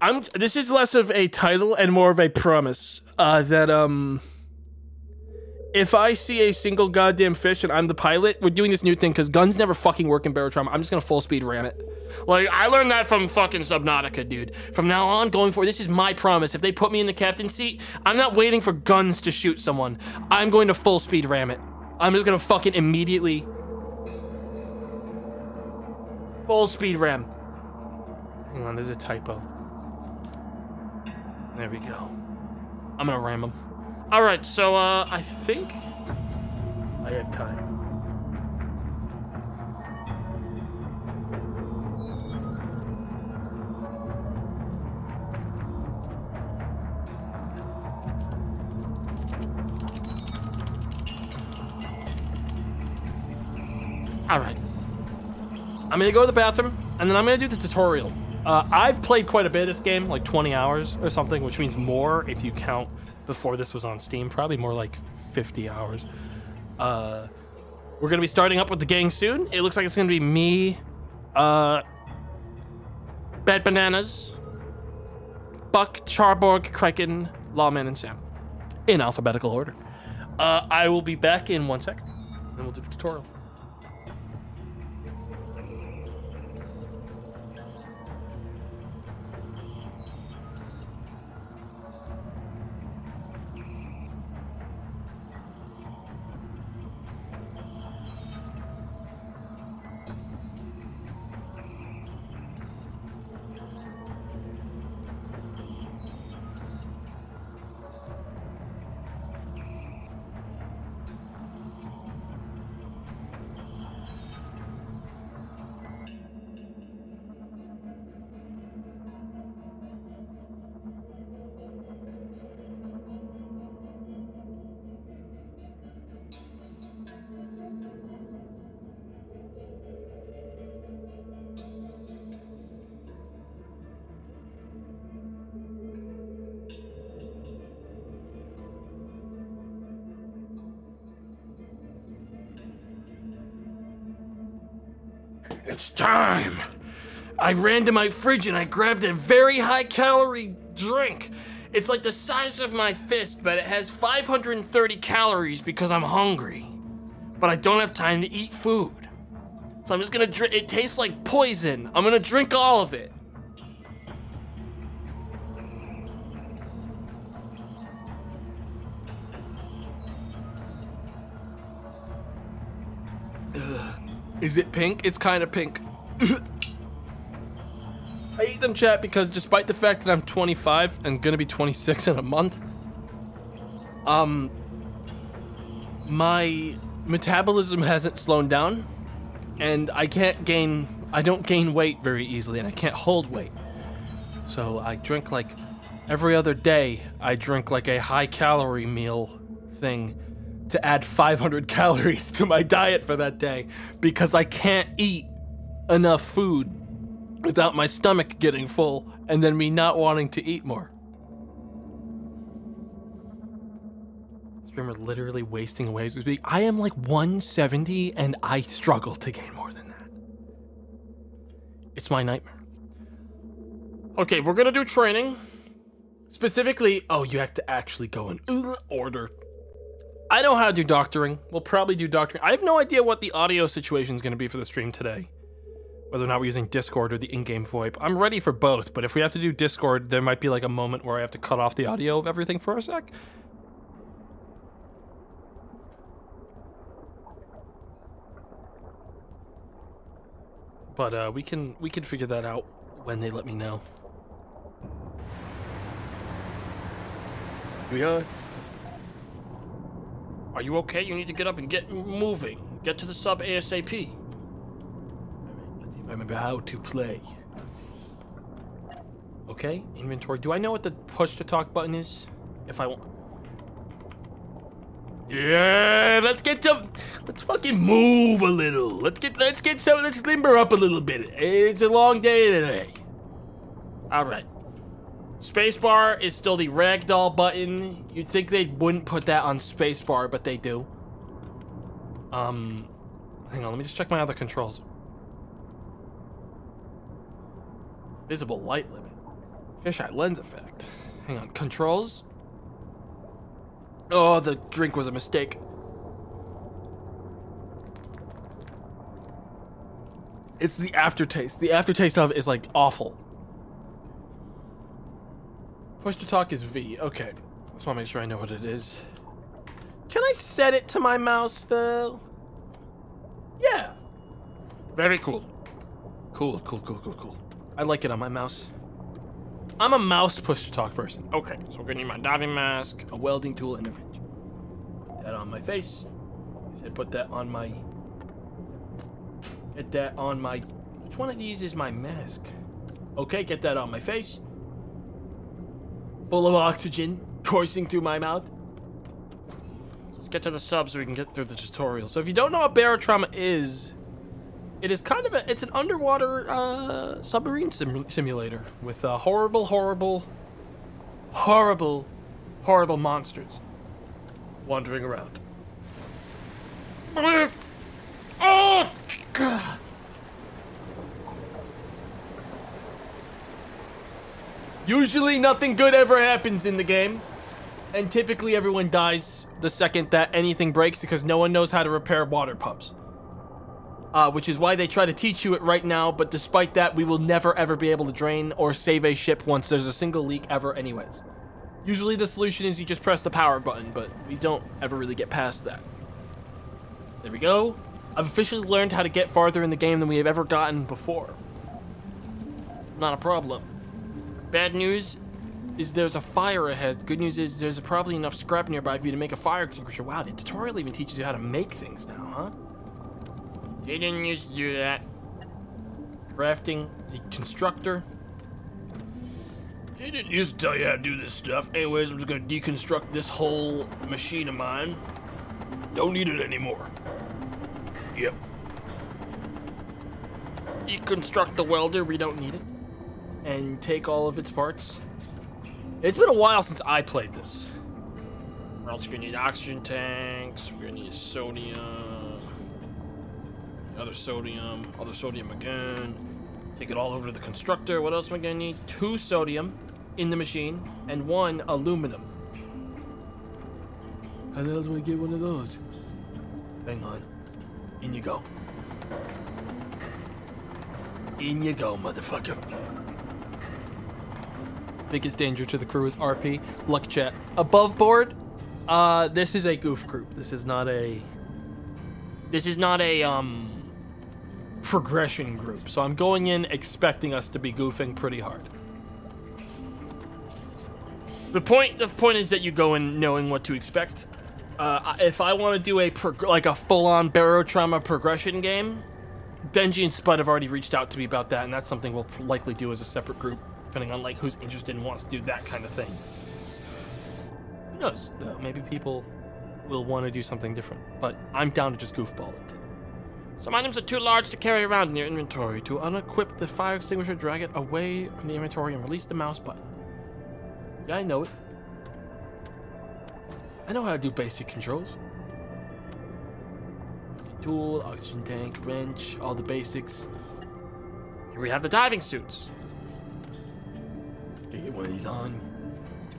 I'm. This is less of a title and more of a promise uh, that um, if I see a single goddamn fish and I'm the pilot, we're doing this new thing because guns never fucking work in Barotrauma. I'm just gonna full speed ram it. Like I learned that from fucking Subnautica, dude. From now on, going forward, this is my promise. If they put me in the captain's seat, I'm not waiting for guns to shoot someone. I'm going to full speed ram it. I'm just gonna fucking immediately full speed ram. Hang on, there's a typo. There we go. I'm gonna ram him. All right, so uh, I think I have time. All right. I'm gonna go to the bathroom, and then I'm gonna do the tutorial. Uh, I've played quite a bit of this game, like 20 hours or something, which means more if you count before this was on Steam. Probably more like 50 hours. Uh, we're gonna be starting up with the gang soon. It looks like it's gonna be me, uh, Bad Bananas, Buck, Charborg, Kraken, Lawman, and Sam, in alphabetical order. Uh, I will be back in one sec, and we'll do the tutorial. Time. I ran to my fridge and I grabbed a very high calorie drink. It's like the size of my fist, but it has 530 calories because I'm hungry. But I don't have time to eat food. So I'm just gonna drink. It tastes like poison. I'm gonna drink all of it. Ugh. Is it pink? It's kind of pink. I eat them, chat, because despite the fact that I'm 25 and gonna be 26 in a month, um, my metabolism hasn't slowed down, and I can't gain, I don't gain weight very easily, and I can't hold weight. So I drink like every other day, I drink like a high calorie meal thing to add 500 calories to my diet for that day because I can't eat enough food without my stomach getting full and then me not wanting to eat more. Streamer literally wasting away as we speak. I am like 170 and I struggle to gain more than that. It's my nightmare. Okay, we're gonna do training. Specifically, oh, you have to actually go in order. I know how to do doctoring. We'll probably do doctoring. I have no idea what the audio situation is going to be for the stream today. Whether or not we're using Discord or the in-game VoIP. I'm ready for both, but if we have to do Discord, there might be like a moment where I have to cut off the audio of everything for a sec. But uh, we can we can figure that out when they let me know. We are. Are you okay? You need to get up and get moving. Get to the sub ASAP. Alright, let's see if I remember how to play. Okay, inventory. Do I know what the push to talk button is? If I want. Yeah, let's get some. Let's fucking move a little. Let's get. Let's get some. Let's limber up a little bit. It's a long day today. All right. Spacebar is still the ragdoll button. You'd think they wouldn't put that on spacebar, but they do. Um, hang on, let me just check my other controls. Visible light limit. Fisheye lens effect. Hang on. Controls. Oh, the drink was a mistake. It's the aftertaste. The aftertaste of is like awful. Push to talk is V. Okay. Just want to make sure I know what it is. Can I set it to my mouse though? Yeah. Very cool. Cool, cool, cool, cool, cool. I like it on my mouse. I'm a mouse push to talk person. Okay, so we're gonna need my diving mask, a welding tool, and a wrench. Put that on my face. I said put that on my Get that on my... Which one of these is my mask? Okay, get that on my face. Full of oxygen coursing through my mouth. So let's get to the sub so we can get through the tutorial. So if you don't know what barotrauma is, it is kind of a... It's an underwater uh, submarine sim simulator with uh, horrible, horrible, horrible, horrible monsters wandering around. Oh! God. Usually nothing good ever happens in the game. And typically everyone dies the second that anything breaks because no one knows how to repair water pumps. Uh, which is why they try to teach you it right now, but despite that, we will never ever be able to drain or save a ship once there's a single leak ever anyways. Usually the solution is you just press the power button, but we don't ever really get past that. There we go. I've officially learned how to get farther in the game than we have ever gotten before. Not a problem. Bad news is there's a fire ahead. Good news is there's probably enough scrap nearby for you to make a fire extinguisher. Wow, the tutorial even teaches you how to make things now, huh? They didn't used to do that. Crafting, the constructor. They didn't used to tell you how to do this stuff. Anyways, I'm just gonna deconstruct this whole machine of mine. Don't need it anymore. Yep. Deconstruct the welder, we don't need it. And take all of its parts. It's been a while since I played this. We're also gonna need oxygen tanks, we're gonna need sodium, other sodium, other sodium again. Take it all over to the constructor. What else am I gonna need? Two sodium in the machine and one aluminum. How the hell do I get one of those? Hang on. In you go. In you go, motherfucker. Biggest danger to the crew is RP. Luck chat. Above board, uh, this is a goof group. This is not a... This is not a, um... Progression group. So I'm going in expecting us to be goofing pretty hard. The point, the point is that you go in knowing what to expect. Uh, if I want to do a like a full-on barotrauma progression game, Benji and Spud have already reached out to me about that, and that's something we'll likely do as a separate group, depending on like who's interested and wants to do that kind of thing. Who knows? Maybe people will want to do something different, but I'm down to just goofball it. Some items are too large to carry around in your inventory. To unequip the fire extinguisher, drag it away from the inventory and release the mouse button. Yeah, I know it. I know how to do basic controls. Tool, oxygen tank, wrench, all the basics. Here we have the diving suits. Get one of these on.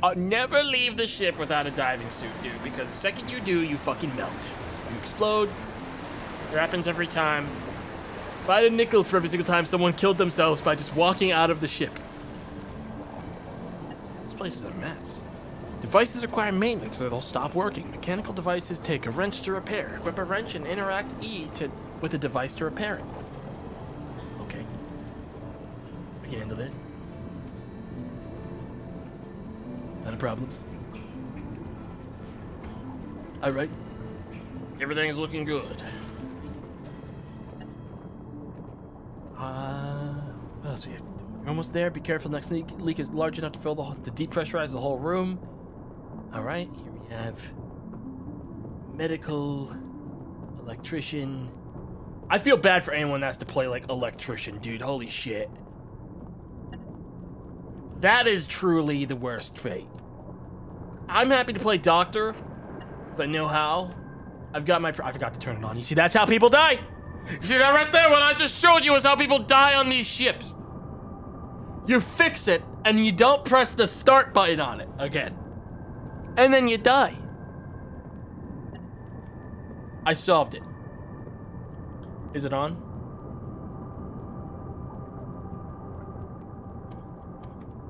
Uh, never leave the ship without a diving suit, dude, because the second you do, you fucking melt. You explode. It happens every time. If I had a nickel for every single time someone killed themselves by just walking out of the ship. This place is a mess. Devices require maintenance or they'll stop working. Mechanical devices take a wrench to repair. Equip a wrench and interact E to, with a device to repair it. Okay. I can handle that. Not a problem. Alright. Everything's looking good. Uh, what else we have to do? You're almost there. Be careful. The Next leak, leak is large enough to fill the to depressurize the whole room. All right. Here we have medical, electrician. I feel bad for anyone that has to play like electrician, dude. Holy shit. That is truly the worst fate. I'm happy to play doctor because I know how. I've got my. I forgot to turn it on. You see, that's how people die. See that right there? What I just showed you is how people die on these ships. You fix it, and you don't press the start button on it again. And then you die. I solved it. Is it on?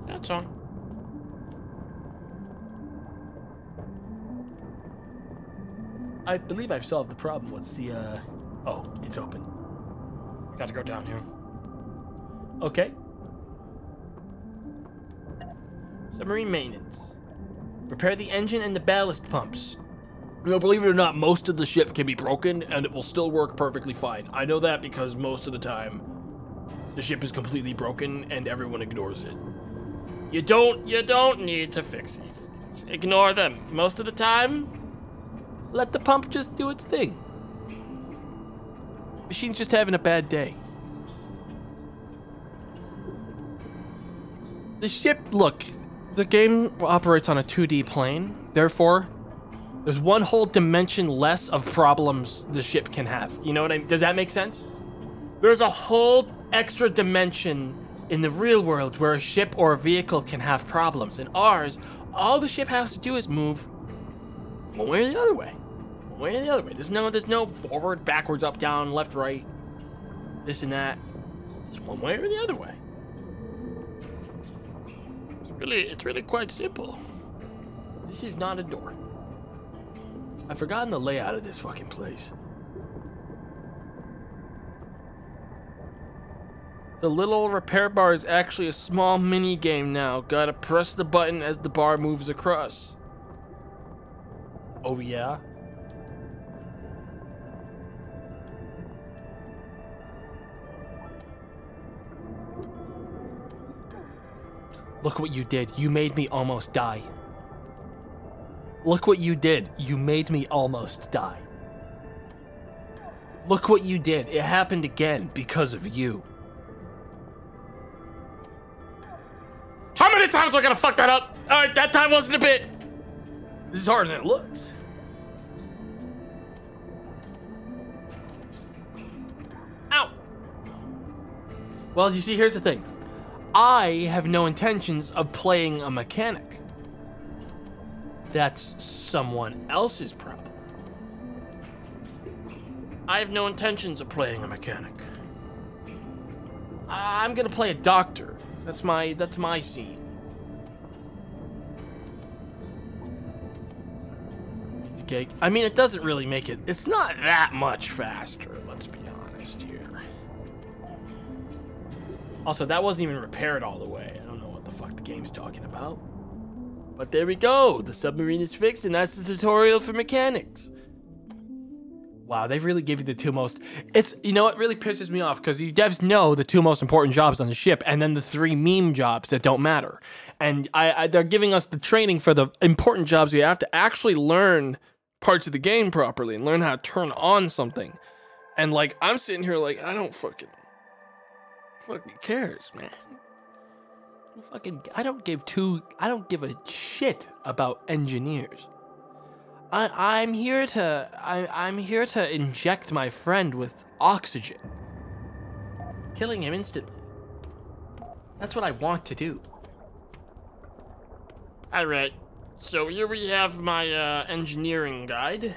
That's on. I believe I've solved the problem. What's the, uh... Oh, it's open. I Got to go down here. Okay. Submarine maintenance. Repair the engine and the ballast pumps. You know, believe it or not, most of the ship can be broken and it will still work perfectly fine. I know that because most of the time, the ship is completely broken and everyone ignores it. You don't, you don't need to fix these. Ignore them. Most of the time, let the pump just do its thing. Machine's just having a bad day. The ship, look, the game operates on a 2D plane. Therefore, there's one whole dimension less of problems the ship can have. You know what I mean? Does that make sense? There's a whole extra dimension in the real world where a ship or a vehicle can have problems. In ours, all the ship has to do is move one way or the other way. Way or the other way. There's no there's no forward, backwards, up, down, left, right, this and that. It's one way or the other way. It's really it's really quite simple. This is not a door. I've forgotten the layout of this fucking place. The little repair bar is actually a small mini game now. Gotta press the button as the bar moves across. Oh yeah? Look what you did. You made me almost die. Look what you did. You made me almost die. Look what you did. It happened again because of you. How many times am I gonna fuck that up? Alright, that time wasn't a bit. This is harder than it looks. Ow! Well, you see, here's the thing. I have no intentions of playing a mechanic. That's someone else's problem. I have no intentions of playing a mechanic. I'm gonna play a doctor. That's my that's my scene. I mean, it doesn't really make it. It's not that much faster. Let's be honest here. Also, that wasn't even repaired all the way. I don't know what the fuck the game's talking about. But there we go. The submarine is fixed, and that's the tutorial for mechanics. Wow, they really give you the two most. It's you know what really pisses me off because these devs know the two most important jobs on the ship, and then the three meme jobs that don't matter. And I, I they're giving us the training for the important jobs we have to actually learn parts of the game properly and learn how to turn on something. And like I'm sitting here like I don't fucking fucking cares, man. Fucking I don't give two I don't give a shit about engineers. I, I'm here to I, I'm here to inject my friend with oxygen. Killing him instantly. That's what I want to do. Alright, so here we have my uh, engineering guide.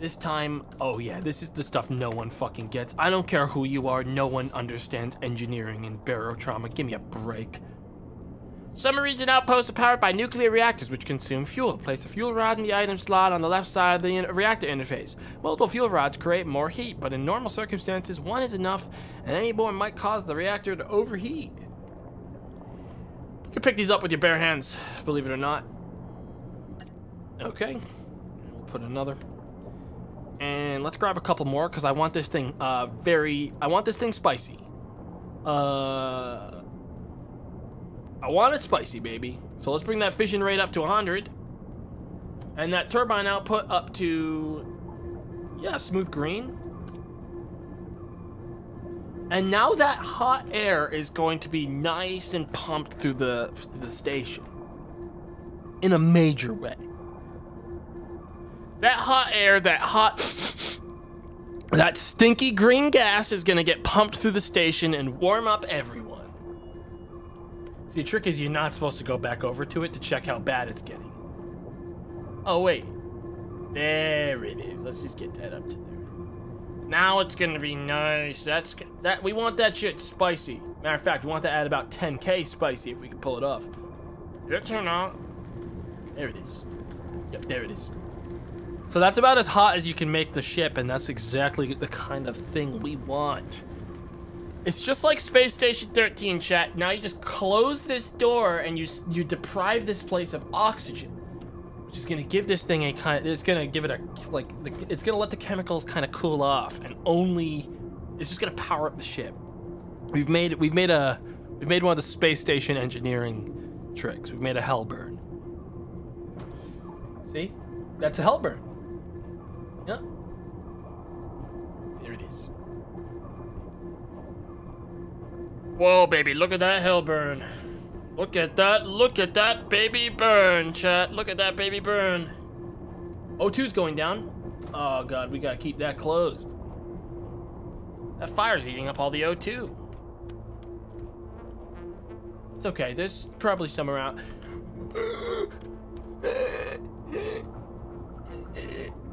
This time, oh yeah, this is the stuff no one fucking gets. I don't care who you are, no one understands engineering and barotrauma. Give me a break. Submarines and outposts are powered by nuclear reactors which consume fuel. Place a fuel rod in the item slot on the left side of the reactor interface. Multiple fuel rods create more heat, but in normal circumstances, one is enough, and any more might cause the reactor to overheat. You can pick these up with your bare hands, believe it or not. Okay, we'll put another. And let's grab a couple more, because I want this thing uh, very, I want this thing spicy. Uh, I want it spicy, baby. So let's bring that fission rate up to 100. And that turbine output up to, yeah, smooth green. And now that hot air is going to be nice and pumped through the, through the station. In a major way. That hot air, that hot, that stinky green gas is gonna get pumped through the station and warm up everyone. See, the trick is you're not supposed to go back over to it to check how bad it's getting. Oh, wait. There it is. Let's just get that up to there. Now it's gonna be nice. That's that. We want that shit spicy. Matter of fact, we want to add about 10k spicy if we can pull it off. It turned out. There it is. Yep, there it is. So that's about as hot as you can make the ship, and that's exactly the kind of thing we want. It's just like Space Station 13, chat. Now you just close this door and you you deprive this place of oxygen, which is gonna give this thing a kind. Of, it's gonna give it a like. The, it's gonna let the chemicals kind of cool off, and only it's just gonna power up the ship. We've made we've made a we've made one of the space station engineering tricks. We've made a hell burn. See, that's a hellburn. Yeah. Whoa, baby, look at that hell burn. Look at that, look at that baby burn, chat. Look at that baby burn. O2's going down. Oh god, we gotta keep that closed. That fire's eating up all the O2. It's okay, there's probably some around.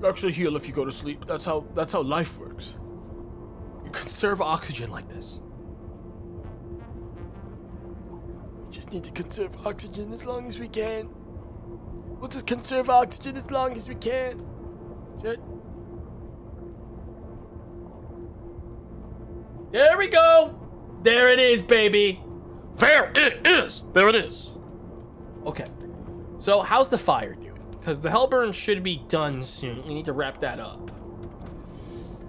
You actually heal if you go to sleep. That's how that's how life works. You conserve oxygen like this. We just need to conserve oxygen as long as we can. We'll just conserve oxygen as long as we can. Shit. There we go. There it is, baby. There it is. There it is. Okay. So how's the fire doing? Because the Hellburn should be done soon. We need to wrap that up.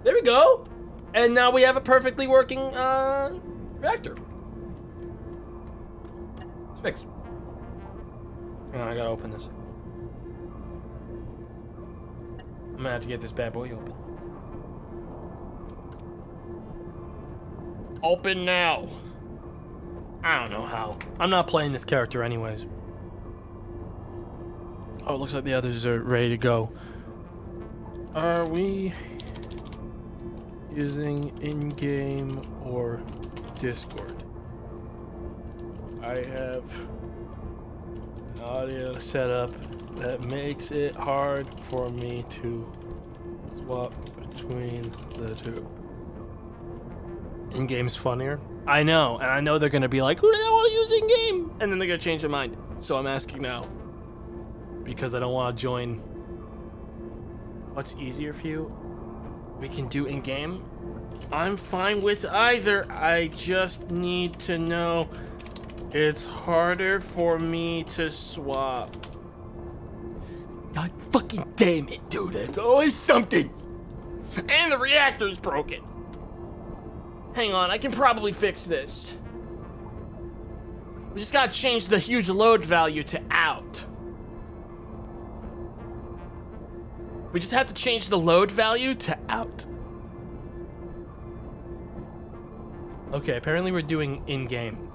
There we go. And now we have a perfectly working uh, reactor. It's fixed. On, I gotta open this. I'm gonna have to get this bad boy open. Open now. I don't know how. I'm not playing this character anyways. Oh, it looks like the others are ready to go. Are we using in-game or Discord? I have an audio setup that makes it hard for me to swap between the two. In-game's funnier. I know, and I know they're gonna be like, who the hell want to use in-game? And then they're gonna change their mind. So I'm asking now because I don't want to join. What's easier for you? We can do in game. I'm fine with either. I just need to know it's harder for me to swap. God fucking damn it, dude. It's always something. And the reactor's broken. Hang on, I can probably fix this. We just gotta change the huge load value to out. We just have to change the load value to out. Okay, apparently we're doing in-game.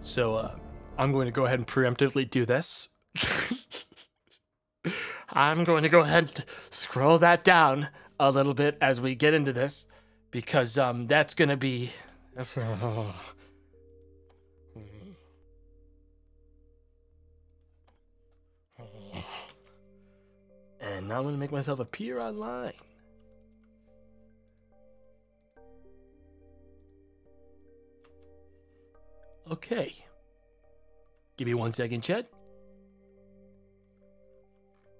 So, uh, I'm going to go ahead and preemptively do this. I'm going to go ahead and scroll that down a little bit as we get into this, because, um, that's gonna be... That's, uh, And now I'm going to make myself appear online. Okay. Give me one second, Chet.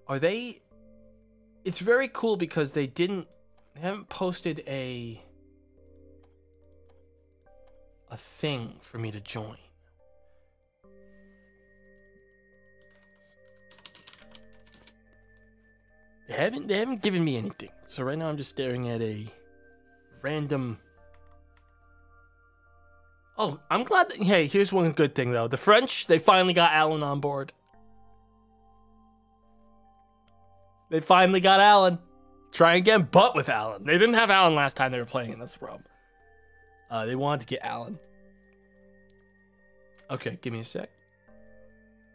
Are they... It's very cool because they didn't... They haven't posted a... A thing for me to join. They haven't they haven't given me anything. So right now I'm just staring at a random Oh, I'm glad that hey, here's one good thing though. The French, they finally got Alan on board. They finally got Alan. Try again, but with Alan. They didn't have Alan last time they were playing, that's the problem. Uh, they wanted to get Alan. Okay, give me a sec.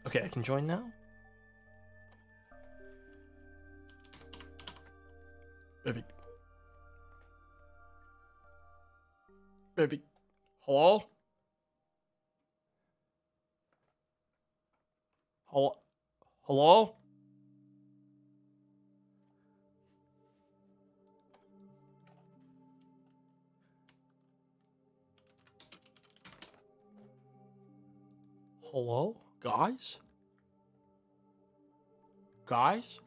Okay, I can join now. Baby. Baby. Hello? Hello? Hello? Hello? Guys? Guys?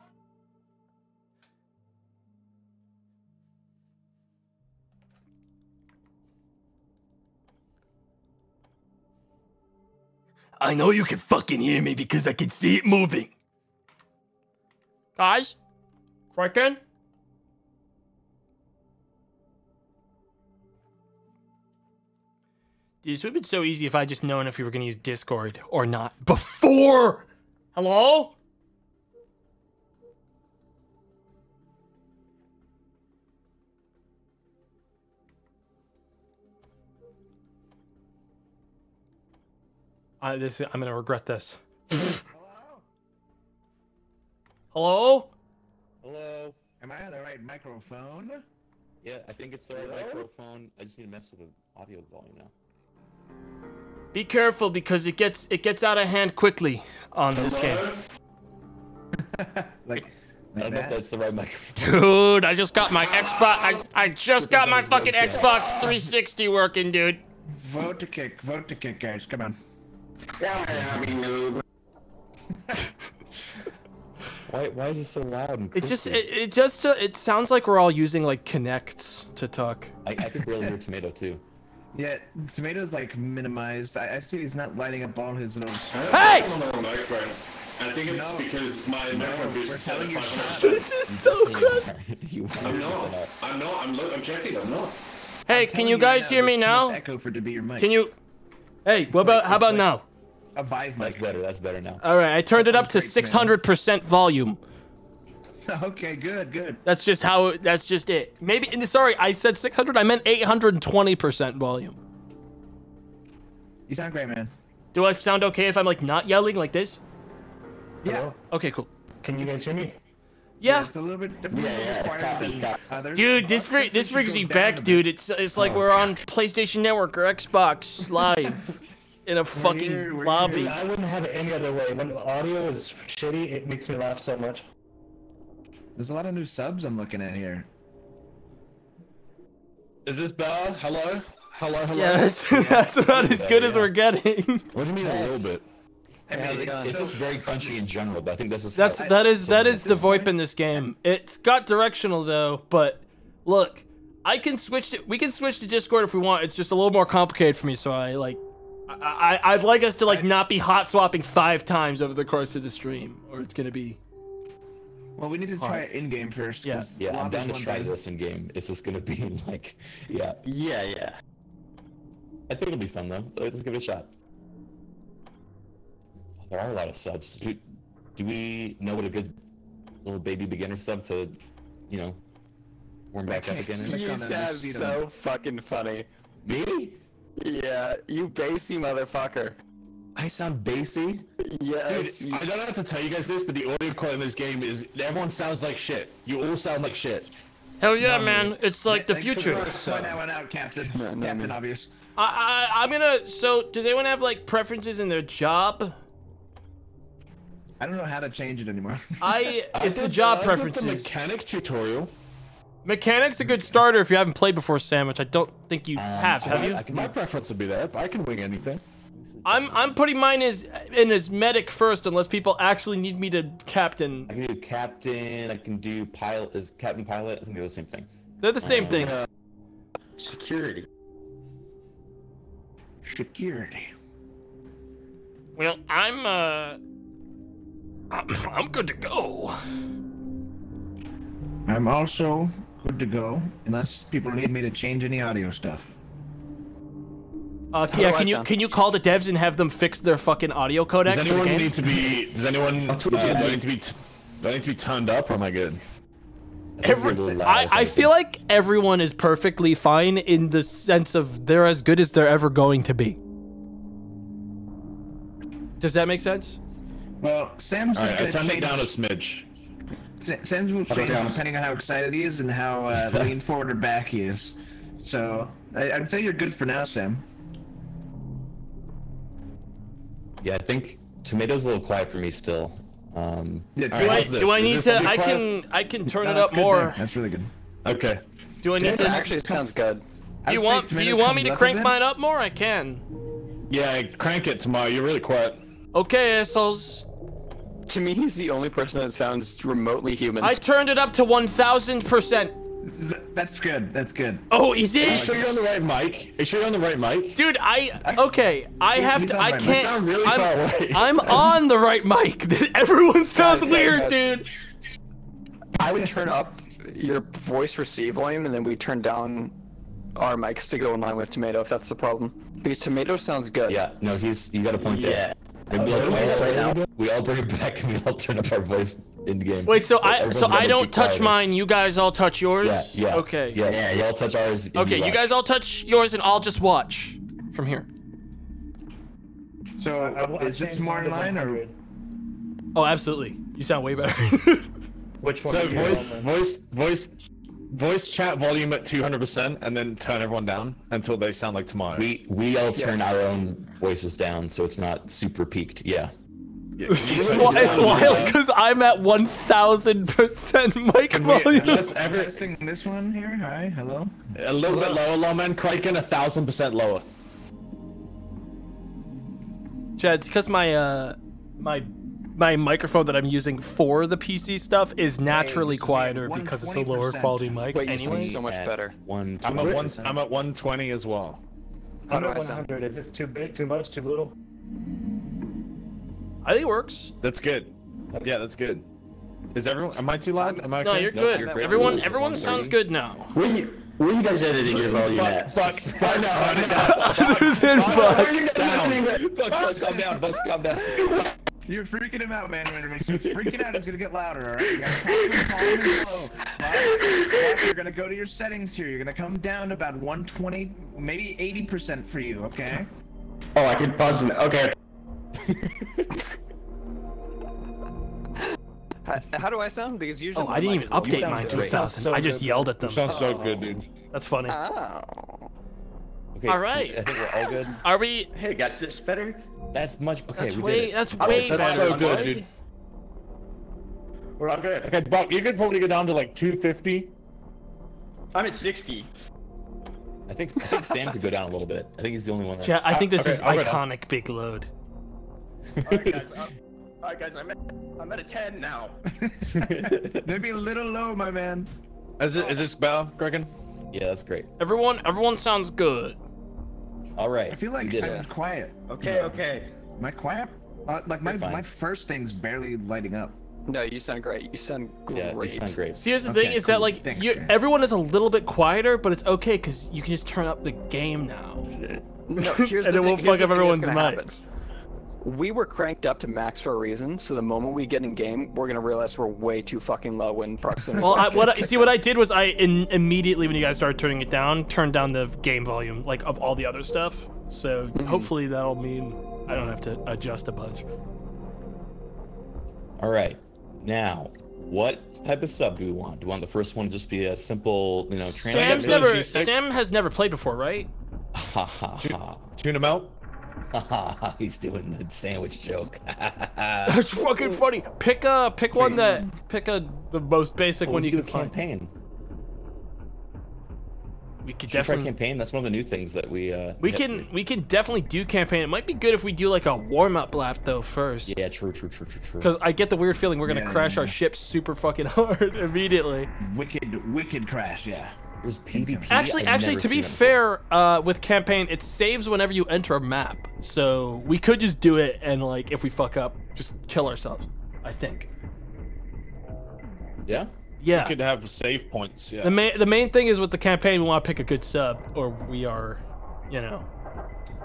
I know you can fucking hear me because I can see it moving. Guys? Kraken? This would have been so easy if I just known if we were going to use Discord or not before. Hello? I, this, I'm gonna regret this. Hello? Hello. Am I on the right microphone? Yeah, I think it's the right microphone. I just need to mess with the audio volume now. Be careful because it gets it gets out of hand quickly on this game. Like, I like don't know if that? that's the right microphone. Dude, I just got my Xbox. I, I just got my fucking Xbox 360 working, dude. Vote to kick. Vote to kick, guys. Come on. Why, why is it so loud and It just it, it just uh, it sounds like we're all using like Kinects to talk. I, I could barely hear tomato too. Yeah, tomatoes like minimized. I, I see he's not lighting up all his little. Hey! I don't know microphone. I think it's No. because my microphone boost is at telling you 500. This is so gross. I'm not. I'm not. I'm, lo- I'm checking. I'm not. Hey, can you guys hear me now? Echo for to be your mic. Can you? Hey, what about how about now? A Vive That's better. That's better now. All right, I turned it up to 600% volume. okay, good, good. That's just how. That's just it. Maybe. and Sorry, I said 600. I meant 820% volume. You sound great, man. Do I sound okay if I'm like not yelling like this? Yeah. Okay, cool. Can you guys hear me? Yeah. It's a little bit different. Yeah, yeah, quieter copy, than Dude, this Our bring, this brings me back, dude. It's it's like oh, we're on PlayStation Network or Xbox Live in a fucking here, we're lobby. I wouldn't have it any other way. When the audio is shitty, it makes me laugh so much. There's a lot of new subs I'm looking at here. Is this better? Hello? Hello? Hello? Yeah, that's, that's about as good as we're getting. What do you mean a little bit? I mean, it's It's so- just very crunchy in general, but I think this is That's how- that is that something is the VoIP in this game. It's got directional though, but look, I can switch to we can switch to Discord if we want. It's just a little more complicated for me, so I like I, I I'd like us to like not be hot swapping five times over the course of the stream, or it's gonna be Well, we need to try it in game first. Yeah. 'cause Yeah, I'm lobby's down to try thing. this in game. It's just gonna be like, yeah. Yeah, yeah. I think it'll be fun though. Let's give it a shot. There are a lot of subs. Do, do we know what a good little baby beginner sub to, you know, warm back up again? Click is? on You it, sound so fucking funny. Me? Yeah, you bassy motherfucker. I sound bassy. Yes. Dude, I don't have to tell you guys this, but the audio quality in this game is everyone sounds like shit. You all sound like shit. hell yeah, man! It's like the future. Point that one out, Captain. No, no, Captain no. Obvious. I, I I'm gonna. So does anyone have like preferences in their job? I don't know how to change it anymore. I I it's the did- job I preferences. The mechanic tutorial. Mechanic's a good starter if you haven't played before, Sam, which I don't think you um, have. Have my, you? I can my preference would be that. I can wing anything. I'm I'm putting mine as in as medic first, unless people actually need me to captain. I can do captain. I can do pilot. Is captain pilot? I think they're the same thing. They're the same thing. Security. Security. Well, I'm uh, I'm, I'm good to go. I'm also good to go, unless people need me to change any audio stuff. Uh, yeah, can you sound? can you call the devs and have them fix their fucking audio codec Does anyone need to be? Does anyone? Uh, do I need to be? Do I need to be turned up, or am I good? I Every, they're a little I, I feel like everyone is perfectly fine in the sense of they're as good as they're ever going to be. Does that make sense? Well, Sam's All just right, I turned it down a smidge. Sam's will change depending on how excited he is and how uh, lean forward or back he is. So I- I'd say you're good for now, Sam. Yeah, I think tomato's a little quiet for me still. Um, Yeah, Do right, I, do I need to? I can I can turn No, it up more. there. That's really good. Okay. Do I need It to? actually it sounds good. Do you want? Do you want me to crank mine up more? I can. Yeah, crank it Tomato. You're really quiet. Okay, assholes. To me, he's the only person that sounds remotely human. I turned it up to one thousand percent. Th- That's good. That's good. Oh, is Are you it? sure you're on the right mic? Are you sure you're on the right mic? Dude, I okay. I He- have to. on I my can't. sound really I'm, far away. I'm on the right mic. Everyone sounds Guys, guys, weird, guys. dude. I would turn up your voice receive volume, and then we turn down our mics to go in line with Tomato, if that's the problem. Because Tomato sounds good. yeah, no, he's you got a point Yeah. there. Maybe let's What are we all, right now? we all bring it back and we all turn up our voice in the game. Wait, so I so I don't touch quieter. mine. You guys all touch yours. Yeah, yeah. Okay. Yes, we all touch ours. Okay, you watch. guys all touch yours, and I'll just watch from here. So I- I is this changed more in line or? 100. Oh, absolutely. You sound way better. Which one? So voice, on voice, voice, voice chat volume at 200%, and then turn everyone down until they sound like Tomato. We we all turn our own voices down so it's not super peaked. Yeah. It's, wi- it's wild because I'm at one thousand percent mic volume. That's ever Testing this one here. Hi, hello. a little bit lower, Lawman. Kraken a thousand percent lower. Chad, it's because my uh my my microphone that I'm using for the PC stuff is naturally this quieter because it's a lower quality mic. Wait, you sound anyway. so much At better. One. I'm at one. I'm at 120 as well. How I'm do at I sound? 100. Is this too big, too much, too little? I think it works. That's good. Yeah, that's good. Is everyone? Am I too loud? Am I okay? No, you're Nope, good. you're everyone, everyone sounds good now. Where you, where you guys editing your volume Fuck, fuck, fuck, no, Other than Buck. down. Buck, Buck, calm down, Buck, calm down. You're freaking him out, man. When he's freaking out, it's gonna get louder. All right, you gotta talk to him calm and slow. But- but You're gonna go to your settings here. You're gonna come down to about 120, maybe 80% for you. Okay. Oh, I can pause it. Okay. How, how do I sound? Because usually Oh, I didn't even is- update mine to a thousand. So I just good. yelled at them. Sounds so oh. good, dude. That's funny. Oh. Okay, All so. I think we're all good. Are we? Hey, guys, this better? That's much. Okay, That's we way. did it. That's Oh, way that's better. so good, dude. We're all good. Okay, Buck, you could probably go down to like 250. I'm at 60. I think I think Sam could go down a little bit. I think he's the only one. That's, Chat, I think this Okay, is I'll iconic big load. Alright, guys. I'm, alright, guys. I'm at, I'm at a 10 now. Maybe a little low, my man. Is it? Is this better, Kraken? yeah, that's great. Everyone, everyone sounds good. All right. I feel like I'm it. quiet. Okay, okay. Am I quiet? Uh, like my my first thing's barely lighting up. No, you sound great. You sound great. Yeah, you sound great. See, here's the Okay, thing: is that like Thanks, you, everyone is a little bit quieter, but it's okay because you can just turn up the game now. No, here's And the it thing, won't here's fuck up everyone's that's gonna happen. mics. We were cranked up to max for a reason, so the moment we get in game, we're gonna realize we're way too fucking low in proximity. Well, I, what I, see what I did was I in, immediately when you guys started turning it down, turned down the game volume like of all the other stuff. So Mm-hmm. hopefully that'll mean I don't have to adjust a bunch. All right. Now, what type of sub do we want? Do we want the first one to just be a simple, you know, Sam's never? Sam has never played before, right? Ha ha ha. Tune him out. Ha ha. He's doing the sandwich joke. That's fucking funny. Pick a pick one that pick a the most basic Oh, one we you do can find. campaign. We could Should try definitely campaign. That's one of the new things that we. Uh, we can with. we can definitely do campaign. It might be good if we do like a warm up lap though first. Yeah, true, true, true, true, true. Because I get the weird feeling we're gonna Yeah, crash yeah, our ship super fucking hard immediately. Wicked, wicked crash. Yeah. There's PvP. Actually, I've actually, to be fair, uh, with campaign, it saves whenever you enter a map. So we could just do it and like if we fuck up, just kill ourselves. I think. Yeah. Yeah. We Could have save points. Yeah. The main the main thing is with the campaign, we want to pick a good sub, or we are, you know,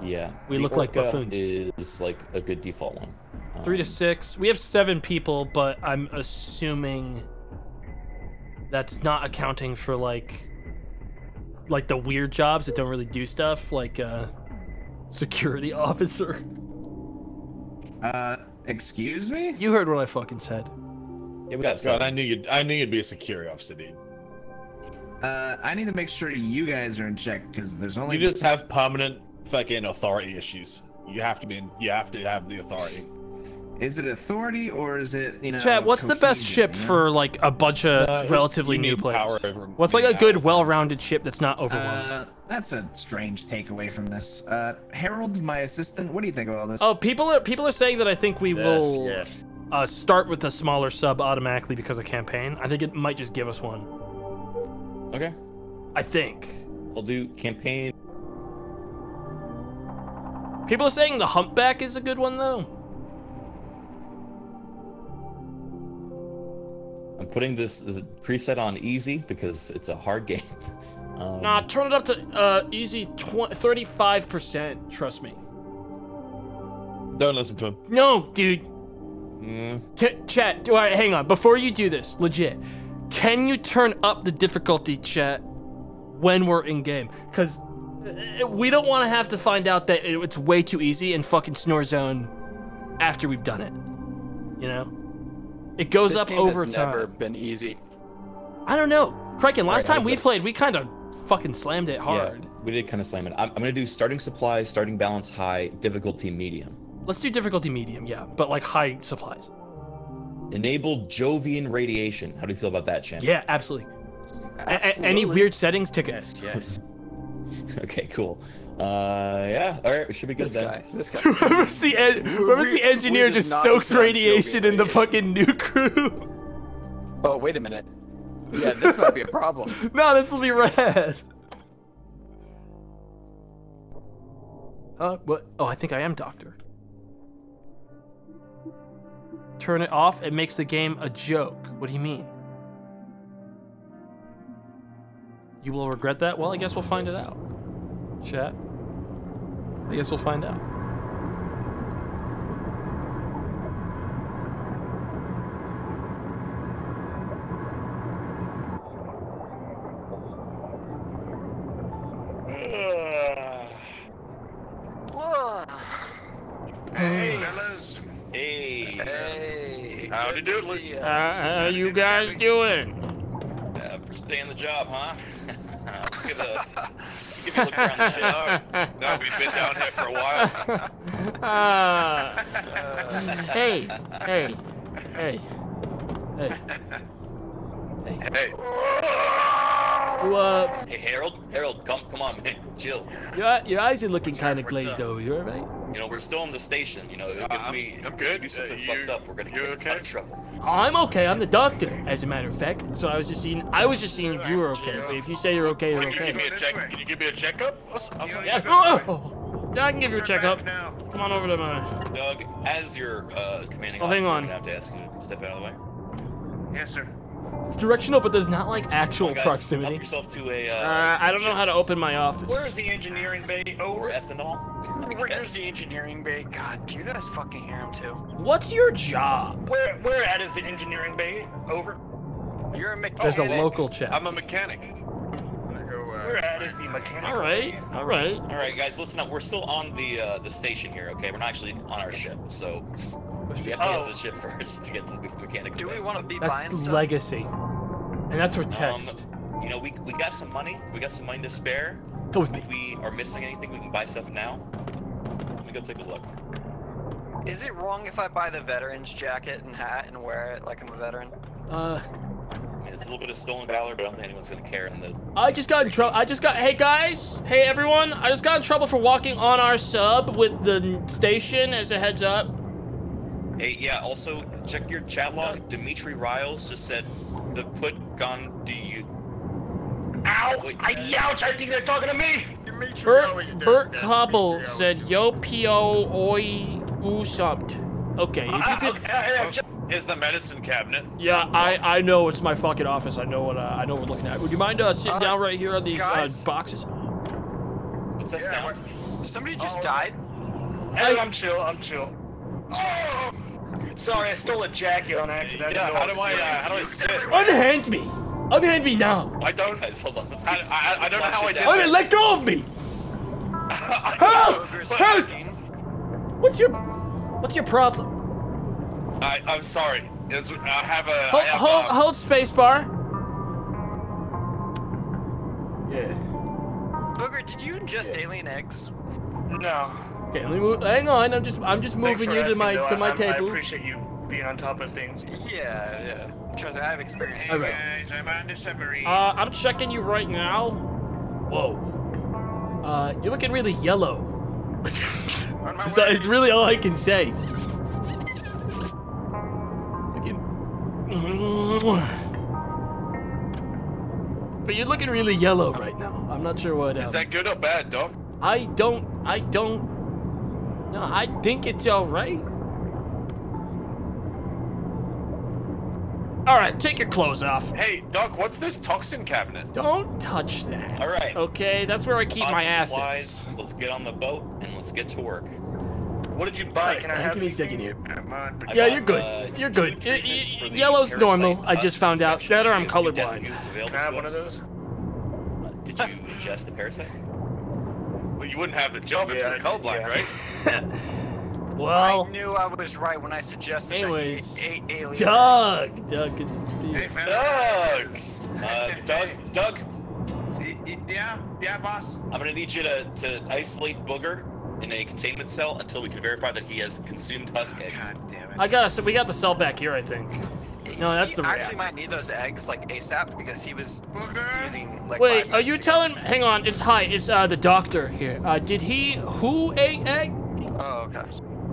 Yeah. We The look like buffoons. Is like a good default one. three to Um, six. We have seven people, but I'm assuming that's not accounting for like like the weird jobs that don't really do stuff, like uh security officer. Uh, Excuse me? You heard what I fucking said. Yeah, we got God. I knew you'd. I knew you'd be a security officer, dude. Uh, I need to make sure you guys are in check because there's only. You just have permanent fucking authority issues. You have to be. In, you have to have the authority. Is it authority or is it you know? Chat, what's the best ship you know? for like a bunch of Uh, relatively new players? over What's like a good, well-rounded ship that's not overwhelming? Uh, that's a strange takeaway from this. Uh, Harold, my assistant, what do you think of all this? oh, people are people are saying that I think we will yes. uh, start with a smaller sub automatically because of campaign. I think it might just give us one. Okay. I think. I'll do campaign. People are saying the humpback is a good one though. I'm putting this uh, preset on easy because it's a hard game. Um, Nah, turn it up to uh, easy 35%. Trust me. Don't listen to him. No, dude. mm, Ch- chat. All right, hang on. Before you do this, legit, can you turn up the difficulty, chat, when we're in game? Because we don't want to have to find out that it's way too easy and fucking snore zone after we've done it. You know, it goes This up game over has time. never been easy. I don't know. Kraken, last Alright, time we let's- played, we kind of fucking slammed it hard. Yeah, we did kind of slam it. I'm, I'm gonna do starting supply, starting balance high, difficulty medium. Let's do difficulty medium, yeah, but like high supplies. Enable Jovian radiation. How do you feel about that, champ? Yeah, absolutely. A- a- any weird settings, tick it. yes. Okay, cool. Uh, yeah. All right, we should be good This then. guy. This guy. Whoever's the, en- whoever's the engineer just just soaks radiation in the fucking nuke crew. Oh, wait a minute. Yeah, this might be a problem. no, this will be red. Huh? What? Oh, I think I am Doctor. Turn it off. It makes the game a joke. What do you mean? You will regret that? Well, I guess we'll find it out. Chat. I guess we'll find out. Hey, fellas. Hey. Hey. Howdy good to doodly. see. Uh, how you guys doing? Uh, staying the job, huh? let's give a let's give you a look around the ship. No, we've been down here for a while. Ah. hey, hey, hey, hey. Hey, You, uh, Hey, Harold. Harold, come come on, man. Chill. your, your eyes are looking kind of glazed up? over. You alright? You know, we're still in the station. You know, if I'm- we I'm good. do something Uh, you- fucked up, we're gonna get in okay? lot of trouble. I'm okay. I'm the doctor, as a matter of fact. So I was just seeing. I was just seeing if you were okay. But if you say you're okay, you're can you give me a check? Can you give me a checkup? I'll, s- I'll Yeah. Oh, yeah, I can give you a checkup. Now. Come on over to my. Doug, as your uh, commanding Oh, hang officer, on. I'm gonna have to ask you to step out of the way. Yes, sir. It's directional, but there's not like actual on, guys, Help proximity. yourself to a. Uh, Uh, I don't know how to open my office. Where's the engineering bay? Or Over. ethanol. Where's the engineering bay? God, do you guys fucking hear him too? What's your job? Where where at is the engineering bay? Over. You're a mechanic. There's a local check. I'm a mechanic. I'm gonna go. Uh, Where at is the mechanic? All right, all right. All right, guys, listen up. We're still on the uh, the station here, okay? We're not actually on our ship, so we have to get Oh. to the ship first to get to the mechanical. Do we want to be That's buying the stuff? legacy, and that's for text. You know, we we got some money. We got some money to spare. Go with me. If we are missing anything, we can buy stuff now. Let me go take a look. Is it wrong if I buy the veteran's jacket and hat and wear it like I'm a veteran? Uh, I mean, it's a little bit of stolen valor, but I don't think anyone's gonna care. In the I just got in trouble. I just got. Hey guys. Hey everyone. I just got in trouble for walking on our sub with the station. As a heads up. Hey, yeah. Also, check your chat log. Dimitri Riles just said the put gun. Do you? Ow! Wait. I ouch! I think they're talking to me. Bert Bert Cobble said, "Yo po oi oo sompt." Okay, if you Uh, okay, I- I- the medicine cabinet. Yeah, I I know it's my fucking office. I know what uh, I know what we're looking at. Would you mind uh, sitting Uh, down right here on these uh, boxes? What's that sound? Somebody just Oh. died? Hey, I'm chill. I'm chill. Oh! Sorry, I stole a jacket on accident. Yeah. How do I? Uh, how do I sit? Unhand me. Unhand me now. I don't. Guys, hold on. Let's I, get- I, I don't know how I lock did shit down. Unhand, let go of me. I Help! don't know. Ogre's But- Help! fucking- What's your What's your problem? I, I'm sorry. It's, I have a... Hold, have, hold, uh, hold spacebar. Yeah. Booger, did you ingest alien eggs? No. Okay, let me move. Hang on. I'm just, I'm just moving you to asking, my, though. to my I, I table. appreciate you being on top of things. Yeah, yeah. Trust me, I have experience. Hey Alright. guys, I'm on the submarine. Uh, I'm checking you right now. Whoa. Uh, you're looking really yellow. On so it's really all I can say. Looking. But you're looking really yellow right now. I'm not sure what. Is Um, that good or bad, dog? I don't. I don't. No, I think it's all right. All right, take your clothes off. Hey, Doc, what's this toxin cabinet? Don't touch that. All right. Okay, that's where I keep my Odds and assets. supplies, Let's get on the boat and let's get to work. What did you buy? Can I Hey, have give me a second here. I'm on. I Yeah, got, you're good. uh, You're good. Y- y- yellow's normal. I just found out. infections. That or I'm colorblind. Death available Can I have one of those? Uh, Did you ingest the parasite? Well, you wouldn't have the job if Yeah, you were colorblind, yeah. right? well, I knew I was right when I suggested anyways, that he ate alien eggs. Doug. Doug, good to see Hey, you. fella. Doug! Uh, Doug, Doug, Y- y- Yeah, yeah, boss. I'm gonna need you to, to isolate Booger in a containment cell until we can verify that he has consumed husk eggs. God damn it. I got so we got the cell back here, I think. No, that's he the actually react. might need those eggs like ASAP because he was Booger. seizing like. Wait, five are you minutes ago. telling? Hang on, it's hi. It's uh the doctor here. Uh, did he who ate egg? Oh, okay.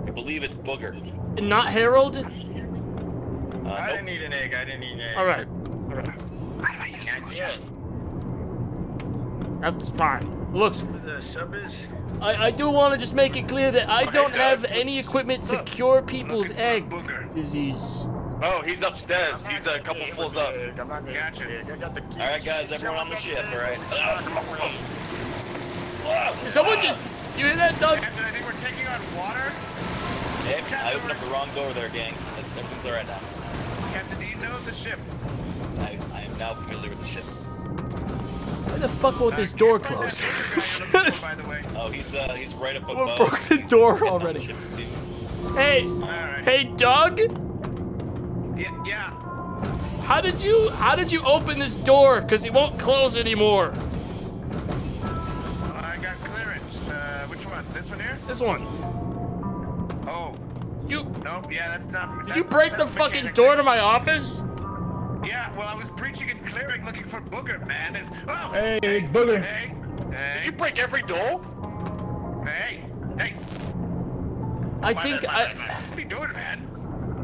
I believe it's Booger. Not Harold. Uh, I nope. didn't eat an egg. I didn't eat an egg. All right, all right. Why do I use language? That's fine. Look, The sub is. I, I do want to just make it clear that I Okay, don't Doug, have any equipment to cure people's Looking for egg booger. disease. Oh, he's upstairs. He's a couple floors up. Gotcha. All right, guys, everyone on the ship. All right. Someone just you hear that, Doug? Captain, I think we're taking on water. Hey, I opened up the wrong door there, gang. That's everything's all right now. Captain, do you know the ship? I, I am now familiar with the ship. Why the fuck won't this door can't close? that booger guy you're looking for, by the way. Oh, he's uh he's right up above. We broke the door Getting on the already. Hey, All right. hey, Doug. Yeah, yeah. How did you how did you open this door? Cause it won't close anymore. I got clearance. Uh, which one? This one here? This one. Oh, You nope. Yeah, that's not. did you break the fucking door to my office? Yeah, well, I was preaching and clearing, looking for Booger, man. And, oh, Hey, Booger. Hey, hey. Did you break every door? hey, hey. I My think bad, my I bad, my. What are you doing, man?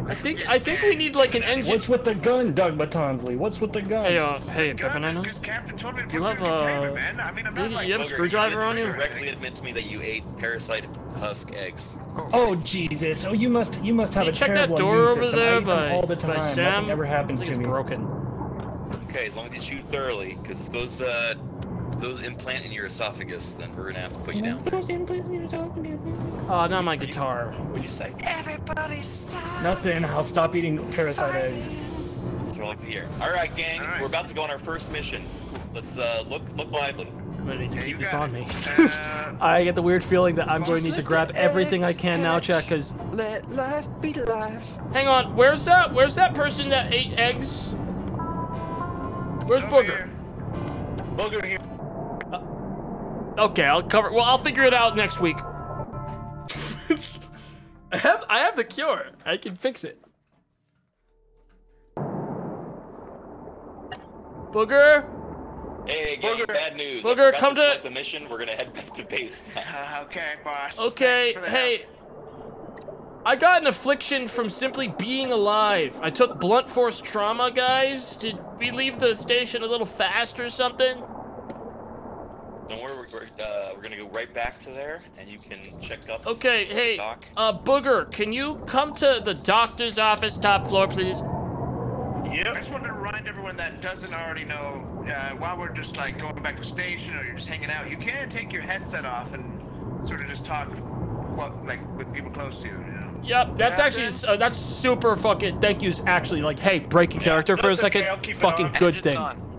I think I think we need like an engine. What's with the gun, Doug Batonsley? What's with the gun? Hey, uh, hey, God, Banana. Because Captain told me You have, you in containment, uh. I mean, you- like. you have a screwdriver on you? Directly admit to me that you ate parasite husk eggs. Oh Jesus! Oh, you must you must have Hey, a check terrible that door over system. There eat by, all the by time. Sam. Nothing ever I happens think to it's me. broken. Okay, as long as you chew thoroughly, because if those uh if those implant in your esophagus, then we're gonna have to put you down. Oh, not my guitar. What'd you say? Everybody stop. Nothing. I'll stop eating parasite eggs. That's what I like to hear. All right, gang, All right. we're about to go on our first mission. Let's uh look look lively. I'm gonna need to Yeah, keep this got on it. me. Uh, I get the weird feeling that I'm going to need to grab everything I can now, hatch. because... Let life be life. Hang on, where's that? Where's that person that ate eggs? Where's over Booger? here. Booger here. Okay, I'll cover. Well, I'll figure it out next week. I have I have the cure. I can fix it. Booger, Hey, gang, Booger. bad news. I Booger, forgot come to- select the mission. We're gonna head back to base now. Uh, okay, boss. okay, Thanks for the hey. I got an affliction from simply being alive. I took blunt force trauma, guys. Did we leave the station a little fast or something? Don't worry, we're, we're, uh, we're gonna go right back to there, and you can check up. Okay, hey, Doc. uh, Booger, can you come to the doctor's office, top floor, please? Yep. I just wanted to remind everyone that doesn't already know, uh, while we're just like going back to station or you're just hanging out, you can take your headset off and sort of just talk, well, like with people close to you. you know? Yep, that's Captain? actually uh, that's super fucking. Thank you. is Actually, like, hey, breaking character for a that's okay, second. I'll keep it fucking good thing. on.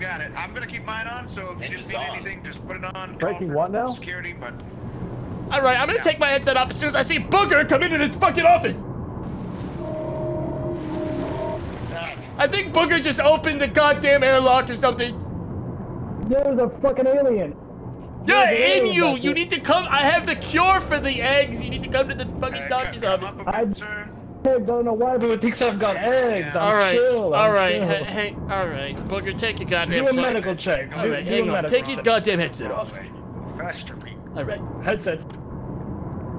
You got it. I'm gonna keep mine on, so if you just need on. anything, just put it on. call Breaking for what now? Security, but All right, I'm gonna take my headset off as soon as I see Booger come into this fucking office. I think Booger just opened the goddamn airlock or something. There's a fucking alien. Yeah, in you. You need to come. I have the cure for the eggs. You need to come to the fucking Okay, doctor's come office. up a I- bit, sir. Hey, don't know why but everyone thinks I've got eggs. I'm All right, chill. I'm all right, chill. hey, hey, all right, Booger, take your goddamn. Do a phone. medical check. All Do, right, do hang a on. medical Take your check. goddamn headset off. Faster. All right. headset.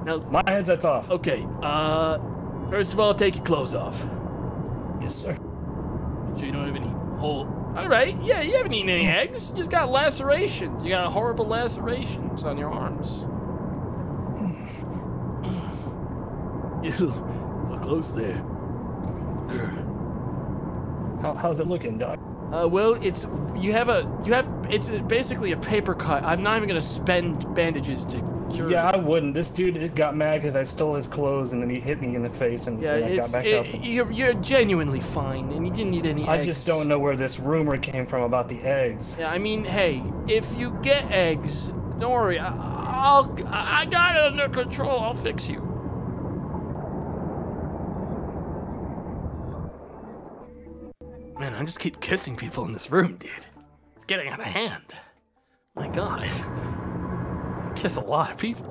No, My headset's off. okay. Uh, first of all, take your clothes off. Yes, sir. Make sure you don't have any hole. All right. Yeah, you haven't eaten any eggs. You just got lacerations. You got horrible lacerations on your arms. You look close there. How, how's it looking, Doc? Uh, well, it's you have a you have it's basically a paper cut. I'm not even gonna spend bandages to cure. Yeah. I wouldn't. This dude got mad because I stole his clothes and then he hit me in the face and yeah, then I it's got back it, up. and- you're you're genuinely fine, and you didn't need any. I eggs. just don't know where this rumor came from about the eggs. Yeah, I mean, hey, if you get eggs, don't worry. I, I'll I got it under control. I'll fix you. Man, I just keep kissing people in this room, dude. It's getting out of hand. My God, I kiss a lot of people.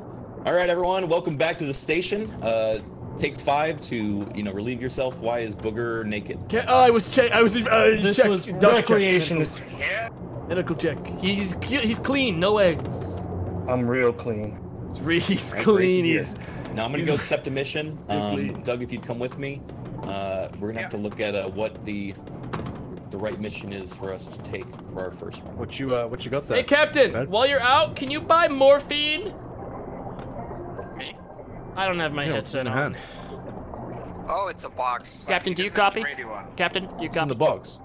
All right, everyone, welcome back to the station. Uh, take five to you know relieve yourself. Why is Booger naked? Ca- Oh, I was check. I was uh, This check- was medical check, recreation. Medical, medical check. He's he's clean. No eggs. I'm real clean. He's, re- he's All right, great to clean. He's Now I'm gonna go accept a mission. Um, Doug, if you'd come with me, uh, we're gonna have to look at uh, what the the right mission is for us to take for our first one. What you uh, what you got there? Hey, Captain, Bed? while you're out, can you buy morphine? Me? I don't have my Yeah, headset in on. hand? Oh, it's a box. Captain, do you copy? this. Captain, you It's in the box.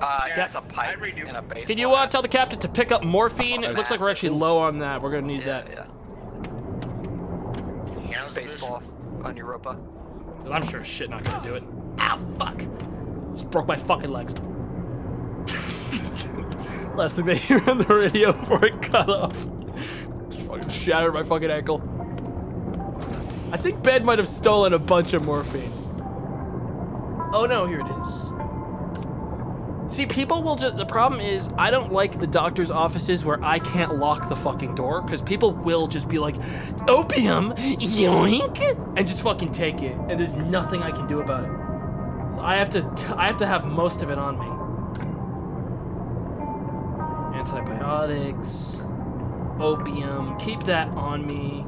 Uh, Yeah, it's a pipe I read you. and a baseball Can you uh, tell the captain to pick up morphine? It looks like we're actually low on that. We're gonna need Yeah, that. yeah. Baseball on Europa. I'm sure shit not gonna do it. Ow, fuck! Just broke my fucking legs. Last thing they hear on the radio before it cut off. Just fucking shattered my fucking ankle. I think Ben might have stolen a bunch of morphine. Oh no, here it is. See, people will just. The problem is, I don't like the doctor's offices where I can't lock the fucking door because people will just be like, opium, yoink, and just fucking take it, and there's nothing I can do about it. I have to, I have to have most of it on me. Antibiotics, opium, keep that on me.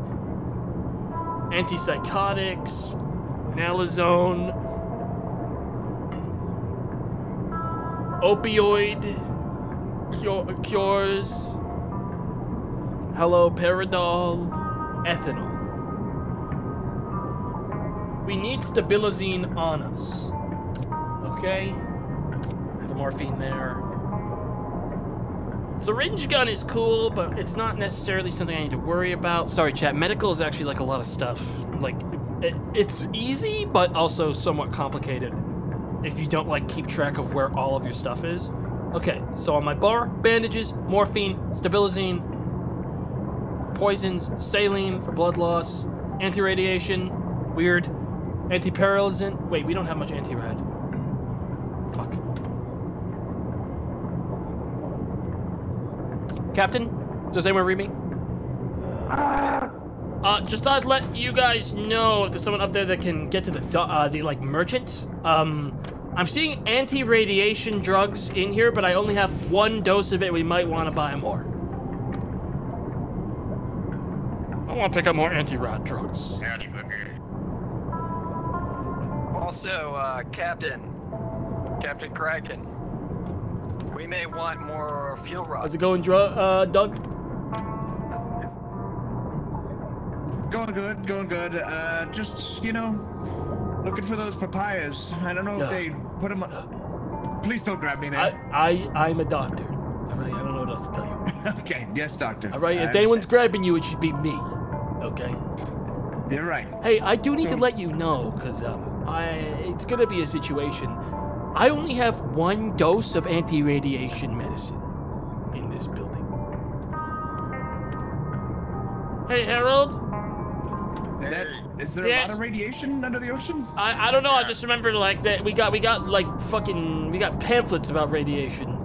Antipsychotics, naloxone. opioid cure, cures, haloperidol, ethanol. We need stabilozine on us. Okay? The morphine there. Syringe gun is cool, but it's not necessarily something I need to worry about. Sorry, chat. Medical is actually like a lot of stuff. Like, it, it's easy, but also somewhat complicated if you don't like keep track of where all of your stuff is. Okay, so on my bar, bandages, morphine, stabilozine, poisons, saline for blood loss, anti-radiation, weird, anti-paralysant. Wait, we don't have much anti-rad. Fuck. Captain, does anyone read me? Uh, just thought I'd let you guys know if there's someone up there that can get to the uh, the like merchant. Um, I'm seeing anti-radiation drugs in here, but I only have one dose of it. We might want to buy more. I want to pick up more anti-rad drugs. Also, uh, Captain, Captain Kraken, we may want more fuel rods. How's it going, Dr- uh, Doug? Going good, going good. Uh, just you know, looking for those papayas. I don't know if Yeah. they put them. Please don't grab me there. I, I, I'm a doctor. I really, I don't know what else to tell you. okay, yes, doctor. All right, I if anyone's grabbing you, it should be me. Okay. You're right. Hey, I do need to let you know, cause um, I it's gonna be a situation. I only have one dose of anti-radiation medicine in this building. Hey, Harold. Is that is there Yeah. a lot of radiation under the ocean? I, I don't know. I just remember like that we got we got like fucking we got pamphlets about radiation.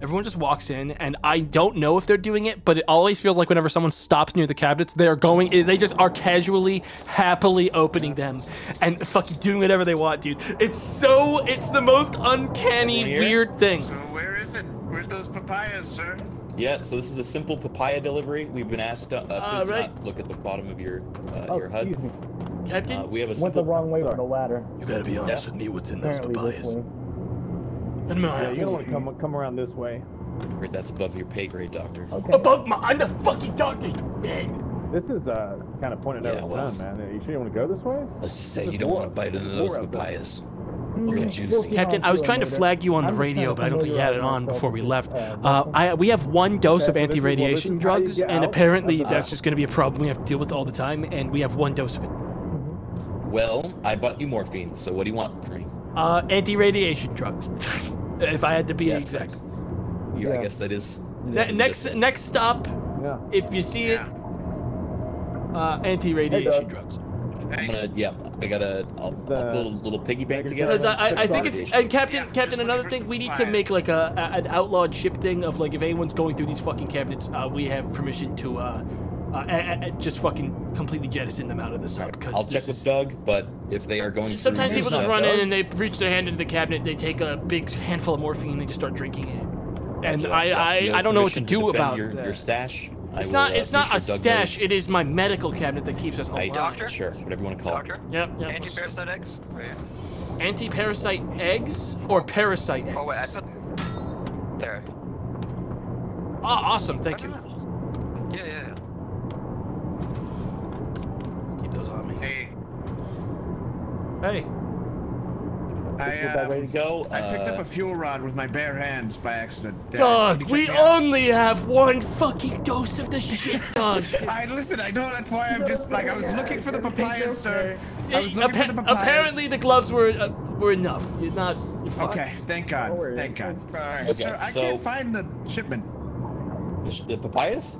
Everyone just walks in, and I don't know if they're doing it, but it always feels like whenever someone stops near the cabinets, they are going. They just are casually, happily opening them and fucking doing whatever they want, dude. It's so. It's the most uncanny, Here? weird thing. So where is it? Where's those papayas, sir? Yeah, so this is a simple papaya delivery. We've been asked to uh, Ah, please right. not look at the bottom of your uh, Oh, your HUD. Captain, Uh, we have a Went simple. the wrong way on the ladder. you gotta be honest Yeah. with me. What's in those Apparently this papayas? Way. In my Yeah, you don't want to come come around this way. Right, That's above your pay grade, doctor. Okay. Above my, I'm the fucking doctor, man. This is uh kind of pointed Yeah, out well. down, man. You sure you want to go this way? Let's just say There's you don't want to bite into more those of them. papayas. Okay. They're juicy. Captain, I was trying to flag you on the radio, but I don't think you had it on before we left. Uh, I we have one dose of Okay, so this is- well, this anti-radiation is how you drugs, and apparently that's just going to be a problem we have to deal with all the time. And we have one dose of it. Well, I bought you morphine, so what do you want from me? Uh, anti-radiation drugs, if I had to be Yes. exact. You, I Yeah. guess that is. Ne- that is next just- next stop, Yeah. if you see it, uh, anti-radiation Hey, drugs. I'm gonna, yeah, I gotta, I'll, I'll put a little, little piggy bank together. Because I, I, I think it's and Captain Yeah, Captain another thing we need to make like a, a an outlawed ship thing of like if anyone's going through these fucking cabinets, uh, we have permission to uh, uh, a- a- a- just fucking completely jettison them out of the sub because I'll check with Doug, but if they are going Sometimes through people just stuff- run in and they reach their hand into the cabinet, they take a big handful of morphine, and they just start drinking it. And Yeah, I, I, I don't know what to do defend about your, that. your stash. I it's will, not, uh, it's make not a Doug stash. knows. It is my medical cabinet that keeps us Hey, alive. doctor? Sure, whatever you want to call Doctor? it. Yep, yep. Anti-parasite eggs? Right. Anti-parasite eggs or parasite eggs? Oh wait, I put. There. Oh, awesome. Thank you. Yeah, yeah, yeah. Keep those on me. Hey, Hey. I Get that uh, ready to Go. I picked up uh, a fuel rod with my bare hands by accident. Uh, Doug, can we check me out? only have one fucking dose of the shit, Doug. I listen. I know that's why I'm just like I was looking for the papayas, sir. I was looking Appa- for the papayas. apparently, the gloves were uh, were enough. You're not. You're fine. Okay, thank God. Don't. Thank God. Okay, sir, I so- can't find the shipment. the, sh- the papayas?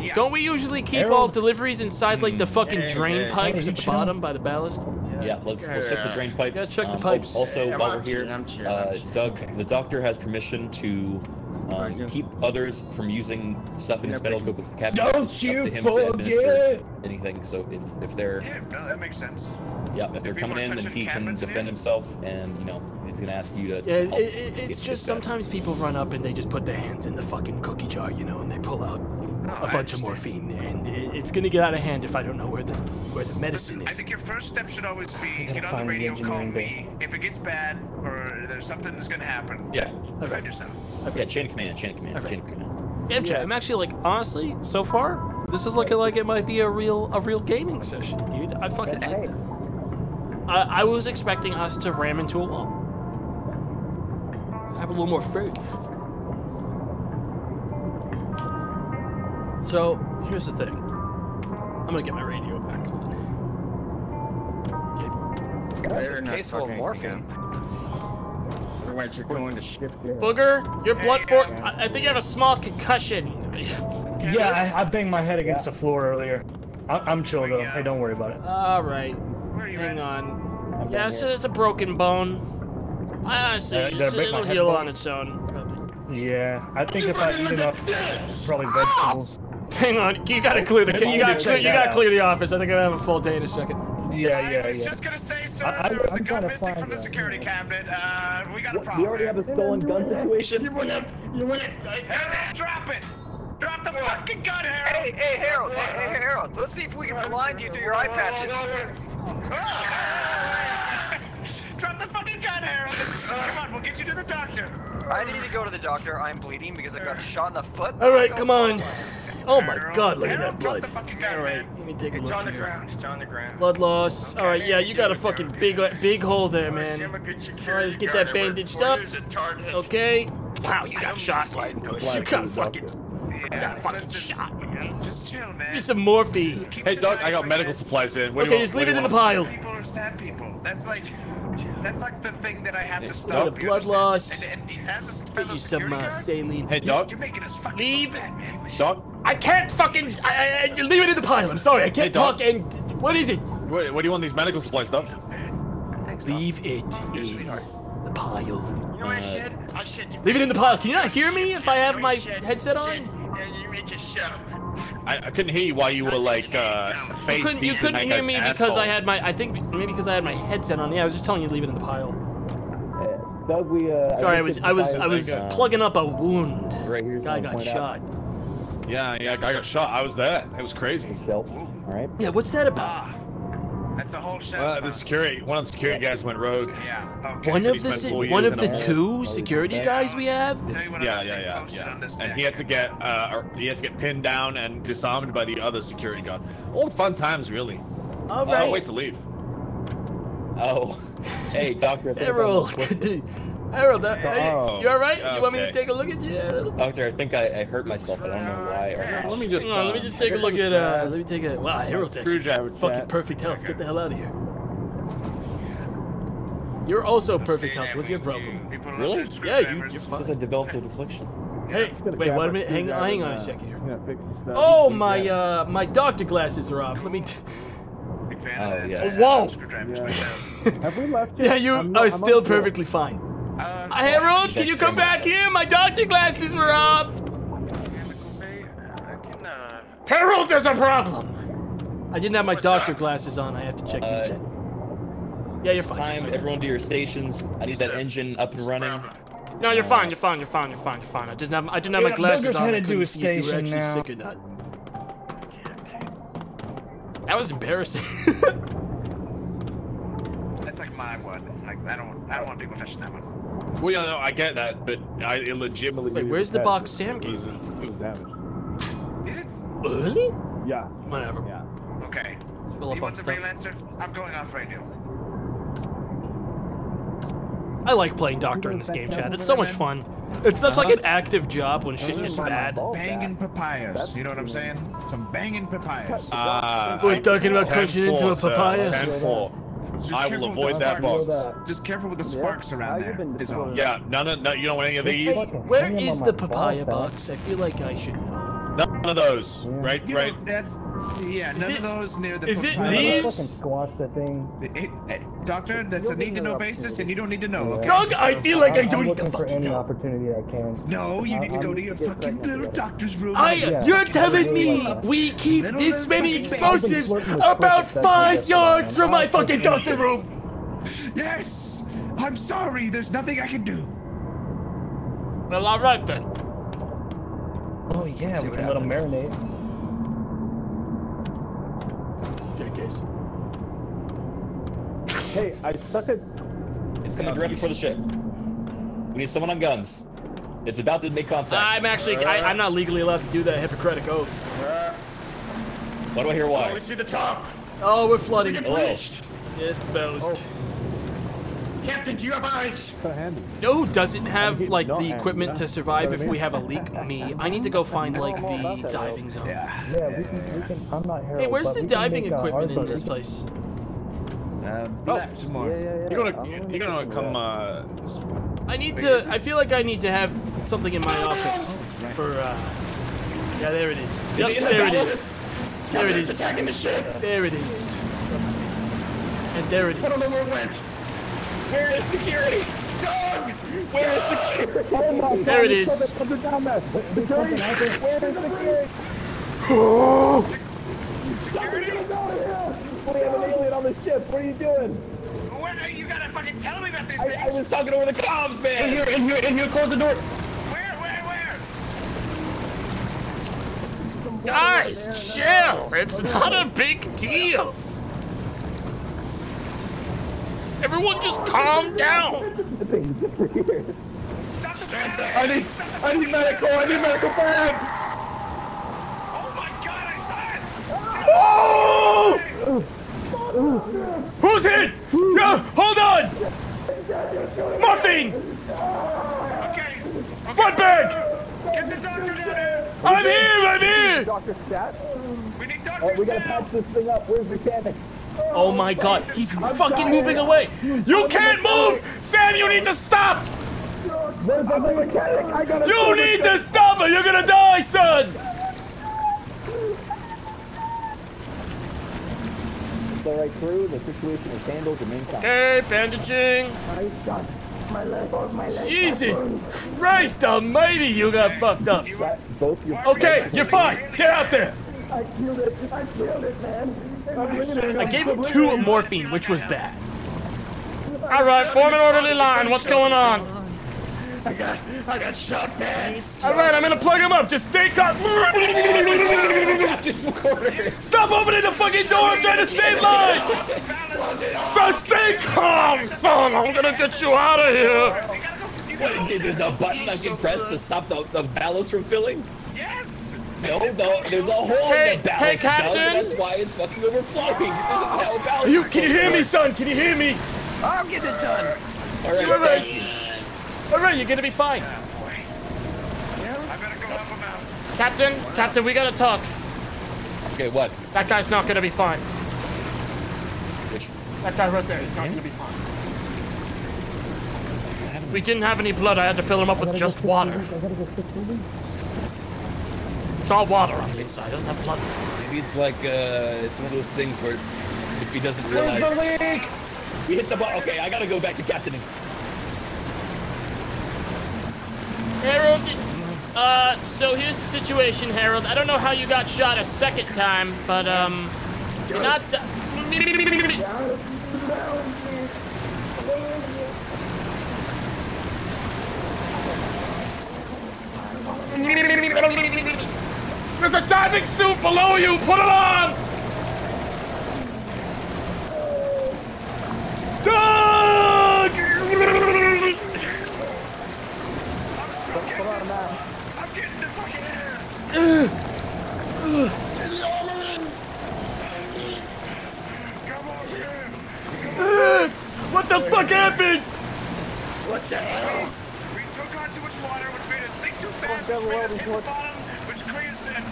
Yeah. Don't we usually keep Harold? all deliveries inside like the fucking Hey, drain hey, pipes hey, at the bottom by the ballast? Yeah, let's let's check the drain pipes. Yeah, check the Um, pipes. Also, Yeah, I'm while we're here, chill, I'm chill, uh, I'm chill. Doug, the doctor has permission to um, keep others from using stuff in his medical cabinet. Don't It's up you to him to administer forget! anything. So if, if they're Yeah, no, that makes sense. yeah, if they're people coming in, then touching he can cabinets defend here? himself, and you know he's gonna ask you to. Yeah, it, help it, get it's shit just better. sometimes people run up and they just put their hands in the fucking cookie jar, you know, and they pull out No, a I bunch of morphine, and it's gonna get out of hand if I don't know where the where the medicine I is. I think your first step should always be get on the find the radio, call engineering me. If it gets bad or there's something that's gonna happen, Yeah, defend yourself. yeah, chain command, chain command, Okay. chain of command. Yeah, I'm, I'm actually like honestly, so far, this is looking like it might be a real a real gaming session, dude. I fucking like Hey. that. I, I was expecting us to ram into a wall. Have a little more faith. So here's the thing. I'm gonna get my radio back on. Better This not case full of morphine. again. Otherwise, you're going to shit. Booger, your blood for I, I think you have a small concussion. Yeah, I, I banged my head against the floor earlier. I, I'm chill though. Hey, don't worry about it. All right, Where are you hang at? on. Yeah, it's, it's a broken bone. I honestly, Uh, did I it's- it'll heal bone? on its own. probably. Yeah, I think if I eat enough, probably vegetables. Hang on, you gotta clear the Maybe you gotta clear, you gotta clear the office. I think I'm gonna have a full day in a second. Yeah, I yeah, was yeah. just gonna say, sir, I- I- there was a I'm gun missing find from the that. security cabinet. Uh, we got a problem. We already have a stolen gun situation. You went, you went, Harold, drop it! Drop the fucking gun, Harold! Hey, hey, Harold. Hey, hey, Harold. Let's see if we can blind you through your eye patches. Drop the fucking gun, Harold! Come on, we'll get you to the doctor. I need to go to the doctor. I'm bleeding because I got shot in the foot. All right, come on. Oh my Harold, God, look at that blood. the fucking gun, All right, let me take a It's look on the here. ground. It's on the ground. Blood loss. All right, yeah, you got a fucking big, uh, big hole there, man. Jim, a good security All right, let's get that bandaged up. is a target. Okay. Wow, you got shot. sliding. You got fucking. Yeah, fucking listen, shot, man. Just chill, man. Give me some morphine. Hey, your Doc, I got medical supplies in. What Okay, just leave it in the do you want? pile. People are sad people. That's like, that's like the thing that I have to Got stop. a you blood loss. And, and as a Get you some uh, saline. Hey, Doc. You're making us fucking Leave. look bad, man. Doc, I can't fucking. I, I, I- leave it in the pile. I'm sorry. I can't Hey, Doc. talk. And what is it? what, what do you want these medical supplies, Doc? Thanks, Doc. Leave it in sweetheart. the pile. You know what I should? I should. Leave it in the pile. Can you not hear me if I have my headset on? Yeah, you need to shut up. I, I couldn't hear you while you were like uh, face You couldn't, you couldn't hear guy's me because asshole. I had my. I think maybe because I had my headset on. Yeah, I was just telling you to leave it in the pile. Doug, we, uh. Sorry, I was I was I was Uh, plugging up a wound. Right here. Guy got shot. Yeah, yeah, I got shot. I was there. It was crazy. Shelf, alright? Yeah, what's that about? That's a whole show. Uh, the security, one of the security guys went rogue. yeah. Okay. One so of he the spent se- four one of the two security guys we have. Tell Yeah, yeah, yeah, yeah. And neck. he had to get, uh, he had to get pinned down and disarmed by the other security guard. Old fun times, really. All Oh, right. wait to leave. Oh, hey, Doctor. Harold, Harold, uh, hey, Oh, you all right? You want me to take a look at you, Harold? Doctor, I think I, I hurt myself. I don't know why. Or Let me just. Hang on, let me uh, just take a look at. uh Let me take a. Wow, Harold's actually Screwdriver fucking chat. perfect health. Get the hell out of here. You're also perfect health. What's your problem? Really? Yeah, you, screwdrivers. you're It says fine. I developed an affliction. Hey, wait, wait a minute. Hang on, hang on a second here. Yeah, fix some stuff. Oh, my uh, my doctor glasses are off. Let me. T- Big fan Oh, yes. Whoa. Yeah. Have we left yeah, you I'm- are I'm still perfectly fine. Harold, can you come back here? My doctor glasses were off. Chemical bay. I can. Harold, there's a problem. I didn't have my doctor glasses on. I have to check Uh, again. Yeah, you're It's fine. time, everyone to your stations. I need that engine up and running. No, you're fine. You're fine. You're fine. You're fine. You're fine. I didn't have. I didn't have my glasses on. I headed to couldn't see if you were actually now. sick or not. That was embarrassing. That's like my one. Like I don't, I don't want people touching that one. Well, yeah, no, I get that, but I illegitimately. Wait, where's the box Sam gave was, me? It was damaged. Did it? Really? Yeah, Whatever. yeah. Okay. Fill you up on stuff. I'm going off right now. I like playing doctor in this game chat. It's so much fun. It's such like an active job when shit gets bad. Banging papayas. You know what I'm saying? Some banging papayas. Uh, Was talking about 10-4, crunching into a sir, papaya. 10-4. Just I will avoid that sparks. box. Just careful with the sparks around there. been Is all. doing? Yeah, none of no, you don't want any of these. Where is the papaya box? I feel like I should know. None of those. Right, You right. know, that's yeah. None it- of those near the. is it these? Fucking squash the thing. It- it- doctor, that's a You'll get need to know basis, and you don't need to know. Okay. Doug, I feel like I I'm don't need to looking for fucking any know. opportunity I can. No, you I- need to I'm go to your fucking little doctor's room. I, Yeah. you're telling me Yeah. we keep Little this many explosives about five yards from my fucking doctor room? Yes. I'm sorry. There's nothing I can do. Well, all right then. Oh yeah, we what can let him happens. marinate. Good case. Hey, I stuck it. It's coming directly for the ship. We need someone on guns. It's about to make contact. I'm actually, I, I'm not legally allowed to do that Hippocratic oath. What do I hear? Oh, Why? we see the top. Oh, we're flooding. Hello. Yes, bounced. Captain, do you have eyes? So handy. No, doesn't have like the equipment yeah. to survive Know if what I we have a leak. Me, I need to go find like I'm all about the diving zone. Yeah. Yeah, we can, we can. I'm not Harold. Hey, where's the diving equipment in this place? Uh, Oh. left more. Yeah, yeah, yeah. You're I'm gonna, gonna you're gonna do come. Uh, I need to. I feel like I need to have something in my office for. uh... Yeah, there it is. Yep, it in the there it ballast? There it is. attacking the ship. There it is. And there it is. I don't know where it went. Where is security? Doug! Where is security? Oh my There God, it it's is. something- something. Security. Where is security? Security? We have an alien on the ship. What are you doing? What are you gotta fucking tell me about these I, things? I was talking over the comms, man. In here, in here, in here, close the door. Where, where, where? Guys, chill. It's not a big deal. Everyone just calm down. I need, I need medical. I need medical bag. Oh my god, I saw it! Oh! Who's in? No, hold on! Morphine! Okay, Blood bag! get the doctor down here! I I'm here, I'm here! Dr. Stat? We need Oh, Dr. we gotta Stout. patch this thing up. Where's the mechanic? Oh my god, he's fucking moving away! You can't move! Sam, you need to stop! Where's the mechanic? I gotta You need to stop or you're gonna die, son! Right, crew. The situation is handled. The main Okay, bandaging. My leg my leg. Jesus Christ almighty, you got fucked up. Okay, you're fine. Get out there. I killed it. I killed it, man. I'm bleeding. I gave him two morphine, which was bad. All right, form an orderly line. What's going on? I got, I got shot, man. All right, I'm gonna plug him up. Just stay calm. Captain's. Stop opening the fucking door. I'm trying to save lives. Stop, stay calm, son. I'm gonna get you out of here. What, there's a button I can press to stop the, the ballast from filling? Yes. No, no, there's a hole Hey, in the hey, ballast, Doug, Captain. That's why it's fucking overflowing. This is how a ballast You can you hear to me, son? Can you hear me? I'm getting it done. All right, All right. thank you. All right, you're gonna be fine. I better go help him out. Captain, Captain, we gotta talk. Okay, what? That guy's not gonna be fine. Which? That guy right there is not gonna be fine. We didn't have any blood. I had to fill him up with just water. It's all water on the inside. It doesn't have blood. Maybe it's like uh, it's one of those things where if he doesn't realize. There's the leak. We hit the button. Okay, I gotta go back to captaining. Harold, uh, so here's the situation, Harold. I don't know how you got shot a second time, but um, you're not. There's a diving suit below you. Put it on. Doug! I'm getting the fucking air. Come over here. What the fuck happened? What the hell? We took on too much water, which made us sink too fast, which made us hit the bottom, which creates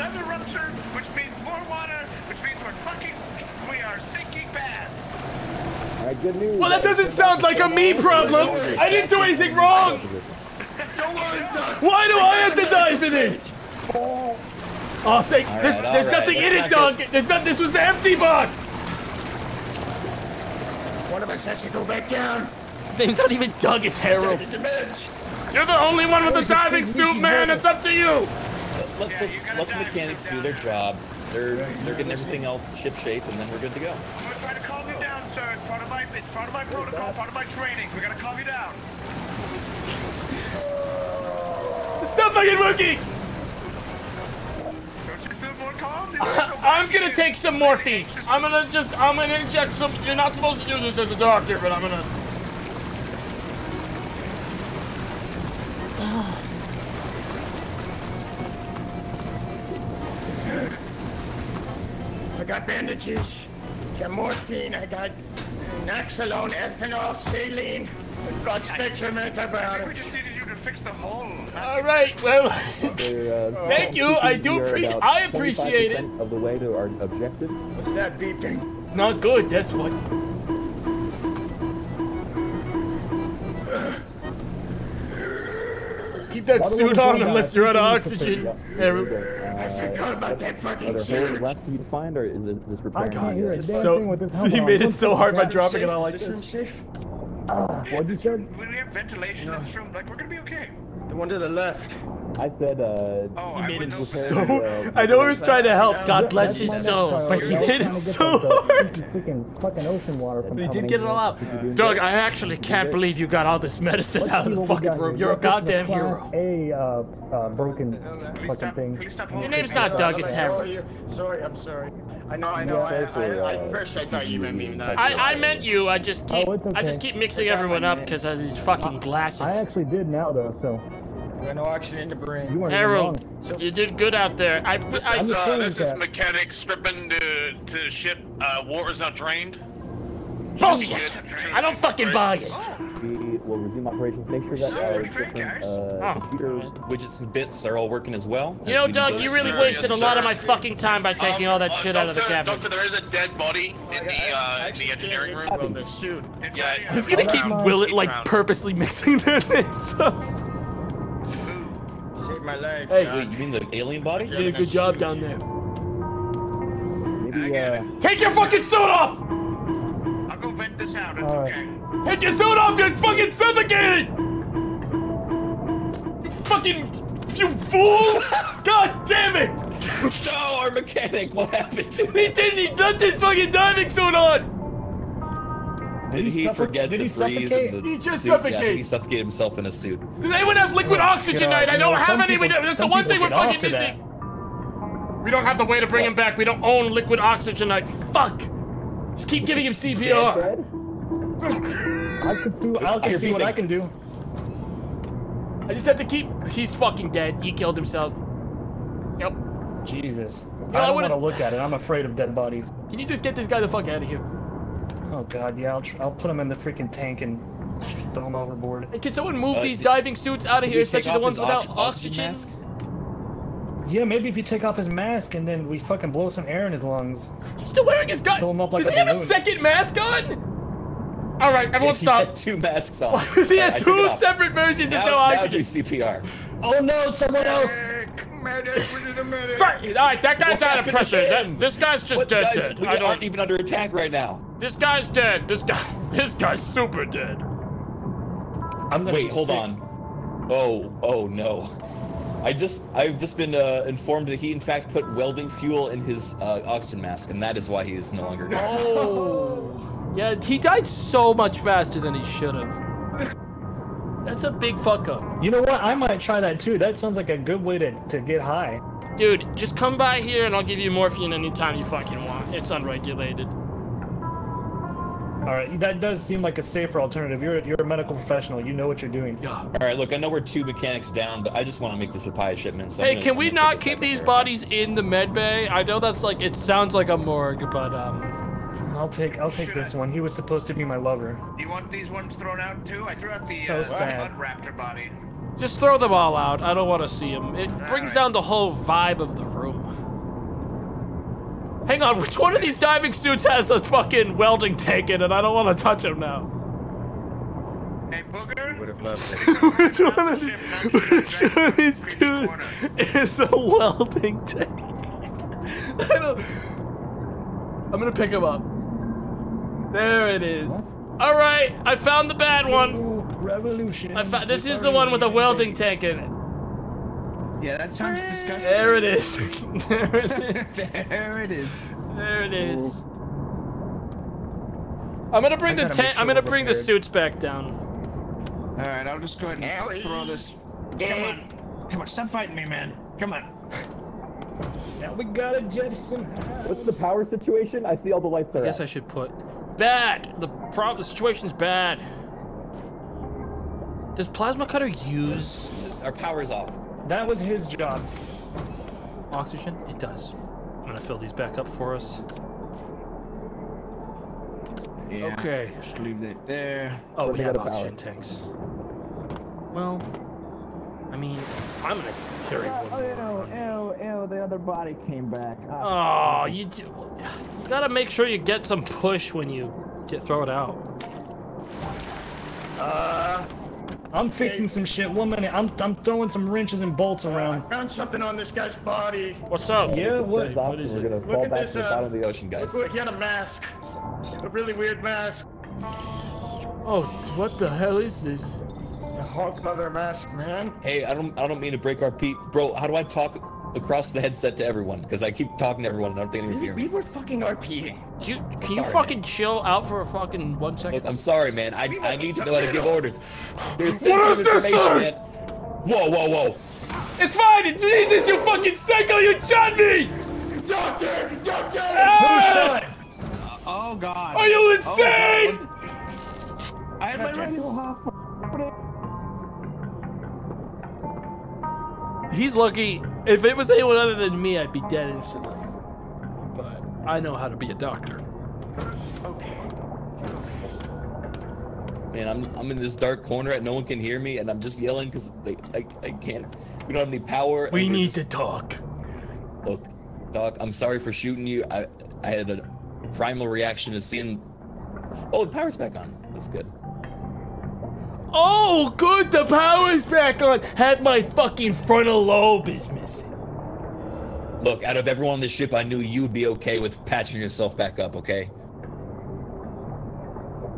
another rupture, which means more water, which means we're fucking, we are sinking bad. All right, good news. Well, that doesn't sound like a me problem. I didn't do anything wrong. Don't worry, Doug. Why do I have to die for this? Oh, thank. All there's there's right, nothing in let's it, not Doug. There's not. This was the empty box. One of us has to go back down. His name's not even Doug. It's Harold. Get the meds. You're the only one with a diving suit, man. It's up to you. Let's let's let the mechanics do their job. They're they're getting everything else ship shape, and then we're good to go. I'm gonna try to calm you down, sir. It's part of my, it's part of my protocol, part of my training. We gotta calm you down. It's not fucking working. Don't you feel more calm? Did you feel I'm gonna take some morphine. I'm gonna just. I'm gonna inject some. You're not supposed to do this as a doctor, but I'm gonna. Got bandages, some morphine, I got Naloxone, ethanol, saline, I've got spectrum antibiotics. We just needed you to fix the hole. All right. Well. Uh, Thank you. I do appreciate. I appreciate it. Of the way to our objective. What's that beeping? Not good. That's what. Keep that By suit on unless you're out of I think we need oxygen. to- Harold. I forgot about that fucking suit. left for you to find, or is it just My repairing? God, it? so. He made it so hard by dropping it out like this this. safe? What'd you say? We have ventilation in this room. Like, we're gonna be okay. The one to the left. I said, uh, Oh, He I made would it know so. uh, I know he was trying to help. God Yeah, bless that's his my soul, but he I was made trying it to get so the- hard. freaking fucking ocean water from He did coming get it all out. here. Doug. I actually can't believe you got all this medicine Let's out of the fucking room. You're a goddamn Class hero. A uh, uh, broken fucking thing. Your holding name's not Doug, it's Harold. Sorry, I'm sorry. I know, I know. Yeah, I, I, I, uh, first I thought you meant me. I, I meant you. I just keep. Oh, it's I just keep mixing everyone up because of these fucking glasses. I actually did now though, so I got no oxygen in the brain. you weren't Harold, even wrong. you did good out there. I, This I, is, uh, this is that- mechanic stripping to to ship. Uh, water's not drained. bullshit. I don't fucking buy it. We we'll resume operations. Make sure that our different uh, Oh. computers. Widgets and bits are all working as well. You know, Doug, you really through- wasted a lot of my fucking time by taking all that Uh, shit out of the doctor, cabin. Doctor, there is a dead body in the uh, the engineering room. on this suit. Yeah, He's gonna keep Brown. Will it like purposely mixing their names up. Saved my life. Hey, Wait, you mean the alien body? you did a good job down there. Maybe uh, Take your fucking suit off! I'll go vent this out. It's Alright. okay. Take your suit off! You're fucking suffocated! You fucking, you fool! God damn it! No, our mechanic. What happened to He didn't. He left his fucking diving suit on. Did he suffo- forget did to he breathe suffocate? in the He just suit? Yeah, suffocated. he suffocated himself in a suit. Does anyone have liquid oxygen? God, I don't know, have some any. We people- don't- That's the one thing we're fucking to that. missing. We don't have the way to bring him back. We don't own liquid oxygen. oxygenite. Fuck. Just keep giving him CPR. dead? I can do. I can see what I can do. I just have to keep. He's fucking dead. He killed himself. Yep. Jesus. No, I I don't wouldn't- want to look at it. I'm afraid of dead bodies. Can you just get this guy the fuck out of here? Oh god, yeah. I'll, tr- I'll put him in the freaking tank and throw him overboard. Hey, can someone move Uh, these did- diving suits out of here, especially the ones without ox- oxygen? mask? Yeah, maybe if you take off his mask and then we fucking blow some air in his lungs. He's still wearing his gun. Fill him up like Does a he have a second mask on? All right, everyone He stop. had two masks on. he I- had I took two separate versions Now, of no oxygen. now do. CPR. Oh no, someone else! Medic, we need a medic. Start. All right, that guy's What out of pressure. That, this guy's just What, dead. guys, dead. we I aren't don't. even under attack right now. This guy's dead. This guy. This guy's super dead. I'm gonna Wait, hold sick. on. Oh, oh no. I just, I've just been uh, informed that he in fact put welding fuel in his uh, oxygen mask, and that is why he is no longer. Oh. Yeah, he died so much faster than he should have. That's a big fuck up. You know what? I might try that too. That sounds like a good way to, to get high. Dude, just come by here and I'll give you morphine anytime you fucking want. It's unregulated. All right, that does seem like a safer alternative. You're you're a medical professional. You know what you're doing. Yeah. All right, look, I know we're two mechanics down, but I just want to make this papaya shipment. So Hey, gonna- can we not keep these there. bodies in the med bay? I know that's like it sounds like a morgue, but um I'll take I'll take this one. He was supposed to be my lover. Do you want these ones thrown out too? I threw out the So uh, sad. mud raptor body. just throw them all out. I don't want to see them. It brings down the whole vibe of the room. Hang on, which one of these diving suits has a fucking welding tank in it? I don't want to touch him now. Hey, Booger. Would have loved Which one of these, which one of these two is a welding tank? I don't. I'm gonna pick him up. There it is. All right, I found the bad one. Revolution. I found this is the one with a welding tank in it. Yeah, that sounds disgusting. There it is. there it is. there it is. There it is. I'm gonna bring the tank. sure I'm gonna we're bring the suits back down. All right, I'll just go ahead and throw this. Come on, come on, stop fighting me, man. Come on. Now we got a jettison. What's the power situation? I see all the lights are I guess out. I should put bad. The prob the situation's bad. Does plasma cutter use Our power's off. That was his job. oxygen? It does. I'm gonna fill these back up for us. Yeah, Okay. Just leave that there. Oh, we Running have out of power. oxygen tanks. Well, I mean, I'm gonna carry Oh, one. ew, ew, ew, the other body came back. Ah. Oh, you, do, you gotta make sure you get some push when you get throw it out. Uh, I'm fixing some shit. One minute. I'm I'm throwing some wrenches and bolts around. Found something on this guy's body. What's up? Yeah, what? Turns off what is it? We're gonna Look at back this, to the uh, bottom of the ocean. Ocean guys. Look, he had a mask. A really weird mask. Oh, what the hell is this? The Hulk leather mask, man. Hey, I don't, I don't mean to break our peep, bro. How do I talk across the headset to everyone? Because I keep talking to everyone, and I don't think anyone can hear me. were fucking RPing. You, can you Sorry, fucking chill out for a fucking one second? Look, I'm sorry, man. I, I need to know how to give orders. There's What is sensitive this information, thing? man. Whoa, whoa, whoa. It's fine! Jesus, you fucking psycho! You shot me! Doctor! Doctor! Ah! Oh God. Are you Oh, insane? God. I had my radio off. He's lucky. If it was anyone other than me, I'd be dead instantly. But I know how to be a doctor. Okay. Man, I'm I'm in this dark corner and no one can hear me, and I'm just yelling because I, I I can't. We don't have any power. We need just- to talk. Look, Doc, I'm sorry for shooting you. I I had a primal reaction to seeing. Oh, the power's back on. That's good. Oh, good, the power's back on. Half my fucking frontal lobe is missing. Look, out of everyone on this ship, I knew you'd be okay with patching yourself back up. Okay.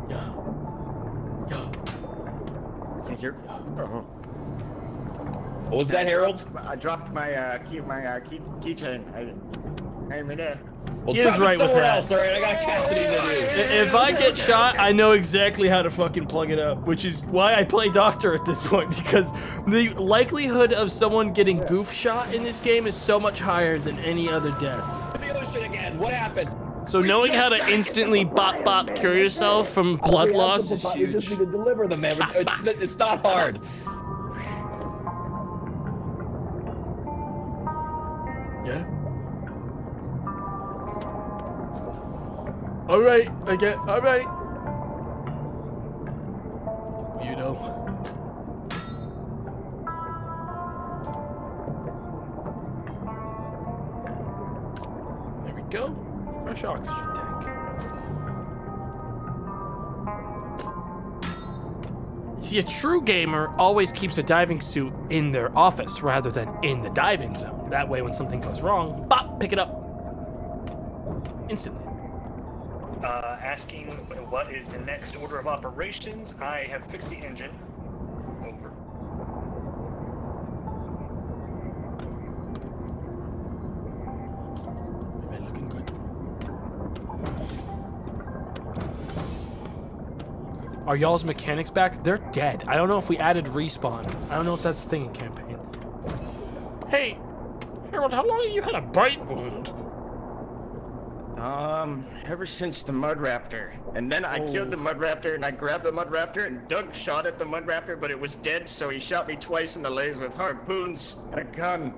Yeah, Yeah. Thank you're. Oh. What was that, Harold? I dropped my uh, key, my uh, key, keychain. I, I'm in there. Well, He is right with that. else. All right, I got captaining to do. If I get shot, I know exactly how to fucking plug it up, which is why I play doctor at this point because the likelihood of someone getting goof shot in this game is so much higher than any other death. The ocean again. What happened? So knowing how to instantly bop bop cure yourself from blood loss is You just huge. need to deliver The them. man, it's it's not hard. All right, I get. All right. You know. There we go. Fresh oxygen tank. See, a true gamer always keeps a diving suit in their office rather than in the diving zone. That way, when something goes wrong, bop, pick it up instantly. Uh, asking what is the next order of operations. I have fixed the engine. Over. Looking good. Are y'all's mechanics back? They're dead. I don't know if we added respawn. I don't know if that's a thing in campaign. Hey, Harold, how long have you had a bite wound? Um, ever since the Mud Raptor. And then I killed the Mud Raptor and I grabbed the Mud Raptor and Doug shot at the Mud Raptor, but it was dead, so he shot me twice in the legs with harpoons and a gun.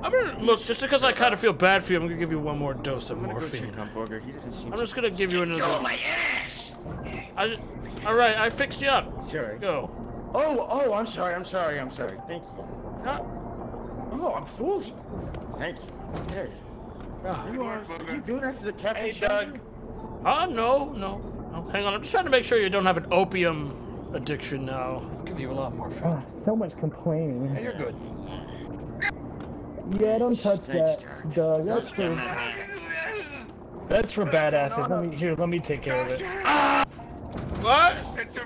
I'm gonna look just because I kind of feel bad for you. I'm gonna give you one more dose of go morphine. check on Booger. He doesn't seem I'm just gonna give you another. Oh, my ass! I, all right, I fixed you up. Sorry. Go. Oh, oh, I'm sorry, I'm sorry, I'm sorry. Thank you. Oh, I'm fooled. Thank you. There. Ah. You are, are you good after the captain Hey, Doug. you? Ah, no, no, no. Hang on, I'm just trying to make sure you don't have an opium addiction now. I'll give you a lot more fun. Ah, so much complaining. Hey, you're good. Yeah, don't touch Thanks, that, Doug. That's for That's for badasses. Let me here. Let me take care of it. What? It's a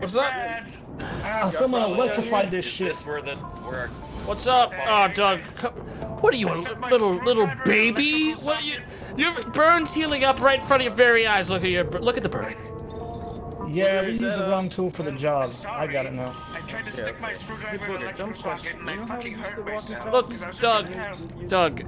What's that? Bad. Ah, someone electrified this shit. this where the where our What's up? Oh, Doug. What are you, a little little baby? What are you? Your burn's healing up right in front of your very eyes. Look at your look at the burn. Yeah, we used the wrong tool for the job. I got it now. I tried to stick my screwdriver in Booger, the electrical don't trust- socket and I fucking hurt myself. Look, because I was Doug, Doug.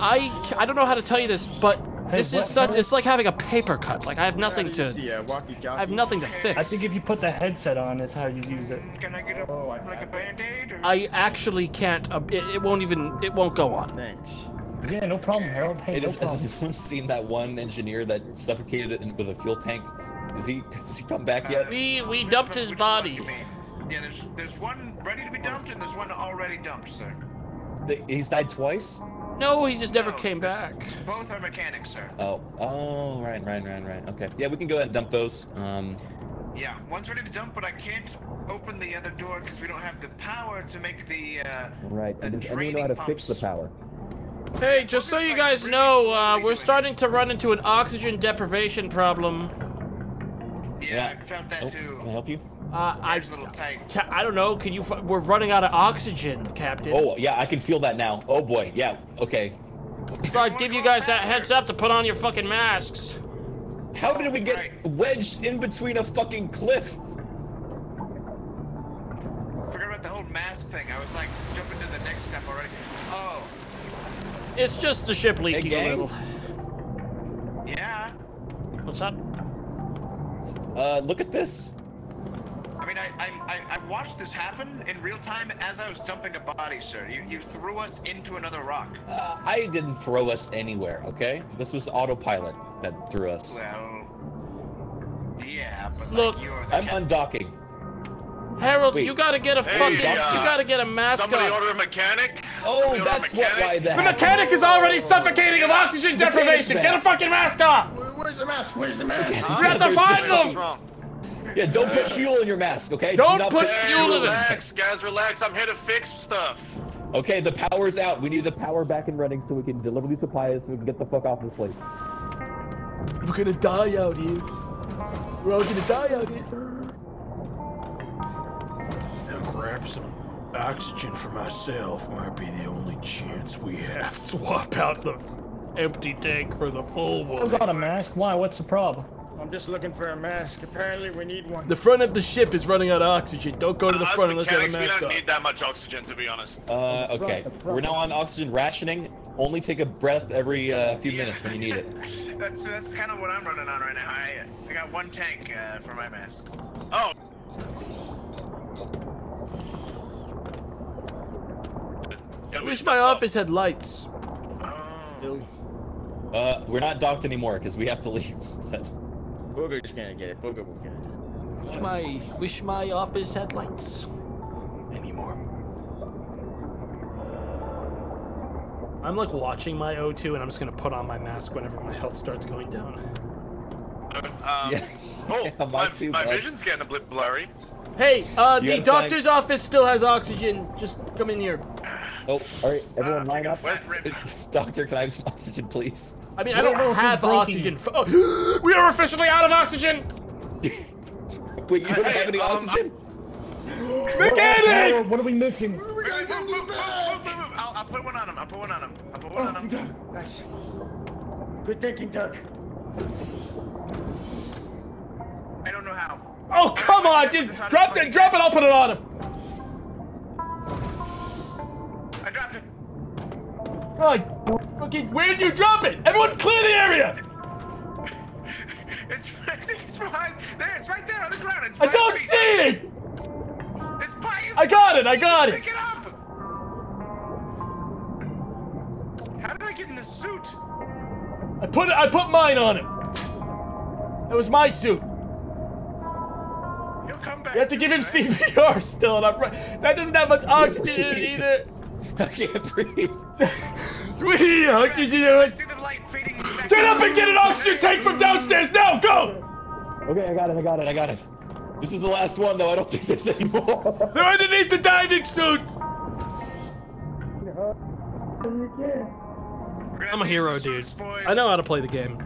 I I don't know how to tell you this, but this what- is such. It's like having a paper cut. Like I have nothing to. Yeah, walkie I have nothing to fix. I think if you put the headset on, is how you use it. Can I get a, Oh, I- like a band-aid? Or... I actually can't. Uh, it, it won't even. It won't go on. Thanks. Yeah, no problem, Harold. Hey, Hey, no has, has anyone seen that one engineer that suffocated it in- with a fuel tank? Is he has he come back yet? We we dumped his Which one do body. Yeah, there's there's one ready to be dumped and there's one already dumped, sir. The- He's died twice. No, he just never No, came back. Both are mechanics, sir. Oh, oh, right, right, right, right. Okay, yeah, we can go ahead and dump those. Um, Yeah, one's ready to dump, but I can't open the other door because we don't have the power to make the. Uh, right. The And does anyone know how to draining fix the power? Hey, just so you guys know, uh, we're starting to run into an oxygen deprivation problem. yeah, Yeah. I felt that oh, too. can I help you? Uh, I, There's a little tank. I don't know. Can you? F- we're running out of oxygen, Captain. Oh, yeah, I can feel that now. Oh boy, yeah. Okay. So I'd give you guys that heads up to put on your fucking masks. How did we get Right. wedged in between a fucking cliff? Forgot about the whole mask thing. I was like jumping to the next step already. Oh, It's just the ship leaking a gang? little. yeah. What's up? Uh, look at this. I mean, I, I, I, I watched this happen in real time as I was dumping a body, sir. You, you threw us into another rock. Uh, I didn't throw us anywhere, okay? This was autopilot that threw us. Well, Yeah, but Look, like, you're the I'm undocking. Harold, Wait. you gotta get a Hey, fucking, uh, you gotta get a mask on. Somebody on. order a mechanic. Oh, Somebody order a that's what mechanic? why the The mechanic is already suffocating of oxygen deprivation. Get a fucking mask on. Where's the mask? Where's the mask? You have to find What's them. Wrong? Yeah, don't put fuel in your mask, okay? Do Don't not put Hey, fuel in it. relax, guys, relax. I'm here to fix stuff. Okay, the power's out. We need the power back and running so we can deliver these supplies so we can get the fuck off this place. We're gonna die out here. We're all gonna die out here. Now grab some oxygen for myself. Might be the only chance we have. Swap out the empty tank for the full one. I've got a mask. Why? What's the problem? I'm just looking for a mask. Apparently, we need one. The front of the ship is running out of oxygen. Don't go to the Us front unless you have a mask we don't on. need that much oxygen, to be honest. Uh, okay. We're now on oxygen rationing. Only take a breath every uh, few minutes when you need it. That's that's kind of what I'm running on right now. I I got one tank uh, for my mask. Oh. I wish my office had lights. Still. Uh, we're not docked anymore because we have to leave. Booger's gonna get it. Booger will get it. Wish my wish my office had lights anymore. I'm like watching my O2 and I'm just gonna put on my mask whenever my health starts going down. Um, Yeah. Oh, Yeah, my, my vision's getting a bit blurry. Hey, uh, You the gotta doctor's office still has oxygen. Just come in here. Oh, all right, everyone line up. Where's- Doctor, can I have some oxygen, please? I mean, I don't else is have breaking? oxygen. Oh, we are officially out of oxygen. Wait, you don't Hey, have any um, oxygen? Mechanic! What are we missing? Move, move, move. I'll, I'll put one on him. I'll put one on him. I'll put one on him. Nice. Good thinking, Doug. I don't know how. Oh come on! Just drop it, drop it. I'll put it on him. Dropped it. Oh, okay, where'd you drop it? Everyone, clear the area. It's I it's behind there. It's right there on the ground. It's I don't me. see it. It's by his I got it. I got it. Pick it up. How did I get in the suit? I put it. I put mine on it. That was my suit. He'll come back. You have to give him CPR still, and I'm right. That doesn't have much oxygen in it either. I can't breathe. We need oxygen in it. Light. Get up and get an oxygen tank from downstairs now. Go. Okay, I got it. I got it. I got it. This is the last one, though. I don't think there's any more. They're underneath the diving suits. I'm a hero, dude. I know how to play the game.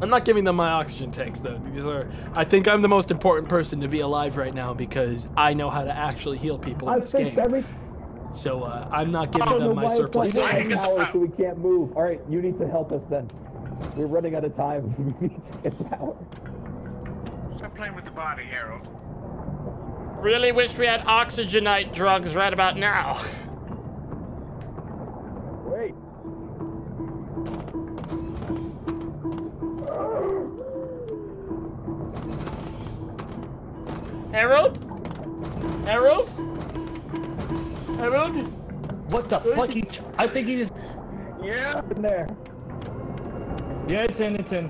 I'm not giving them my oxygen tanks though. These are. I think I'm the most important person to be alive right now because I know how to actually heal people in I this fixed game. every. So uh, I'm not giving them my surplus like tanks. power, so we can't move. All right, you need to help us then. We're running out of time. We need to get power. Stop playing with the body, Harold. Really wish we had oxygenite drugs right about now. Wait. Harold? Harold? Harold? What the fuck? He, I think he just. Yeah. In there. Yeah, it's in. It's in.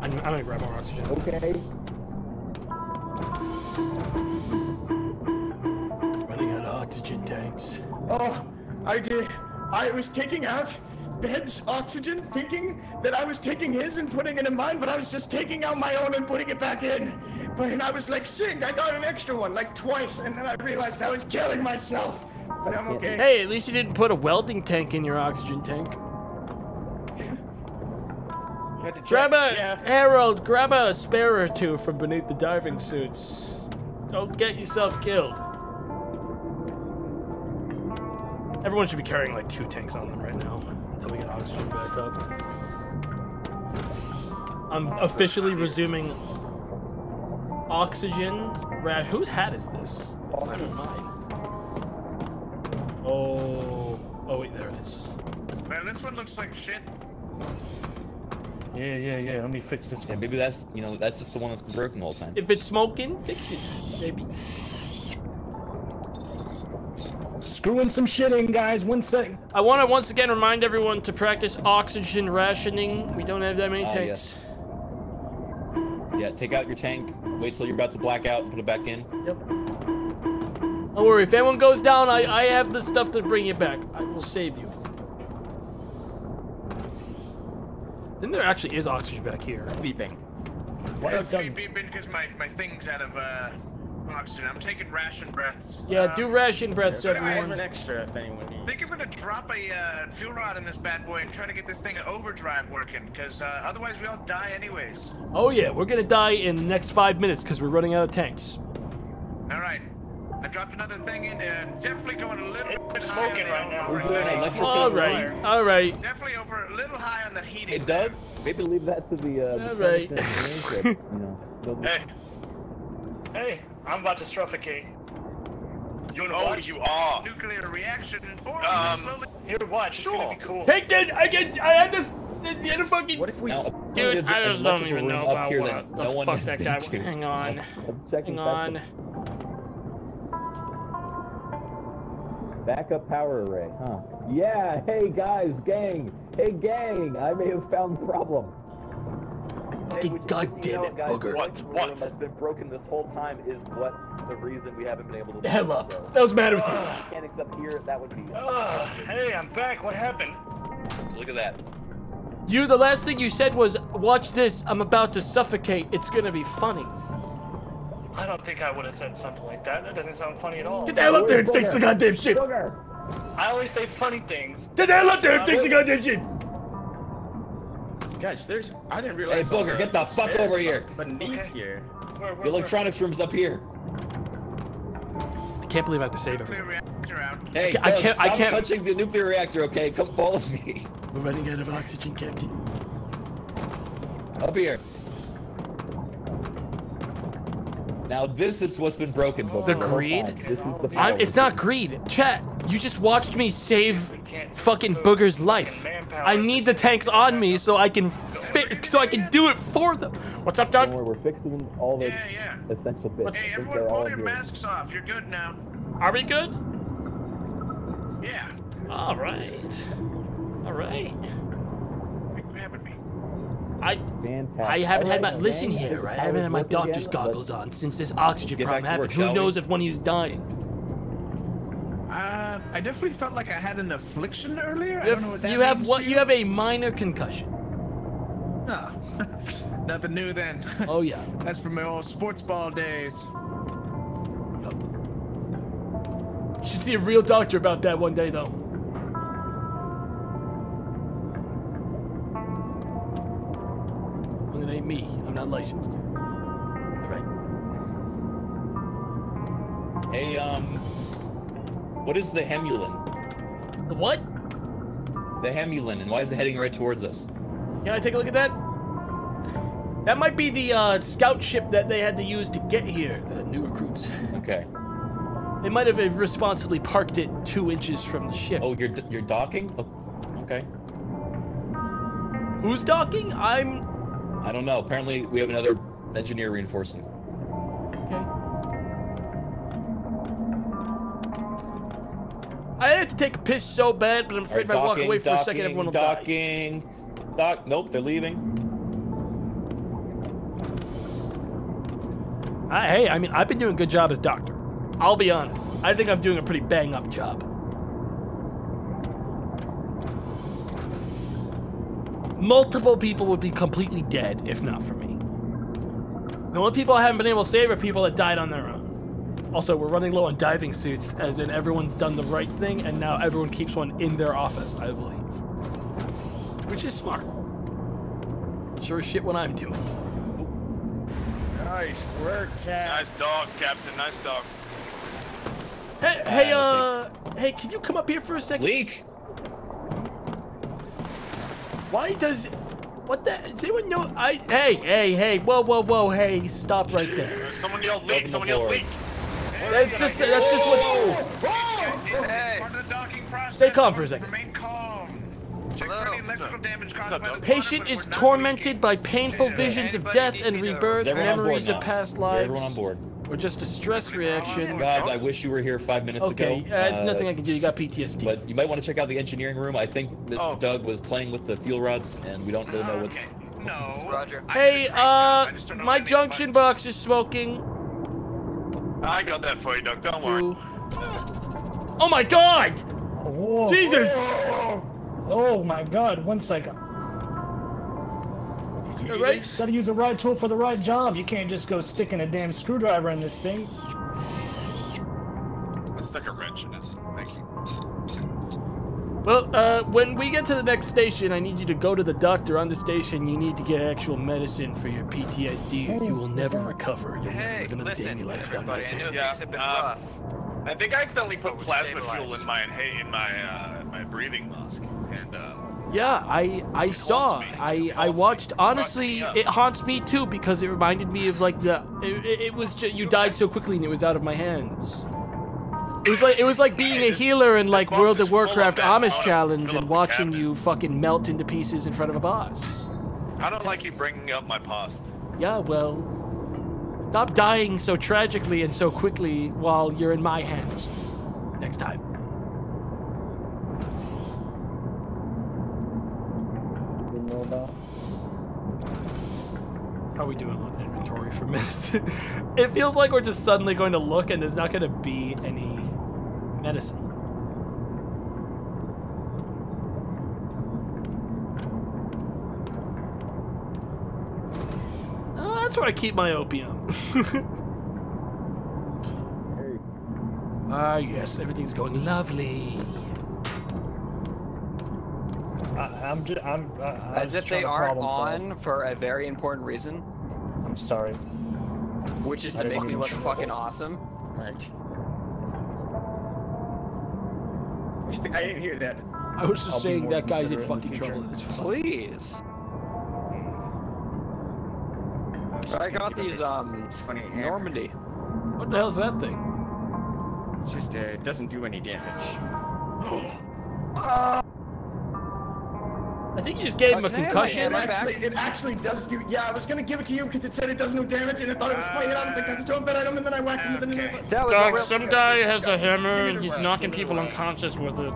I'm, I'm gonna grab more oxygen. Okay. Running out of oxygen tanks. Oh, I did. I was taking out Bed's oxygen, thinking that I was taking his and putting it in mine, but I was just taking out my own and putting it back in. But and I was like sick. I got an extra one, like twice, and then I realized I was killing myself. But I'm okay. Hey, at least you didn't put a welding tank in your oxygen tank. You had to. Grab a Yeah. Harold, grab a spare or two from beneath the diving suits. Don't get yourself killed. Everyone should be carrying like two tanks on them right now until we get oxygen back up. I'm officially resuming oxygen. Ra- whose hat is this? It's not even mine. Oh, oh wait, there it is. Man, this one looks like shit. Yeah, yeah, yeah. Let me fix this Yeah, maybe that's you know that's just the one that's been broken the whole time. If it's smoking, fix it, baby. Screwing some shit in, guys. One sec. I want to once again remind everyone to practice oxygen rationing. We don't have that many Ah, tanks. Yeah, take out your tank. Wait till you're about to black out and put it back in. Yep. Don't worry, if anyone goes down, I, I have the stuff to bring you back. I will save you. Then there actually is oxygen back here. Beeping. What I've done. Because my, my thing's out of uh, oxygen. I'm taking ration breaths. Yeah, do ration breaths, There's everyone. an extra if anyone needs. I think I'm gonna drop a uh, fuel rod in this bad boy and try to get this thing overdrive working, because uh, otherwise we all die anyways. Oh yeah, we're gonna die in the next five minutes because we're running out of tanks. All right. I dropped another thing in there. Definitely going a little bit smoking high right now. the We're doing electrical All right, all right. Definitely over a little high on the heating. Hey, Doug, maybe Leave that to the, uh, the All right. scientists and engineers, you know, Hey. Hey, I'm about to suffocate. You wanna Oh, watch? you are. Nuclear reaction. Or Um. Here, watch. It's gonna be cool. Hey, dude, I get, I had this, the, the other fucking. What if we? Now, Dude, I an just don't even know about here what that the no fuck that guy. to. Hang on, hang on. Backup power array, huh? Yeah, hey guys, gang! Hey gang! I may have found the problem. Fucking goddamn it, booger. What? What? That's been broken this whole time is what the reason we haven't been able to. The hell up. That was matter with you. Mechanics up here, that would be. Ugh, hey, I'm back. What happened? Look at that. You, the last thing you said was, "Watch this. I'm about to suffocate. It's gonna be funny." I don't think I would have said something like that. That doesn't sound funny at all. Get the hell up there and fix the goddamn shit. I always say funny things. Get the hell up there and fix the goddamn shit. Guys, there's. I didn't Hey, realize. all Booger, get the fuck spares over here. Beneath Okay. here. Where, where, The electronics room's up here. I can't believe I have to save Nuclear everyone. reactor out. Hey, I can't- I stop can't- touching the nuclear reactor, okay? Come follow me. We're running out of oxygen, Captain. Up here. Now this is what's been broken, Booger. The greed? Oh this is the I'm, it's not greed. Chat, you just watched me save fucking Booger's life. I need the tanks on me so I can fit, so I can do it for them. What's up, Doug? worry, we're fixing all the Yeah, yeah. essential bits. Hey, everyone, pull in your masks off. You're good now. Are we good? Yeah. All right. All right. Quit grabbing me. I Fantastic. I haven't had my Alright, listen gang, here, is right? I haven't had my doctor's goggles on since this oxygen problem happened. Who knows if one of you's dying? Uh, I definitely felt like I had an affliction earlier. I don't know what have, that you have what? You have a minor concussion. No. Nothing new then. Oh yeah. That's from my old sports ball days. You should see a real doctor about that one day, though. It ain't me. I'm not licensed. All right. Hey, um, what is the Hemulen? The what? The Hemulen, and why is it heading right towards us? Can I take a look at that? That might be the uh, scout ship that they had to use to get here. The new recruits. Okay. They might have irresponsibly parked it two inches from the ship. Oh, you're you're docking? Oh, okay. Who's docking? I'm. I don't know. Apparently, we have another engineer reinforcing. Okay. I had to take a piss so bad, but I'm afraid All if I walk away for a second, everyone will die. docking. Doc, nope, they're leaving. I, hey, I mean, I've been doing a good job as doctor. I'll be honest. I think I'm doing a pretty bang up job. Multiple people would be completely dead if not for me. The only people I haven't been able to save are people that died on their own. Also, we're running low on diving suits, as in everyone's done the right thing, and now everyone keeps one in their office, I believe. Which is smart. Sure as shit what I'm doing. Nice work, Cap. Nice dog, Captain. Nice dog. Hey, hey, uh, hey, can you come up here for a second? Leak. Why does, what the? Does anyone know? I, hey, hey, hey, whoa, whoa, whoa, hey, stop right there. Someone yelled leak. Someone yelled leak. That's just, that's just what. Part of the docking process. Stay calm for a second. Remain calm. Check for any electrical damage caused by the Patient is tormented by painful visions of death and rebirth, Is everyone on board memories of past Is everyone on board? Or just a stress reaction. God, I wish you were here five minutes Okay, ago. uh, it's nothing I can do. You got PTSD. But you might want to check out the engineering room. I think Mr. Oh. Doug was playing with the fuel rods, and we don't really know what's Okay. No. Roger. Hey, uh, my junction box is smoking. I got that for you, Doug. Don't worry. Oh my god! Whoa. Jesus! Oh my god, one second. Right? Gotta use the right tool for the right job. You can't just go sticking a damn screwdriver in this thing. I Stuck a wrench in it. Thank you. Well, uh, when we get to the next station, I need you to go to the doctor on the station. You need to get actual medicine for your PTSD. You will never recover. You'll never live another day in your life down everybody, I know Yeah, things have been um, rough. I think I accidentally put we're plasma fuel in my hey in my uh, my breathing mask, and uh, Yeah, I I saw. I I watched. Honestly, it haunts me too because it reminded me of like the. It, it- was just, you died so quickly and it was out of my hands. It was like it was like being a healer in like World of Warcraft Amish challenge and watching you fucking melt into pieces in front of a boss. I don't like you bringing up my past. Yeah, well, stop dying so tragically and so quickly while you're in my hands. Next time. Didn't. How are we doing on inventory for medicine? it feels like we're just suddenly going to look and there's not going to be any medicine. Oh, that's where I keep my opium. Ah, yes, everything's going lovely. I, I'm just, I'm. I, I As if they aren't problem solve. on for a very important reason, I'm sorry. which is I to make me look try. fucking awesome. Right. I didn't hear that. I was just I'll saying that guy's in considerate in fucking trouble. and It's funny. Please. I got these um funny. Normandy. What the hell's that thing? It's just uh, it doesn't do any damage. I think you just gave him a Okay, concussion. It actually, it actually does do. Yeah, I was gonna give it to you because it said it does no damage, and I thought it was funny. And I was like, that's a bad item, and then I whacked him, and then I That was a Dog, real some guy has a hammer and he's knocking people unconscious with it.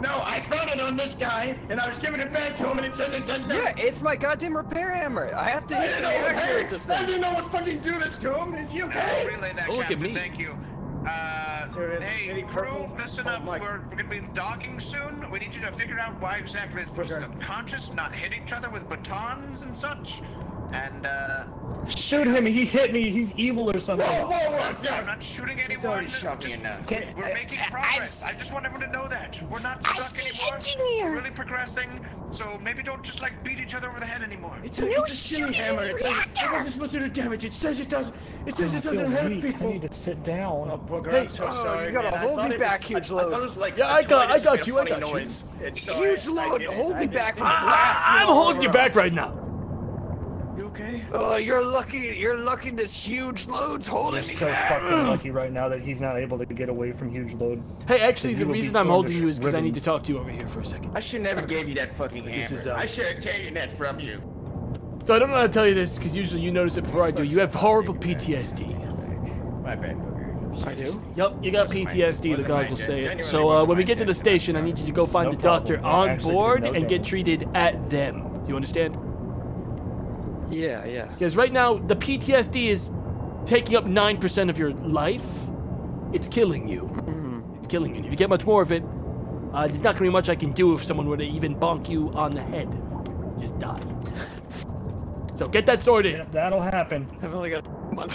No, I found it on this guy, and I was giving it back to him, and it says it does Yeah, it's my goddamn repair hammer. I have to I hit didn't the know what reactor hurts. I thing. didn't know what fucking do this to him. Is he I'll okay? relay that, Oh, look at me. Thank you. Uh, There is a hey, crew, listen oh up. my- We're, we're gonna be docking soon. We need you to figure out why exactly this person's unconscious, not hit each other with batons and such. And, uh, Shoot him! He hit me. He's evil or something. Whoa, whoa, whoa! I'm not shooting anyone. He's already shot me enough. Can- We're I- making progress. I, just want everyone to know that. We're not stuck anymore. Engineer. We're really progressing. So maybe don't just like beat each other over the head anymore. It's a, it's a silly hammer. It, doesn't- it wasn't supposed to do damage. It says it does. It says it doesn't hurt weak. I need to sit down. Oh, booger, Hey, I'm so oh, sorry. you gotta man. Hold me it was- back, huge I, I load. thought was like Yeah, a I got- I got you, I got you. noise. It's so Huge I- I load. Hold me back it. from blasting I'm holding you back right now. You okay? Oh, you're lucky. You're lucky. This huge load's holding You're me so back. fucking lucky right now that he's not able to get away from huge load. Hey, actually, the reason I'm holding you is because I need to talk to you over here for a second. I should never gave you that fucking hammer. This is, uh, I should have taken that from you. So I don't know how to tell you this because usually you notice it before I do. You have horrible PTSD. My bad, booger. I do. Yep, you got PTSD. The wasn't dog my will say it. So uh, when we get to the station, I need you to go find No the doctor problem. On board and get treated at them. Do you understand? Yeah, yeah. Because right now the PTSD is taking up nine percent of your life. It's killing you. It's killing you. If you get much more of it, uh, there's not gonna be much I can do if someone were to even bonk you on the head. Just die. So get that sorted. Yeah, that'll happen. I've only got a month.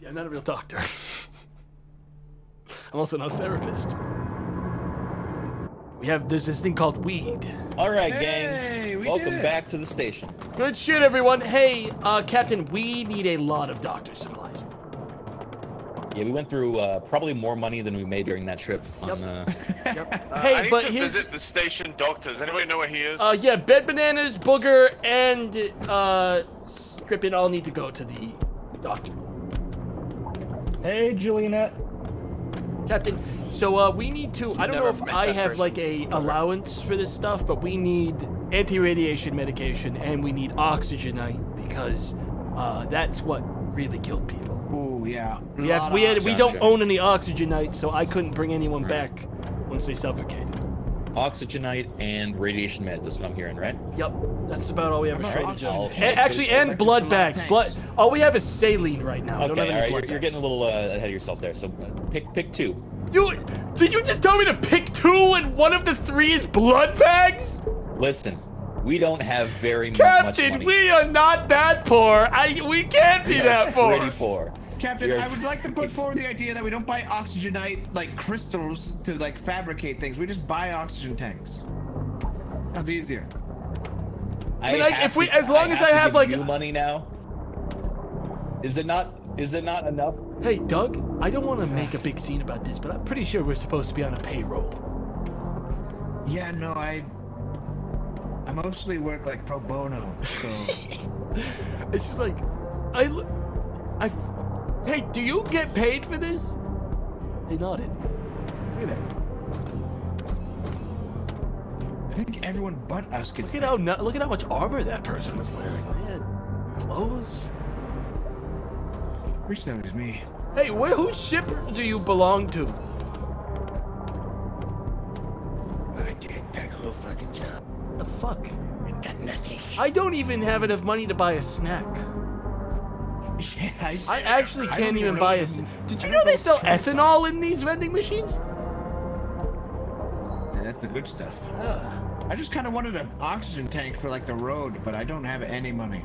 Yeah, I'm not a real doctor. I'm also not a therapist. We have there's this thing called weed. All right, Hey, gang. we Welcome back to the station. Good shit, everyone. Hey, uh, Captain, we need a lot of doctor supplies. Yeah, we went through uh, probably more money than we made during that trip. On, uh, Uh, Hey, I need but to here's- visit the station doctor. Does anybody know where he is? Uh, yeah, Bed Bananas, Booger, and uh, Strippin all need to go to the doctor. Hey, Julianette. Captain, so uh, we need to. I don't know if I have person. like a allowance for this stuff, but we need anti-radiation medication and we need oxygenite because uh, that's what really killed people. Ooh, yeah. Yeah, we had we don't own any oxygenite, so I couldn't bring anyone back once they suffocate. Oxygenite and radiation meds. That's what I'm hearing, right? Yep, that's about all we have is All right, shortage of. Actually, and blood bags. Blood. All we have is saline right now. I don't have Okay, any all right. You're, you're getting a little uh, ahead of yourself there. So uh, pick pick two. You did you just tell me to pick two and one of the three is blood bags? Listen, we don't have very much, much Captain, we are not that poor. I we can't be We are that poor. Pretty poor. Captain, We I would like to put forward the idea that we don't buy oxygenite like crystals to like fabricate things. We just buy oxygen tanks. Sounds easier. I mean, like, have if we- to- as long as have I have, like- you money now. Is it not? Is it not enough? Hey, Doug, I don't want to make a big scene about this, but I'm pretty sure we're supposed to be on a payroll. Yeah, no, I. I mostly work like pro bono, so. It's just like, I, l- I, hey, do you get paid for this? They nodded. Look at that. I think everyone but us gets. Look at how nu- look at how much armor that person was wearing. They had clothes. Wish that was me. Hey, where whose ship do you belong to? I did that whole fucking job. The fuck? And got nothing. I don't even have enough money to buy a snack. Yeah, I, I actually can't don't even buy a. what- Did you know they sell tanks are. ethanol in these vending machines? Yeah, that's the good stuff. I just kind of wanted an oxygen tank for like the road, but I don't have any money.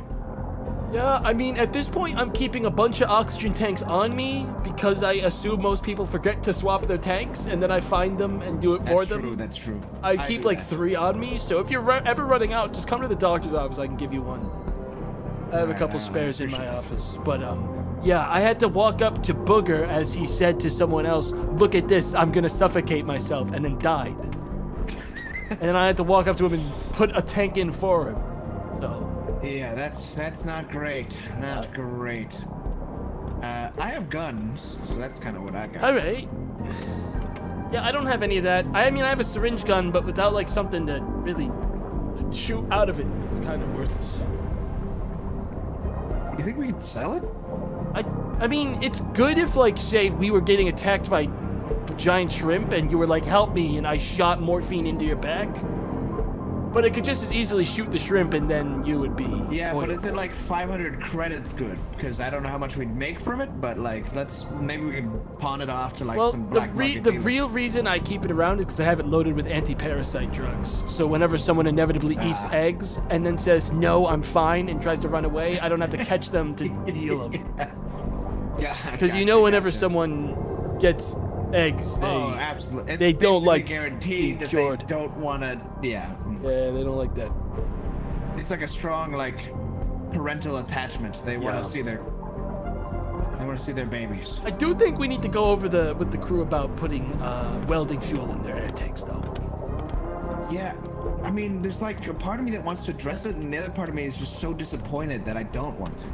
Yeah, I mean, at this point, I'm keeping a bunch of oxygen tanks on me because I assume most people forget to swap their tanks, and then I find them and do it for That's them. true. That's true. I keep like that. three on me, so if you're ever running out, just come to the doctor's office. I can give you one. I have a couple spares in my office, but um, yeah, I had to walk up to Booger as he said to someone else, "Look at this, I'm gonna suffocate myself," and then died. and then I had to walk up to him and put a tank in for him. So Yeah, that's that's not great. Not great. Uh, I have guns, so that's kind of what I got. All right. Yeah, I don't have any of that. I mean, I have a syringe gun, but without like something to really shoot out of it, it's kind of worthless. You think we could sell it? I, I mean, it's good if like say we were getting attacked by giant shrimp and you were like, "Help me," and I shot morphine into your back. But it could just as easily shoot the shrimp and then you would be. Yeah, but is it like 500 credits good? Because I don't know how much we'd make from it, but like, let's maybe we could pawn it off to like well, some the black re- market the dealer. real reason I keep it around is because I have it loaded with anti-parasite drugs. So whenever someone inevitably eats Ah. eggs and then says no, I'm fine, and tries to run away, I don't have to catch them to heal them. Yeah, Because you know, whenever someone gets eggs, they oh, absolutely. It's they don't like guaranteed being that cured. they don't want to. Yeah, yeah, they don't like that. it's like a strong like parental attachment. They want Yeah. to see their. They want to see their babies. I do think we need to go over the with the crew about putting uh, welding fuel in their air tanks, though. Yeah, I mean, there's like a part of me that wants to address it, and the other part of me is just so disappointed that I don't want to.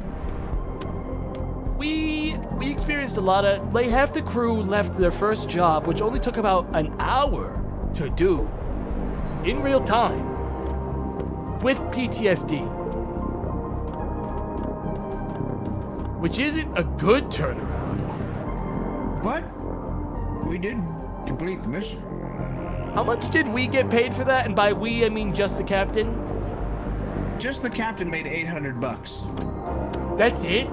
We we experienced a lot of like half the crew left their first job, which only took about an hour to do, in real time, with PTSD, which isn't a good turnaround. But we did complete the mission. How much did we get paid for that? And by we, I mean just the captain. Just the captain made 800 bucks. That's it.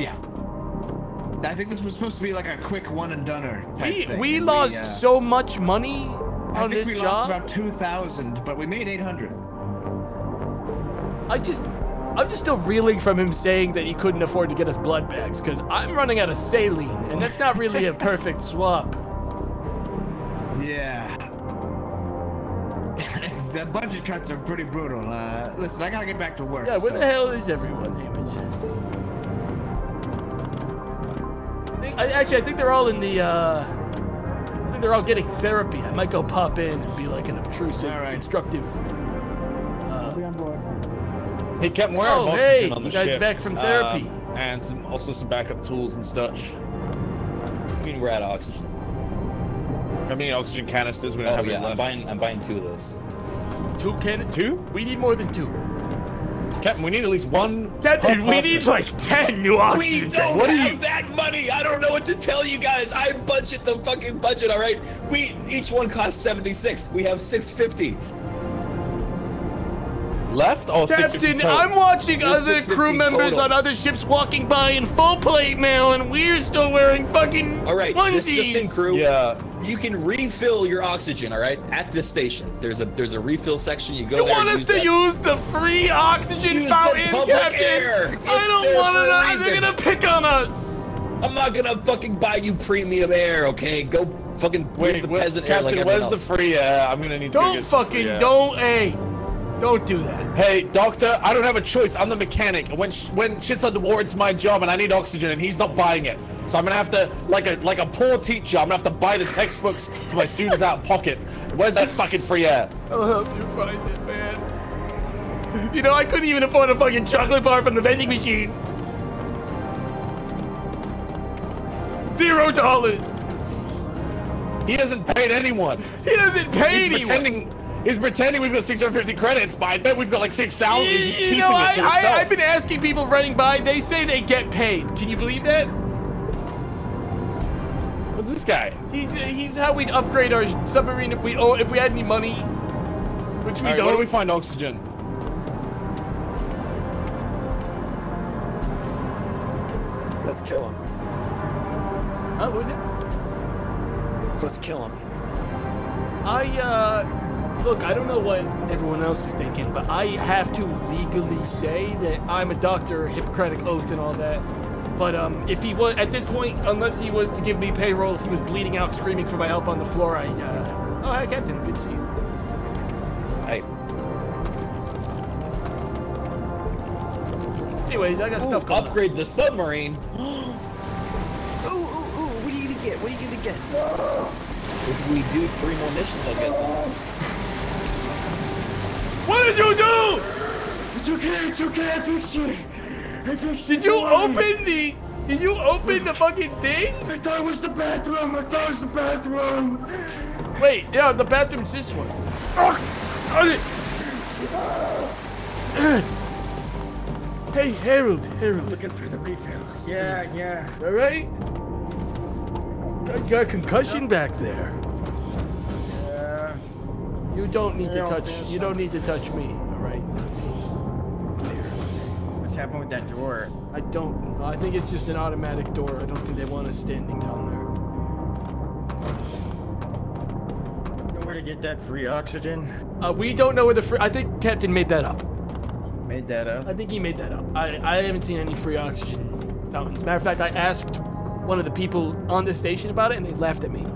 Yeah. I think this was supposed to be like a quick one and doneer. We thing, we and lost uh, so much money on I on think this we job. lost about 2,000, but we made 800. I just, I'm just still reeling from him saying that he couldn't afford to get us blood bags because I'm running out of saline, and that's not really a perfect swap. Yeah. the budget cuts are pretty brutal. Uh, listen, I gotta get back to work. Yeah, where so- the hell is everyone, Image? Think, I, actually, I think they're all in the. Uh, I think they're all getting therapy. I might go pop in and be like an obtrusive, instructive. Uh, He kept wearing Oh, oxygen hey, on the you guys ship, back from therapy. um, and some also some backup tools and such. I mean, we're out of oxygen. I mean, oxygen canisters. We don't Oh have yeah, any I'm buying. I'm buying two of those. two can Two? We need more than two. Captain, we need at least one. Captain, we need like 10 new We oxygen don't. What have you- that money. I don't know what to tell you guys. I budget the fucking budget. All right. We each one costs seventy six. We have six fifty. Left or six Captain, I'm watching We're other crew members total. on other ships walking by in full plate mail, and we're still wearing fucking All right. onesies. This just in crew. Yeah. You can refill your oxygen. All right. At this station, there's a there's a refill section. You go You there. want and us to that. use the free oxygen Use the fountain, public Captain? air. I don't want for a to. They're gonna pick on us. I'm not gonna fucking buy you premium air. Okay. Go fucking breathe Wait, the where's, peasant air Captain, like where's everyone the free air? I'm gonna need to go Don't get free fucking air. don't. Hey, don't do that. Hey, doctor, I don't have a choice. I'm the mechanic. When sh- when shit's underwater, it's my job, and I need oxygen, and he's not buying it. So I'm gonna have to, like a like a poor teacher, I'm gonna have to buy the textbooks for my students out of pocket. Where's that fucking free air? I'll help you find it, man. You know, I couldn't even afford a fucking chocolate bar from the vending machine. Zero dollars. He hasn't paid anyone. He doesn't pay he's anyone. pretending. He's pretending we've got 650 credits, but I bet we've got like 6,000. He's just You keeping know, it I, to I, himself. I've been asking people running by. They say they get paid. Can you believe that? What's this guy? He's he's how we'd upgrade our submarine if we oh if we had any money, which we All right, don't. where do we find oxygen? Let's kill him. Huh, what was it? Let's kill him. I uh look, I don't know what everyone else is thinking, but I have to legally say that I'm a doctor, Hippocratic oath and all that. But um if he was at this point, unless he was to give me payroll, if he was bleeding out screaming for my help on the floor, I uh Oh hi Captain, good to see you. Hey. Anyways, I got Ooh, stuff going on. upgrade the submarine. Ooh, ooh, ooh, what are you gonna get? What are you gonna get? If we do three more missions, I guess. What did you do? It's okay, it's okay, I fixed it. I fixed it. Did you open the did you open the fucking thing? I thought it was the bathroom. I thought it was the bathroom. Wait, yeah, the bathroom's this one. Hey, Harold, Harold. I'm Looking for the refill. Yeah, yeah. All right? Got, got concussion back there. Yeah. You don't need to touch. You don't need to touch me. All right? What's happened with that door? I don't. know. I think it's just an automatic door. I don't think they want us standing down there. Know where to get that free oxygen? Uh, we don't know where the free. I think Captain made that up. Made that up. I think he made that up. I, I haven't seen any free oxygen fountains. Matter of fact, I asked one of the people on the station about it, and they laughed at me.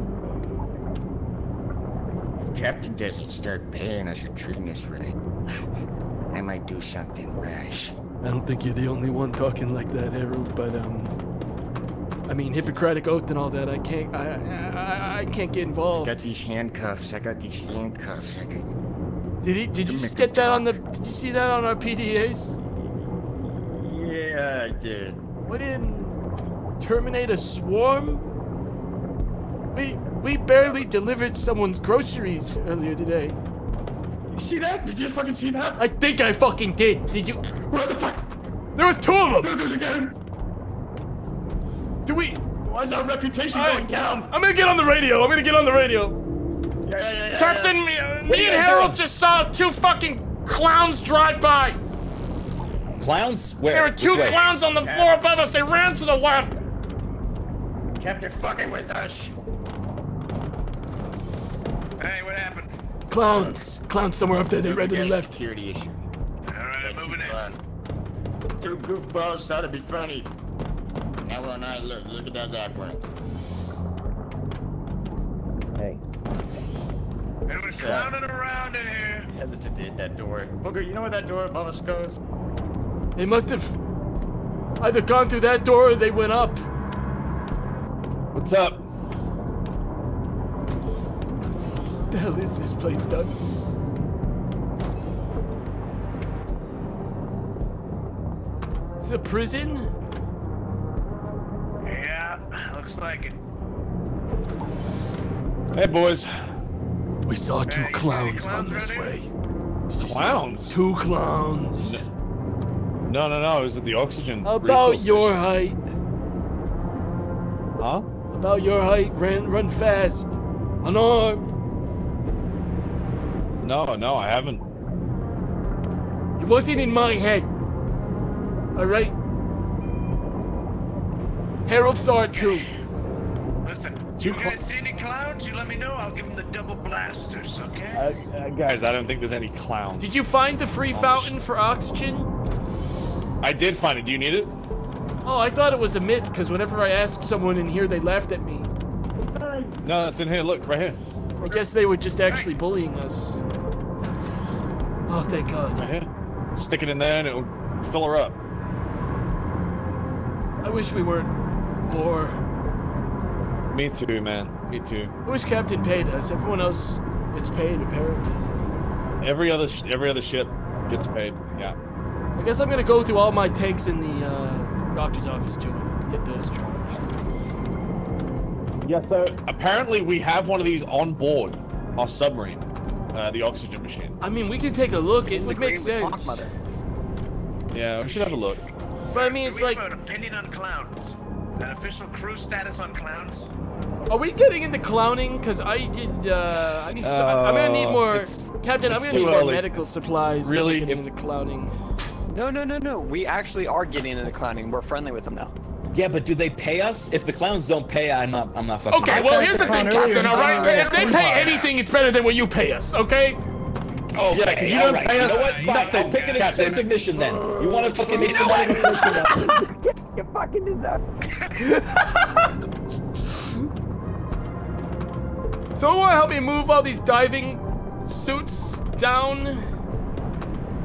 Captain doesn't start paying us or treating us right, I might do something rash. I don't think you're the only one talking like that, Harold. But um, I mean, Hippocratic oath and all that. I can't. I I, I, can't get involved. I got these handcuffs. I got these handcuffs. I can. Did he? Did you just get that on the? Did you see that on our PDAs? Yeah, I did. What in terminate a swarm? We we barely delivered someone's groceries earlier today. You see that? Did you fucking see that? I think I fucking did. Did you? Where the fuck? There was two of them. There it goes again. Do we? Why is our reputation I- going down? I'm gonna get on the radio. I'm gonna get on the radio. Yeah, yeah, yeah, yeah, Captain, yeah. me, uh, me and Harold doing? just saw two fucking clowns drive by. Clowns? Where? There were two clowns on the floor above us. They ran to the left. Captain fucking with us. Hey, what happened? Clowns. Clowns somewhere up there. They ran to the left. Security issue. All right, I'm moving in. Two goofballs thought it'd be funny. Now we're on our look. Look at that that one. Hey, Everyone's clowning around in here. Hesitant to hit that door. Booger, you know where that door above us goes? They must have either gone through that door or they went up. What's up? The hell is this place done? Is it a prison? Yeah, looks like it. Hey, boys. We saw two Hey, you see any clowns clowns run this around way. Did Clowns? Two clowns. No, no, no. Is it the oxygen. About your station. height. Huh? About your height. Run, run fast. Unarmed. No, no, I haven't. It wasn't in my head. All right. Harold saw it too. Listen, you guys see any clowns? You let me know. I'll give them the double blasters, okay? Uh, uh, guys, I don't think there's any clowns. Did you find the free fountain for oxygen? I did find it. Do you need it? Oh, I thought it was a myth because whenever I asked someone in here, they laughed at me. No, it's in here. Look, right here. I guess they were just actually bullying us. Oh, thank God. Right here. Stick it in there and it'll fill her up. I wish we weren't poor. Me too, man. Me too. I wish Captain paid us. Everyone else gets paid, apparently. Every other sh- every other ship gets paid. Yeah. I guess I'm gonna go through all my tanks in the uh, doctor's office too and get those charged. Yes, sir. Apparently, we have one of these on board our submarine, uh, the oxygen machine. I mean, we can take a look. It would make sense. Yeah, we should have a look. But I mean, it's like, have an opinion on clowns. An official crew status on clowns. are we getting into clowning? Cause I did. Uh, I need. so- I'm gonna need Uh, more, it's- Captain. I'm gonna need too more medical supplies. Really? Getting into clowning. No, no, no, no. We actually are getting into clowning. We're friendly with them now. Yeah, but do they pay us? If the clowns don't pay, I'm not. I'm not fucking. Okay, well, here's the thing, Captain. All right, if they pay anything, it's better than what you pay us. Okay? Oh, Yeah, 'cause you don't alright. pay You know what? you Fine, don't I'll pick an Captain. expensive mission then. You want to fucking make some money? You fucking deserve. Someone want to help me move all these diving suits down?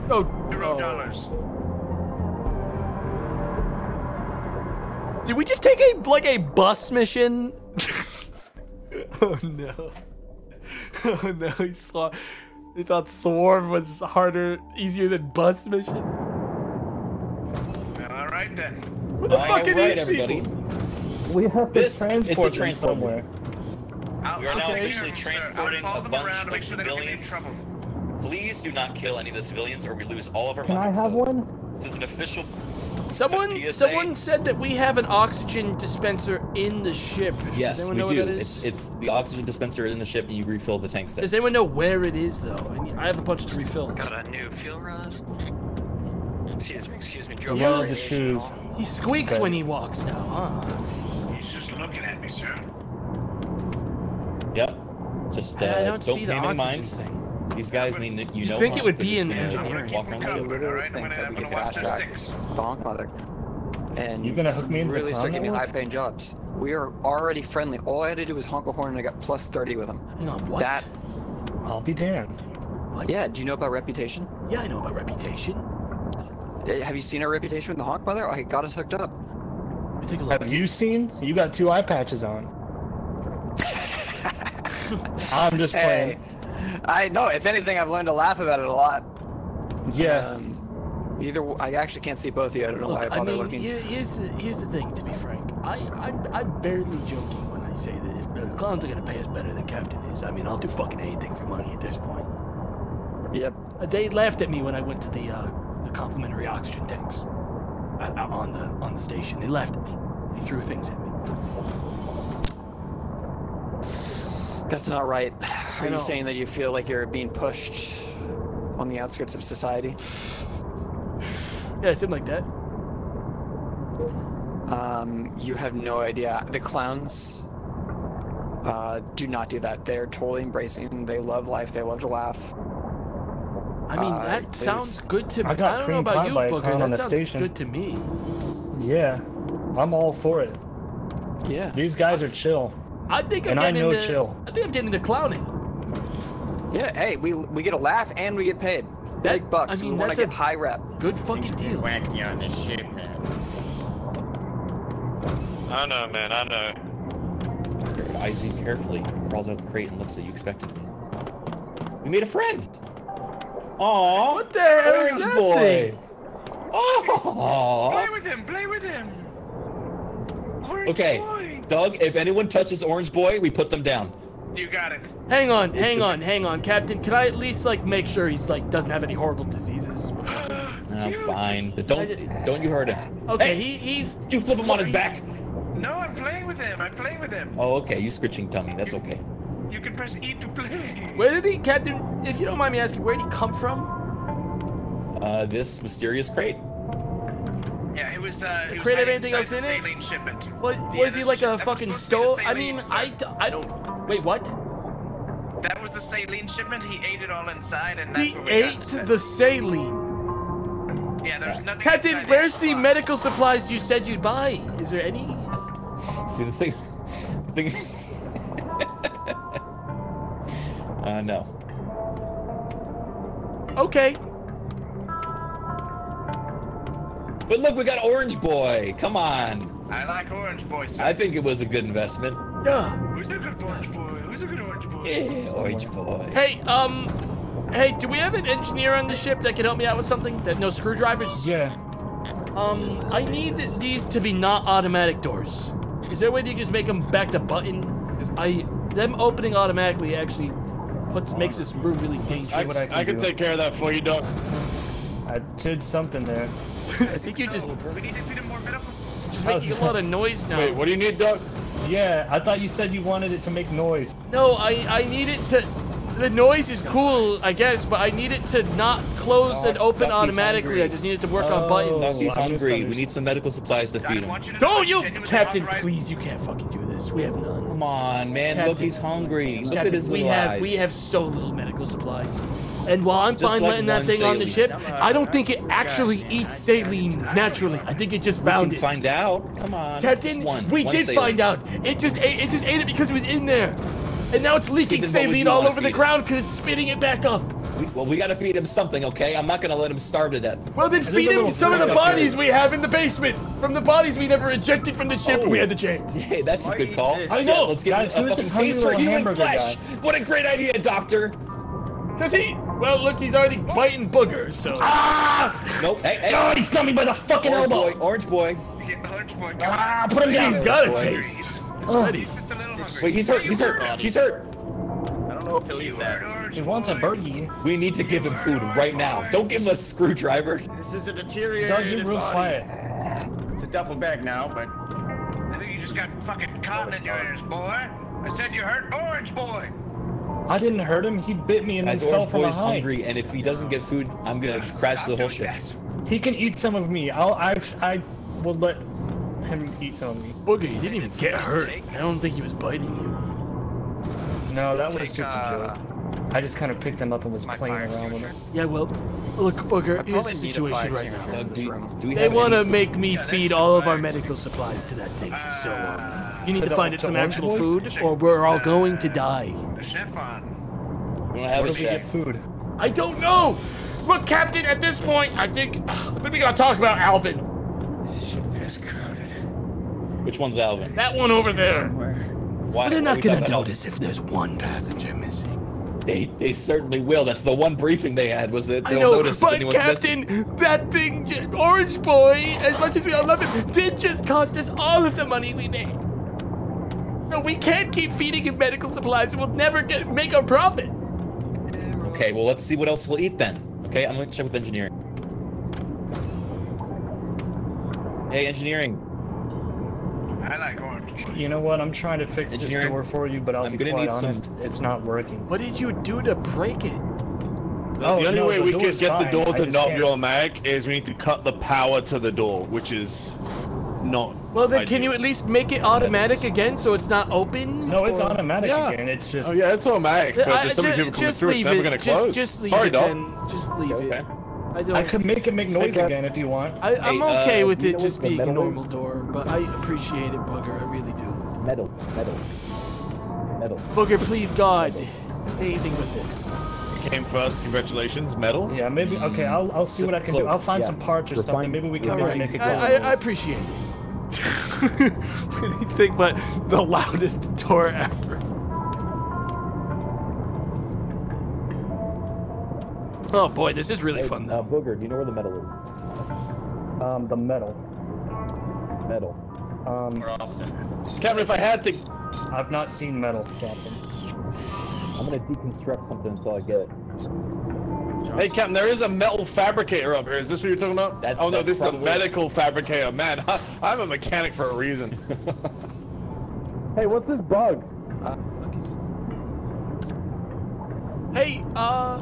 Oh, Zero dollars. Did we just take a like a bus mission? oh no. Oh no, he saw he thought Swarm was harder, easier than bus mission. All right then. What the fuck are Alright, these everybody. people? We have to This it's a transport them somewhere. I'll, We are now I'll take officially care of them, sir. transporting a bunch of make sure they don't get in civilians. Trouble. Please do not kill any of the civilians, or we lose all of our Can money. I have So, one? This is an official. Someone PSA. someone said that we have an oxygen dispenser in the ship. Yes, Does anyone we know do. what that It's it's the oxygen dispenser in the ship, and you refill the tanks there. Does anyone know where it is though? I, need, I have a bunch to refill. Got a new fuel rod. Excuse me, excuse me, Joe. Yeah, the shoes. He squeaks Okay. when he walks now, huh? He's just looking at me, sir. Yep. Just uh, I don't see pay the any oxygen mind. thing. These guys mean that you You'd know. think it would be just in gonna engineering. Walk around the ship. literally think that we could fast track the Honk Mother. And you're gonna hook me into the really clown start giving me high paying jobs. We are already friendly. All I had to do was honk a horn and I got plus 30 with them. Hang on, what? That, I'll be damned. yeah, do you know about Reputation? Yeah, I know about reputation. Have you seen our Reputation with the Honk Mother? I got us hooked up. Take a look. Have you seen? You got two eye patches on. I'm just Hey, playing. I know. If anything, I've learned to laugh about it a lot. Yeah. Um, either I actually can't see both of you. I don't know why I Look, I bother mean, looking. here's the here's the thing. To be frank, I I'm, I'm barely joking when I say that if the clowns are gonna pay us better than Captain is, I mean, I'll do fucking anything for money at this point. Yep. Uh, They laughed at me when I went to the uh, the complimentary oxygen tanks uh, uh, on the on the station. They laughed at me. They threw things at me. That's not right. Are you saying that you feel like you're being pushed on the outskirts of society? Yeah, something like that. Um, you have no idea. The clowns uh, do not do that. They're totally embracing. They love life. They love to laugh. I mean, Uh, that there's- sounds good to me. I I, don't know about you, by Booker. That sounds station. good to me. Yeah. I'm all for it. Yeah. These guys are chill. I think I'm And I getting know into, chill. I think I'm getting into clowning. Yeah. Hey, we we get a laugh and we get paid. That- Big bucks. I mean, we want that's to a get high rep. Good fucking deal. Wacky on this ship, man. I know, man. I know. Eyes you carefully, crawls out of the crate and looks at you expectantly. We made a friend. Aww. What the hell is Orange that boy. thing? Aww. Play with him. Play with him. Orange Okay, boy. Doug. If anyone touches Orange Boy, we put them down. You got it. Hang on, hang on, hang on, Captain. Can I at least like make sure he's like doesn't have any horrible diseases? I'm fine, but don't don't you hurt him. Okay, Hey, he, he's. did you flip him on his back? No, I'm playing with him. I'm playing with him. Oh, okay. You scritching tummy. That's okay. You can press E to play. Where did he, Captain? If you don't mind me asking, where did he come from? Uh, this mysterious crate. Yeah, it was. Uh, he was crate have hiding anything else in the it? Saline shipment. What, Yeah, was he like a fucking supposed to be the stole? I mean, I, I, ship. d- I don't. Wait, what? That was the saline shipment. He ate it all inside, and that's He what we got ate the saline. Yeah, there's nothing. Captain, where's the medical supplies you said you'd buy? Is there any? See the thing. The thing. uh, no. Okay. But look, we got Orange Boy. Come on. I like Orange Boy. Sir. I think it was a good investment. Yeah. Who's a good Orange Boy? Who's a good Orange Boy? Yeah, Orange Boy. Hey, um, hey, do we have an engineer on the ship that can help me out with something? That no screwdrivers? Yeah. Um, I need these to be not automatic doors. Is there a way that you just make them back to button? Because I, them opening automatically actually puts makes this room really dangerous. See what I can I can take care of that for you, Doc. I did something there. I think you just We need to feed him more medical. just making a lot of noise now. Wait, what do you need, Doc? Yeah, I thought you said you wanted it to make noise. No, I I need it to. The noise is cool, I guess, but I need it to not close and open automatically. I just need it to work Oh. on buttons. Ducky's I hungry. We need some medical supplies to feed him. want you to Don't you, Captain? Please, you can't fucking do this. We have none. Come on, man. Captain. Look, he's hungry. Look at Captain, his we have eyes. we have so little medical supplies, and while I'm Just fine like letting that one thing on the ship, I don't think it actually eats saline naturally. I think it just We found can it. find out. Come on. Captain, Just one. we one did saline. find out. It just ate, it just ate it because it was in there, and now it's leaking then what would saline all over the ground because it's spitting it back up. We, well, we gotta feed him something, okay? I'm not gonna let him starve to death. Well, then There's feed him some of the bodies we have in the basement from the bodies we never ejected from the ship when we had the chance. Hey, that's a good call. I know. Let's get Guys, him a who's fucking taste for human flesh. guy? What a great idea, Doctor. Does he? Well, look, he's already biting boogers, so. Ah! Nope. Hey, hey. God, he's got me by the fucking Orange elbow. boy. Orange boy. Orange Boy. Ah, put him down. He's got a taste. Oh, He's just a little hungry. Wait, he's hurt. He's hurt. He's hurt. I don't know if he'll eat that. He wants a Boy. burger. We need to give him food right now. Don't give him a screwdriver. This is a deteriorated Doug, deteriorated you're real body. quiet. It's a duffel bag now, but I think you just got fucking cotton in your ears, boy. I said you hurt Orange Boy. I didn't hurt him. He bit me and Guys, he fell Orange from a boy's height. hungry, and if he doesn't get food, I'm gonna crash the whole ship. He can eat some of me. I'll, I, I will let him eat some of me. Booger, he didn't even get hurt. I don't think he was biting you. No, that was just a uh, joke. I just kind of picked him up and was my playing around with him. Yeah, well, look, Booger, here's the need a fire situation right now. Do, do we they want to make me feed all of our medical supplies to that thing, so um, you need to To find the- it some actual Boy? food, or we're all going to die. The chef on. We don't have Where a do we get food? I don't know. Look, Captain, at this point, I think I think we gotta talk about Alvin. ship is crowded. Which one's Alvin? That one over there. Why? But they're why not we gonna notice if there's one passenger missing. They, they certainly will. That's the one briefing they had was that I they'll know, notice if but anyone's Captain, missing. that thing, Orange Boy, as much as we all love him, did just cost us all of the money we made. So we can't keep feeding him medical supplies. We'll never get make a profit. Okay, well let's see what else we'll eat then. Okay, I'm gonna check with engineering. Hey, engineering. I like Orange You know what? I'm trying to fix this Engineering, door for you, but I'll I'm be gonna quite need some- honest, it's not working. What did you do to break it? The, Oh, the only no, way the we could get the door to just not can't- be automatic is we need to cut the power to the door, which is not. Well, then, can you at least make it automatic again so it's not open? No, it's Or- automatic Yeah. again. It's just Oh yeah, it's automatic, but I- there's so many people coming just through, it's leave never it. gonna Just- close. Just leave Sorry, it dog. then. Just leave Okay. it. I don't. I could make it make noise again if you want. I, I'm Hey, okay uh, with it just what being a metal is? normal door, but I appreciate it, Booger. I really do. Metal, metal, metal. Booger, please, God, anything with this. You came first. Congratulations, metal. Yeah, maybe. Okay, I'll I'll see what I can do. I'll find Yeah. some parts or something. Refine- Maybe we can All maybe right, make it I, go. I, I appreciate it. Anything but the loudest door ever. Oh boy, this is really Hey, fun uh, though. Booger, do you know where the metal is? Um, the metal. Metal. Um, Captain, if I had to, I've not seen metal, Captain. I'm gonna deconstruct something until I get it. Hey, Captain, there is a metal fabricator up here. Is this what you're talking about? That- oh no, this is a probably- medical fabricator. Man, I'm a mechanic for a reason. Hey, what's this bug? Hey, uh,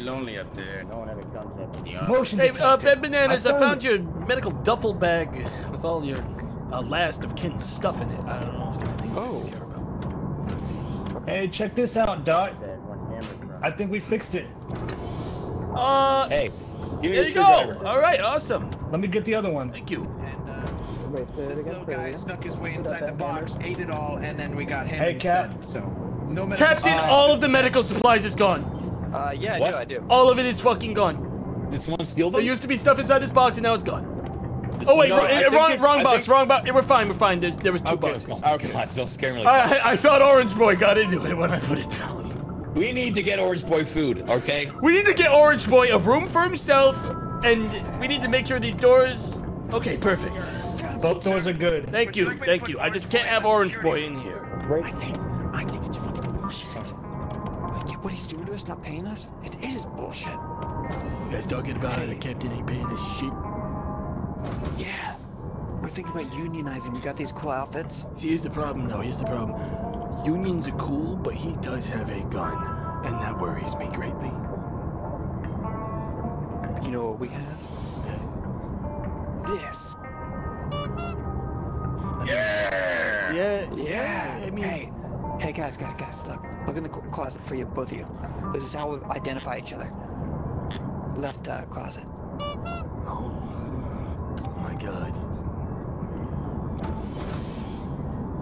Pretty lonely up there. No one ever comes up to the office. Motion hey, uh, detected. Ben Bananas, I I found your medical duffel bag with all your uh, last of kin stuff in it. I don't know if there's anything Oh. you care about. Hey, check this out, Dot. I think we fixed it. Uh, Hey, give me there you go. screwdriver. All right, awesome. Let me get the other one. Thank you. And uh, Wait, say little guy again. snuck his way inside the box, ate it all, and then we got him Hey, instead. Cap. So no medical. Captain, all of the medical supplies is gone. Uh, yeah, What? I do, I do. All of it is fucking gone. Did someone steal There used to be stuff inside this box, and now it's gone. Did Oh wait, someone- wrong, wrong, wrong box, think- wrong box. We're fine, we're fine. There's, there was two Okay, boxes. okay. God, don't scare me like that. I, I thought Orange Boy got into it when I put it down. We need to get Orange Boy food, okay? We need to get Orange Boy a room for himself, and we need to make sure these doors. Okay, perfect. Both doors are good. Thank you, thank you. I just can't have Orange Boy in here. I what he's doing to us, not paying us, it is bullshit. You guys talking about how the captain ain't paying us shit? Yeah. We're thinking about unionizing. We got these cool outfits. See, here's the problem, though. Here's the problem. Unions are cool, but he does have a gun, and that worries me greatly. You know what we have? This. Yeah. Yeah. I mean, hey, hey guys, guys, guys, look. Look in the cl- closet for you, both of you. This is how we identify each other. Left uh, closet. Oh my god.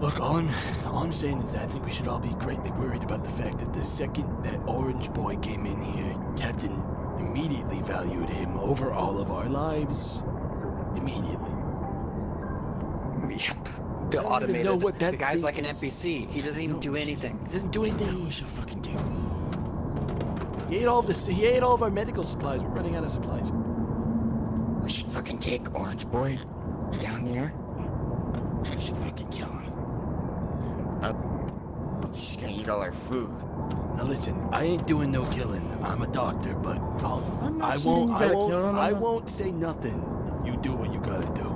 Look, all I'm, all I'm saying is that I think we should all be greatly worried about the fact that the second that Orange Boy came in here, Captain immediately valued him over all of our lives. Immediately. Yep. The I don't even automated. know what that the guy's like an is. NPC. He doesn't even do anything. He doesn't do anything. We should fucking do. He ate all of this. He ate all of our medical supplies. We're running out of supplies. We should fucking take Orange Boy down there. We should fucking kill him. Uh, he's gonna eat all our food. Now listen, I ain't doing no killing. I'm a doctor, but I'll, I'm not I won't. I won't. I'm I not- won't say nothing. You do what you gotta do.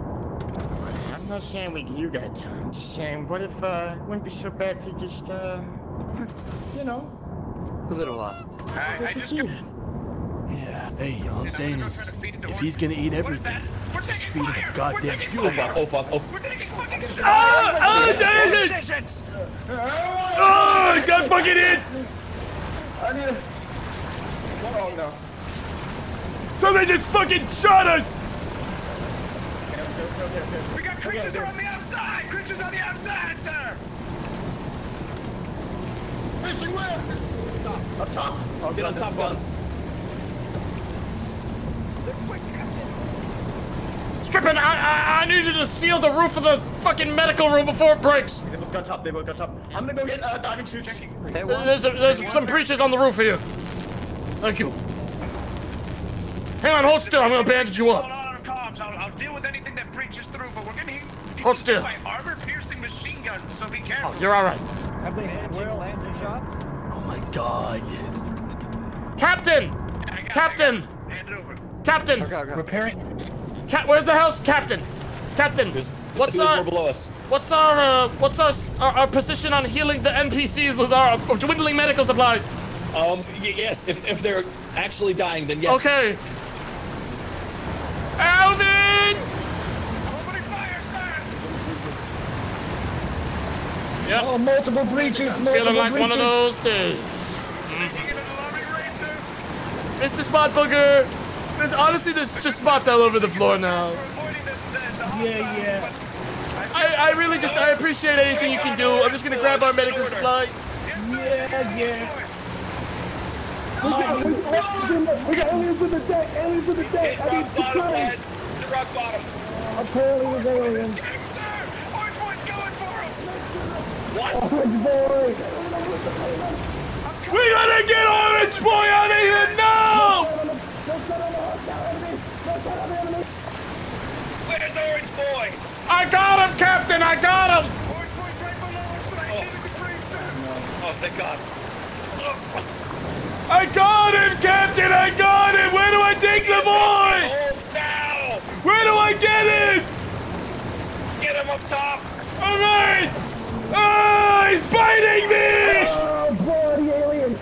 I'm not saying we you got to. I'm just saying, what if uh, it wouldn't be so bad if you just uh, you know, A little uh. I, I just disappeared. Yeah. Hey, all I'm saying is, try to feed it to if he's gonna eat everything, that? We're just feed him a goddamn fuel fire! bar. Oh fuck! Oh, We're taking fucking shit! Ah! That is it! Oh, got fucking hit! I need a... Oh no. So they just fucking shot us! We got creatures are on the outside! Creatures on the outside, sir! Missing where? Up top. oh, get on top guns. Strippin', I, I, I need you to seal the roof of the fucking medical room before it breaks. They both got top. They both got top. I'm gonna go get uh, diving suits. There's, there's some breaches on the roof here. Thank you. Hang on, hold still. I'm gonna bandage you up. on our comms. I'll, I'll deal with anything that breaches through, but we're gonna need Hold still. my armor-piercing machine gun, so be careful. Oh, you're all right. Have they had some shots? Oh my god. Captain! Captain! Hand it over. Captain! Okay, okay. repairing? Ca- where's the house, Captain? Captain, There's, what's there's our below us. what's our uh, what's our, our our position on healing the NPCs with our uh, dwindling medical supplies? Um, y- yes. If if they're actually dying, then yes. Okay. Alvin! Opening fire, sir! Yep. Oh, multiple breaches. Multiple Feeling like breaches. one of those days. Taking an alarming rate, sir. Mr. Spot Booger! There's honestly there's just spots all over the floor now. Yeah, yeah. I, I really just I appreciate anything you can do. I'm just gonna grab our medical supplies. Yeah, yeah. We got aliens in the deck! Aliens in the deck! I need Rock bottom, security! lads. The rock bottom. Apparently there's aliens. Sir! Orange Boy's going for Orange boy! We gotta get Orange Boy out of here now! Where's Orange Boy? I got him, Captain! I got him! Orange Boy's right below us, but I needed to breathe, sir. Oh, thank God. I got him, Captain! I got him! Where do I take the boy? Now! Where do I get him? Get him up top! Alright! Ah, he's biting me! Oh, bloody alien!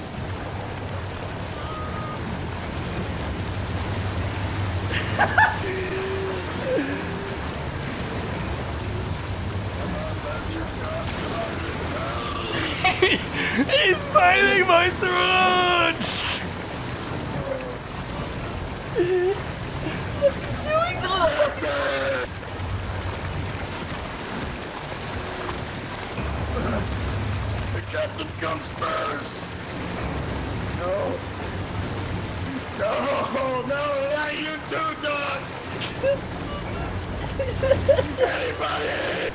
He's biting my throat! What's he doing? Oh, captain comes first! No! No! No! Not you too, dog! Anybody!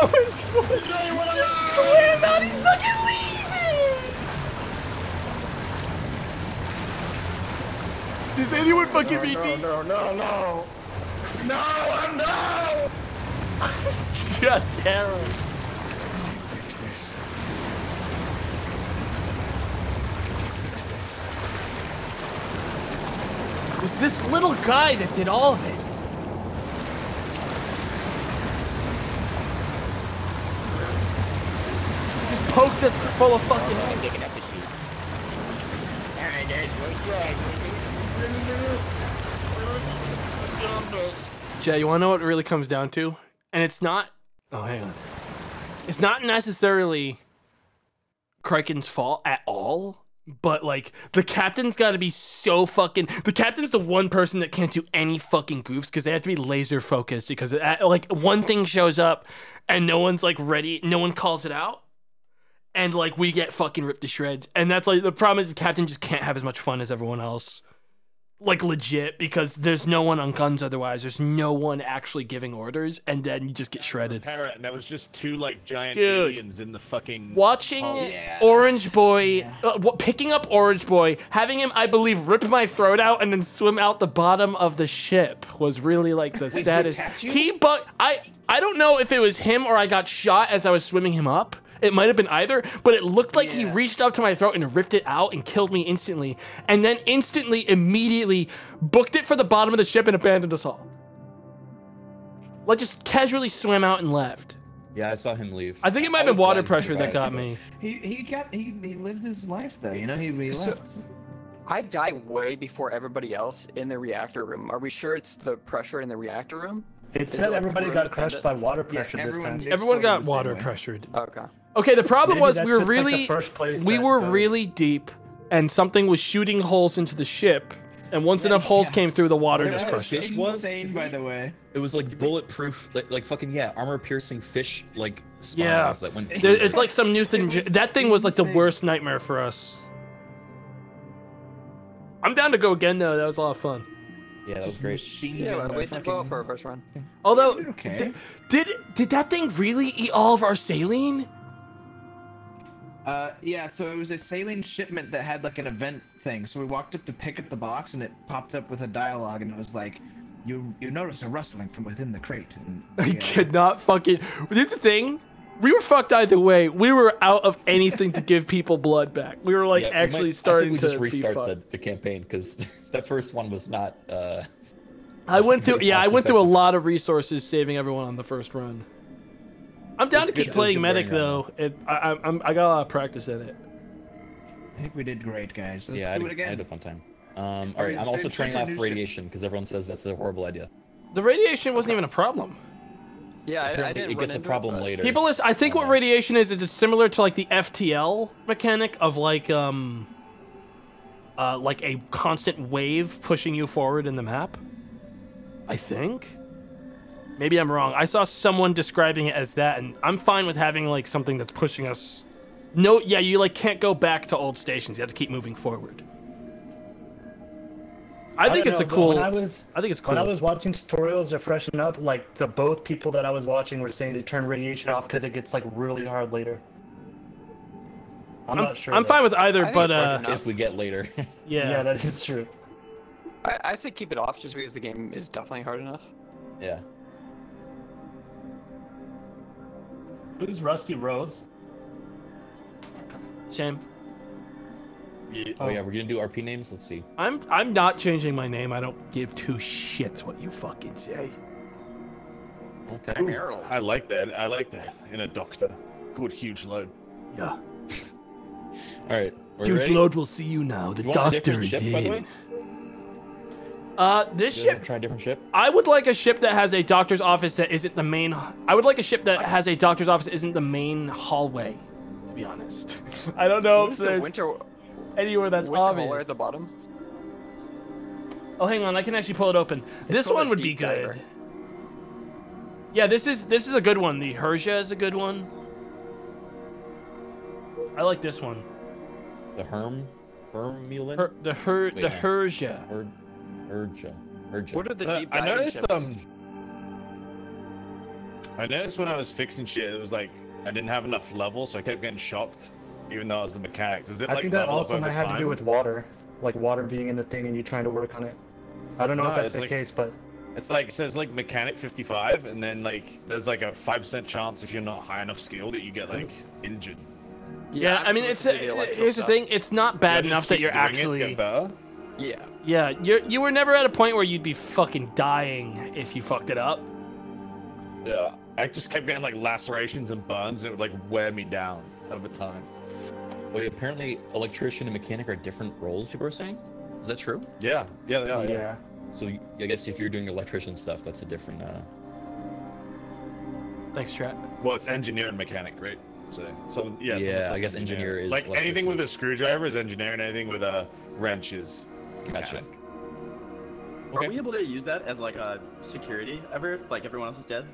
Orange boy just swam out. He's fucking leaving. Does anyone fucking read me? No, no, no! No! I'm no! it's just Harold. Fix this. It was this little guy that did all of it. Just poked us full of fucking. I'm picking up the sheet. Alright, there's one Jay, you want to know what it really comes down to? And it's not. Oh, hang on. It's not necessarily Kraken's fault at all, but like the captain's got to be so fucking. The captain's the one person that can't do any fucking goofs because they have to be laser focused because it, like one thing shows up and no one's like ready, no one calls it out. And like we get fucking ripped to shreds, and that's like the problem is the captain just can't have as much fun as everyone else like legit because there's no one on guns otherwise. There's no one actually giving orders and then you just get shredded. Parrot, and that was just two like giant Dude. aliens in the fucking watching hull. orange boy uh, wa- picking up orange boy having him i believe rip my throat out and then swim out the bottom of the ship was really like the he saddest. attacked he but i i don't know if it was him or i got shot as i was swimming him up it might have been either, but it looked like he reached up to my throat and ripped it out and killed me instantly. And then instantly, immediately booked it for the bottom of the ship and abandoned us all. Like just casually swam out and left. Yeah, I saw him leave. I think it might have been water pressure that got me. He he got he, he lived his life though, you know. He, he So- left. I die way before everybody else in the reactor room. Are we sure it's the pressure in the reactor room? It Is said like everybody got crushed by water pressure this time. Everyone got water pressured. Okay. Okay, the problem Maybe was we were just, like, the really first place we were goes. really deep, and something was shooting holes into the ship. And once enough holes came through, the water You know just crushed it. fish was? Insane, by the way. It was like bulletproof, like, like fucking yeah, armor-piercing fish like spines Yeah, that went. Through. it's like some new thing. That thing was like the worst nightmare for us. I'm down to go again though. That was a lot of fun. Yeah, that was great. Yeah, we're waiting to go for a first run. Although, okay. did, did did that thing really eat all of our saline? Uh, yeah, so it was a saline shipment that had like an event thing. So we walked up to pick up the box, and it popped up with a dialogue, and it was like, "You you notice a rustling from within the crate." And I could not fucking. Here's the thing. We were fucked either way. We were out of anything to give people blood back. We were like Yeah, we actually might- starting I think we to just restart fucked. the, the campaign because that first one was not. Uh, I went through. Yeah, I cost went through a lot of resources saving everyone on the first run. I'm down It's to keep good- playing medic though. It, I, I, I'm, I got a lot of practice in it. I think we did great, guys. Let's yeah, I do had, it I had a fun time. Um, all right, I'm also same turning off our new ship. radiation because everyone says that's a horrible idea. The radiation wasn't even a problem. Yeah, I, I didn't it gets a problem but- later. People is. I think what radiation is is it's similar to like the FTL mechanic of like um. Uh, like a constant wave pushing you forward in the map. I think. Maybe I'm wrong. I saw someone describing it as that, and I'm fine with having like something that's pushing us. No, yeah, you like can't go back to old stations. You have to keep moving forward. I think don't it's know, a cool. When I was, I think it's cool. When I was watching tutorials to freshen up, like the both people that I was watching were saying to turn radiation off because it gets like really hard later. I'm, I'm, not sure. I'm though. fine with either, I think but it's uh, if we get later. yeah. Yeah, that is true. I, I say keep it off just because the game is definitely hard enough. yeah. Who's Rusty Rose? Sam. Oh, oh yeah, we're gonna do RP names. Let's see. I'm I'm not changing my name. I don't give two shits what you fucking say. Okay. Ooh, I like that. I like that in a doctor. Good huge load. Yeah. All right. Huge ready? load will see you now. The You doctor is ship, by the way? in. Uh, this You ship. Try a different ship. I would like a ship that has a doctor's office that isn't the main. I would like a ship that has a doctor's office that isn't the main hallway. To be honest, I don't know What if is the there's winter anywhere that's winter obvious. hauler at the bottom? Oh, hang on, I can actually pull it open. this one would be good. diver. Yeah, this is this is a good one. The Herja is a good one. I like this one. The Herm, Hemulen. Her, the Her, Wait, the no. Herja. Her, Herja. Herja. What are the Uh, I noticed ships? um I noticed when I was fixing shit, it was like I didn't have enough levels, so I kept getting shocked, even though I was the mechanic. Does it I like think that level up also over might have to do with water, like water being in the thing and you trying to work on it. I don't know No, if that's the like- case, but It's like it says like mechanic 55, and then like there's like a five percent chance if you're not high enough skill that you get like injured. Yeah, I mean, it's listening to the electrical here's the thing. It's not bad Yeah, enough that you're actually it to actually. get better. Yeah. Yeah, you're you were never at a point where you'd be fucking dying if you fucked it up. Yeah, I just kept getting like lacerations and burns, and it would like wear me down over time. Wait, apparently electrician and mechanic are different roles. People are saying. Is that true? Yeah, yeah, they are. Yeah. yeah. So I guess if you're doing electrician stuff, that's a different. Uh... Thanks, chat. Well, it's engineer and mechanic, right? So, so yeah. Yeah, this I guess engineer is like anything with a screwdriver is engineer, and anything with a wrench is Gotcha. mechanic. Are we able to use that as like a security ever if like everyone else is dead?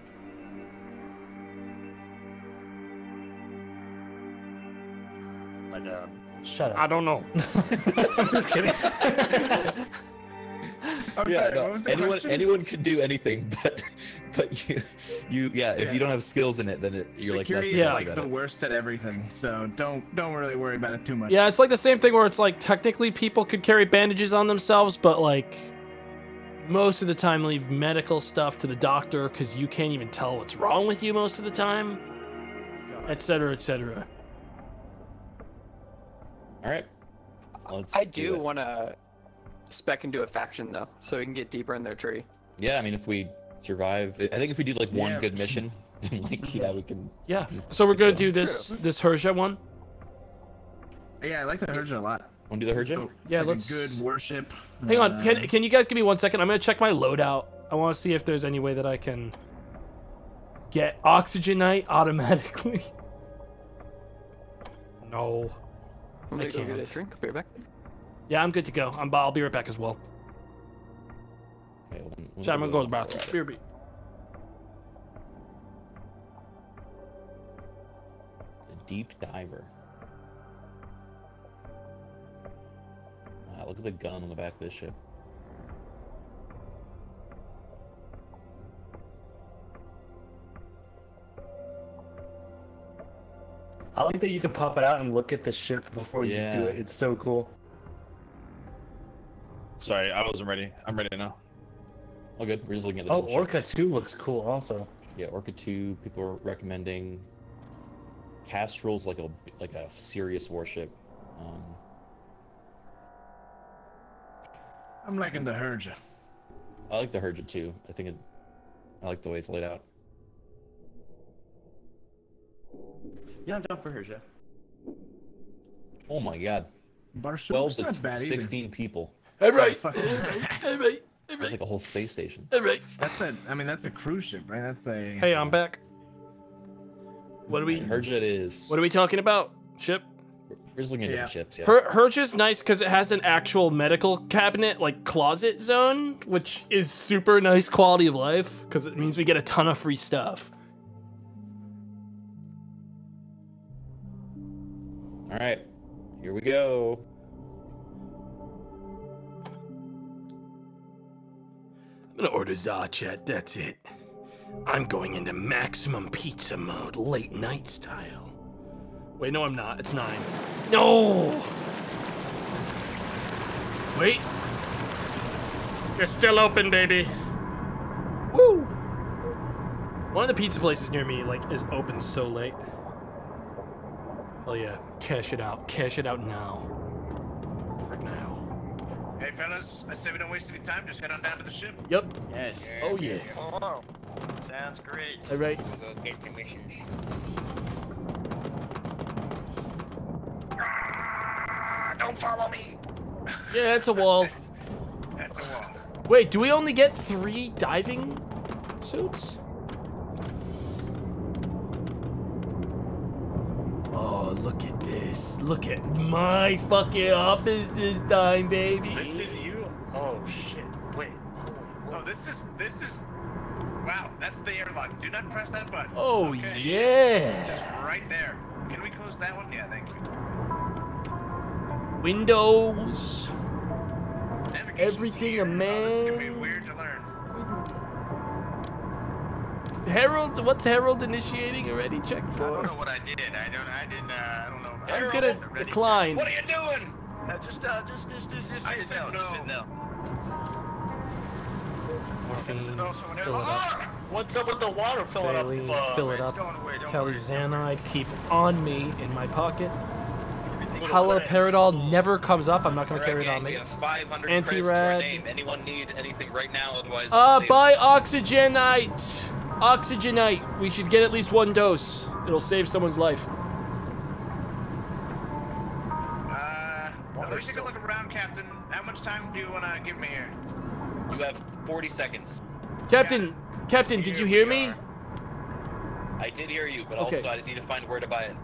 Like uh Shut up. I don't know. I'm Just kidding. I'm Yeah, sorry, no, what was the anyone question? anyone could do anything, but but you you yeah, if Yeah. you don't have skills in it, then it, you're Security like yeah. like the it. worst at everything, so don't don't really worry about it too much. Yeah, it's like the same thing where it's like technically people could carry bandages on themselves, but like most of the time leave medical stuff to the doctor because you can't even tell what's wrong with you most of the time, etc., etc. All right. Let's I do it. want to spec into a faction though, so we can get deeper in their tree. Yeah, I mean, if we survive, I think if we do like one Yeah. good mission, like yeah, we can. Yeah. So we're gonna do this this Herja one. Yeah, I like the Herja a lot. Want to do the It's Herja? Yeah, like let's- good worship. Hang on, uh, can can you guys give me one second? I'm gonna check my loadout. I want to see if there's any way that I can get oxygenite automatically. No. I'm I gonna go get a can't. drink. Be right back. Yeah, I'm good to go. I'm. I'll be right back as well. Okay, well, then- So I'm gonna go to the bathroom. it. Be. The deep diver. Wow, look at the gun on the back of this ship. I like that you can pop it out and look at the ship before you do it. It's so cool. Sorry, I wasn't ready. I'm ready now. Oh, good. We're just looking at the Oh, Orca ships. 2 looks cool also. Yeah, Orca 2, people are recommending. Kastrull's like a like a serious warship. Um, I'm liking the Herja. I like the Herja too. I think it. I like the way it's laid out. Yeah, I'm down for Herja. Oh my god. Bar 12 to not bad either. 16 people. All right. Fuck. All right. That's like a whole space station. All right. That's a. I mean, that's a cruise ship, right? That's a. Hey, I'm back. What are we? Herja it is. What are we talking about? Ship. We're just looking at different ships. Yeah. Her Herja's nice because it has an actual medical cabinet, like closet zone, which is super nice quality of life because it means we get a ton of free stuff. All right. Here we go. I'm gonna order Zachat. That's it. I'm going into maximum pizza mode, late night style. Wait, no, I'm not. It's nine. No. Wait. You're still open, baby. Woo. One of the pizza places near me, like, is open so late. Oh yeah, cash it out. Cash it out now. Right now. Hey, fellas, I say we don't waste any time. Just head on down to the ship. Yep. Yes. Oh yeah. Oh, sounds great. All right. We'll go get the missions. Ah, don't follow me. Yeah, it's a wall. That's a wall. Wait, do we only get three diving suits? Oh, look at this. Look at my fucking office this time, baby. This is you. Oh shit. Wait. Oh, this is this is. Wow, that's the airlock. Do not press that button. Oh, Okay. yeah. Just right there. Can we close that one? Yeah, thank you. Windows. Navigation Everything a Oh, this is gonna be man. weird Harold, what's Harold initiating already? Check for. I don't know what I did. I don't. I didn't. Uh, I don't know. I'm gonna decline. What are you doing? Uh, just, uh, just, just, just, just I sit said down. Just no. sit down. Morphine, fill it up. What's up with the water filling up? Saline, uh, fill it up. going away, don't Kelly worry. Zanide, keep on me in my pocket. Little Haloperidol never comes up. I'm not gonna carry it on me. 500 credits to Anti-rad. name. Anyone need anything right now? Otherwise, Uh, save buy oxygenite. Oxygenite. We should get at least one dose. It'll save someone's life. Uh, let me take a look around, Captain. How much time do you want to give me here? You have 40 seconds. Captain, Captain, did you hear me? I did hear you, but Okay. also I need to find where to buy it.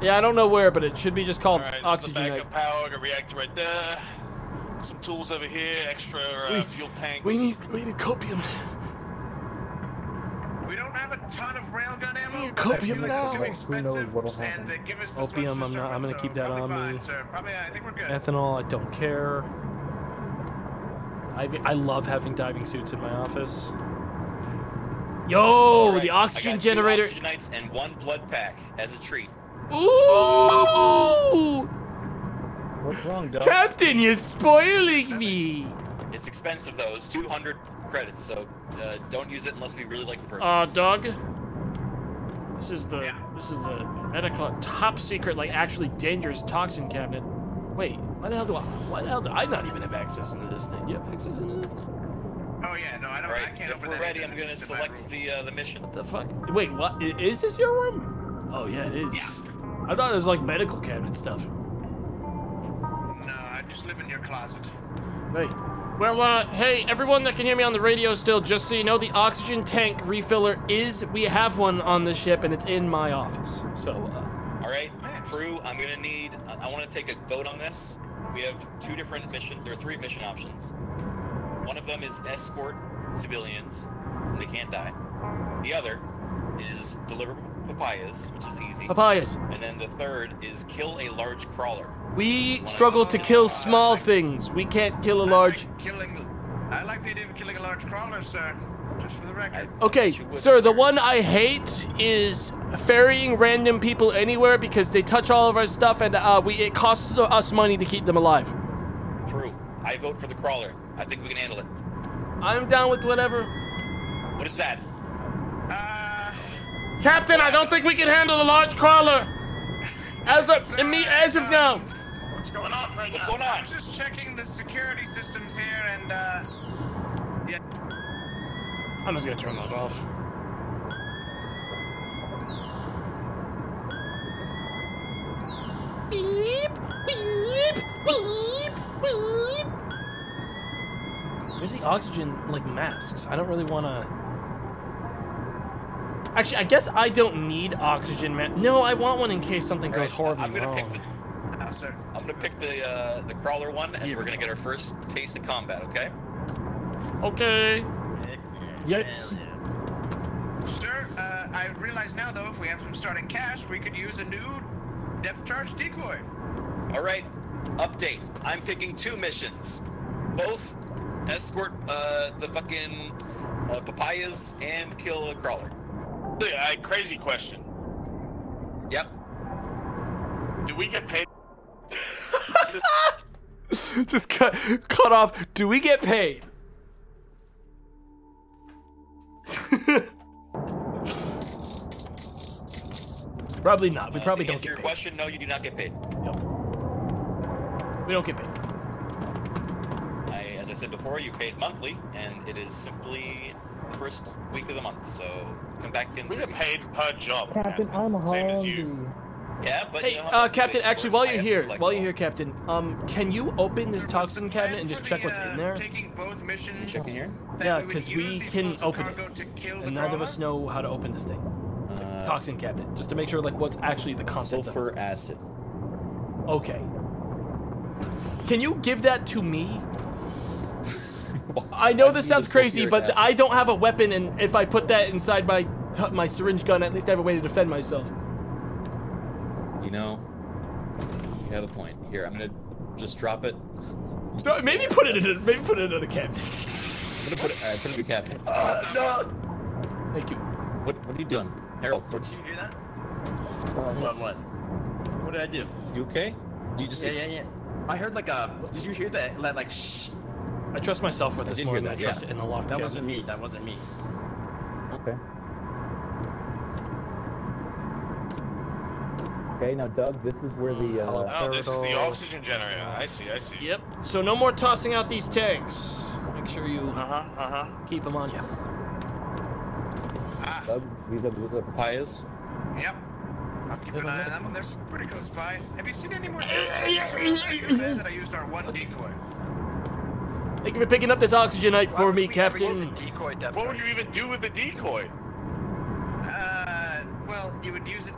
Yeah, I don't know where, but it should be just called Alright, there's the oxygenite. backup power, got reactor right there. Some tools over here, extra uh, We- fuel tanks. We need, we need copium. We don't have a ton of railgun ammo. I copium feel like now. they're Who expensive, knows what'll and uh, happen. they give us this Opium, much I'm not- I'm gonna so keep uh, that on fine, me. Probably, I think we're good. Ethanol, I don't care. I, I love having diving suits in my office. Yo, Alright, the I oxygen got two generator. oxygenites and one blood pack as a treat. Ooh! What's wrong, Doug? Captain, you're spoiling me. It's expensive though. It's 200 credits, so uh, don't use it unless we really like the person. Uh, Doug. This is the this is the medical top secret, like actually dangerous toxin cabinet. Wait, why the hell do I? Why the hell do I not even have access into this thing? You have access into this thing? Oh yeah, no, I don't. All I can't if open we're that ready. I'm gonna It's select the uh, the mission. What the fuck? Wait, what? Is this your room? Oh yeah, it is. I thought it was like medical cabinet stuff. No, I just live in your closet. Right. Well, uh, hey, everyone that can hear me on the radio still, just so you know, the oxygen tank refiller is, we have one on the ship, and it's in my office. So, uh, All right, crew. I'm gonna need. I, want to take a vote on this. We have two different mission. There are three mission options. One of them is escort civilians. They can't die. The other is deliver papayas, which is easy. Papayas. And then the third is kill a large crawler. we struggle to kill small things. We can't kill a large. Killing. I like the idea of killing a large crawler, sir. Just for the record. Okay, sir, the one I hate is ferrying random people anywhere because they touch all of our stuff and uh, we it costs us money to keep them alive. True. I vote for the crawler. I think we can handle it. I'm down with whatever. What is that? Captain, I don't think we can handle a large crawler. As of me, as of now. What's going on right What's going on? I was just checking the security systems here, and uh, yeah. I'm just gonna turn that off. Beep, beep, beep, beep. Where's the oxygen like masks? I don't really want to. Actually, I guess I don't need oxygen ma- No, I want one in case something goes horribly I'm gonna wrong. pick the. I'm gonna pick the uh, the crawler one, and we're gonna get our first taste of combat. Okay. Okay. Yes. Sir, uh, I realize now, though, if we have some starting cash, we could use a new depth charge decoy. All right. Update. I'm picking two missions. Both escort uh, the fucking uh, papayas and kill a crawler. I crazy question. Yep. Do we get paid? Just cut cut off. Do we get paid? Probably not. We Uh, probably to don't get your paid. question, no, you do not get paid. We don't get paid. I, as I said before, you paid monthly, and it is simply the first week of the month. So come back in. We three get paid per job. Captain, I'm Same as hungry. you. Yeah, but Hey, you know, uh, Captain. Actually, while you're here, while you're here, Captain, um, can you open this toxin cabinet and just check what's in there? Taking both missions. Checking here. Yeah, because we can explosive open it, cargo to kill the and neither of us know how to open this thing. Uh, Toxin cabinet, just to make sure like what's actually the contents of it. sulfur acid. Okay. Can you give that to me? I know this do you need sounds crazy, but acid? I don't have a weapon, and if I put that inside my my syringe gun, at least I have a way to defend myself. You know, you have a point. Here, I'm gonna just drop it. Maybe put it in a, maybe put it in a cabinet. I'm gonna put it. All right, put it in the cabinet. Uh, no. Thank you. What What are you doing, Harold? What, Did you hear that? What? What? What did I do? you okay? You just Yeah, yeah, yeah. I heard like a. Did you hear that? That like shh. I trust myself with I this more hear than I that, trust yeah. it in the locked That wasn't me. That wasn't me. Okay. Okay, now Doug, this is where the uh, Oh, this is the oxygen generator. I see, I see. Yep. So no more tossing out these tanks. Make sure you Uh huh, uh huh. keep them on you. Doug, these are, these are papayas. Yep. I'll keep an eye on them. They're pretty close by. Have you seen any more? that I used our one decoy. Thank you for picking up this oxygenite for me, Captain. Decoy depth What would you even do with the decoy? Uh, well, you would use it.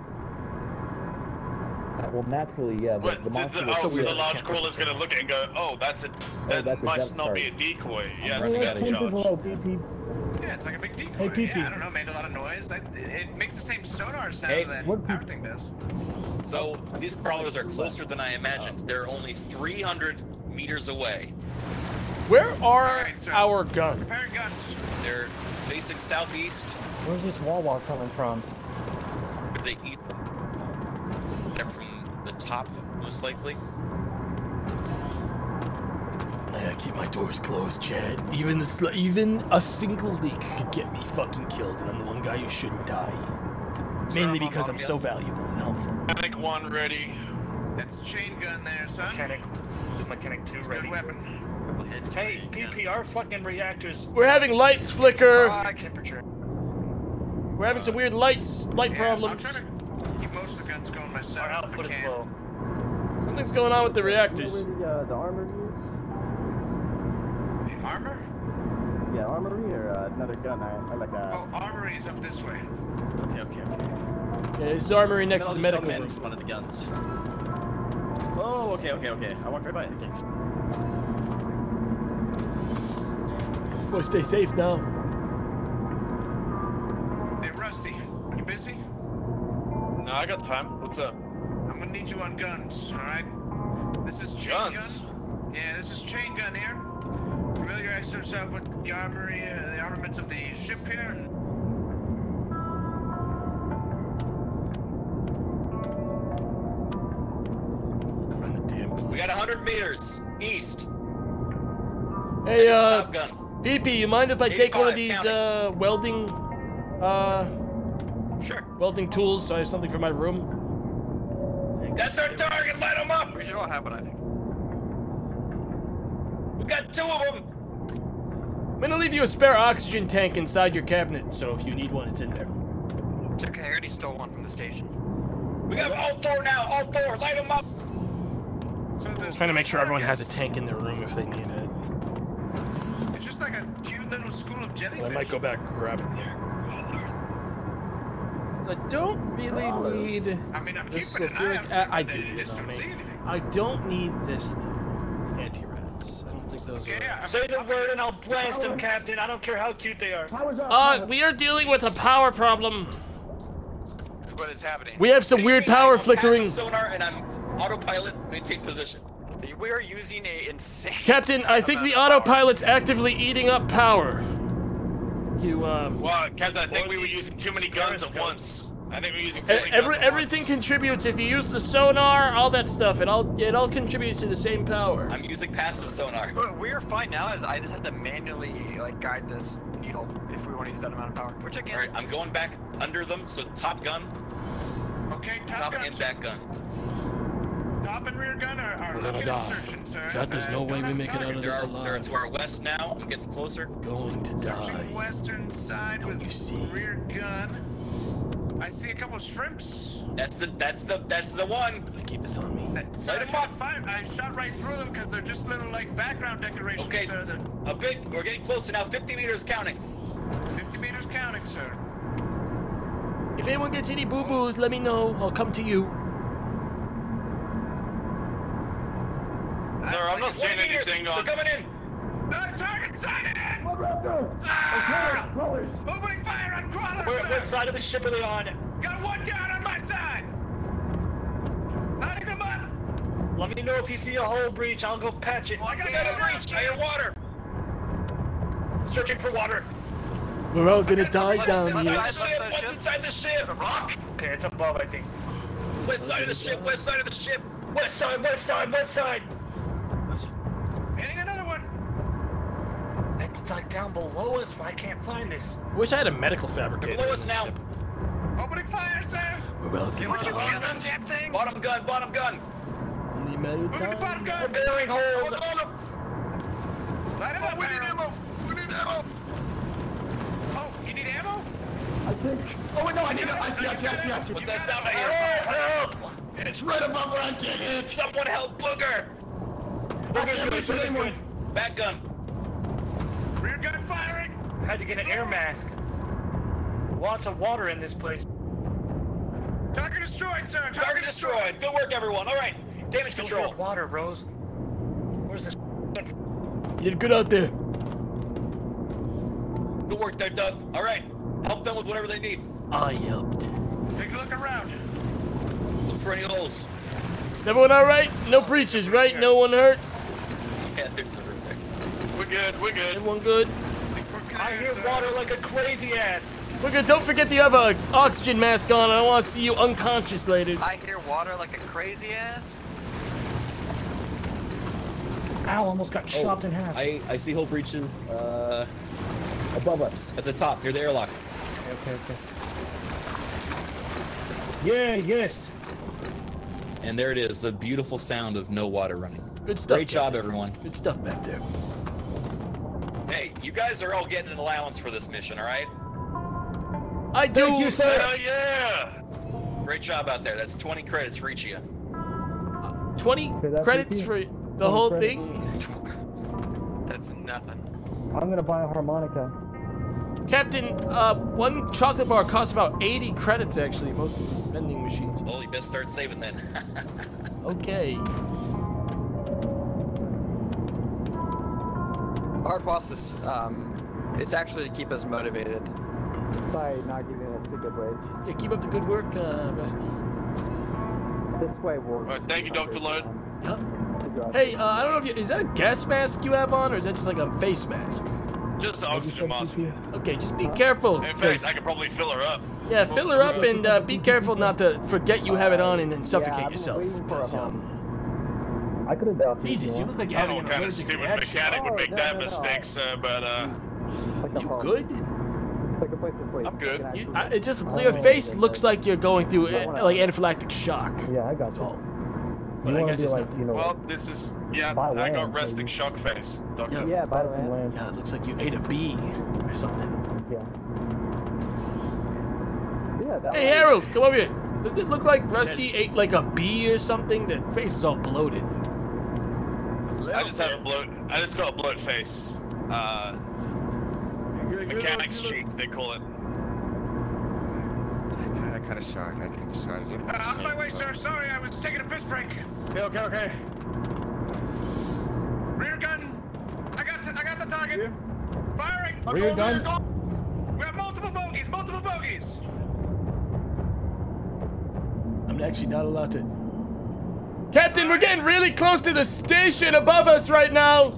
Uh, well, naturally, yeah. The, What, the the, monster the, will oh, so the it. large crawler's gonna look at it and go, oh, that's a, that that's must depth not be a chart. decoy. I'm Yes, running we got to charge. below, beep, beep. Yeah, it's like a big decoy. Hey, pee-pee. Yeah, I don't know, made a lot of noise. I, it makes the same sonar sound Hey. that What our thing does. So these crawlers are closer than I imagined. They're only 300 meters away. Where are Alright, sir. our guns? Prepare guns. They're facing southeast. Where's this wall walk coming from? They east. They're from the top, most likely. I gotta keep my doors closed, Chad. Even the sl- even a single leak could get me fucking killed, and I'm the one guy who shouldn't die. Mainly because I'm so valuable and helpful. Mechanic one ready. That's a chain gun there, son. Mechanic, mechanic two Good ready. weapon. Hey, PPR fucking reactors. We're having lights flicker. High temperature. We're having some weird lights, light Yeah, problems. I'm trying to keep most of the guns going myself. Our output is low. Something's going on with the reactors. The, uh, the armory The armor? Yeah, armory or uh, another gun. I, I like a. Oh, armory is up this way. Okay, okay, okay. Yeah, it's armory next to the just medical room. one of the guns. Oh, okay, okay, okay. I walked right by it. Thanks. Boy, stay safe now. Hey, Rusty, you busy? No, I got time. What's up? I'm gonna need you on guns, alright? This is chain Guns? gun. Yeah, this is chain gun here. Familiarize yourself with the armory, uh, the armaments of the ship here. And... Run the damn We got 100 meters east. Hey, uh, gun. PP, you mind if I take one of these uh welding, uh, Sure. welding tools so I have something for my room? That's our target. Light them up. We should all have one, I think. We got two of them. I'm gonna leave you a spare oxygen tank inside your cabinet, so if you need one, it's in there. It's okay, I already stole one from the station. We got all four now. All four. Light them up. So there's Trying to make sure everyone has a tank in their room if they need it. It's just like a cute little school of jellyfish. I might go back and grab it. I don't really need I mean, I'm this keeping an eye sulfuric. out a- I for do, it, you know don't me. I don't need this thing. Anti-rads. I don't think those Okay, are. yeah, Say the word and I'll blast them, Captain. I don't care how cute they are. Uh, we are dealing with a power problem. This is what is happening. We have some weird power flickering. Sonar, and I'm autopilot. Maintain position. We are using a insane. Captain, I think the autopilot's actively eating up power. You, uh. Well, Captain, I think we were using too many guns at once. I think we're using too many Every, guns at everything contributes. If you use the sonar, all that stuff, it all it all contributes to the same power. I'm using passive sonar. But we're fine now, as I just have to manually like guide this needle if we want to use that amount of power, which I All can. right, I'm going back under them. So top gun. Okay, top, Top gun. and back gun. Top and rear gun are, are We're gonna die. insertion, sir. There's no Uh, way we make it out of this our, they're alive. to our west now. I'm getting closer. Going to die. Searching western side Don't with you see? rear gun. I see a couple of shrimps. That's the that's the that's the one. Keep this on me. Sir, Light I 'em tried to fire- I shot right through them because they're just little like background decorations, Okay. sir. They're A bit. We're getting closer now. 50 meters counting. 50 meters counting, sir. If anyone gets any boo boos, let me know. I'll come to you. Sir, I'm not 20 seeing meters. anything They're coming in. No, target sighted! Raptor! Ah! Crawlers! Opening fire on crawlers, Where, sir! what side of the ship are they on? Got one down on my side! Lighting them up! Let me know if you see a hull breach. I'll go patch it. I got got a another breach. I hear water. Searching for water. We're all gonna die What's down inside here. the ship? What's inside the ship? Rock. Okay, it's above, I think. West side of the ship. West side of the ship. West side, west side, west side. Hitting another one! It's like down below us, but I can't find this. Wish I had a medical fabricator. Below in us now. ship. Opening fire, sir! We're all Hey, gonna would you kill this damn thing? Bottom gun. Bottom gun. In the metal Moving the bottom gun! Bearing holes. Light him up, we need ammo! We need ammo! Oh, you need ammo? I think. Oh, wait, no, I need it. I see, I see, I see, I see. What's that sound I hear? Help! It's right above where I get hit. Someone help Booger. I can't reach it anymore. Back gun. Rear! Had to get an air mask. Lots of water in this place. Target destroyed, sir! Target destroyed. Good work, everyone. All right. Damage Still control. got water, Rose. Where's this? You did good out there. Good work there, Doug. All right. Help them with whatever they need. I helped. Take a look around. Look for any holes. Is everyone all right? No breaches, right? No one hurt. Yeah, there's a room there. We're good. We're good. Everyone good? I hear water like a crazy ass. We're good. Don't forget you have a oxygen mask on. I don't want to see you unconscious later. I hear water like a crazy ass. Ow, almost got chopped in half. I, I see hole breaching uh, Above us. at the top near the airlock. Okay, okay. Yeah, yes. And there it is, the beautiful sound of no water running. Good stuff. Great job, Captain. everyone. Good stuff back there. Hey, you guys are all getting an allowance for this mission, all right? I do. Thank you, sir. Hell yeah! Great job out there. That's 20 credits for each of you. 20 Okay, credits for the 20 whole credits. thing. That's nothing. I'm gonna buy a harmonica. Captain, uh, one chocolate bar costs about 80 credits actually, most vending machines. Well, you best start saving then. Okay. Our boss is, um, it's actually to keep us motivated. By not giving us a good wage. Yeah, keep up the good work, uh, Rusty. This way we'll. All right, thank you, Dr. Lode. Good. Hey, uh, I don't know if you, is that a gas mask you have on, or is that just like a face mask? Just the oxygen mask. Okay, just be careful. In 'cause- fact, I could probably fill her up. yeah, fill her up and uh, be careful not to forget you have it on and then Yeah, suffocate I'm yourself. waiting for a 'cause, home. um, I could have done Jesus, you look like you're I don't having know kind of stupid reaction. mechanic would make no, that no, no. mistake, sir, but uh, You home. good? Like a place to sleep. I'm good. You. I, it just I your face know. looks like you're going through Don't uh, wanna- like anaphylactic shock. Yeah, I got That's you. all. You I wanna guess be it's like, you know, well, this is yeah. By I land, got resting maybe. shock face, Doctor. Yeah. yeah, buy some land. Yeah, it looks like you ate a bee or something. Yeah. Yeah, that Hey Harold, come over here. Doesn't it look like Rusty ate like a bee or something? The face is all bloated. I just have a bloat. I just got a bloat face. Uh, mechanics cheek, they call it. I kind of shocked. I kind of shocked. Uh, on my way, sir. Sorry, I was taking a piss break. Okay, okay, okay. Rear gun. I got. I got the target. Firing. Rear gun. We have multiple bogeys. Multiple bogeys. I'm actually not allowed to. Captain, we're getting really close to the station above us right now.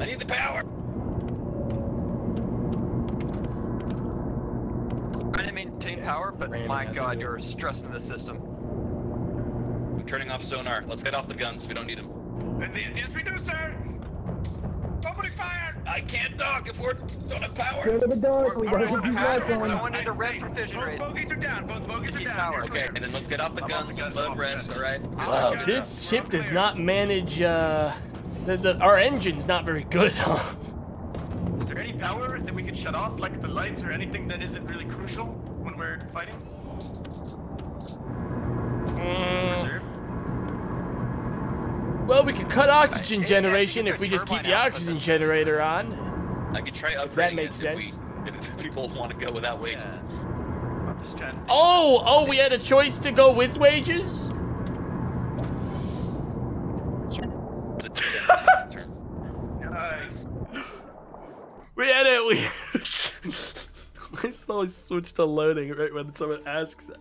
I need the power. Trying to maintain power, but Random my god, you're stressing the system. I'm turning off sonar. Let's get off the guns. We don't need them. Yes, we do, sir. Opening fire. I can't talk if we're don't have power. Go to the dark. We gotta Alright, get you power. guys on. Someone need a rest refrigerate. Both bogies are down. Both bogies are down. You're Okay, and then let's get off the guns. Let's let 'em rest. All right. Wow, this ship does not manage. Uh, the, the our engine's not very good. Huh? Is there any power that we could shut off, like the lights or anything that isn't really crucial when we're fighting? Mm. Well, we could cut oxygen generation if we just keep the oxygen generator on. I could try upgrading If that makes it if we- sense. If people want to go without wages. I'm just trying. Oh, oh, we had a choice to go with wages. Nice. We had it. We. I slowly switch to loading right when someone asks it.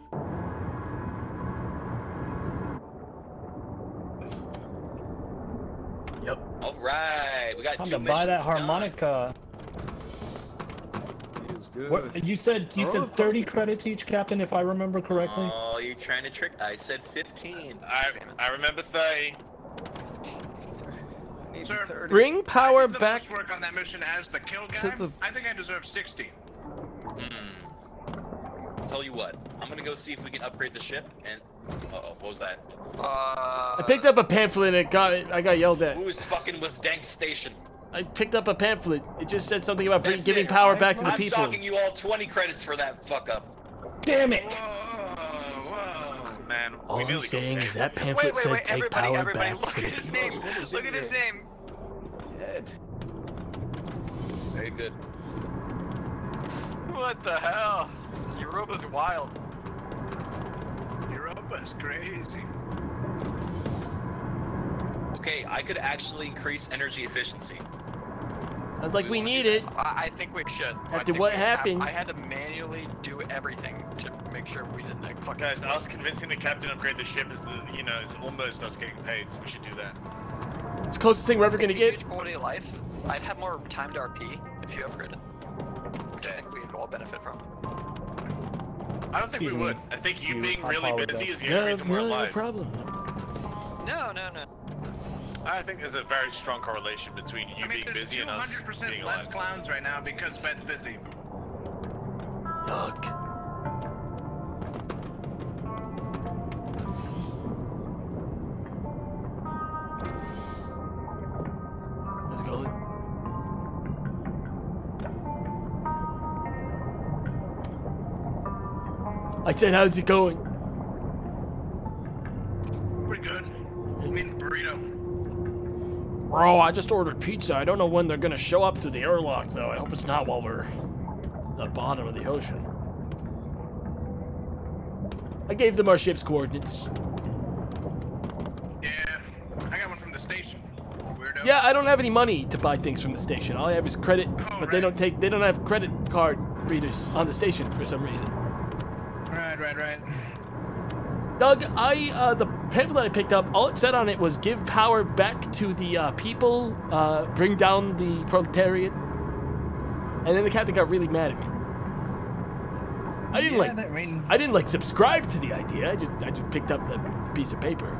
All right, we got Time two to buy that missions done. harmonica. What you said? You said 30 credits each, Captain, if I remember correctly. Oh, you trying to trick? I said 15. I I remember 30. Sir, Bring power I did the back. work on that mission as the kill to guy. the- I think I deserve 60. Hmm. Tell you what, I'm gonna go see if we can upgrade the ship. And uh oh, what was that? Uh, I picked up a pamphlet and it got I got yelled at. Who's fucking with Dank Station? I picked up a pamphlet. It just said something about bring, That's giving it. power back to the I'm people. talking you all 20 credits for that fuck up. Damn it! Man, All we I'm saying is that wait, pamphlet wait, said wait, take everybody, power everybody, back. look at his name. Look at his name. Dead. Very good. What the hell? Europa's wild. Europa's crazy. Okay, I could actually increase energy efficiency. Sounds like we need it. I, I think we should. After what we have- happened. I had to manually do everything to make sure we didn't like fucking. Guys, us convincing the captain to upgrade the ship is, the, you know, is almost us getting paid, so we should do that. It's the closest thing we're ever gonna get. Huge quality of life. I'd have more time to RP if you upgraded, which I think we'd all benefit from. I don't think Excuse we me. would. I think you You- being really busy is the Yeah, reason we're no, no alive. problem. No, no, no. I think there's a very strong correlation between you I mean, being there's busy and us 200% being less clowns right now because Ben's busy. Yuck. Let's go. I said, how's it going? Pretty good. I mean, burrito. Bro, I just ordered pizza. I don't know when they're gonna show up through the airlock, though. I hope it's not while we're at the bottom of the ocean. I gave them our ship's coordinates. Yeah, I got one from the station. Weirdo. Yeah, I don't have any money to buy things from the station. All I have is credit, oh, but they don't take. They don't have credit card readers on the station for some reason. Right, right. Doug, I uh, the pamphlet that I picked up, all it said on it was give power back to the uh, people, uh, bring down the proletariat, and then the captain got really mad at me. I didn't Yeah, like. that- I didn't like subscribe to the idea. I just I just picked up the piece of paper.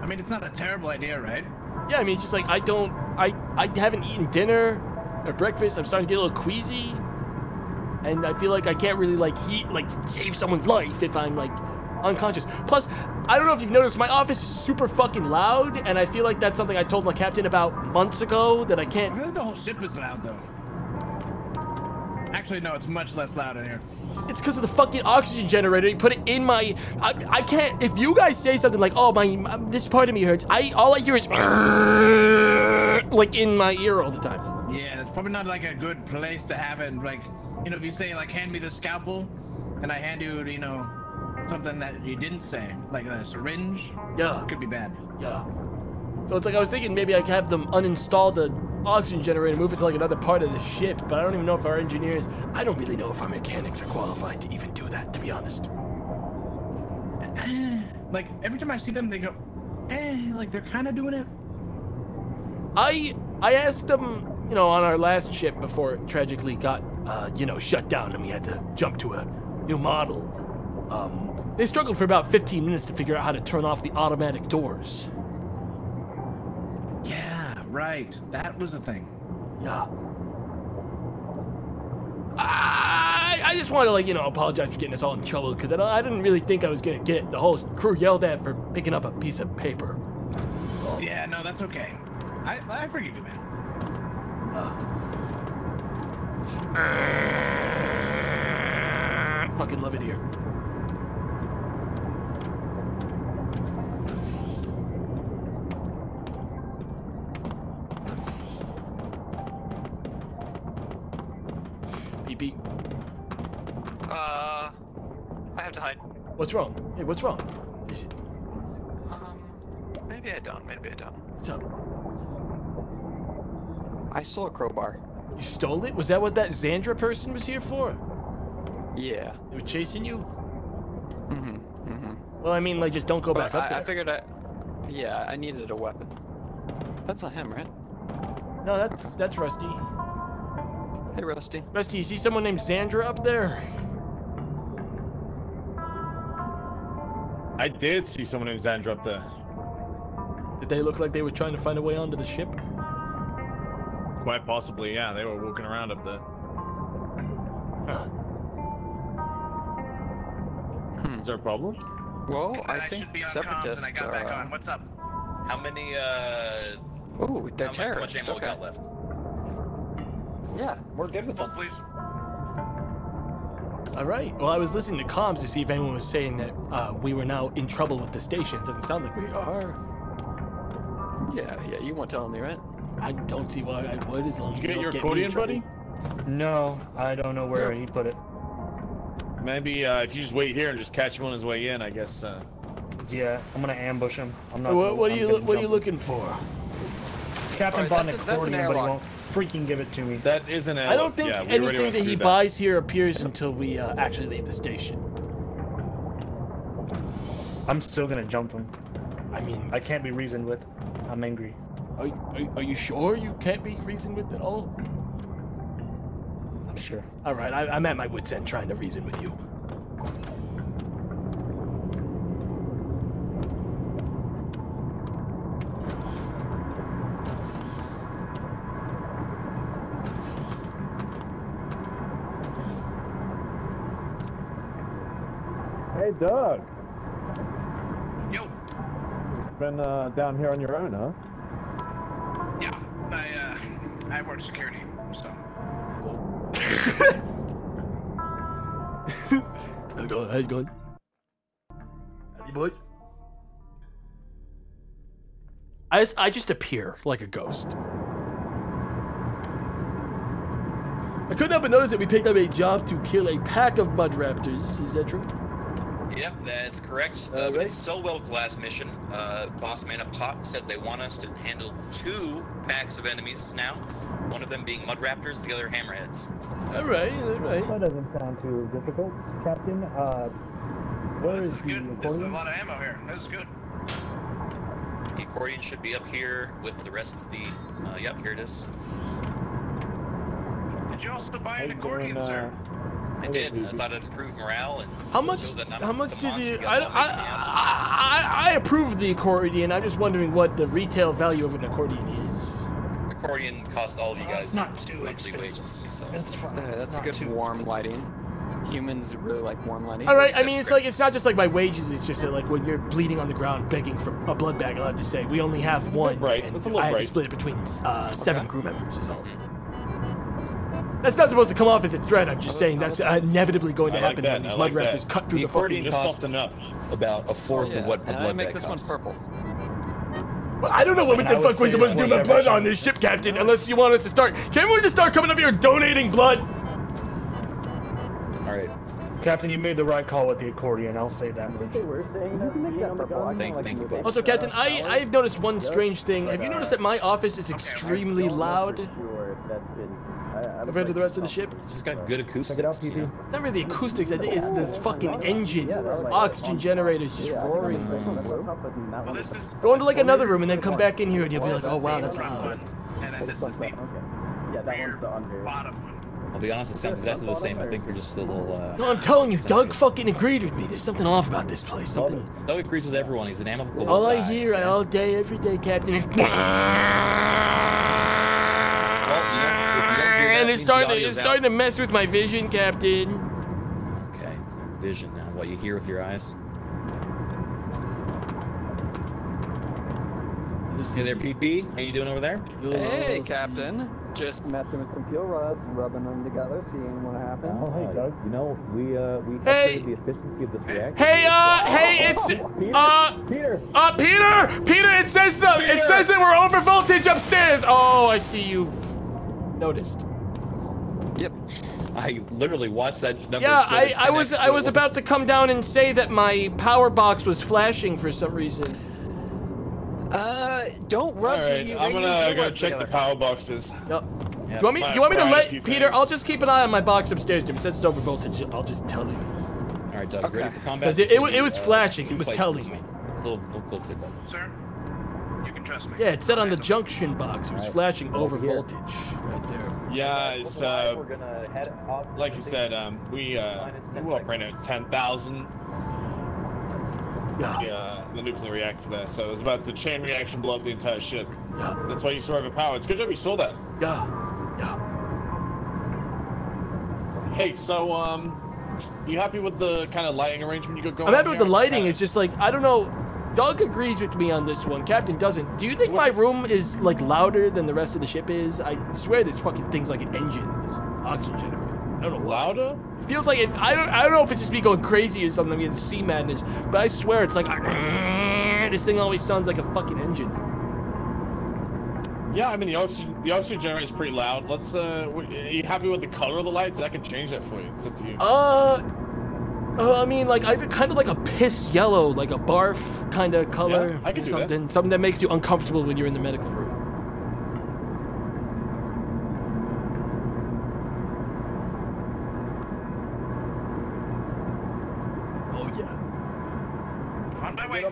I mean, it's not a terrible idea, right? Yeah, I mean it's just like I don't I I haven't eaten dinner or breakfast. I'm starting to get a little queasy, and I feel like I can't really like eat like save someone's life if I'm like unconscious. Plus, I don't know if you've noticed, my office is super fucking loud, and I feel like that's something I told the captain about months ago that I I can't. feel like the whole ship is loud, though. Actually, no, it's much less loud in here. It's because of the fucking oxygen generator. You put it in my. I, I can't. If you guys say something like, "Oh my, my, this part of me hurts," I all I hear is like in my ear all the time. Yeah, it's probably not like a good place to have it. Like, you know, if you say like, "Hand me the scalpel," and I hand you, you know, something that you didn't say, like a syringe. Yeah. Could be bad. Yeah. So it's like I was thinking maybe I could have them uninstall the oxygen generator, move it to like another part of the ship, but I don't even know if our engineers. I don't really know if our mechanics are qualified to even do that, to be honest. Like every time I see them, they go, eh, like they're kind of doing it. I I asked them, you know, on our last ship before it tragically got, uh, you know, shut down and we had to jump to a new model. Um, they struggled for about 15 minutes to figure out how to turn off the automatic doors. Yeah, right. That was a thing. Yeah. I, I just want to like you know apologize for getting us all in trouble because I, I didn't really think I was gonna get the whole crew yelled at for picking up a piece of paper. Yeah, no, that's okay. I, I forgive you, man. Fucking love it here. Beep beep. Uh, I have to hide. What's wrong? Hey, what's wrong? Is it, Um, maybe I don't. Maybe I don't. what's up? I saw a crowbar. You stole it? Was that what that Xandra person was here for? Yeah. They were chasing you? Mm-hmm. Mm-hmm. Well, I mean, like, just don't go But back up I, there. I figured I. Yeah, I needed a weapon. That's not him, right? No, that's that's Rusty. Hey, Rusty. Rusty, you see someone named Xandra up there? I did see someone named Xandra up there. Did they look like they were trying to find a way onto the ship? Quite possibly, yeah. They were walking around up there. Is there a problem? Well, I, I think should be separatists and I got back are. on. What's up? How many, uh. Ooh, they're how much- terrorists. How much okay. left? Yeah, we're good with them. Please. All right. Well, I was listening to comms to see if anyone was saying that uh, we were now in trouble with the station. Doesn't sound like we are. Yeah, yeah. You weren't telling me, right? I don't see why I would as long as You we get don't your get me accordion, buddy? No, I don't know where he put it. Maybe uh, if you just wait here and just catch him on his way in, I guess. Uh... Yeah, I'm gonna ambush him. I'm not. What, what are I'm you What are you looking for? Captain Alright, bought an that's a- that's an but he won't freaking give it to me. That is an I don't think yeah, anything that he through buys here appears until we uh, actually leave the station. I'm still gonna jump him. I mean, I can't be reasoned with. I'm angry. Are, are, are you sure you can't be reasoned with at all? I'm sure. All right, I, I'm at my wits' end trying to reason with you. Hey, Doug. Yo. Been uh, down here on your own, huh? Security, so. How's it going? How's it going? Howdy, boys. I just, I just appear like a ghost. I couldn't help but notice that we picked up a job to kill a pack of mud raptors. Is that true? Yep, that's correct. Uh, we did so well with the last mission. Uh, boss man up top said they want us to handle two packs of enemies now. One of them being mud raptors, the other hammerheads. All right, all right. That doesn't sound too difficult, Captain. Uh, where This is is the good. This is a lot of ammo here. This is good. The accordion should be up here with the rest of the. Uh, yep, here it is. Did you also buy an accordion, doing, sir? I did. I thought it'd improve morale and. How much? show that I'm How much the did monster the? I, I. I, I, I approve of the accordion. I'm just wondering what the retail value of an accordion is. Accordion cost all of you guys it's not too monthly expensive. wages. So. That's fine. Yeah, that's not good too warm expensive. lighting. Humans really like warm lighting. All right. I mean, it's like it's not just like my wages. It's just that like when you're bleeding on the ground begging for a blood bag, I'll have to say we only have one, Right, and That's a little I had to split it between uh, seven crew members. Is all. That's not supposed to come off as a threat. I'm just saying that's uh, inevitably going to I like happen that, when these I mud like that. raptors cut through The the, fucking. accordion Just cost soft enough. about a fourth yeah. of what a and I make this costs. one purple. Well, I don't know what And the fuck we're supposed to do that's about what blood on this ship, Captain, unless you want us to start. Can't we just start coming up here donating blood? All right. Captain, you made the right call with the accordion. I'll say that much. They were saying that being on the gun, Thank- like, thank you. Also, Captain, I, I've noticed one strange thing. Have you noticed that my office is extremely Don't know loud for Sure, if that's been, I, I compared to the rest of the ship? It's just got good acoustics. Check it out, you PP. know? It's not really the acoustics. I think it's this fucking engine, oxygen generators just roaring. Well, this is. Go into like another room and then come back in here and you'll be like, oh wow, that's loud. And then this is the Yeah, that one's the under. bottom one. I'll be honest, it sounds exactly the same. I think we're just a little. Uh, No, I'm telling you, Doug fucking agreed with me. There's something off about this place. Something. Doug agrees with everyone. He's an amicable All I hear, all day, every day, Captain, is. man, it's starting to, it's out. starting to mess with my vision, Captain. Okay, vision now. What you hear with your eyes? Hey there, PP. How you doing over there? Hey, Captain. Just messing with some fuel rods, rubbing them together, seeing what happens. Oh, hey, Doug. You know, we uh, we Hey. the efficiency of this reactor. Hey, uh, hey, it's uh, Peter. uh, Peter, Peter. It says that it says that we're over voltage upstairs. Oh, I see you've noticed. Yep. I literally watched that number. Yeah, I, to I was 10x I was about to come down and say that my power box was flashing for some reason. Uh, don't run. All right, I'm gonna go check the power boxes. Yep. Do you want me? Do you want me to let Peter? things. I'll just keep an eye on my box upstairs. If it says it's over voltage, I'll just tell you. All right, Doug. Okay. Ready for combat? Because it, it, gonna wa- be, it was uh, flashing. It was telling me. A little, little close there, Doug. Sir, you can trust me. Yeah, it said on the junction box. It was flashing over voltage right there. Yeah, it's uh, We're gonna head off. like you said, um, we uh, we operated at ten thousand. Yeah. Yeah, the nuclear reactor there. So it was about to chain reaction blow up the entire ship. Yeah. That's why you saw overpowered. It's good job you saw that. Yeah. Yeah. Hey, so um, you happy with the kind of lighting arrangement you got going? I'm happy with the here? lighting. It's just like I don't know. Doug agrees with me on this one. Captain doesn't. Do you think my room is like louder than the rest of the ship is? I swear this fucking thing's like an engine. This oxygen generator. I don't know. why. Louder? It feels like it, I don't. I don't know if it's just me going crazy or something. It's sea madness. But I swear it's like this thing always sounds like a fucking engine. Yeah, I mean the oxygen the oxygen generator is pretty loud. Let's uh, are you happy with the color of the lights? I can change that for you. It's up to you. Uh, uh, I mean, like I kind of like a piss yellow, like a barf kind of color. Yeah, I can or do that. something. Something that makes you uncomfortable when you're in the medical room. Oh yeah. On my way.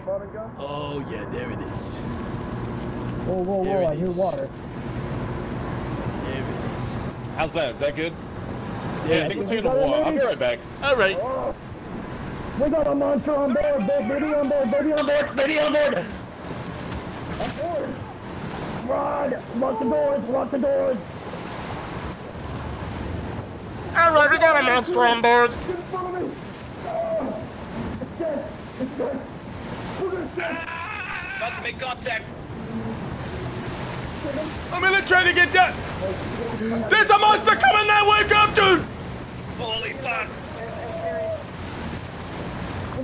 Oh yeah, there it is. Whoa, whoa, There whoa! it I hear water. There it is. How's that? Is that good? Yeah, Yeah, I think we're it's taking a walk. I'll be right back. All right. We got a monster on board, big baby on board, baby on board, baby on board. On board. Rod, lock the doors, lock the doors. All right, we got a monster on board. Get in front of me. Oh, it's dead. It's dead. Look at dead. About to make contact. I'm gonna try to get down. There's a monster coming that way, Captain. Holy fuck!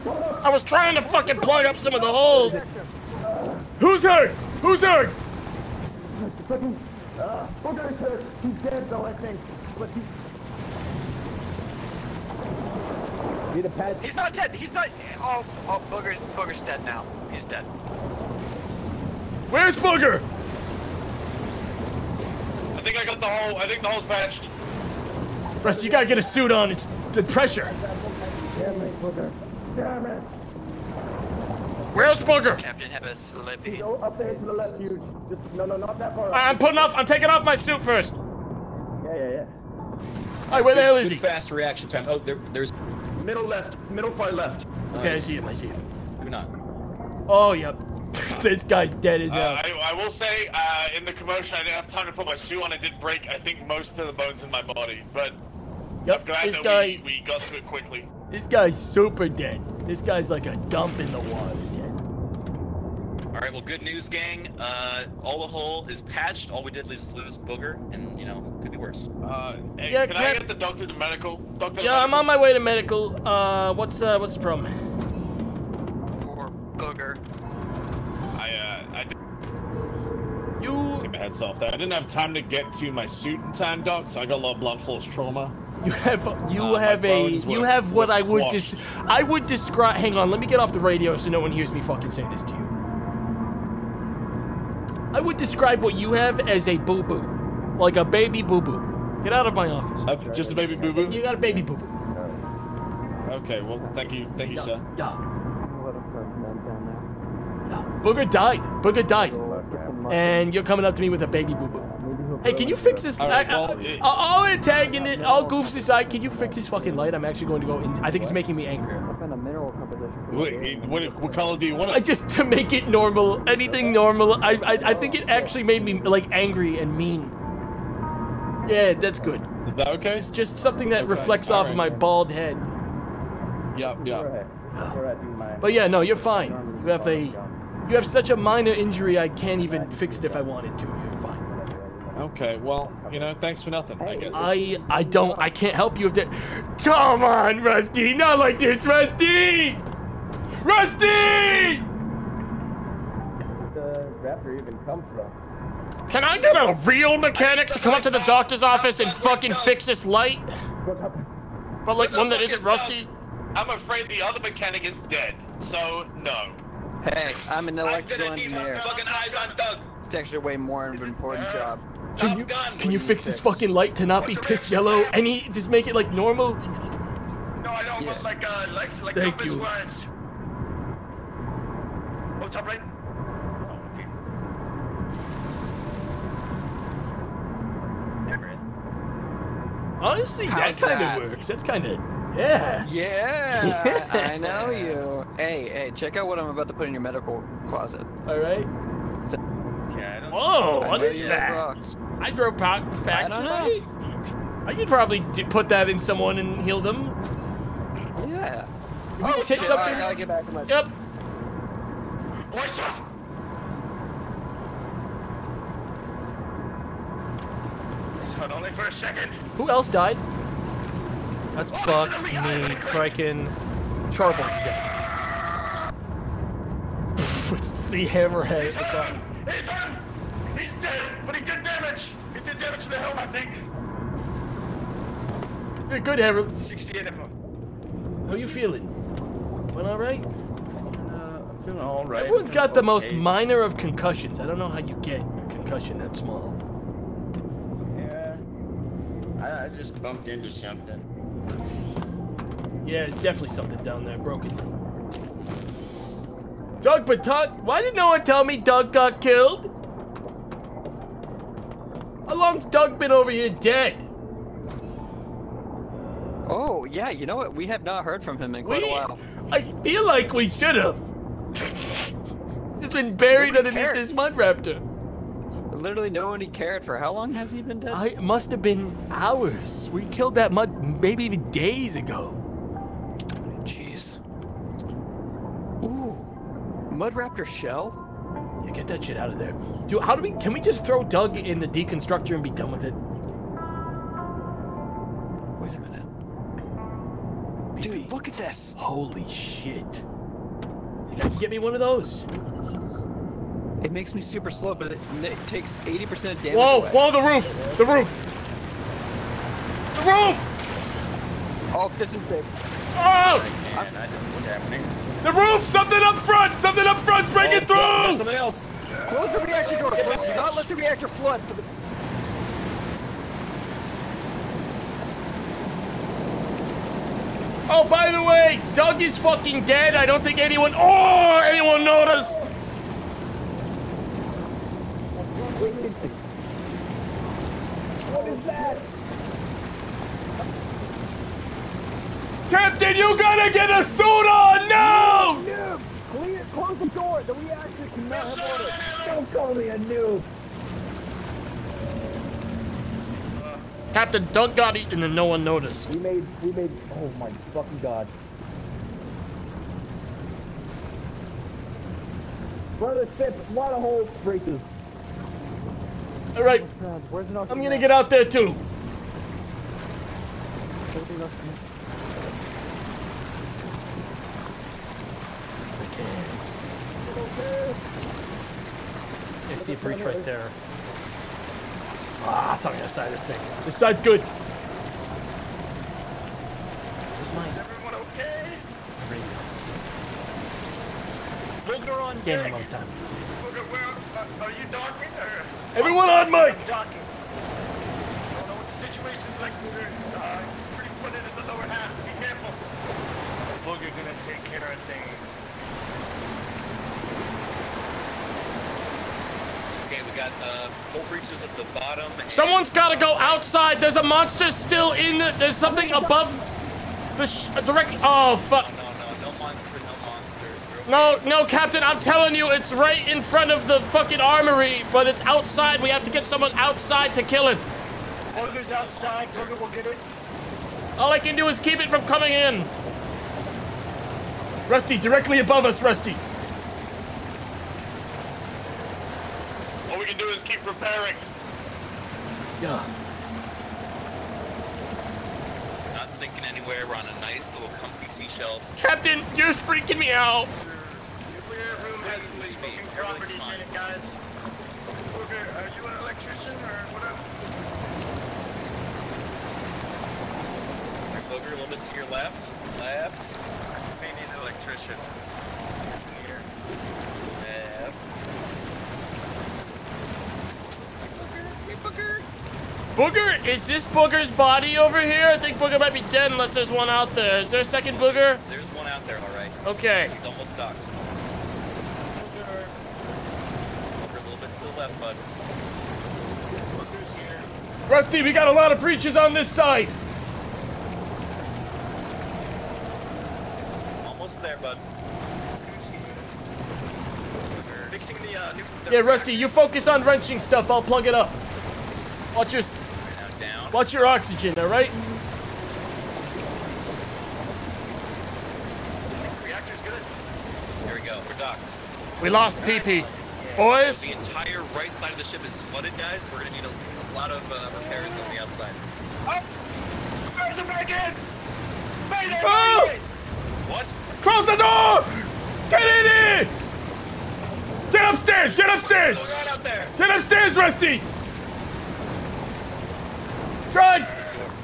I was trying to fucking plug up some of the holes. Who's hurt? Who's hurt? Fucking, uh, Booger's hurt. He's dead though, I think. But he... Need a pad. He's not dead. He's not. Oh, oh, Booger, Booger's dead now. He's dead. Where's Booger? I think I got the hole. I think the hole's patched. Rusty, you gotta get a suit on. It's the pressure. Yeah, it, Booger. Damn it. Where's Booger? Captain have a slippy. Go up there to the left, huge. Just, no, no, not that far. I'm putting off. I'm taking off my suit first. Yeah, yeah, yeah. All right, where the hell is Good he? fast reaction time. Oh, there, there's. Middle left, middle far left. Okay, I see him. I see him. Do not. Oh, yep. this guy's dead as Uh, hell. I, I will say, uh, in the commotion, I didn't have time to put my suit on. I did break, I think, most of the bones in my body. But Yep, glad this that guy. we, we got to it quickly. This guy's super dead. This guy's like a dump in the water. Dead. All right. Well, good news, gang. Uh, all the hole is patched. All we did was lose Booger, and you know, could be worse. Uh, hey, Yeah, can Cap- I get the doctor to medical? Doctor to Yeah, I'm on my way to medical. Uh, what's uh, what's the problem? Poor Booger. I, uh, I did You take my heads off there. I didn't have time to get to my suit in time, Doc, so I got a lot of blunt force trauma. You have you Uh, have a you have what I would squashed. des- I would describe. Hang on, let me get off the radio so no one hears me fucking say this to you. I would describe what you have as a boo boo, like a baby boo boo. Get out of my office. Uh, just a baby boo boo? You got a baby boo boo. Okay, well, thank you, thank you, sir. Yeah. Let him first and then down there. Booger died. Booger died. And you're coming up to me with a baby boo boo. Hey, can you fix this? All right, I, well, I, it- all antagonist, all goofs aside, can you fix this fucking light? I'm actually going to go in. I think it's making me angrier. Find a mineral composition. for What, eh, what, what color do you want I just to make it normal, anything normal. I, I I think it actually made me like angry and mean. Yeah, that's good. Is that okay? It's just something that Okay, reflects off of my bald head. Yep, yep. But yeah, no, you're fine. You have a, you have such a minor injury. I can't even fix it if I wanted to. You're fine. Okay, well, you know, thanks for nothing, I guess. I, I don't, I can't help you if that. Come on, Rusty, not like this, Rusty. Rusty! the raptor even come from? Can I get a real mechanic to come up to the doctor's office and fucking fix this light? But like one that isn't rusty? I'm afraid the other mechanic is dead, so no. Hey, I'm an electrical engineer. Fucking eyes on Doug. It's actually way more of an important job. Can you, can you fix this fucking light to not be piss yellow? Any, just make it like normal? No, I don't want like uh like like Thank compass you. was. Oh, top right. Honestly, How's that kind that? of works. That's kind of, yeah. Yeah, I know you. Hey, hey, check out what I'm about to put in your medical closet. All right. Whoa, Whoa, what is that? Hydro pox faction? know. I could probably d- put that in someone and heal them. Yeah. Did we just hit shit, something? I gotta get back to my- Yep. Hold only for a second. Who else died? That's Buck, me, Kraken, Charbon's dead. See Hammerhead at the top. He's dead, but he did damage. He did damage to the helm, I think. You're good, Hammer. 68 of them. How you feeling? Went all right? Uh, I'm feeling all right. Everyone's got the most minor of concussions. I don't know how you get a concussion that small. Yeah. I, I just bumped into something. Yeah, it's definitely something down there broken. Doug Baton, why did no one tell me Doug got killed? How long's Doug been over here dead? Oh, yeah, you know what? We have not heard from him in quite We- a while. I feel like we should have. it's been buried Nobody underneath cared. this mud raptor. Literally nobody cared for how long has he been dead? I it must have been hours. We killed that mud maybe even days ago. Jeez. Ooh. Mud Raptor shell? Yeah, get that shit out of there. Dude, how do we? Can we just throw Doug in the deconstructor and be done with it? Wait a minute. Dude, look at this. Holy shit. You gotta get me one of those. It makes me super slow, but it, it takes 80% of damage Whoa, away. whoa, the roof! The roof! The roof! Oh, this is big. Oh! Man, I don't know what's happening. The roof! Something up front! Something up front's breaking oh, through! Somebody else. Close the reactor door. Close, do not let the reactor flood. For the... Oh, by the way, Doug is fucking dead. I don't think anyone. Oh, anyone noticed? What is that? Captain, you gotta get a suit on now! Noob! Clear, close the door. The reactor cannot have order. Don't call me a noob. Captain, Doug got eaten and no one noticed. We made, we made. Oh my fucking god. Brother Sip, a lot of holes, races. All right, Where's the I'm gonna get out there too. I see a breach right there. Ah, it's on the other side of this thing. This side's good. Where's mine? Everyone okay? Radio. Booger on Game deck. mode time. Booger, where uh, are you docking or? Everyone on mic! Docking. I don't know what the situation's like, Booger. Uh, it's pretty flooded at the lower half. Be careful. Booger gonna take care of things. Okay, we got uh, full breaches at the bottom. Someone's gotta go outside. There's a monster still in the. There's something above the sh- direct. Oh fuck. No, no, no monster, no monster. No, no, Captain, I'm telling you, it's right in front of the fucking armory, but it's outside. We have to get someone outside to kill it. Booger's outside. Booger will get it. All I can do is keep it from coming in. Rusty, directly above us, Rusty. All we can do is keep repairing. Yeah. Not sinking anywhere. We're on a nice little comfy seashell. Captain, you're freaking me out. Nuclear room has smoking properties in it, guys. Booger, are uh, you an electrician or whatever? Booger, a little bit to your left. Left. May need an electrician. Engineer. Left. Booger, is this Booger's body over here? I think Booger might be dead unless there's one out there. Is there a second Booger? There's one out there, all right. Okay. He's almost docked. Booger. Booger, a little bit to the left, bud. Booger's here. Rusty, we got a lot of breaches on this side. Almost there, bud. Fixing the, uh, new... Yeah, Rusty, you focus on wrenching stuff. I'll plug it up. Watch your, down. Watch your oxygen, all right? Reactor's good. There we go. We're docked. We lost PP. Boys, The entire right side of the ship is flooded, guys. We're gonna need a lot of uh, repairs on the outside. Up! Repairs are back in! Mayday! Oh! Mayday! What? close the door! Get in here! Get upstairs! Get upstairs! What's going on out there? Get upstairs, Rusty! God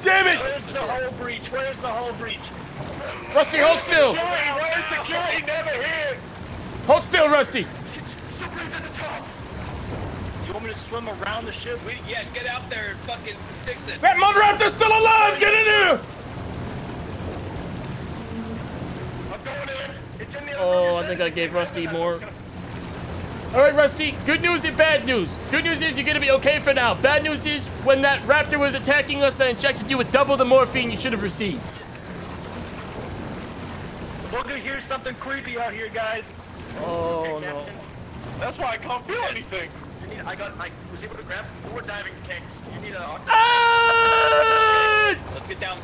damn it! Where's the whole breach? Where's the whole breach? Rusty, hold still! Security! Where's security? Never here! Hold still, Rusty! It's Somebody's at the top! You want me to swim around the ship? We, yeah, get out there and fucking fix it. That mud raptor's still alive! Get in here! I'm going in! It's in the Oh, I think I gave Rusty more. All right, Rusty. Good news and bad news. Good news is you're gonna be okay for now. Bad news is when that raptor was attacking us, I injected you with double the morphine you should have received. We're gonna hear something creepy out here, guys. Oh no. That's why I can't feel anything. You need, I got, I was able to grab four diving tanks. You need an oxygen. Ah! Let's get down.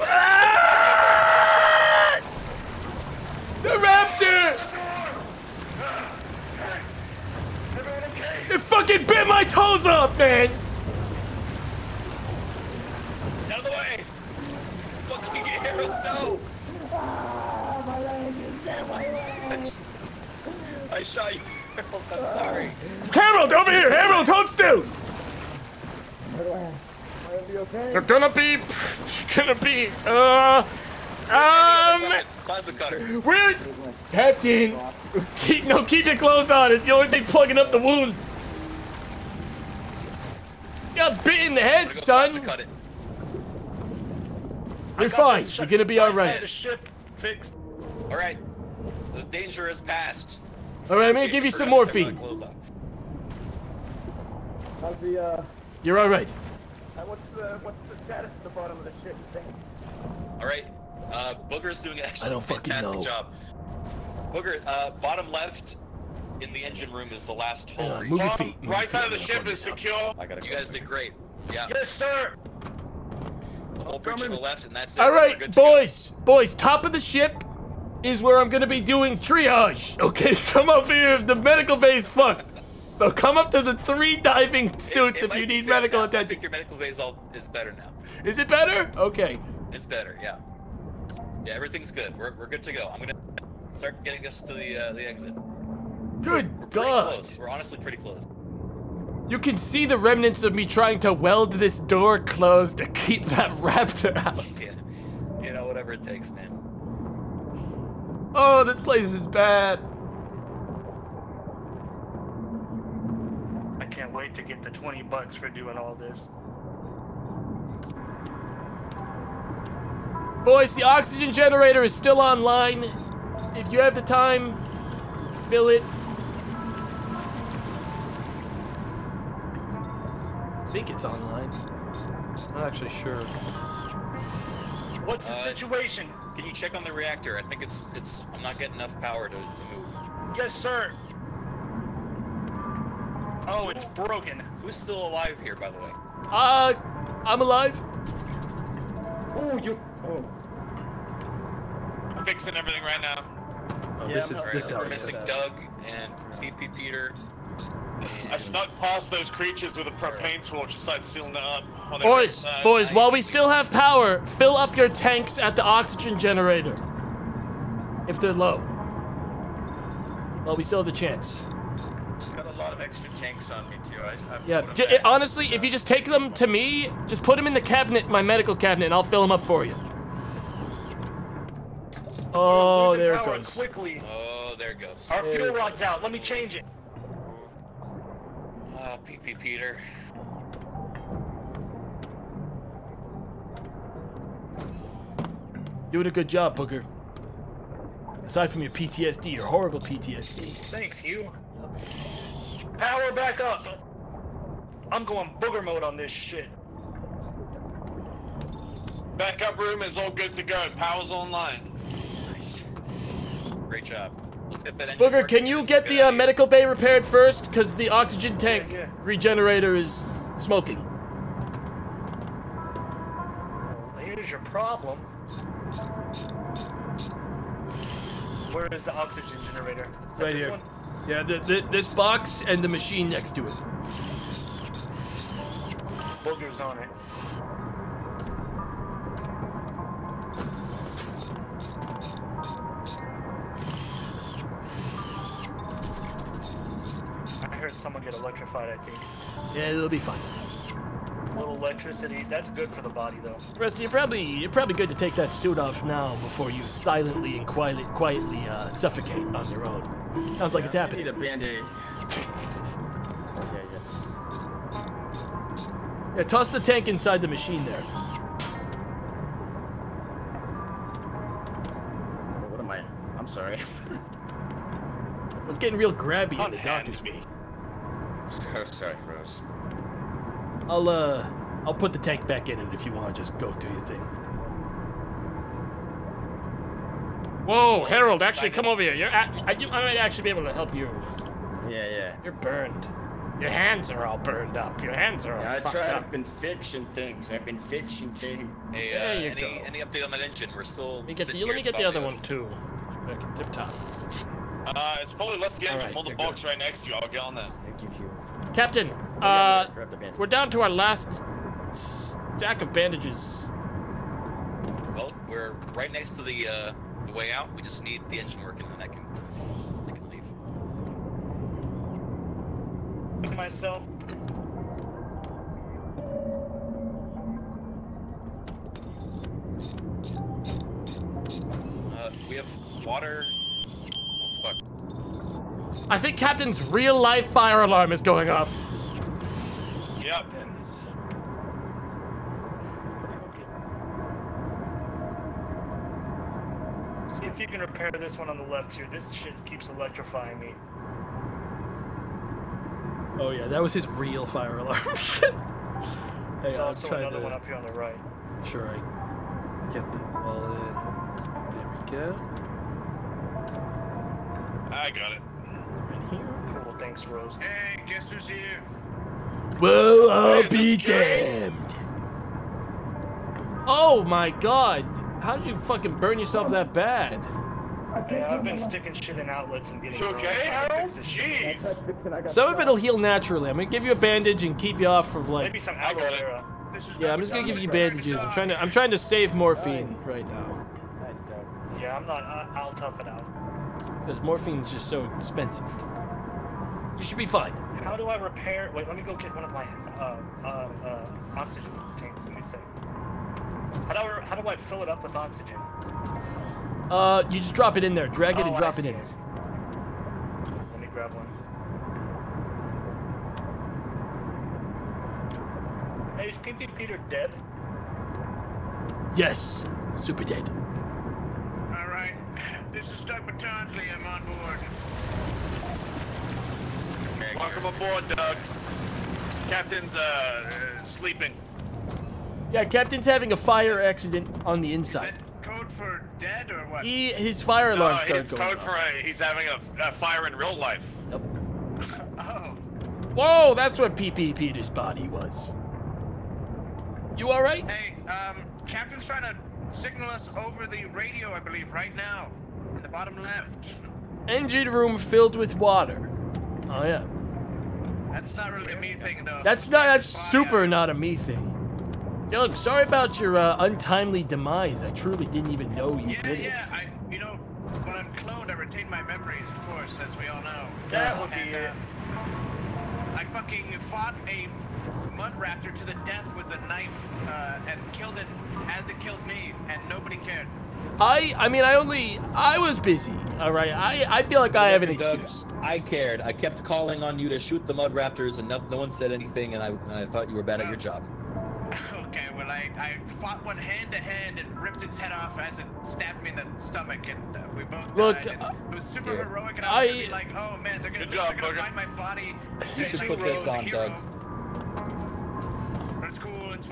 Ah! The raptor! Everyone okay? It fucking bit my toes off, man! Out of the way. Fucking Harold, no. I shot you, Harold. I'm sorry. Harold, over here! Harold, hold still! They're gonna be, gonna be, uh, um, Plasma cutter. we're, Captain, keep, no, keep your clothes on. It's the only thing plugging up the wounds. You got bit in the head, Go son. plasma cut it. You're fine. You're gonna be all right. The ship fixed. All right. The danger has passed. All right, I'm gonna give you some morphine. Close up. How's the, uh, You're all right. uh, what's the, what's the status at the bottom of the ship thing? All right. Uh, Booger's doing actually I don't fucking fantastic know. job. Booger, uh, bottom left in the engine room is the last hole. Uh, move your feet. Move your Right side of the ship is secure. I gotta You guys did great. Yeah. Yes, sir. The whole breach to the left, and that's it. All We're right, good to go. boys, boys, top of the ship is where I'm gonna be doing triage. Okay, come up here if the medical bay's fucked. So come up to the three diving suits it if you need medical now. I attention. think your medical bay's all is better now. Is it better? Okay. It's better, yeah. Yeah, everything's good. We're, we're good to go. I'm gonna start getting us to the uh, the exit. Good We're pretty God. close. We're honestly pretty close. You can see the remnants of me trying to weld this door closed to keep that raptor out. Yeah. You know, whatever it takes, man. Oh, this place is bad. I can't wait to get the 20 bucks for doing all this. Boys, the oxygen generator is still online. If you have the time, fill it. Think it's online. I'm Not actually sure. What's the Uh, situation? Can you check on the reactor? I think it's it's. I'm not getting enough power to, to move. Yes, sir. Oh, it's broken. Who's still alive here, by the way? Uh, I'm alive. Oh, you. Oh. I'm fixing everything right now. Oh, this is Alright, this we're is missing Doug and PP Peter. I snuck past those creatures with a propane torch and started sealing it up. on Boys, uh, boys, while we still have power, fill up your tanks at the oxygen generator. If they're low. Well, we still have the chance. Got a lot of extra tanks on me too. I, I Yeah, put 'em j- back. honestly, if you just take them to me, just put them in the cabinet, my medical cabinet, and I'll fill them up for you. Oh, there it goes. Quickly. Oh, there it goes. Our There fuel it rod's out. Let me change it. Ah, PP Peter. Doing a good job, Booker. Aside from your PTSD, your horrible PTSD. Thanks, Hugh. Power back up. I'm going booger mode on this shit. Backup room is all good to go. Power's online. Nice. Great job. Let's get that engine Booger, can you get the uh, medical bay repaired first? Because the oxygen tank yeah. regenerator is smoking. Here's your problem. Where is the oxygen generator? Right here. one? Yeah, the, the, this box and the machine next to it. Booger's on it. Electrified, I think. Yeah, it'll be fine. A little electricity, that's good for the body though. Rusty, you're probably you're probably good to take that suit off now before you silently and quietly quietly uh, suffocate on your own. Sounds like it's I happening. need a band-aid. yeah, Yeah, toss the tank inside the machine there. What am I? I'm sorry. It's getting real grabby in the doctor's me. So sorry, Rose. I'll uh I'll put the tank back in it if you want to just go do your thing. Whoa, Harold, actually come over here. You're at, I, I might actually be able to help you. Yeah, yeah. You're burned. Your hands are all burned up. Your hands are all Yeah, I fucked tried. up. I've been fixing things. I've been fixing things. Hey, uh, There you any, go. any update on that engine? We're still. Let me get the let me get the about other one too. Tip top. Uh, it's probably less the engine. Alright, Hold the you're box right next to you. I'll get on that. Thank you, Hugh. Captain, uh, grab the bandage. we're down to our last stack of bandages. Well, we're right next to the uh, the way out. We just need the engine working, and I can I can leave. Look at myself. Uh, we have water. Fuck. I think Captain's real life fire alarm is going off. Yep. See if you can repair this one on the left here. This shit keeps electrifying me. Oh yeah, that was his real fire alarm. hey, There's I'll also try another to one up here on the right. sure I get these all in. There we go. I got it. Right here. Cool, thanks, Rose. Hey, guess who's here? Whoa, I'll be this is Jay. damned. Oh my god. How'd you fucking burn yourself that bad? Yeah, I've been sticking shit in outlets and getting. You okay, Harold? fix this shit. Jeez. Some of it'll heal naturally. I'm gonna give you a bandage and keep you off of like Maybe some I aloe vera. Yeah, I'm just gonna give you bandages. I'm trying to I'm trying to save morphine right now. Yeah, I'm not. I'll tough it out. Because morphine's just so expensive. You should be fine. How do I repair? Wait, let me go get one of my uh, uh, uh, oxygen tanks. Let me see. How do I how do I fill it up with oxygen? Uh, you just drop it in there. Drag it Oh, and I drop it see in. Let me grab one. Hey, is PP Peter dead? Yes, super dead. All right. This is Doug Batonsley. I'm on board. Welcome aboard, Doug. Captain's uh, uh, sleeping. Yeah, Captain's having a fire accident on the inside. Code for dead or what? He his fire No, alarm started it's going code off. for a, he's having a, a fire in real life. Oh. Whoa, that's what PP Peter's body was. You all right? Hey, um, Captain's trying to signal us over the radio, I believe, right now. The bottom left. Engine room filled with water. Oh yeah. That's not really a me thing, though. That's not. That's super not a me thing. Yeah, look, sorry about your uh, untimely demise. I truly didn't even know you Yeah, did it. yeah, I, you know, when I'm cloned, I retain my memories, of course, as we all know. That would be it. uh, I fucking fought a mud raptor to the death with a knife uh, and killed it as it killed me, and nobody cared. I. I mean, I only. I was busy. All right. I. I feel like I have an Doug, excuse. I cared. I kept calling on you to shoot the mud raptors, and no, no one said anything, and I, and I thought you were bad at your job. Okay, well, I, I fought one hand to hand and ripped its head off as it stabbed me in the stomach, and uh, we both Look, died. and uh, it was super yeah. heroic, and I was gonna I- be like, oh man, they're gonna, Good job, they're gonna find my body. You should put this on. Doug.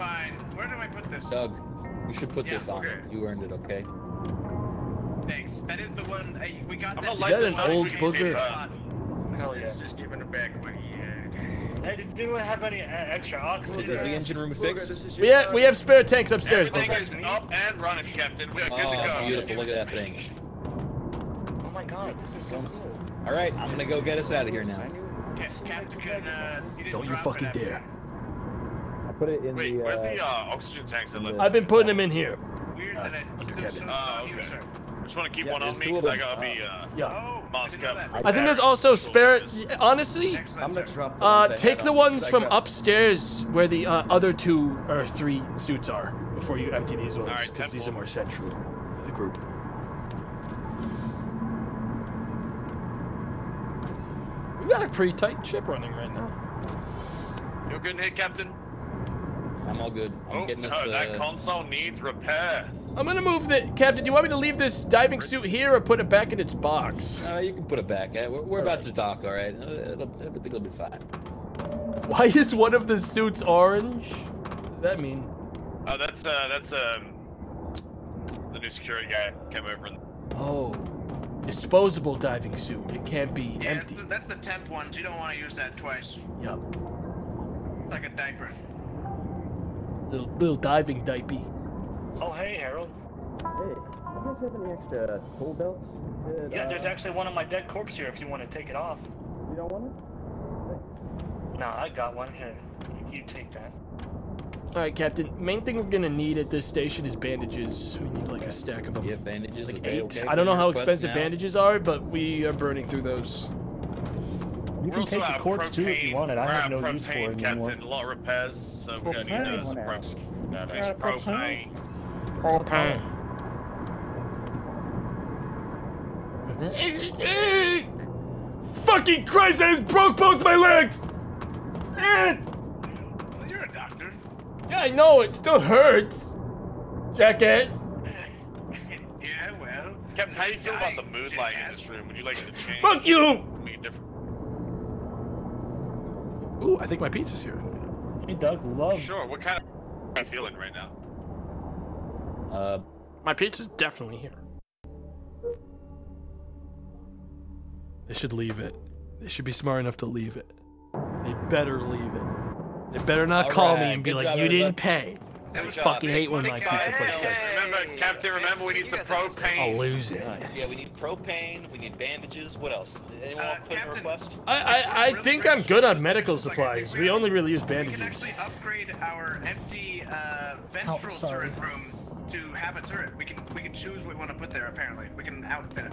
But it's cool, it's fine. Where do I put this? Doug, you should put Yeah, this on. okay. You earned it, okay? Thanks. That is the one. Uh, we got I'm that. that an old you booger? it. Hell yeah. Let's just give it back what he had. Hey, does anyone have any uh, extra oxygen? Is the engine room fixed? We have. We have spare tanks upstairs, Everything Booger. is up and running, Captain. We are good to Oh, go. beautiful. Look at that thing. Oh my god, this is so cool. All right, I'm gonna go get us out of here now. Yes, Captain uh, you Don't you fucking after dare. I put it in Wait, the. where's uh, the uh, oxygen tanks I left? I've been putting them in here. that. Weird that it under stood cabins. Oh, on okay. I just want to keep Yeah, one on me because I gotta be uh, Yeah. Oh, masked up. I think there's also spare. Honestly, Excellent, I'm gonna drop the uh, ones take the on, ones 'cause I from got- upstairs where the uh, other two or three suits are before you empty these ones Alright, because these are more central for the group. We've got a pretty tight ship running right now. You're good hit, Captain. I'm all good. I'm Oh, getting no, that Uh, console needs repair. I'm gonna move the Captain. Do you want me to leave this diving suit here or put it back in its box? uh, you can put it back. Uh, We're, we're about to dock, all right? Uh, It'll, everything will be fine. Why is one of the suits orange? What does that mean? Oh, that's uh, that's um, the new security guy came over and Oh, disposable diving suit. It can't be Yeah, empty. that's the, that's the temp ones. You don't want to use that twice. Yup. It's like a diaper. Little little diving diaper. Oh, hey, Harold. Hey, you guys have any extra tool belts? That, Yeah, uh, there's actually one on my dead corpse here if you want to take it off. You don't want it? No, I got one. Here, you take that. All right, Captain. Main thing we're gonna need at this station is bandages. We need like a stack of them. You have bandages? Like eight. okay I don't know how expensive now? bandages are, but we are burning through those. You We're can take the out of quartz too if you propane. want it. I We're have out no of use for propane, it anymore. Captain. A lot of repairs, so we're gonna need Propane, uh, some wanna pro- ask. that is propane? propane. Fucking Christ! I just broke both my legs. Well, you're a doctor. Yeah, I know it still hurts. Jackass. yeah, well. Captain, how do you feel about the mood light in this room? Would you like it to change? Fuck you! Make it different? Ooh, I think my pizza's here. Hey, Doug, love. Sure. What kind of are you feeling right now? Uh, My pizza's definitely here. They should leave it. They should be smart enough to leave it. They better leave it. They better not All call me right, and be like, job, "You didn't pay." Good I job. fucking hate when my Uh, pizza place does that. Remember, Captain, remember we need some propane. I'll lose it. Yeah, we need propane. We need bandages. What else? Anyone want to put in a request? I, I, I think I'm good on medical supplies. We only really use bandages. We can bandages. actually upgrade our empty uh, ventral sorry. turret room to have a turret. We can we can choose what we want to put there. Apparently, we can outfit it.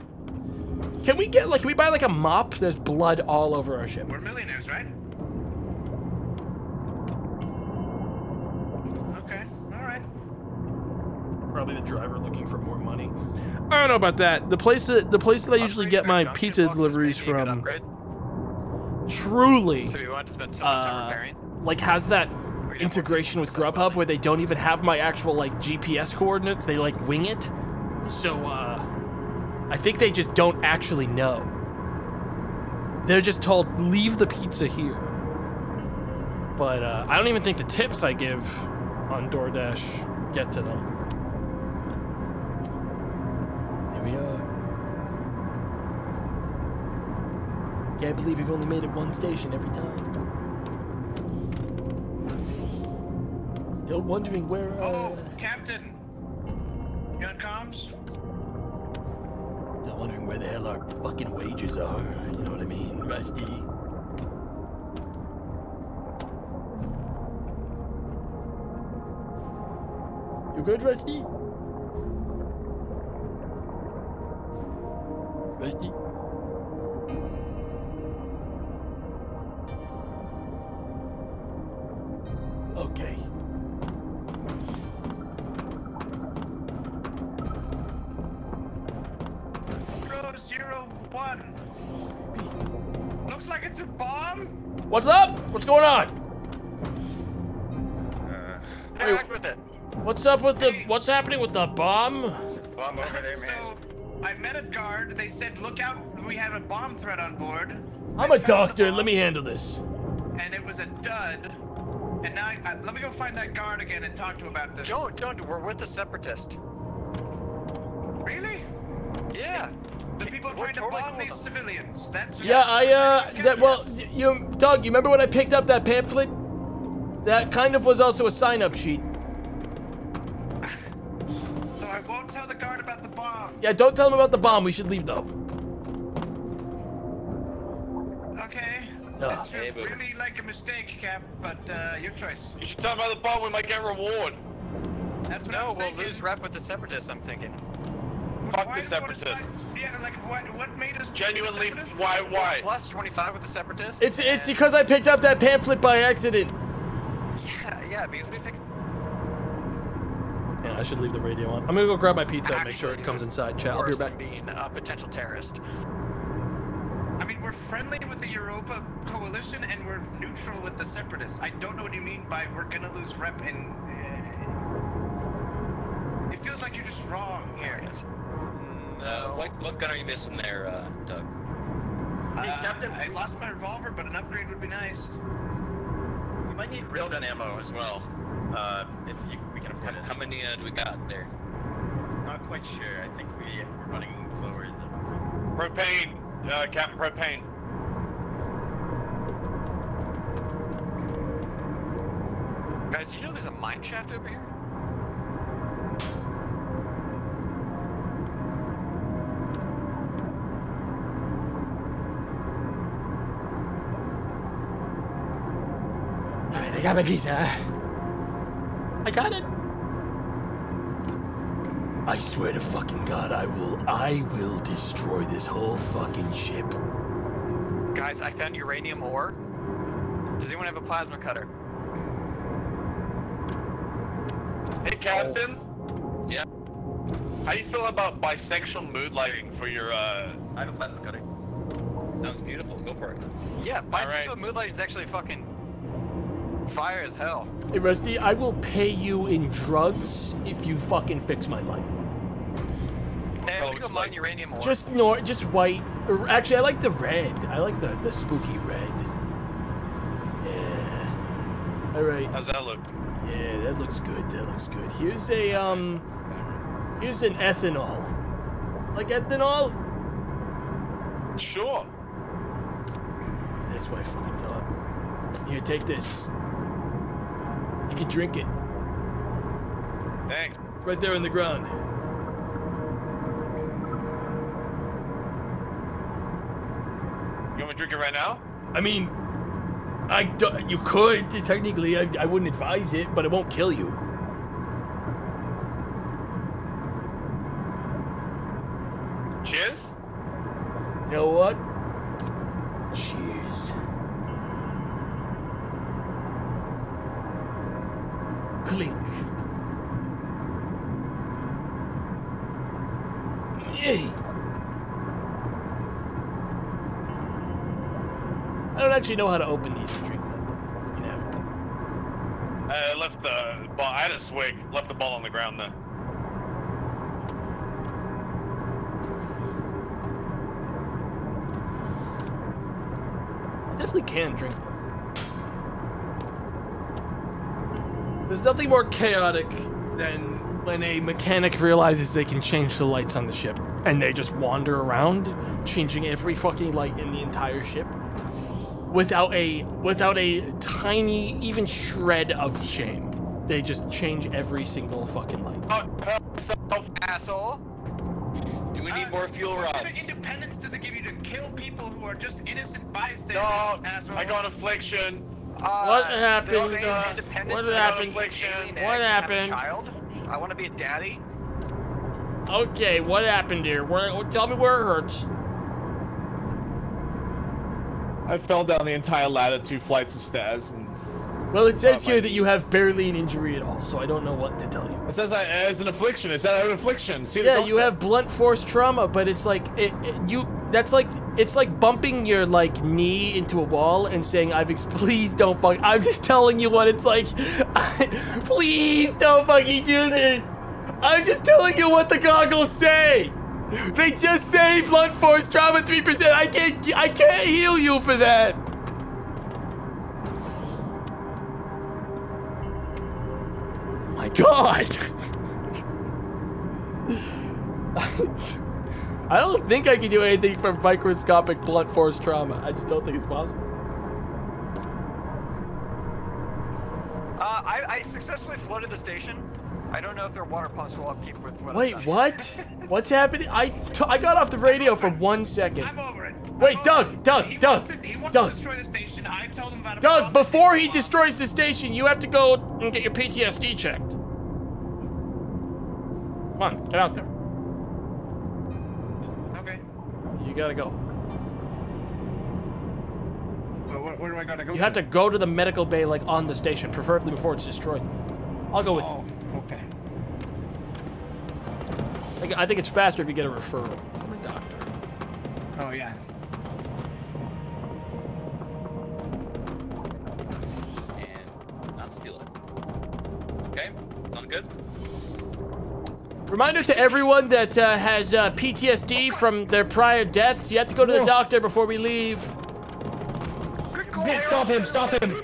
Can we get like, can we buy like a mop? There's blood all over our ship. We're millionaires, right? Okay, all right. Probably the driver looking for more money. I don't know about that. The place that the place that I usually get my pizza deliveries from, truly, So you want to spend so much time uh, like has that integration with Grubhub where they don't even have my actual like GPS coordinates. They like wing it. So uh, I think they just don't actually know. They're just told leave the pizza here. But uh, I don't even think the tips I give on DoorDash get to them. Here we are. Can't believe we've only made it one station every time. Still wondering where. Uh, Oh, Captain. You on comms? Still wondering where the hell our fucking wages are. You know what I mean, Rusty? You good, Rusty? Rusty? Okay. Zero zero one. Looks like it's a bomb. What's up? What's going on? Uh, interact with it. What's up with the? What's happening with the bomb? Bomb over there, man. So I met a guard. They said, "Look out! We have a bomb threat on board." I'm a doctor. Let me handle this. And it was a dud. And now, I, let me go find that guard again and talk to him about this. Don't, don't. We're with the separatist. Really? Yeah. The people trying to bomb these civilians. That's Yeah, I uh, that well, y- you, Doug, you remember when I picked up that pamphlet? That kind of was also a sign-up sheet. Yeah, don't tell him about the bomb. We should leave though. Okay. Ah. It's feels really like a mistake, Cap, but uh, your choice. You should tell me about the bomb. We might get a reward. That's what I No, we'll lose rep with the separatists. I'm thinking. Fuck Why the is what is separatists. Yeah, like what? What made us Genuinely, why? Why? Plus 25 with the separatists. It's it's because I picked up that pamphlet by accident. Yeah, yeah, because we picked. Yeah, I should leave the radio on. I'm gonna go grab my pizza and make sure it comes inside. Chat. I'll be right back. being a potential terrorist. I mean, we're friendly with the Europa coalition and we're neutral with the separatists. I don't know what you mean by we're gonna lose rep and. Uh, it feels like you're just wrong here. Uh, what, what gun are you missing there, uh, Doug? Uh, I lost my revolver, but an upgrade would be nice. You might need railgun ammo as well. Uh, if you, we can obtain it. How many uh, do we got there? Not quite sure. I think we, we're running lower than. Propane, uh, Captain Propane. Guys, do you know there's a mine shaft over here? Alright, I got my pizza. I got it. I swear to fucking God, I will, I will destroy this whole fucking ship. Guys, I found uranium ore. Does anyone have a plasma cutter? Hey, Captain. Yeah. How you feel about bisexual mood lighting for your? uh... I have a plasma cutter. Sounds beautiful. Go for it. Yeah, bisexual mood lighting is actually fucking fire as hell. Hey, Rusty, I will pay you in drugs if you fucking fix my light. Hey, I'm gonna go mine uranium ore. Just nor, just white. Actually, I like the red. I like the the spooky red. Yeah. All right. How's that look? Yeah, that looks good. That looks good. Here's a um. Here's an ethanol. Like ethanol? Sure. That's what I fucking thought. Here, take this. You can drink it. Thanks. It's right there in the ground. You want me to drink it right now? I mean, I don't, you could technically. I, I wouldn't advise it, but it won't kill you. Cheers. You know what? Cheers. Clink. Yay. I don't actually know how to open these and drink them. You know. I left the ball. I had a swig. Left the ball on the ground there. I definitely can drink them. There's nothing more chaotic than when a mechanic realizes they can change the lights on the ship and they just wander around changing every fucking light in the entire ship without a without a tiny even shred of shame. they just change every single fucking light. Asshole. Do we need more fuel What kind of rods? independence does it give you to kill people who are just innocent bystanders? Dog, asshole? I got affliction. What happened? the Uh, what that happened? affliction, What and have a happened? Child. I want to be a daddy. Okay, what happened here? Where, tell me where it hurts. I fell down the entire ladder, two flights of stairs, and Well, it says here that you have barely an injury at all, so I don't know what to tell you. it says that uh, it's an affliction. Is that an affliction? See Yeah, you have blunt force trauma, but it's like it, it- you. That's like it's like bumping your like knee into a wall and saying, "I've please don't fuck." I'm just telling you what it's like. please don't fucking do this. I'm just telling you what the goggles say. They just say blunt force trauma three percent. I can't. I can't heal you for that. Oh My God. I don't think I can do anything for microscopic blunt force trauma. I just don't think it's possible. Uh, I, I successfully flooded the station. I don't know if their water pumps will upkeep with what I've Wait, what? What's happening? I, t- I got off the radio for one second. I'm over it. Wait, Doug, Doug, Doug, He wants Doug, to destroy the station. I told him about it. Doug, before he destroys the station, you have to go and get your PTSD checked. Come on, get out there. Okay. You gotta go. Well, where, where do I gotta go? You have to go to the medical bay, like on the station, preferably before it's destroyed. I'll go with oh. you. Like, I think it's faster if you get a referral from a doctor. Oh yeah. And not steal it. Okay, sound good? Reminder to everyone that uh, has uh, PTSD from their prior deaths, you have to go to the doctor before we leave. Stop him! Stop him!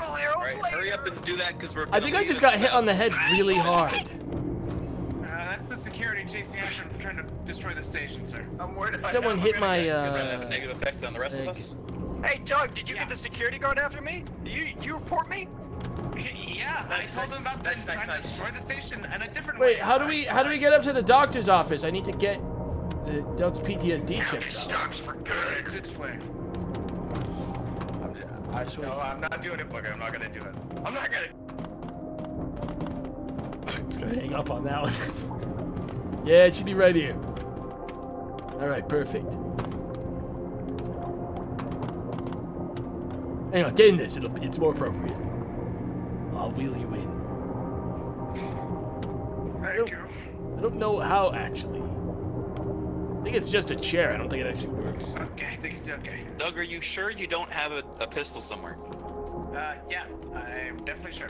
Alright, hurry up and do that because we're. I think I just got hit on the head really hard. That's the security chasing after him trying to destroy the station, sir. I'm worried if Someone hit my, Gonna uh... have negative effects on the rest of us. Hey, Doug, did you get the security guard after me? You you report me? Yeah, I told him about them trying to destroy the station in a different Wait, way. how do we how do we get up to the doctor's office? I need to get uh, Doug's PTSD checked. Stops for good. This way. I, no, I'm not doing it, Booger. I'm not gonna do it. I'm not gonna. It's gonna hang up on that one. yeah, it should be right here. All right, perfect. Hang on, get in this. It'll be, it's more appropriate. I'll wheel you in. Thank you. I don't know how actually. I think it's just a chair. I don't think it actually works. Okay, I think it's okay. Doug, are you sure you don't have a, a pistol somewhere? Uh, yeah, I'm definitely sure.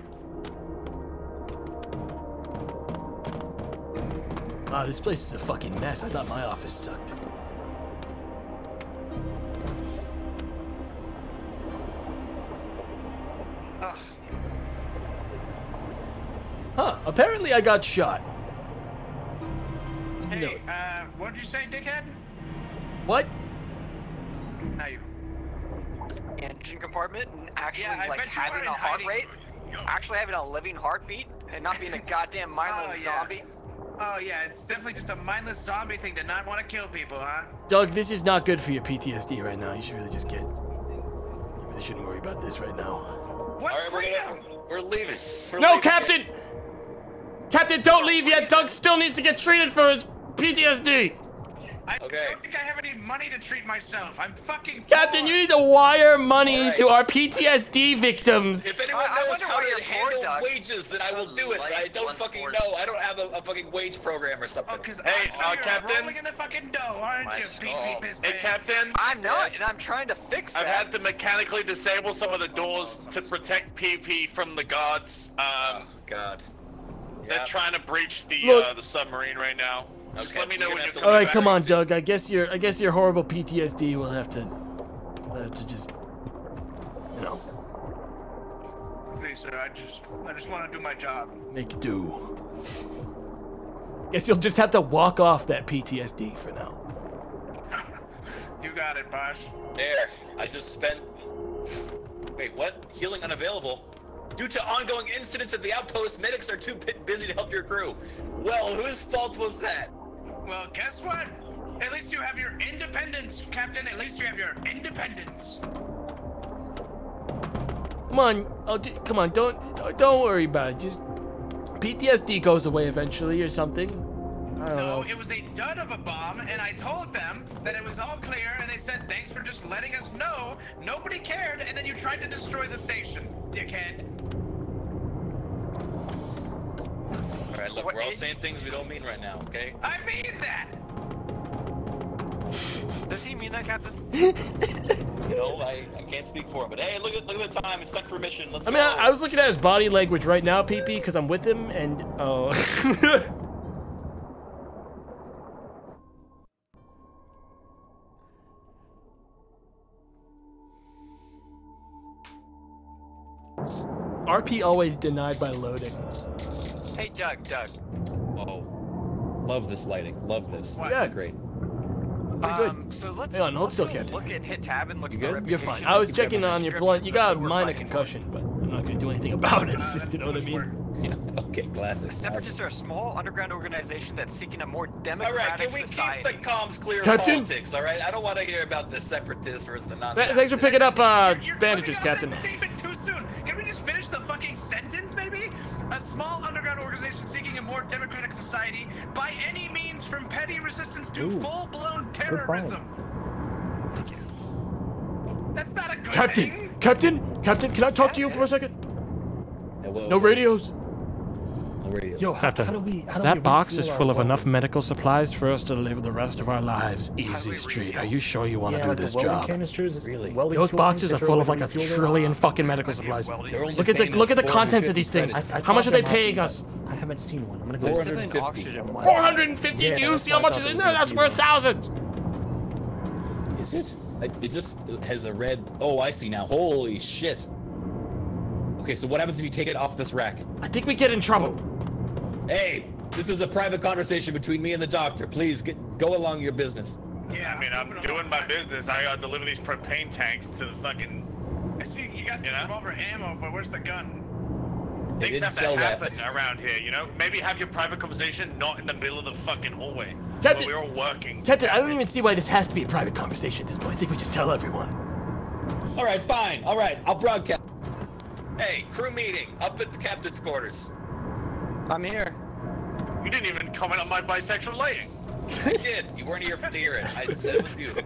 Wow, this place is a fucking mess. I thought my office sucked. Ugh. Huh, apparently I got shot. You know Hey, uh, what did you say, dickhead? What? Now you. Engine compartment and actually Yeah, like having a heart hiding. rate, actually having a living heartbeat, and not being a goddamn mindless Oh, yeah. zombie. Oh yeah, it's definitely just a mindless zombie thing to not want to kill people, huh? Doug, this is not good for your PTSD right now. You should really just get. You really shouldn't worry about this right now. What Alright, we're, gonna, we're leaving. We're No, leaving. Captain! Captain, don't leave yet. Doug still needs to get treated for his PTSD. I don't think I have any money to treat myself. I'm fucking. Captain, you need to wire money Alright. to our PTSD victims. If anyone I- I knows wonder how why to you're bored, handle Doug. wages, then I will do it. But I don't fucking know. I don't have a, a fucking wage program or something. Hey, uh, Captain. Rolling in the fucking dough, aren't you, beep beep his Hey, Captain. I'm not, and I'm trying to fix I've that. had to mechanically disable some of the doors to protect PP from the guards. Um, God. They're Yeah. trying to breach the uh, the submarine right now. Just let me know you're when you're have All right, come on, Doug. I guess your I guess your horrible PTSD will have to will have to just you know Please, sir, I just, I just want to do my job. make do. Guess you'll just have to walk off that PTSD for now. You got it, boss. There. I just spent. Wait, what? Healing unavailable. Due to ongoing incidents at the outpost, medics are too busy to help your crew. Well, whose fault was that? Well, guess what? At least you have your independence, Captain. At least you have your independence. Come on, oh, d- come on, don't don't worry about it. Just PTSD goes away eventually or something. I don't No, know. it was a dud of a bomb, and I told them that it was all clear, and they said thanks for just letting us know. Nobody cared, and then you tried to destroy the station, dickhead. All right, look, we're all saying things we don't mean right now, okay? I mean that. Does he mean that, Captain? No, I, I can't speak for him, but hey, look at look at the time. It's time for mission. Let's I mean. I, I was looking at his body language right now, PP, because I'm with him, and oh. RP always denied by loading. Hey, Doug, Doug. Oh, love this lighting. Love this. What? Yeah. is great. Pretty good. Um, so let's, Hang on, hold let's still, go Captain. look at hit tab and look you at good? You're fine. I was checking on your blunt. You got a descriptions of who we're minor concussion, but I'm not gonna do anything about it. It's just, you know what I mean? Yeah. Okay, classic. Separatists are a small underground organization that's seeking a more democratic all right, democratic can we society. keep the comms clear Captain? of politics? All right, I don't want to hear about the separatists versus the non. Th- thanks for picking up uh, You're bandages, coming out Captain. with that statement too soon. Can we just finish the fucking sentence, maybe? A small underground organization seeking a more democratic society by any means, from petty resistance to full-blown terrorism. That's not a good Captain, thing. Captain, Captain, can I talk to you for a second? Yeah, whoa, No radios. No. Yo, Captain, how do we? How do that we box is full of weapons? enough medical supplies for us to live the rest of our lives easy street. Are you sure you want to yeah, do this job? Canisters, Really? Those boxes are full of like a trillion fucking medical supplies. They're only Look at the look at the contents of these things. I- I How much are they paying us? I haven't seen one. I'm gonna go. There's check. definitely an 450. oxygen one. 450? Yeah, do you see how much is in there? That's worth thousands. Is it? It just has a red. Oh, I see now. Holy shit. Okay, so what happens if you take it off this rack? I think we get in trouble. Hey, this is a private conversation between me and the doctor. Please get, go along your business. Yeah, I mean, I'm doing my business. I gotta deliver these propane tanks to the fucking. I see you got You some know? revolver ammo, but where's the gun? They Things didn't have to sell that. happen around here, you know? Maybe have your private conversation not in the middle of the fucking hallway. Captain- where we're all working. Captain, I don't even see why this has to be a private conversation at this point. I think we just tell everyone. All right, fine. All right, I'll broadcast. Hey, crew meeting up at the captain's quarters. I'm here. You didn't even comment on my bisexual lighting. I did. You weren't here to hear it. I said it was beautiful.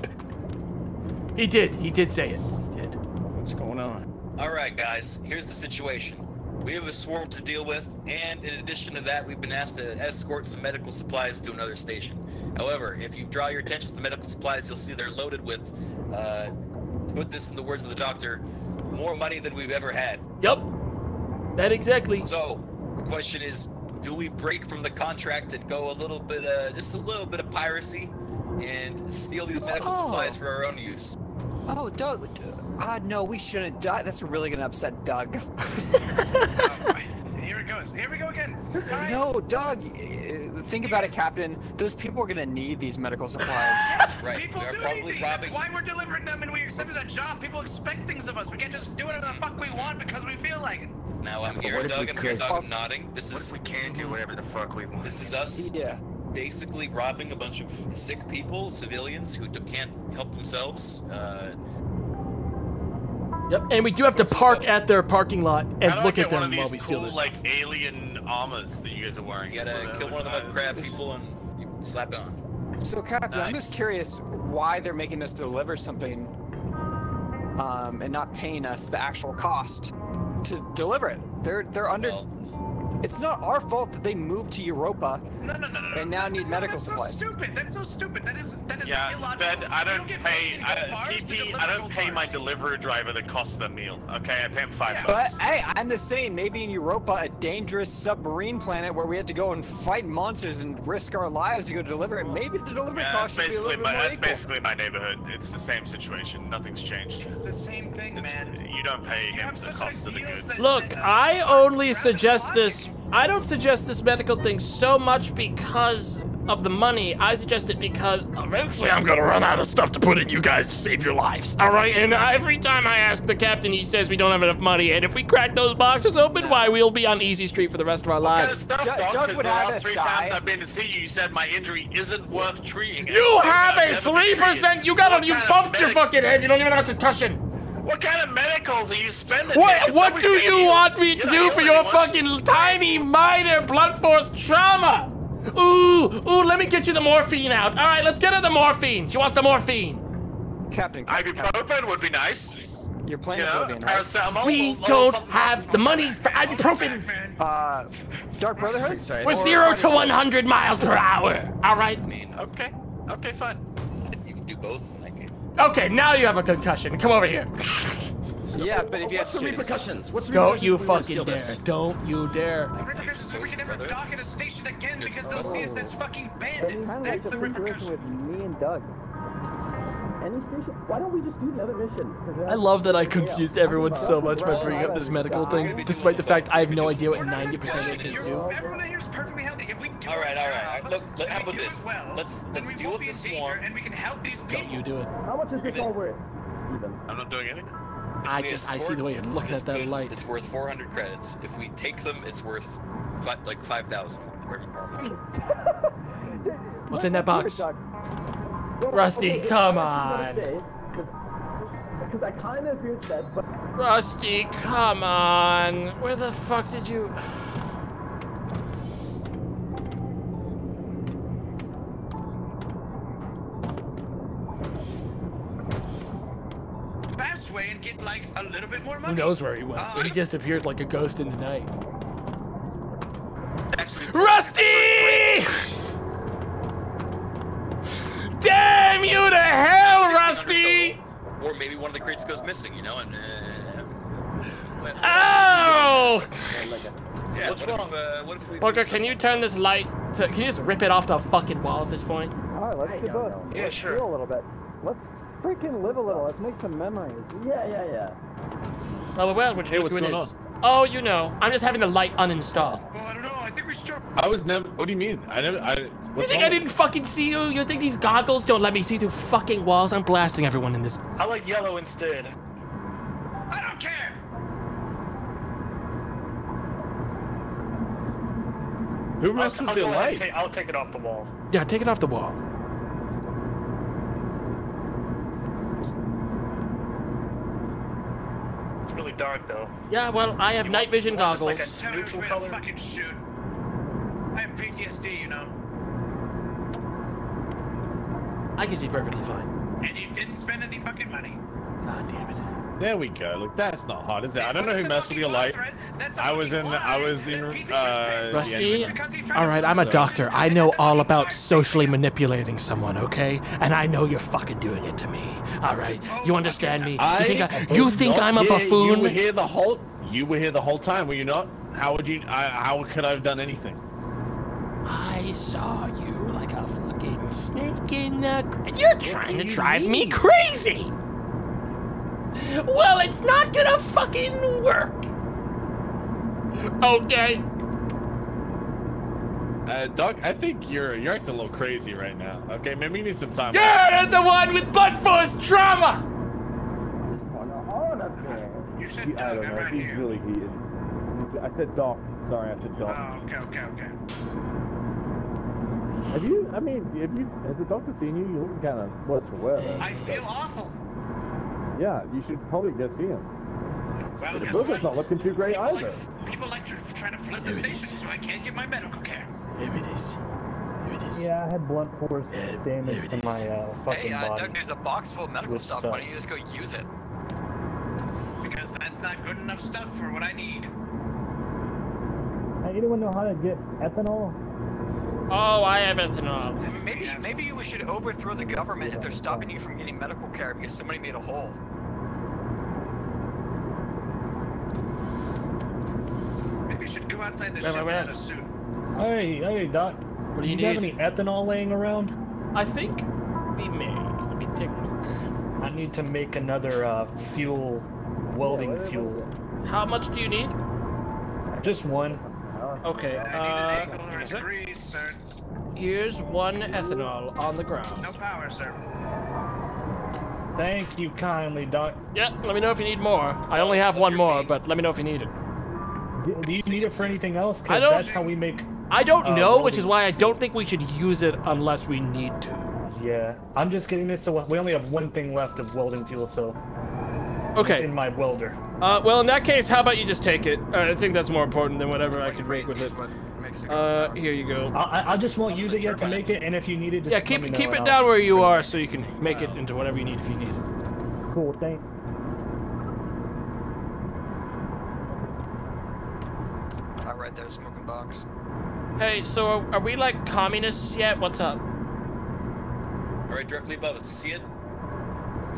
He did. He did say it. He did. What's going on? All right, guys. Here's the situation. We have a swarm to deal with, and in addition to that, we've been asked to escort some medical supplies to another station. However, if you draw your attention to the medical supplies, you'll see they're loaded with, uh, put this in the words of the doctor, more money than we've ever had. Yep. That exactly. So, the question is, do we break from the contract and go a little bit, uh, just a little bit of piracy, and steal these medical Oh. supplies for our own use? Oh, Doug. Ah, no, we shouldn't. Doug, that's really gonna upset Doug. Here goes. Here we go again. All right. No, Doug. uh, Think about it, Captain. Those people are gonna need these medical supplies. Right. People we are do probably need things. robbing. That's why we're delivering them and we accepted a job. People expect things of us. We can't just do whatever the fuck we want because we feel like it. Now I'm here, what Doug. we I'm here, Doug. I'm nodding. This What is if we can do whatever the fuck we want? this is us yeah. basically robbing a bunch of sick people, civilians who can't help themselves. Uh, Yep. And we do have to park at their parking lot and How do I look at them while these we steal cool, their stuff. like alien armors that you guys are wearing. you gotta kill one of the mud crab people and you slap it on. So, Captain, I'm just curious why they're making us deliver something, um, and not paying us the actual cost to deliver it. They're they're under. Well, It's not our fault that they moved to Europa No, no, no, no. no. and now need No, medical that's supplies. So stupid. That's so stupid. That is that is Yeah, illogical. Ben, I You don't pay. I don't, bars TP, I don't gold pay my delivery driver the cost of the meal. Okay, I pay him five Yeah. bucks. But hey, I'm the same. maybe in Europa, a dangerous submarine planet where we had to go and fight monsters and risk our lives to go deliver it, maybe the delivery Yeah, cost that's should be a basically little my bit more that's equal. basically my neighborhood. It's the same situation. Nothing's changed. It's the same thing, It's, man. you don't pay You him the cost of the goods. Look, I only suggest this. I don't suggest this medical thing so much because of the money, I suggest it because eventually I'm gonna run out of stuff to put in you guys to save your lives. All right, and every time I ask the captain, he says we don't have enough money, and if we crack those boxes open, why we'll be on easy street for the rest of our lives. Stuff, Doug- Doug, Doug 'cause would the have last us three die. times I've been to see you, you said my injury isn't worth treating. You have a three percent. You got What a you bumped your fucking head. You don't even have a concussion. What kind of medicals are you spending? What man? what do somebody's you want me to do for your anyone. fucking tiny minor blunt force trauma? Ooh, ooh, let me get you the morphine out. All right, let's get her the morphine. She wants the morphine. Captain, Ibuprofen would be nice. You're playing You know, Oblivion, right? We don't have the money for ibuprofen. Uh, Dark Brotherhood? We're zero to 100 miles per hour. All right. Okay. Okay, fine. You can do both. I can. Okay, now you have a concussion. Come over here. Yeah, but if you have What's the repercussions? What's the Don't you repercussions if we were to fucking dare. this? Don't you dare. Repercussions is we can never dock at a station again because they'll see us as fucking bandits. That's the the situation repercussion. with me and Doug. Any station? Why don't we just do the other mission? 'Cause I love that I confused everyone so much by bringing up this medical thing, despite the fact I have no idea what 90% of this is. Everyone here is perfectly healthy. If we do all right, all right. Look, look, how about this? well, Let's let's we deal won't with be the swarm. and we can help these people. Don't you do it. How much is this all worth? Even. I'm not doing anything. I just I see the way you're looking at that goods, light. It's worth 400 credits. If we take them, it's worth fi- like 5,000 or, or more. What's in that box? Rusty, come on. Because I kind of feared that, but Rusty, come on. Where the fuck did you? Fast way and get like a little bit more money. Who knows where he went? Uh, He disappeared like a ghost in the night. Rusty! Damn you to hell, Rusty! Or maybe one of the crates goes missing, you know, and. Uh, Ow! yeah, what if, uh, what Booker, can you turn this light to, can you just rip it off the fucking wall at this point? Alright, let's do both. Yeah, let's sure. Feel a little bit. Let's freaking live a little. Let's make some memories. Yeah, yeah, yeah. Oh, well, which Hey, look what's who it going is. Oh, you know, I'm just having the light uninstalled. Well, I don't know. I think we should. I was never. What do you mean? I never. I. You think wrong? I didn't fucking see you? You think these goggles don't let me see through fucking walls? I'm blasting everyone in this. I like yellow instead. I don't care. Who messed with the go ahead and light? I'll take it off the wall. Yeah, take it off the wall. It's really dark though. Yeah, well, I have night vision want just like goggles. a Tell neutral color. fucking shoot. I have PTSD, you know. I can see perfectly fine. And you didn't spend any fucking money. God damn it. There we go. Look, that's not hard, is it? I don't know who messed with your light. I was in. I was in. Uh, Rusty, engine. all right, I'm a doctor. I know all about socially manipulating someone, okay? And I know you're fucking doing it to me. All right, you understand me? You think, I, you think I'm a here. You buffoon? were here the whole. You were here the whole time, were you not? How would you? I, how could I have done anything? I saw you like a fucking snake in a. gr- You're trying to drive me crazy. Well, it's not gonna fucking work. Okay. Uh, Doc, I think you're you're acting a little crazy right now. Okay, maybe you need some time. You're the one with butt force trauma. You said He- I Doug, don't I'm know. right He's here. really heated. I said Doc. Sorry, I said Doc. Oh, okay, okay, okay. Have you? I mean, have you? Has the doctor seen you? You look kind of worse for wear. I feel awful. Yeah, you should probably go see him. Well, The guess book not looking too great people either. Like, people like tr- trying to flood the station, so I can't get my medical care. There it is. There it is. Yeah, I had blunt force damage to my uh, fucking Hey, uh, body. Doug, there's a box full of medical This stuff. Why don't you just go use it? Because that's not good enough stuff for what I need. Hey, anyone know how to get ethanol? Oh, I have ethanol. Maybe maybe we should overthrow the government if they're stopping you from getting medical care because somebody made a hole. Maybe you should go outside the Wait, ship wait, wait. a suit. Hey, hey, Doc. What do you have need? any ethanol laying around? I think we may. Let me take a look. I need to make another uh, fuel, welding fuel. How much do you need? Just one. Okay. Uh, an give me a a sec. here's one ethanol on the ground. No power, sir. Thank you kindly, Doc. Yeah, let me know if you need more. I only have one more, but let me know if you need it. Do do you need it for anything else? Because that's how we make. I don't uh, know, which is why I don't think we should use it unless we need to. Yeah, I'm just getting this. So we only have one thing left of welding fuel, so. Okay. It's in my welder. Uh, well, in that case, how about you just take it? Uh, I think that's more important than whatever I could make with it. Uh, here you go. I, I- I just won't use it yet to make it, and if you need it, just Yeah, let keep me know keep and it I'll- down where you are so you can make it into whatever you need if you need it. Cool, thanks. Uh, right there, smoking box. Hey, so are, are we like communists yet? What's up? All right, directly above us. You see it?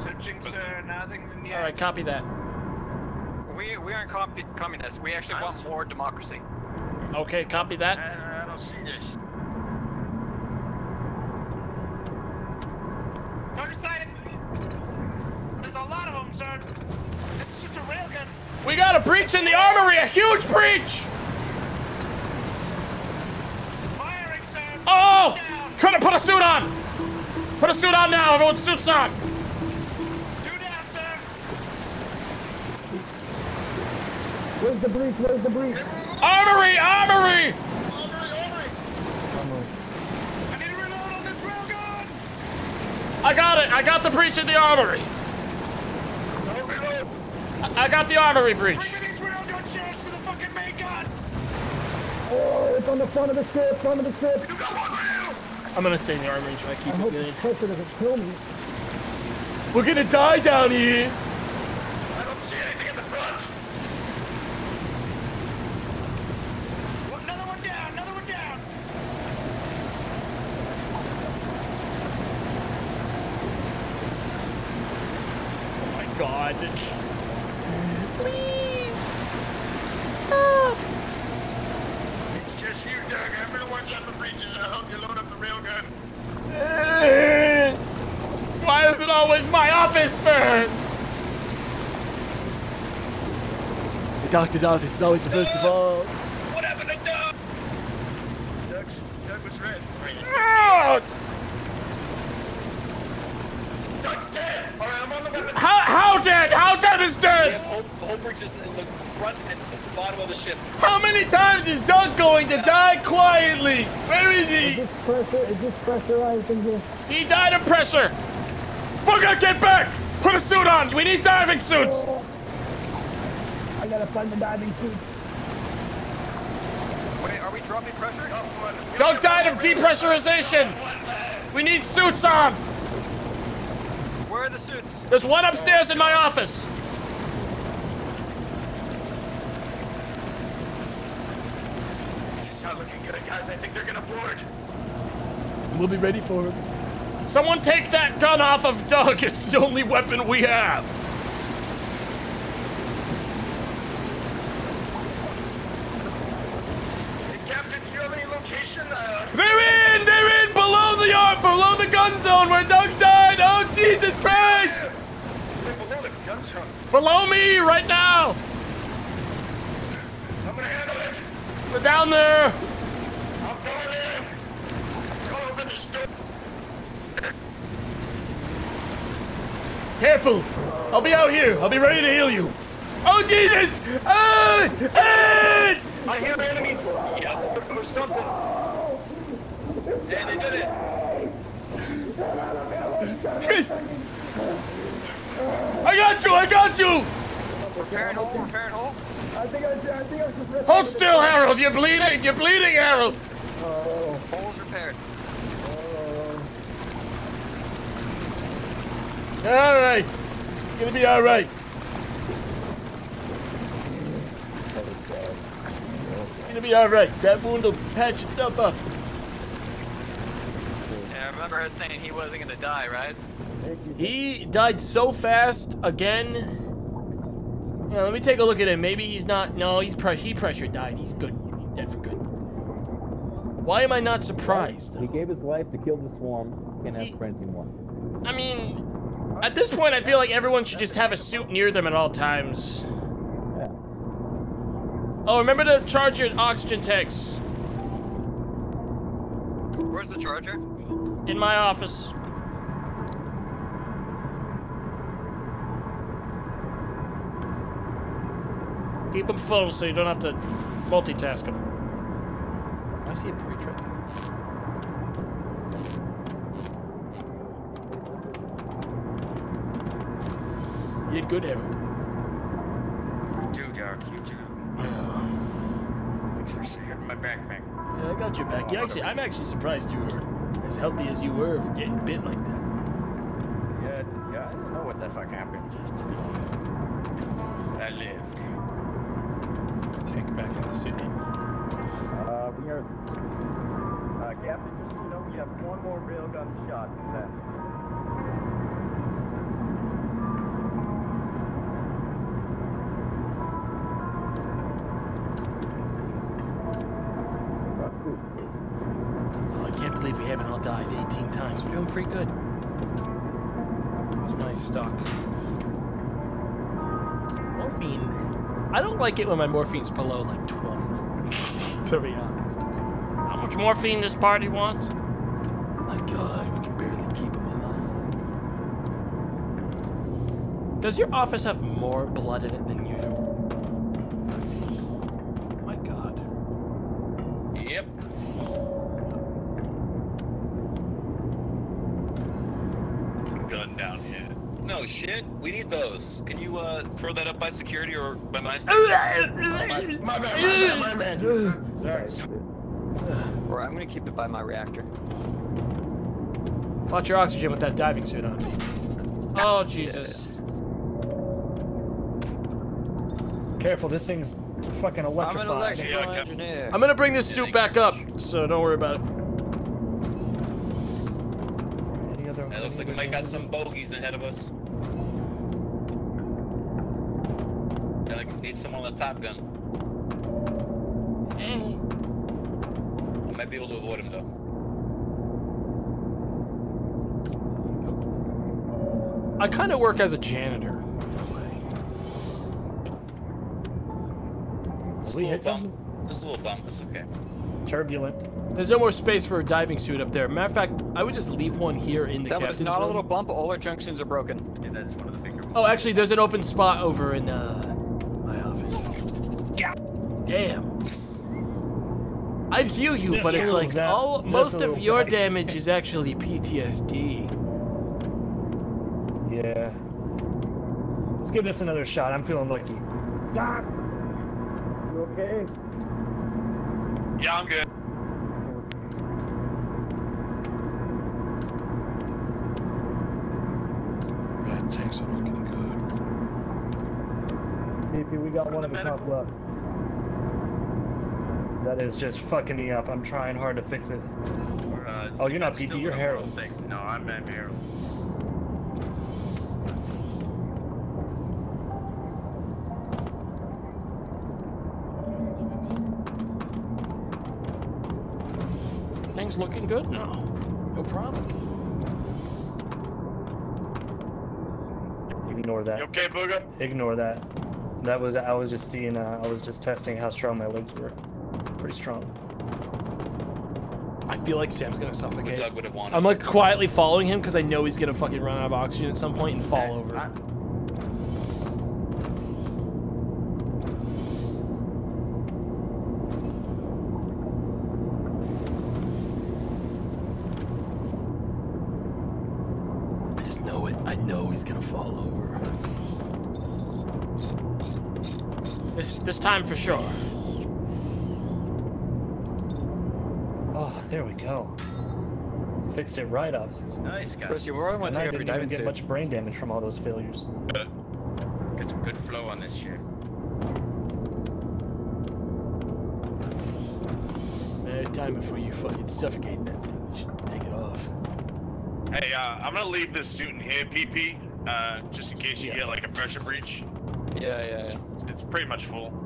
Searching, sir. Nothing yet. All right, copy that. We we aren't comp- communists. We actually want more democracy. Okay, copy that. I, I don't see this. Target sighted. There's a lot of them, sir. This is just a railgun. We got a breach in the armory, a huge breach! Firing, sir. Oh! Couldn't put a suit on! Put a suit on now, everyone suits on! Where's the breach? Where's the breach? Armory! Armory! I need to reload on this railgun. I got it! I got the breach in the armory! I, I got the armory breach! These railgun shafts to the fucking main gun. Oh, it's on the front of the ship, front of the ship. I'm gonna stay in the armory and try to keep I it hope good. doesn't kill me. We're gonna die down here! I don't see anything in the front. Another one down. Another one down. Oh my god. Please. Stop. It's just you, Doug. I'm gonna watch out for breaches. I'll help you load up the railgun. Why is it always my office first? The doctor's office is always the first of all. What happened to Doug? Doug's, Doug was red. Doug's dead. All right, I'm on the weapon. How, how dead? How dead is We dead? have whole, whole breaches in the front and bottom of the ship. How many times is Doug going to die quietly? Where is Is he? this pressure? Is this pressurized in here? He died of pressure. We're gonna get back. Put a suit on. We need diving suits. Oh. I gotta find the diving suit. Wait, are we dropping pressure? Doug died of depressurization. We need suits on. Where are the suits? There's one upstairs in my office. This is not looking good, guys. I think they're gonna board. We'll be ready for him. Someone take that gun off of Doug. It's the only weapon we have. Hey, Captain, do you have any location? Uh, They're in! They're in! Below the yard! Below the gun zone where Doug died! Oh, Jesus Christ! Below me right now! I'm gonna handle it. We're down there! I'm going in. Go open this door. Careful! I'll be out here. I'll be ready to heal you. Oh, Jesus! Ah! Ah! I hear enemies. Yeah, or something. Yeah, they did it. I got you! I got you! Repair and hole, repair and hole. I think I, I think I should. Hold still, Harold! You're bleeding! You're bleeding, Harold! Hole's repaired. All right. Gonna be all right. It's Gonna be all right. That wound will patch itself up. Yeah, I remember her saying he wasn't gonna die, right? He died so fast again. Yeah, let me take a look at him. Maybe he's not. No, he's press. He pressure died. He's good. He's dead for good. Why am I not surprised? He gave his life to kill the swarm. Can't ask for anything more. I mean, at this point, I feel like everyone should just have a suit near them at all times. Oh, remember to charge your oxygen tanks. Where's the charger? In my office. Keep them full so you don't have to multitask them. I see a pre-trip. You did good, Harold. You too, Doc. You too. Thanks for saving my backpack. Yeah, I got your back. You actually, I'm actually surprised you were as healthy as you were for getting bit like that. Yeah, yeah, I don't know what the fuck happened. Just I lived. Tank back in the city. Uh, we are. Uh, Captain, just so you know, we have one more railgun shot left. Oh, like it when my morphine's below like 20. to be honest. How much morphine this party wants? My God, we can barely keep him alive. Does your office have more blood in it than usual? Shit. We need those. Can you uh throw that up by security or by my station? My bad, my bad, my bad. Sorry. Or I'm gonna keep it by my reactor. Watch your oxygen with that diving suit on. Oh, Jesus. Careful, this thing's fucking electrified. I'm an electrified. electrical engineer. I'm gonna bring this suit back up, so don't worry about it. Any other? It looks like we might got some bogeys ahead of us. Yeah, like need someone with a top gun. I might be able to avoid him though. I kind of work as a janitor. Just a little bump. Just a little bump. It's okay. Turbulent. There's no more space for a diving suit up there. Matter of fact, I would just leave one here in the That was captain's not a little bump. All our junctions are broken. Yeah, that's one of the bigger Oh, actually, there's an open spot over in uh, my office. Damn. I'd heal you, Just but it's like zap. all Just most of your zap. damage is actually PTSD. Yeah. Let's give this another shot. I'm feeling lucky. Doc! You okay? Yeah, I'm good. Bad tanks are looking good. PP, we got one at the top left. That is just fucking me up. I'm trying hard to fix it. Uh, Oh, you're not that's PP, you're the Harold. No, I'm, I'm Harold. Things looking good now. No problem. Ignore that. You okay, Booga? Ignore that. That was I was just seeing. Uh, I was just testing how strong my legs were. Pretty strong. I feel like Sam's gonna suffocate. Doug would have wanted. I'm like quietly following him because I know he's gonna fucking run out of oxygen at some point and fall over. I time for sure. Oh, there we go. Fixed it right up. Nice, guys. Chris, you really want And to I up your didn't even get much brain damage from all those failures. Get some good flow on this shit. Man, time before you fucking suffocate that thing. You should take it off. Hey, uh, I'm gonna leave this suit in here, PP, uh, just in case you get like a pressure breach. Yeah, yeah, yeah. It's pretty much full.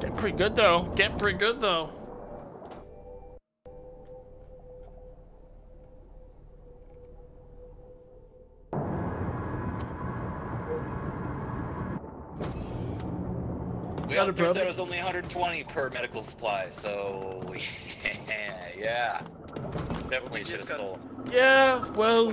Get pretty good though. Get pretty good though. Well, Not a it turns out it was only 120 per medical supply, so yeah, definitely should have stole. Yeah, well,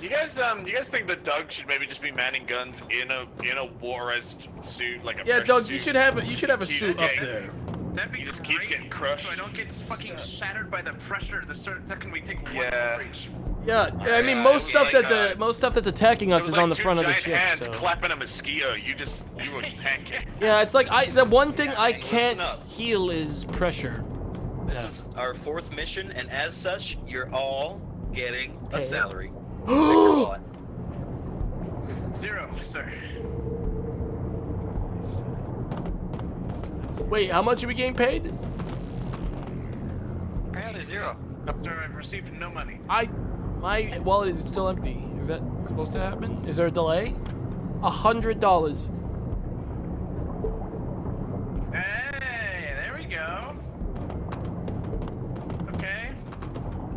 You guys, um, you guys think that Doug should maybe just be manning guns in a in a waterized suit, like a yeah, Doug, suit? you should have a, you should have a suit up there. That'd be He just great, keeps getting crushed. So I don't get fucking shattered by the pressure the cer- second we take one Yeah. breach. Yeah, I mean most it stuff was that's like, uh, most stuff that's attacking us is like on the front of the giant ship. hands So. clapping a mosquito. You just you were pancaked. Yeah, it's like I the one thing I listen can't heal is pressure. This is our fourth mission, and as such, you're all getting a salary. Pick your wallet. Zero, sir. Wait, how much are we getting paid? Apparently zero. Sir, I've received no money. I my wallet is still empty. Is that supposed to happen? Is there a delay? A hundred dollars. Hey,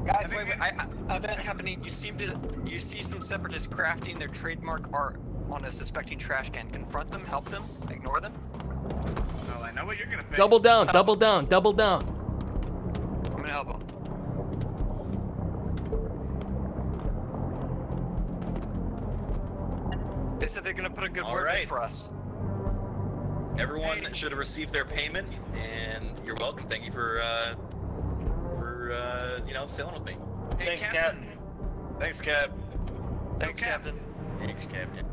Guys, wait, wait. I, I, event happening. You seem to you see some separatists crafting their trademark art on a suspecting trash can. Confront them, help them, ignore them. Well, I know what you're gonna pick. Double down, double down, double down. I'm gonna help them. They said they're gonna put a good All word in for us. Everyone should have received their payment, and you're welcome. Thank you for uh, for uh, you know sailing with me. Thanks, Captain. Thanks, Cap. Thanks, Captain. Thanks, Captain.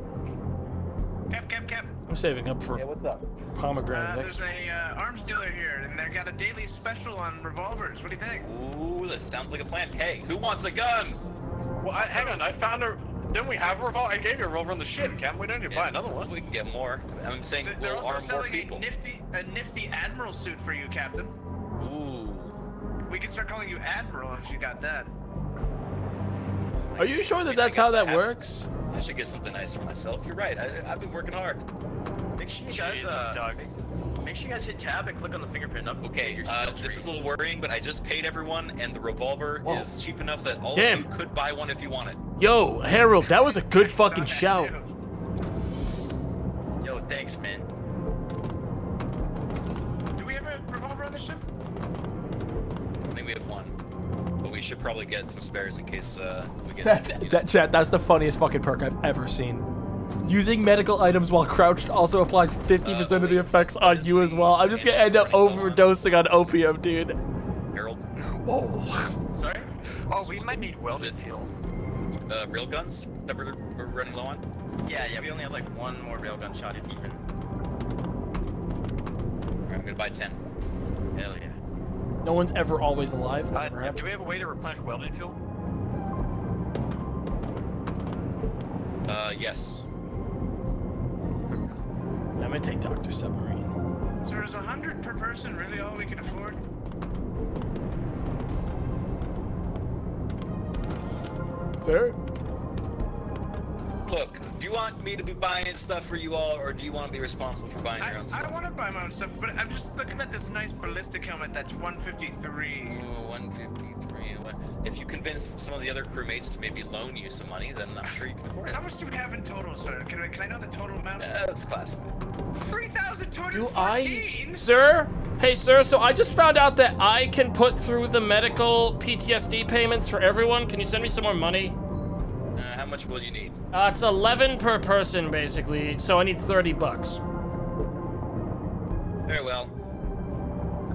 Cap, cap, cap. I'm saving up for what's up? pomegranate Uh, next. there's a uh, arms dealer here, and they've got a daily special on revolvers. What do you think? Ooh, that sounds like a plan. Hey, who wants a gun? Well, I, hang on. I found a. Didn't we have a revolver? I gave you a revolver on the ship, Cap. We don't need to buy another one. We can get more. I'm saying They're we'll also arm more selling people. a nifty, a nifty admiral suit for you, Captain. Ooh. We can start calling you Admiral if you got that. Are you sure that that's how that works? I should get something nice for myself. You're right. I, I've been working hard. Make sure you guys, Jesus, uh, Doug. make sure you guys hit tab and click on the fingerprint up. Okay, uh, this is a little worrying, but I just paid everyone, and the revolver Whoa. is cheap enough that all Damn. of you could buy one if you want it. Yo, Harold, that was a good fucking shout. Yo, thanks, man. Should probably get some spares in case uh, we get. That's you know. that chat. That's the funniest fucking perk I've ever seen. Using medical items while crouched also applies 50% of the effects on you as well. I'm just gonna end up overdosing on opium, dude. Harold. Whoa. Sorry? Oh, we might need welded fuel. Uh, real guns that we're, we're running low on. Yeah, yeah, we only have like one more railgun shot if even. Alright, I'm gonna buy ten. Hell yeah. No one's ever always alive. That Uh, never do happened. we have a way to replenish welding fuel? Uh, yes. I'm gonna take Doctor Submarine. Sir, is a hundred per person really all we can afford? Sir? Look, do you want me to be buying stuff for you all, or do you want to be responsible for buying I, your own I stuff? don't want to buy my own stuff, but I'm just looking at this nice ballistic helmet that's 153. Ooh, 153. If you convince some of the other crewmates to maybe loan you some money, then I'm sure you can afford it. How much do we have in total, sir? Can I, can I know the total amount? Uh, it's classified. Do I, sir? Hey, sir. So I just found out that I can put through the medical PTSD payments for everyone. Can you send me some more money? Uh, how much will you need? Uh, it's 11 per person, basically. So I need 30 bucks. Very well.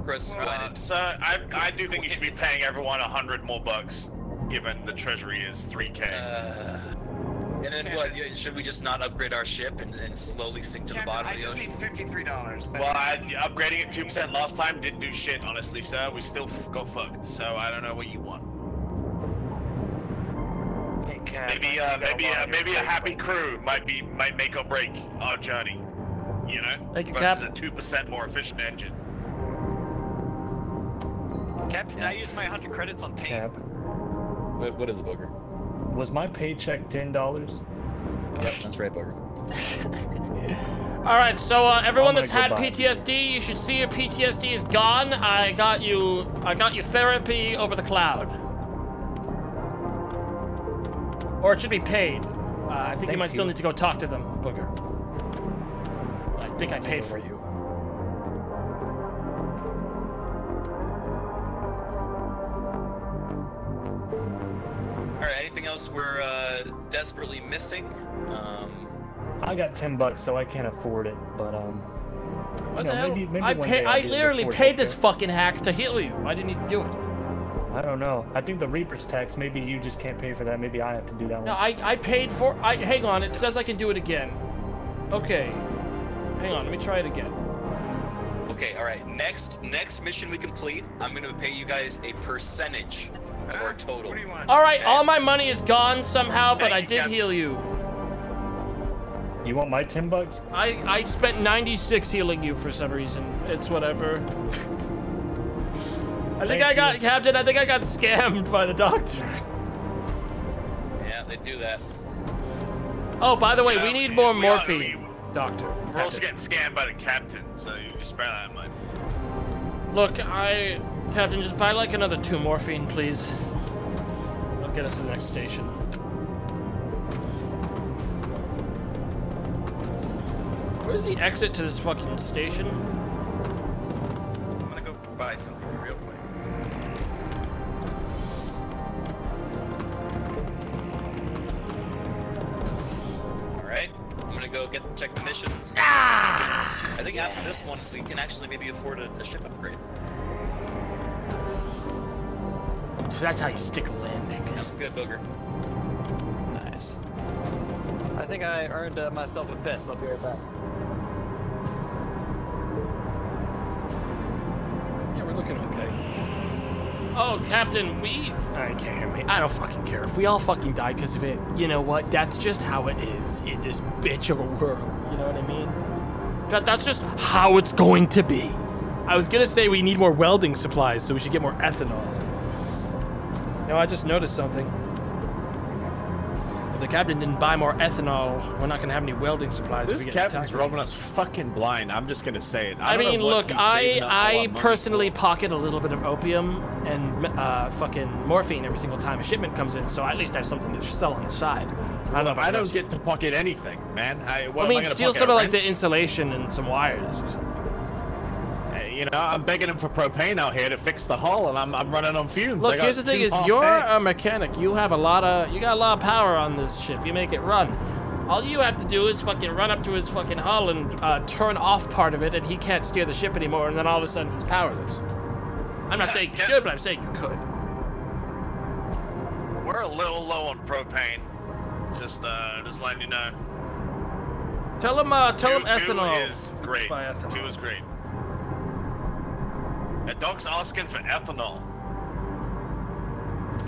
Chris, go ahead Uh, so I, I do think you should be paying everyone a hundred more bucks, given the treasury is 3k. Uh, and then what? Should we just not upgrade our ship and, and slowly sink to the bottom I of the just ocean? need fifty-three dollars. well, I, upgrading it two percent last time didn't do shit, honestly, sir. We still f- got fucked. So I don't know what you want. Maybe, uh, maybe, uh, maybe a happy crew might be might make or break our journey. You know, Thank you, versus Cap. a two percent more efficient engine. Cap, can I use my 100 credits on paint? Cap, What, what is a booger? was my paycheck ten dollars? Yep, that's right, booger. All right, so uh, everyone I'm that's had go. PTSD, you should see your PTSD is gone. I got you. I got you therapy over the cloud, or it should be paid. Uh, I think Thank you might you. still need to go talk to them. Booger. I think I paid for you. All right, anything else we're uh, desperately missing? Um... I got 10 bucks, so I can't afford it, but um... What you know, maybe, maybe I, pay, I literally paid this fucking hack to heal you. Why didn't you do it? I don't know. I think the Reaper's tax. Maybe you just can't pay for that. Maybe I have to do that No, one. I, I paid for. I hang on. It says I can do it again. Okay. Hang on. Let me try it again. okay. All right. Next next mission we complete, I'm gonna pay you guys a percentage of our total. What do you want? All right. All my money is gone somehow, but Thank I did Captain. heal you. You want my ten bucks? I I spent 96 healing you for some reason. It's whatever. I think Thank I got you. Captain. I think I got scammed by the doctor. Yeah, they do that. Oh, by the way, we need more we are- morphine, Doctor. We're also getting scammed by the captain, so you just bear that in mind. Look, I, Captain, just buy like another two morphine, please. That'll get us to the next station. Where's the exit to this fucking station? I'm gonna go buy something go get check the missions. Ah! I think after this one, we can actually maybe afford a, a ship upgrade. So that's how you stick a landing. Sounds good, Booger. Nice. I think I earned uh, myself a piss. I'll be right back. Yeah, we're looking okay. Oh, Captain, we. I can't hear me. I don't fucking care. If we all fucking die because of it, you know what? That's just how it is in this bitch of a world. You know what I mean? That, that's just how it's going to be. I was gonna say we need more welding supplies, so we should get more ethanol. No, I just noticed something. If the captain didn't buy more ethanol, we're not gonna have any welding supplies. if This we get captain's attacked. robbing us fucking blind. I'm just gonna say it. I, don't mean, look, I saving up all our I personally pocket a little bit of opium and uh, fucking morphine every single time a shipment comes in, so I at least have something to sell on the side. I don't know. If I don't get to pocket anything, man. I, I mean, gonna steal some of like the insulation and some wires or something. Hey, You know, I'm begging him for propane out here to fix the hull, and I'm, I'm running on fumes. I Look, here's the thing: is you're tanks. a mechanic. You have a lot of you got a lot of power on this ship. You make it run. All you have to do is fucking run up to his fucking hull and uh, turn off part of it, and he can't steer the ship anymore. And then all of a sudden, he's powerless. I'm not saying you should, but I'm saying you could. We're a little low on propane. Just, uh, just letting you know. Tell him, uh, tell him ethanol. Two is great. Ethanol. Two is great. And Doc's asking for ethanol.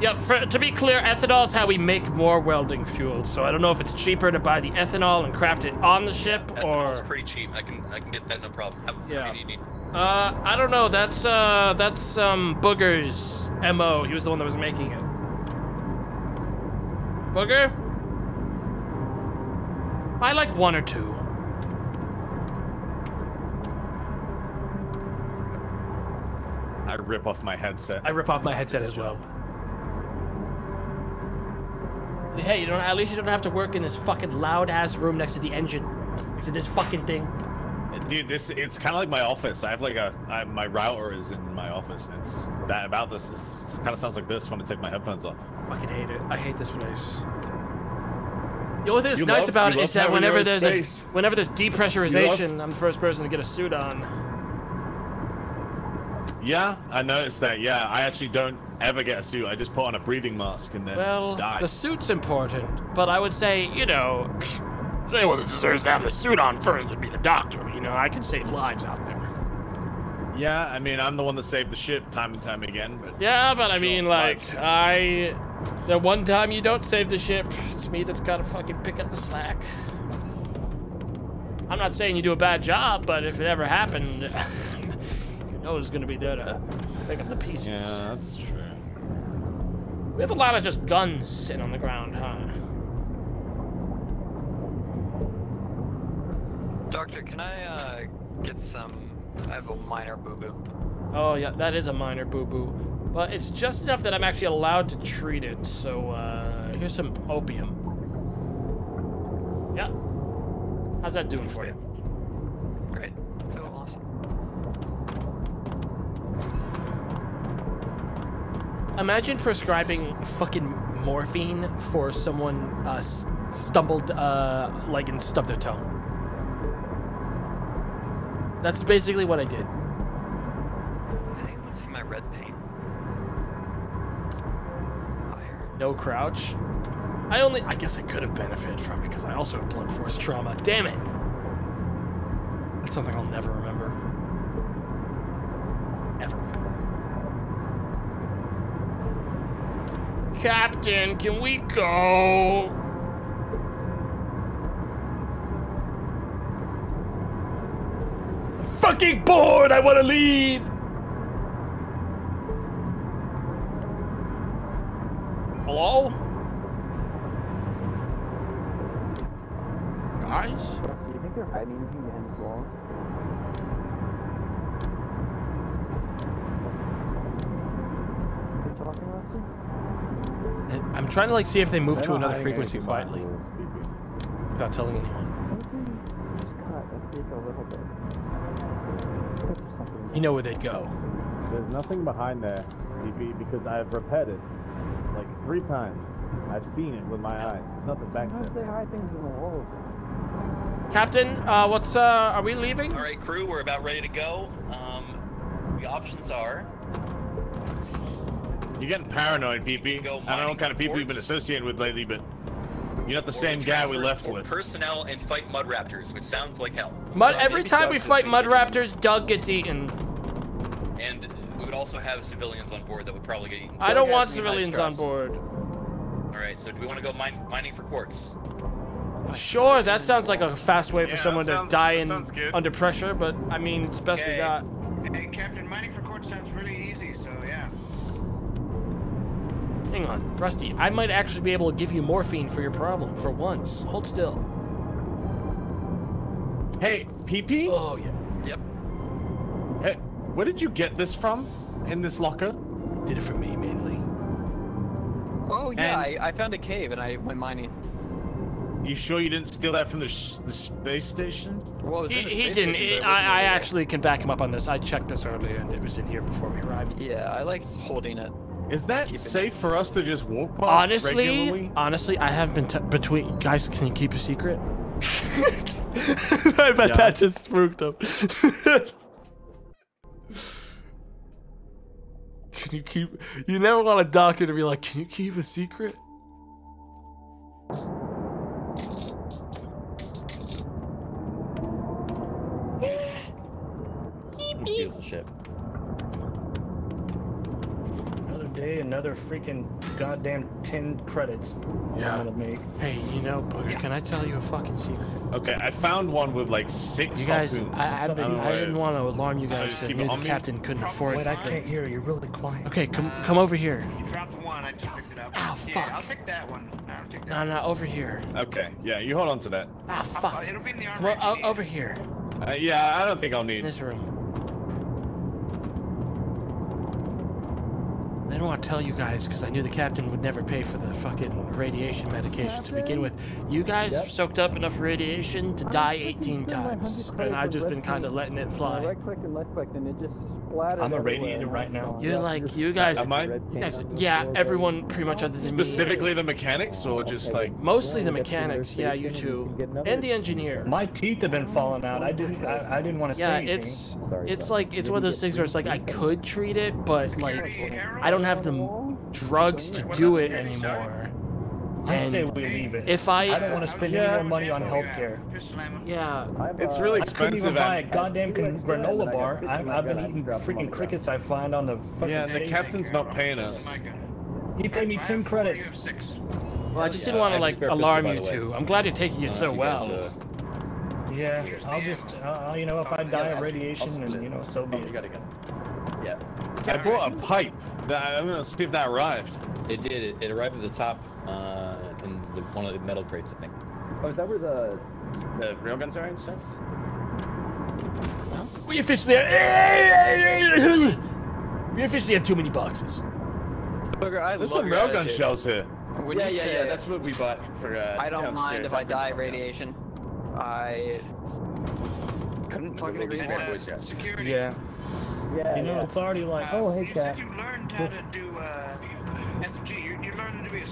Yep, for, to be clear, ethanol is how we make more welding fuel. So I don't know if it's cheaper to buy the ethanol and craft it on the ship Ethanol's or. It's pretty cheap. I can I can get that no problem. How, how Yeah. many do you need? Uh, I don't know. That's uh, that's um, Booger's mo. He was the one that was making it. Booger, buy like one or two. I rip off my headset. I rip off my headset as well. Hey, you don't. At least you don't have to work in this fucking loud ass room next to the engine, next to this fucking thing. Dude, this it's kind of like my office. I have like a I, my router is in my office. It's that about this. Is, it kind of sounds like this when I take my headphones off. Fucking hate it. I hate this place. The only thing that's You nice love- about it is that whenever there's a, whenever there's depressurization, I'm the first person to get a suit on. Yeah, I noticed that. Yeah, I actually don't ever get a suit. I just put on a breathing mask and then Well, die. the suit's important, but I would say, you know, say anyone that deserves to have the suit on first would be the doctor. You know, I can save lives out there. Yeah, I mean, I'm the one that saved the ship time and time again. But Yeah, but I mean, like, I. The one time you don't save the ship, it's me that's gotta fucking pick up the slack. I'm not saying you do a bad job, but if it ever happened, you know who's gonna be there to pick up the pieces. Yeah, that's true. We have a lot of just guns sitting on the ground, huh? Doctor, can I uh, get some? I have a minor boo boo. Oh yeah, that is a minor boo-boo. But it's just enough that I'm actually allowed to treat it, so uh, here's some opium. Yeah. How's that doing for you? Great. So awesome. Imagine prescribing fucking morphine for someone uh, stumbled uh, like and stubbed their toe. That's basically what I did. Anyone see my red paint? No crouch. I only, I guess I could have benefited from it because I also have blunt force trauma. Damn it! That's something I'll never remember. Ever. Captain, can we go? I'm fucking bored! I want to leave! Hello? Guys? Do you think they're hiding behind walls? They're talking, Rusty? I'm trying to like see if they move to another frequency quietly without telling anyone. Just cut that peak a little bit. Look for something. You know where they'd go. There's nothing behind there, DP, because I've repeated like three times. I've seen it with my eyes. Nothing back Sometimes there. they hide things in the walls. Captain, uh, what's uh, are we leaving? All right, crew, we're about ready to go. Um, the options are You're getting paranoid, PP. I don't know what kind of people you've been associating with lately, but you're not the same guy we left with. personnel and fight mud raptors, which sounds like hell. Mud. So Every time Doug we fight mud raptors, Doug gets eaten. and we would also have civilians on board that would probably get eaten. I don't want civilians on board. All right, so do we want to go mine, mining for quartz? Sure, that sounds like a fast way for someone that to sounds- die in under pressure, but I mean, it's the best we got. Hey, Captain, mining Hang on, Rusty. I might actually be able to give you morphine for your problem for once. Hold still. Hey, PP? Oh yeah. Yep. Hey, where did you get this from? In this locker? Did it for me mainly. Oh yeah, I, I found a cave and I went mining. You sure you didn't steal that from the, sh- the space station? What was He, in he space didn't. station, but I, I actually can back him up on this. I checked this earlier, and it was in here before we arrived. Yeah, I like holding it. Is that Keeping safe for us to just walk past Honestly, regularly? honestly, I haven't been t- between. Guys, can you keep a secret? I bet Yeah. that just spooked him. can you keep? You never want a doctor to be like, "Can you keep a secret?" Beautiful ship. Another another freaking goddamn 10 credits. Yeah. I'm gonna make. Hey, you know, Booger, can I tell you a fucking secret? Okay, I found one with like six You guys, harpoons. I, I've been, know I didn't want to alarm you guys because to keep knew the me? captain couldn't afford Wait, it. I can't hear. You're really quiet. Okay, come come over here. You dropped one, I just picked it up. Ow, Yeah, fuck. I'll take that one. I'll take that No, no, over here. Okay, yeah, you hold on to that. Ah, Uh, fuck. it'll be in the Come armory. on, over here. Uh, yeah, I don't think I'll In need. this room. I didn't want to tell you guys because I knew the captain would never pay for the fucking radiation medication to begin with. You guys Yep. soaked up enough radiation to die 18 times, and I've just been kind of letting it fly. Right click and left click, and it just splattered. I'm everywhere. irradiated right now. You're like, you guys, Am I? guys, yeah, everyone pretty much other than me. Specifically the mechanics, or just like Mostly the mechanics, yeah, you two, and the engineer. My teeth have been falling out. I didn't. I, I didn't want to Yeah, say anything. it's it's like it's one of those things where it's like I could treat it, but like I don't have the drugs to do it anymore. I say we leave it. if I- I don't want to spend any more money on healthcare. Yeah, it's really expensive. I couldn't even buy a goddamn granola bar. I, I've been eating freaking crickets I find on the fucking Yeah, the captain's not paying us. He paid me 10 credits. well, I just didn't want to like alarm you by two. I'm glad you're taking it so if you guys, well. uh, Yeah, I'll just, uh, you know, if I die of radiation, and you know, so be you it. gotta go. Yeah. I brought a pipe. That, I'm gonna see if that arrived. It did. It, it arrived at the top uh, in the, one of the metal crates, I think. Oh, is that where the the railguns are and stuff? We officially have, we officially have too many boxes. Booger, I There's some your railgun shells here. When yeah, yeah, say yeah. That's what we bought for. Uh, I don't mind if I die of radiation. I couldn't fucking agree Bad more. yeah. Security. Yeah. Yeah, You know, yeah. it's already like, Oh, hey, you Cat. said you learned how to do uh,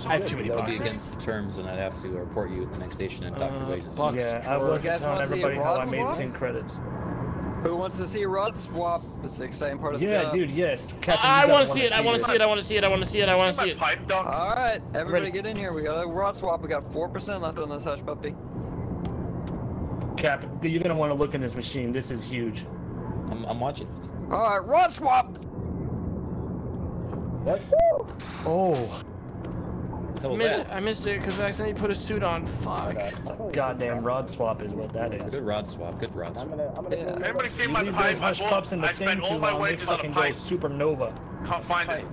I have too many That would be boxes. against the terms, and I'd have to report you at the next station and dock your Uh, wages. box Yeah, I drawer. wasn't telling wanna see a everybody how I rod made swap? 10 credits. Who wants to see a rod swap? It's the exciting part of the Yeah, job. dude, yes. Captain, I you want to see it. I want to see it. I want to see it. I want to see it. I want to see it. Pipe dog. All right, everybody Ready. get in here. We got a rod swap. We got four percent left on this hush puppy. Cap, you're gonna want to look in this machine. This is huge. I'm, I'm watching. All right, rod swap. Oh, Hell was Miss. I missed it because I accidentally put a suit on. Fuck. goddamn rod swap is what that is. Good rod swap. Good rod swap. Yeah. Everybody see You my pipe? those hush I, pups in the I spent all my long, wages on a fucking go pipe. supernova. Can't find it.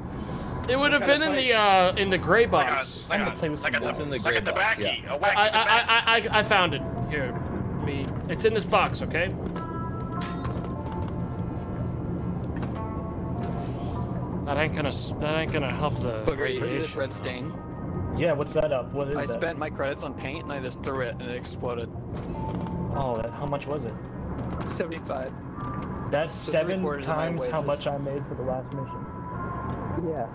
It would have been in the uh in the gray box. Like I'm gonna play with like a, some It's in the like gray a box, tobacco. yeah. I. I, I, I, I found it. Here, me. It's in this box, okay? That ain't gonna. That ain't gonna help the Booger, you see this red stain? Yeah, what's that up? What is I that? spent my credits on paint and I just threw it and it exploded. Oh, that, how much was it? Seventy-five. That's So seven three-quarters of my times how much I made for the last mission. Yeah.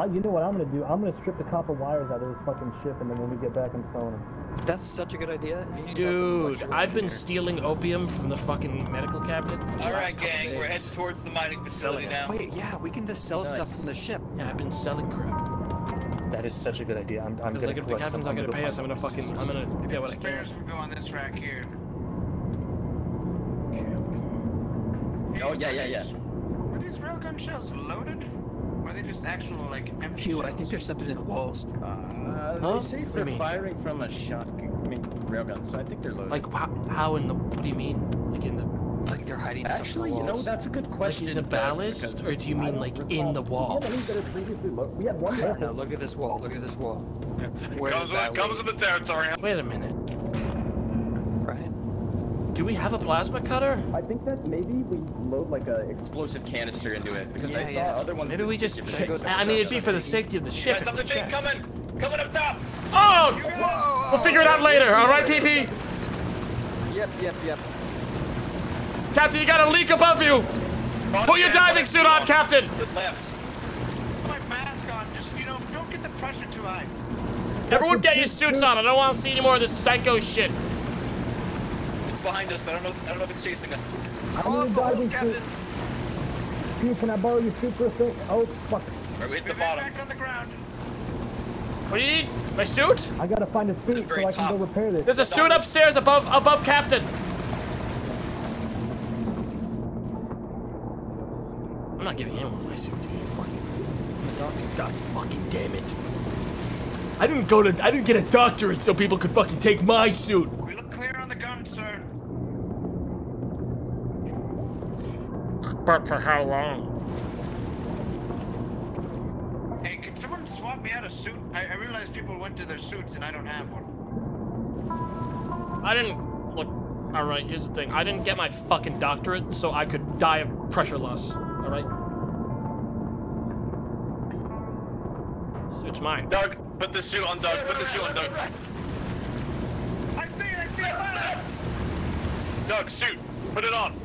Uh, you know what I'm gonna do? I'm gonna strip the copper wires out of this fucking ship, and then when we get back, I'm selling them. That's such a good idea. If you need Dude, I've been stealing opium from the fucking medical cabinet. For the All last right, couple gang, we're days. heading towards the mining facility now. Wait, yeah, we can just sell stuff from the ship. Yeah, I've been selling crap. That is such a good idea. I'm, I'm gonna like if the captain's not gonna pay us, I'm gonna fucking, I'm gonna get what I can. go on this rack here. Oh yeah, yeah, yeah. Were these railgun shells loaded? Or are they just actual, like, empty Hugh, I think there's something in the walls. Uh, Huh? They say What do for firing from a shot, I mean, railgun, so I think they're loaded. Like how, how in the? What do you mean? Like in the? Like they're hiding stuff in Actually, the you know, that's a good Like question. in the ballast, or do you mean like in the Yeah, walls? but he's been previously lo- We had one No, rifle. no, look at this wall. Look at this wall. Where comes that with, comes lead? with the territory. Wait a minute. Right. Do we have a plasma cutter? I think that maybe we load like a explosive canister into it because I Yeah, saw yeah. other ones. Maybe we just check. I mean, it'd be for the safety of the ship. Guys, if we something big check. coming! Coming up top! Oh! We'll figure it out later. All right, PP. Yep, yep, yep. Captain, you got a leak above you. Put your diving suit on, Captain. Good left. Put my mask on, just, you know, don't get the pressure too high. Everyone, get your suits on. I don't want to see any more of this psycho shit. It's behind us, but I don't know. I don't know if it's chasing us. I need a diving suit. Hugh, can I borrow your suit for a sec? Oh, fuck. Right, we hit the We're bottom. back on the ground. What do you need? My suit? I gotta find a suit so very I can go repair this. There's a suit upstairs above above Captain. I'm not giving him my suit. You fucking the doctor. God fucking damn it. I didn't go to I didn't get a doctorate so people could fucking take my suit. We look clear on the gun, sir. But for how long? Hey, can someone swap me out a suit? I, I realize people went to their suits and I don't have one. I didn't look. All right, here's the thing. I didn't get my fucking doctorate so I could die of pressure loss. All right. Suit's mine. Doug, put the suit on Doug. Put the suit on Doug. I see it, I see it! Doug, suit. Put it on.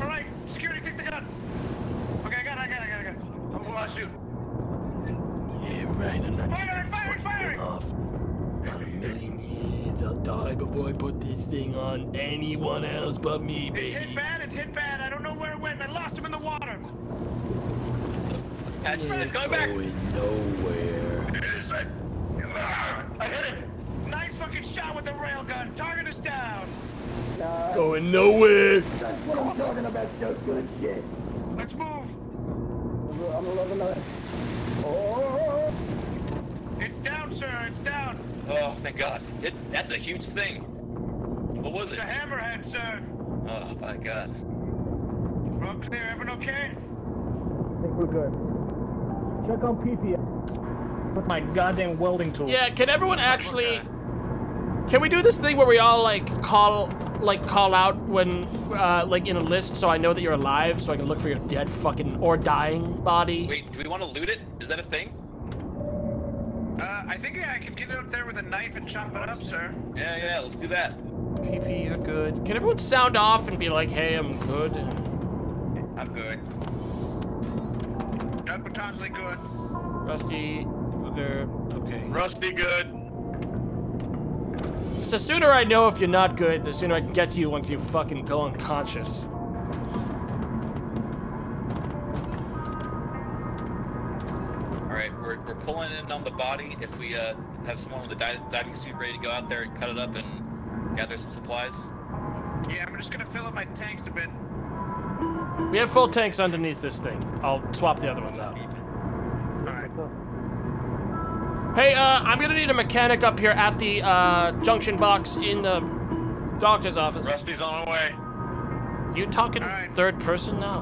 Alright, security, take the gun. Okay, I got it, I got it, I got it, I got it. I'm pulling my suit. Yeah, right. I'm not Firing, taking this firing, fucking firing! thing off. Not a million years. I'll die before I put this thing on anyone else but me, baby. It hit bad, it hit bad. I don't know where it went. I lost him in the water. Patch is coming back. Going nowhere. I hit it. Nice fucking shot with the railgun. Target is down. Going nowhere. That's what I'm talking about, so good shit. Let's move. I'm loving that. Oh, It's down, sir. It's down. Oh, thank God. It, that's a huge thing. What was It's it? a hammerhead, sir. Oh my God. We're all clear. Everyone okay? I think we're good. Check on PP. With my goddamn welding tool. Yeah, can everyone actually? Can we do this thing where we all like call, like call out when, uh, like in a list, so I know that you're alive, so I can look for your dead fucking or dying body? Wait, do we want to loot it? Is that a thing? Uh, I think yeah, I can get it up there with a knife and chop it up, sir. Yeah, yeah. Let's do that. PP, you're good. Can everyone sound off and be like, "Hey, I'm good"? I'm good. Doug, we're constantly good. Rusty, Booger, okay. Rusty good. Just the sooner I know if you're not good, the sooner I can get to you once you fucking go unconscious. All right, we're, we're pulling in on the body. If we uh, have someone with a di- diving suit ready to go out there and cut it up and gather some supplies. Yeah, I'm just gonna fill up my tanks a bit. We have full tanks underneath this thing. I'll swap the other ones out. Hey, uh, I'm gonna need a mechanic up here at the uh, junction box in the doctor's office. Rusty's on the way. You talking third person now?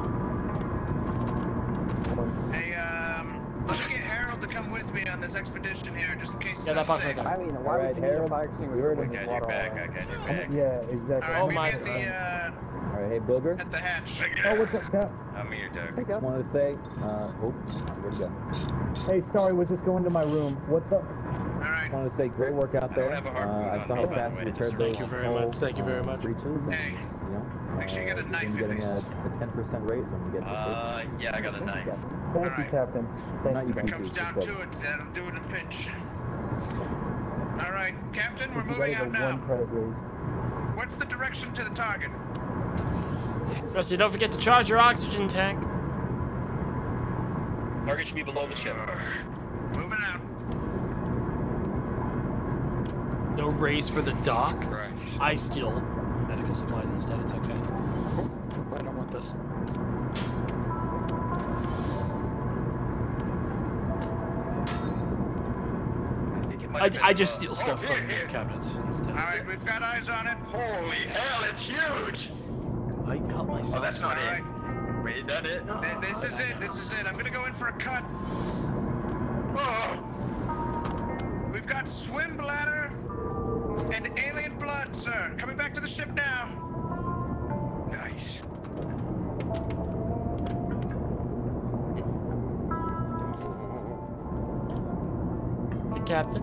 Hey, um, let's get Harold to come with me on this expedition here, just in case. Yeah, that box right there. I mean, why would you need a fire extinguisher when there's water all around? I got your back. Yeah, exactly. All right, meet me at the, uh, All right, hey, Booger. at the hatch. Oh, what's up, Cap? I'm here, Doug. Hey, Cap. Wanted to say, uh, oh, where'd it go? Hey, sorry, was just going to my room. What's up? All right. Wanted to say, great work out there. Uh, I saw how fast you repaired those Thank you very whole much. Thank you very much. breaches. Hey, you know, make sure you get a knife been at getting a, least. a 10% raise when we get to Uh, yeah, I got a knife. Thank you, Captain. Thank Not you, you, If it comes down to it, that'll do it in a pinch. All right, Captain, we're moving out One now. credit raise. What's the direction to the target? Rusty, don't forget to charge your oxygen tank. Target should be below the ship. Moving out. No raise for the dock. Right. I steal medical supplies instead. It's okay. I don't want this. I, I just steal stuff oh, from cabinets instead. All right, we've got eyes on it. Holy hell, it's huge! I help oh, myself. Oh, that's not All it. right. Wait, is that it? Th- This is it. This is it. I'm gonna go in for a cut. Oh, We've got swim bladder and alien blood, sir. Coming back to the ship now. Nice. Hey, Captain.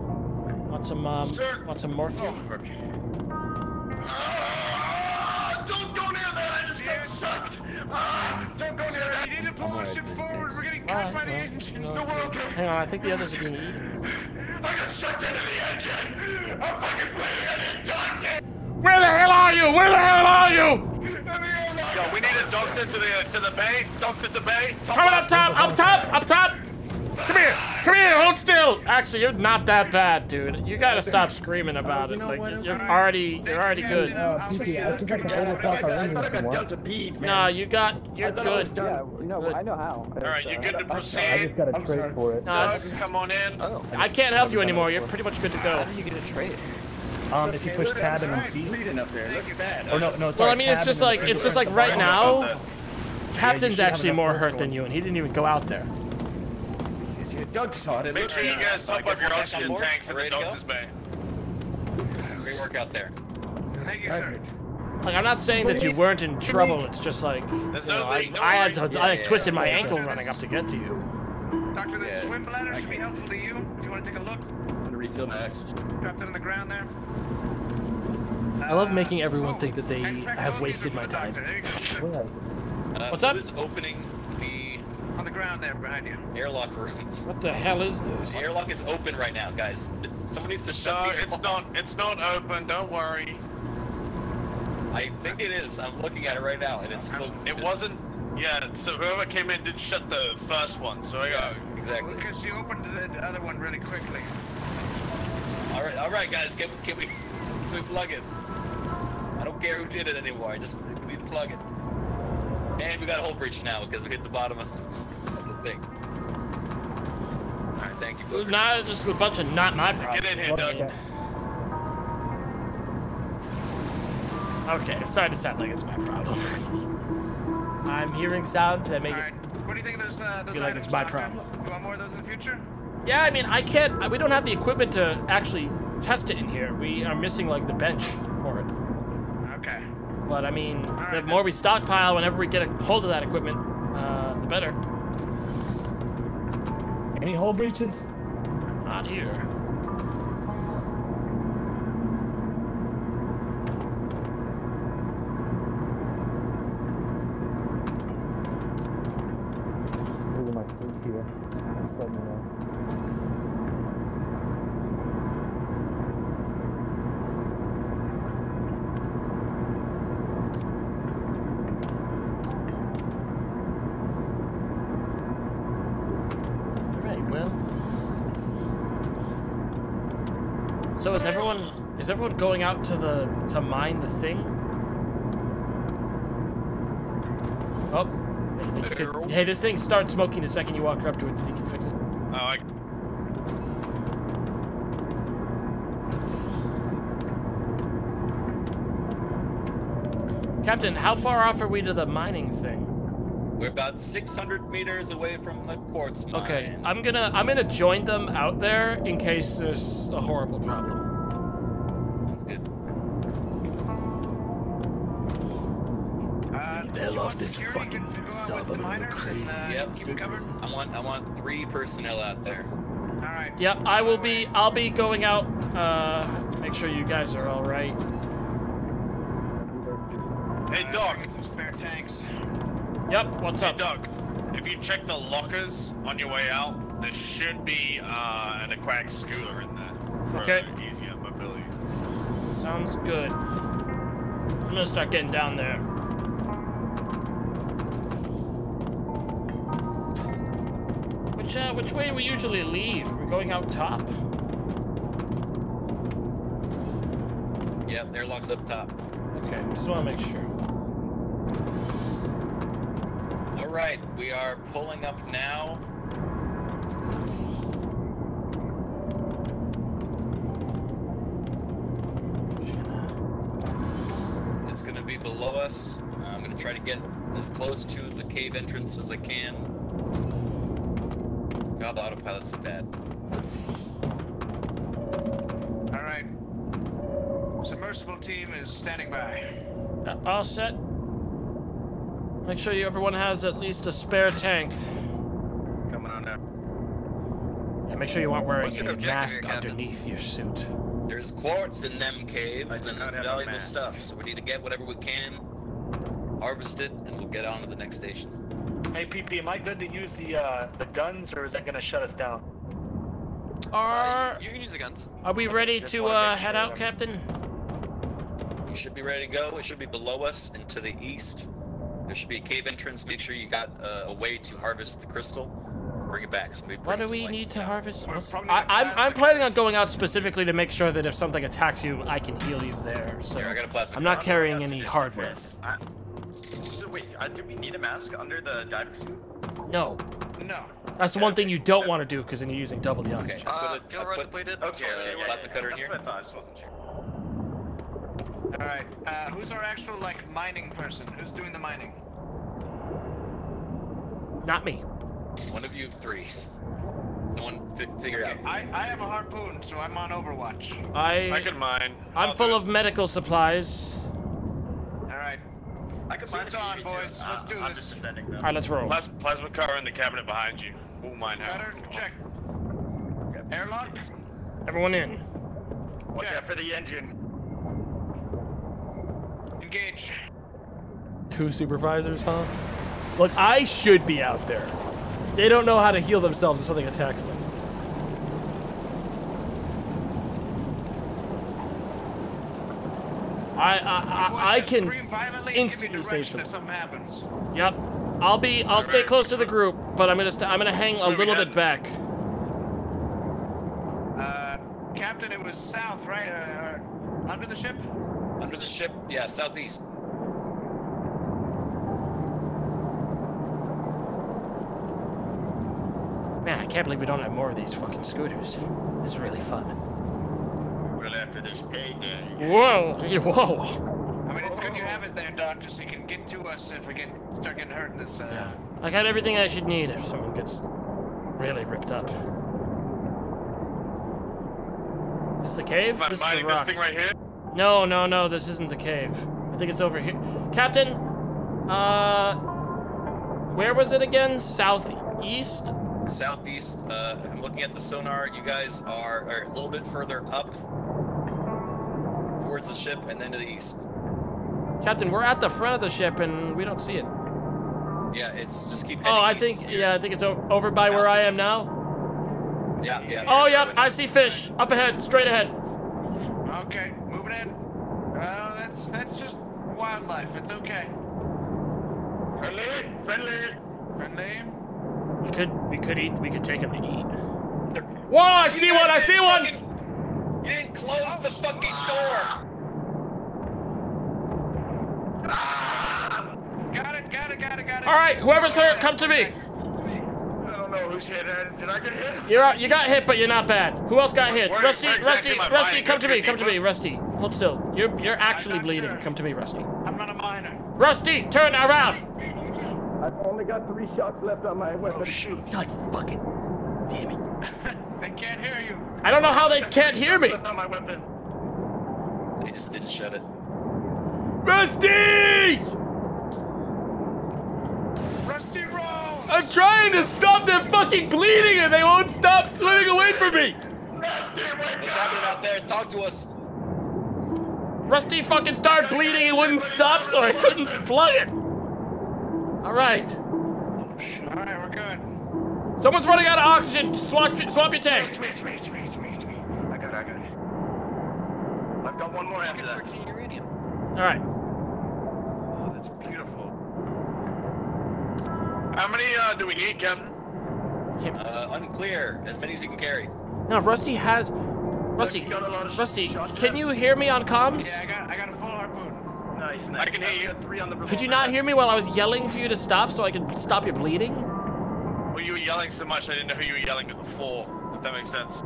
Want some um? Want some morphine? Ah, don't go near that! I just got sucked! Ah, don't go near that! You need to pull the ship forward. We're getting All cut right, by the well, engine. you know, No, we're okay. Hang on, I think the others are being eaten. I got sucked into the engine! I'm fucking bleeding! I need doctor! Where the hell are you? Where the hell are you? Yo, we need a doctor to the to the bay. Doctor to bay. Top Coming up top, up top, up top. Come here, come here, hold still. Actually, you're not that bad, dude. You gotta stop screaming about it. Like you're already, you're already good. PP, I think I can overclock our engine some more. No, you got, you're good. Yeah, you know, I know how. All right, you're good to proceed? I just got a trade for it. No, come on in. Oh. I can't help you anymore. You're pretty much good to go. How did you get a trade? Um, if you push tab and then C. Bleeding up there. Look at that. Or no, no, Well. I mean, it's just like, it's just like right now. Captain's actually more hurt than you, and he didn't even go out there. Doug saw it. it Make sure you guys top up your oxygen tanks in the Ready to doctor's bay. Great work out there. Thank you, sir. Like, I'm not saying that you weren't in trouble. It's just like, you know, I, I had to, worry. I like, Yeah, twisted my yeah. ankle running up to get to you. Doctor, this swim bladder should be helpful to you. If you want to take a look, I'm gonna refill my oxygen. drop that on the ground there. I love making everyone think that they have wasted my time. doctor. There you go. Uh, What's up? Who's opening the On the ground there behind you. airlock room? What the hell is this? The airlock is open right now, guys. It's, someone needs to shut No, the it's airlock. not. It's not open. Don't worry. I think it is. I'm looking at it right now, and it's um, still. It wasn't. Yeah. So whoever came in did shut the first one. So I got. Exactly. Because you opened the other one really quickly. All right, all right, guys. Can, can we can we plug it? I don't care who did it anymore. I just we need to plug it. And we got a hole breach now because we hit the bottom of, of the thing. All right, thank you. Booker. Not just a bunch of not my problem. Get in here, Doug. Okay, it's starting to sound like it's my problem. I'm hearing sounds that make All it. What do you think of those? Uh, those Feel like it's my Doctor? problem. You want more of those in the future? Yeah, I mean, I can't. We don't have the equipment to actually test it in here. We are missing like the bench for it. Okay. But I mean, the more we stockpile, whenever we get a hold of that equipment, uh, the better. Any hole breaches? Not here. Moving my sleep here. let me know. Right, well. So is everyone is everyone going out to the to mine the thing? Oh. Hey, could- hey, this thing starts smoking the second you walk up to it. Think you can fix it? Oh, I, Captain, how far off are we to the mining thing? We're about 600 meters away from the quartz mine. Okay, I'm gonna I'm gonna join them out there in case there's a horrible problem. Off this fucking sub. I'm gonna go crazy. Yep. I want I want three personnel out there. All right. Yep, I will be. I'll be going out. Uh, make sure you guys are all right. hey, Doc. Get some spare tanks. Yep. What's Hey, up? Doc. If you check the lockers on your way out, there should be uh, an aquatic scooter in there. For Okay. Easier mobility. Sounds good. I'm gonna start getting down there. Which uh, which way do we usually leave? We're going out top. Yep, airlock's up top. Okay, just want to make sure. All right, we are pulling up now. It's gonna be below us. I'm gonna try to get as close to the cave entrance as I can. God, the autopilot's so bad. All right. Submersible team is standing by. Uh, all set. Make sure you, everyone has at least a spare tank. Coming on now. Yeah, make sure you aren't wearing What's a mask here, underneath your suit. There's quartz in them caves, and not it's valuable stuff. So we need to get whatever we can, harvest it, and we'll get on to the next station. Hey, PP, am I good to use the uh, the guns, or is that gonna shut us down? Are You can use the guns. are we ready Just to uh, make head sure out, I'm- Captain? You should be ready to go. It should be below us and to the east. There should be a cave entrance. Make sure you got uh, a way to harvest the crystal. Bring it back. So we What do we need to yeah. harvest? What's- probably I, gonna I'm, I'm planning on going out specifically to make sure that if something attacks you, I can heal you there. So Here, I got a plasma I'm not carrying any hardware. I, so wait, uh, do we need a mask under the diving suit? No, No. that's the one thing you don't want to do because then you're using double the oxygen. I Uh, put, feel a, I right put depleted. Okay, uh, okay, yeah, plasma yeah, cutter in that's what I thought. I just wasn't sure. All right. Uh, who's our actual like mining person? Who's doing the mining? Not me. One of you three. Someone fi- figure it out. I I have a harpoon, so I'm on Overwatch. I I can mine. I'm I'll full of medical supplies. All right. I could Suits mine on, if you need me boys. to. Let's Uh, do I'm this. just defending them. All right, let's roll. Plas- plasma cutter in the cabinet behind you. We'll mine Better out. check. Airlock. Everyone in. Watch Check. out for the engine. Engage. Two supervisors, huh? Look, I should be out there. They don't know how to heal themselves if something attacks them. I I, I, I can Scream violently and give me instantly save direction someone. if something happens. Yep. I'll be. I'll stay close to the group, but I'm gonna. St- I'm gonna hang a little bit back. Uh, Captain, it was south, right? Uh, under the ship. Under the ship, yeah, southeast. Man, I can't believe we don't have more of these fucking scooters. This is really fun. Well, after this payday. Whoa! Whoa! I mean, it's good you have it there, Doctor, so you can get to us if we get start getting hurt in this. Uh, Yeah. I got everything I should need if someone gets really ripped up. Is this the cave? Am I This is a mining this rock. thing right here? No, no, no, this isn't the cave. I think it's over here. Captain, uh, where was it again? Southeast? Southeast. Uh, I'm looking at the sonar. You guys are, are a little bit further up towards the ship, and then to the east. Captain, we're at the front of the ship and we don't see it. Yeah, it's just keep. Oh, I east. think, yeah, I think it's o- over by where I am now. Yeah, yeah. Oh, yep, I see fish. Up ahead, straight ahead. Okay, moving in. Well, that's that's just wildlife. It's okay. Friendly, friendly. Friendly. We could, we could eat, we could take him to eat. Whoa, I see one, I see one! You didn't close the fucking door. Ah! Got it, got it, got it, got it. All right, whoever's hurt, come to me. I don't know who's hit. Did I get hit? You're out, you got hit, but you're not bad. Who else got hit? Where- Rusty, where exactly Rusty, Rusty, come to me, come to me. Rusty. Hold still. You're you're actually bleeding. Come to me, Rusty. I'm not a miner. Rusty, turn around. I've only got three shots left on my oh, weapon. Oh shoot! God fucking damn it. they can't hear you. I don't know how they can't hear me. Left on my weapon. They just didn't shut it. Rusty! Rusty roll. I'm trying to stop them fucking bleeding and they won't stop swimming away from me. Rusty, wake What's happening out there? Talk to us. Rusty fucking started bleeding, he wouldn't stop, so I couldn't plug it. All right. All right, we're good. Someone's running out of oxygen. Swap, swap your tank. It's me, it's me, it's me, it's me, it's me. I got it, I got it. I've got one more after that. Constructing uranium. All right. Oh, that's beautiful. How many uh, do we need, Captain? Uh, unclear. As many as you can carry. Now Rusty has. Rusty, got a lot of Rusty, can you hear me on comms? Yeah, I got I got a full harpoon. Nice, nice. I can hear you. got Three on the Could you not hear me while I was yelling for you to stop so I could stop your bleeding? Well, you were yelling so much, I didn't know who you were yelling at before, If that makes sense.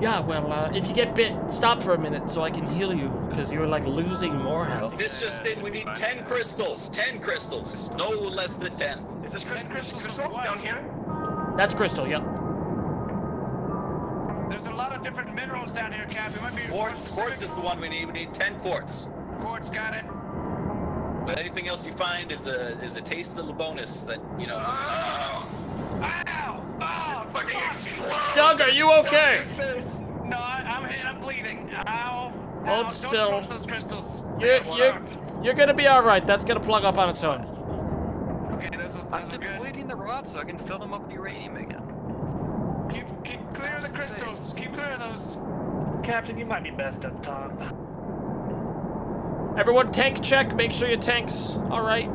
Yeah, well, uh, if you get bit, stop for a minute so I can heal you, because you're like losing more health. This just in. We need ten crystals. Ten crystals. No less than ten. Is this crystal, crystal, crystal down here? That's Crystal, yep. There's a lot of different minerals down here, Cap. It might be Quartz. Quartz is the one we need. We need ten quartz. Quartz. Got it. But anything else you find is a is a taste of the bonus that you know. Oh, ow! Oh, ow! Fucking explode! Doug, are you okay? No, I, I'm hit. I'm bleeding. Ow! Hold Ow, still. Don't crush those crystals. You're, you're, you're gonna be alright. That's gonna plug up on its own. Okay, those, those I'm are depleting the rod so I can fill them up with uranium again. Keep, keep clear of the crystals. Keep clear of those. Captain, you might be best up top. Everyone, tank check. Make sure your tank's alright.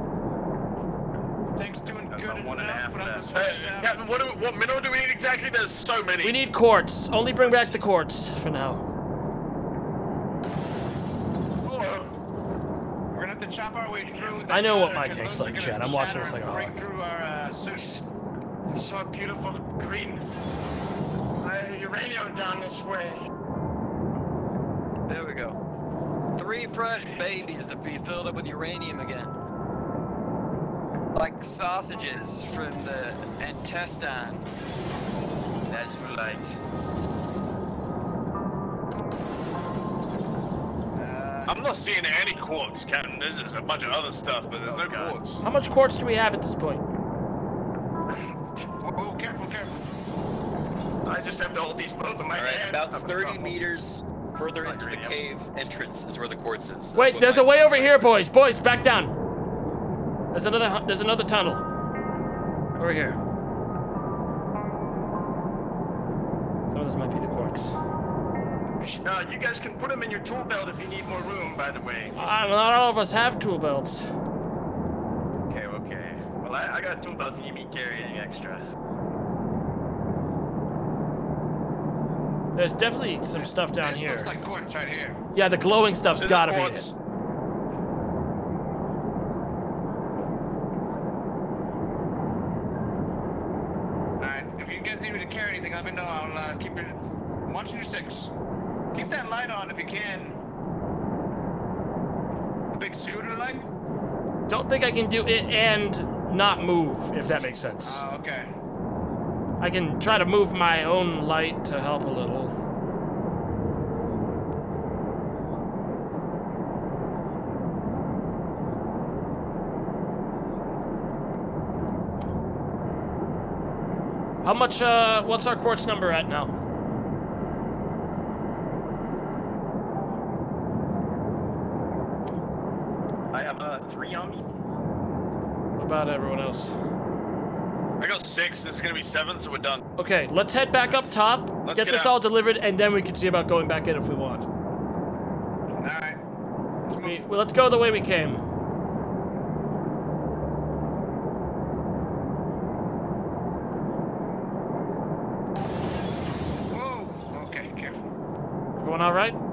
Things doing good About one and a half enough, but I'm Hey, switching. Captain, what, do, what mineral do we need exactly? There's so many. We need quartz. Only bring back the quartz for now. We're gonna have to chop our way through. the I know what ladder, my 'cause tank's like, gonna Chad. I'm watching this like a and break hawk. through our uh, suits. I saw beautiful green uh, uranium down this way. There we go. Three fresh babies to be filled up with uranium again. Like sausages from the intestine. That's right. I'm not seeing any quartz, Captain. There's, there's a bunch of other stuff, but there's no quartz. How much quartz do we have at this point? Oh, careful, careful. I just have to hold these both in my All right, hand. about 30 crumpled. meters further into the cave entrance is where the quartz is. That's Wait, there's a way over here, boys. Boys, back down. There's another. There's another tunnel. Over here. Some of this might be the quartz. Uh, you guys can put them in your tool belt if you need more room, by the way. Uh, not all of us have tool belts. Okay, okay. Well, I, I got a tool belt if you need me to carry extra. There's definitely some stuff down This here. like right here. Yeah, the glowing stuff's This gotta be quartz. it. Alright, if you guys need me to carry anything, let me know. I'll uh, keep it. I'm watching your six. Keep that light on if you can. The big scooter light? Don't think I can do it and not move, if that makes sense. Oh, okay. I can try to move my own light to help a little. How much, uh, what's our quartz number at now? I have uh, three on me. What about everyone else? I got six. This is gonna be seven, so we're done. Okay, let's head back up top, Let's get get this out. all delivered, and then we can see about going back in if we want. Alright. We, well, let's go the way we came. Whoa. Okay, careful. Everyone all right?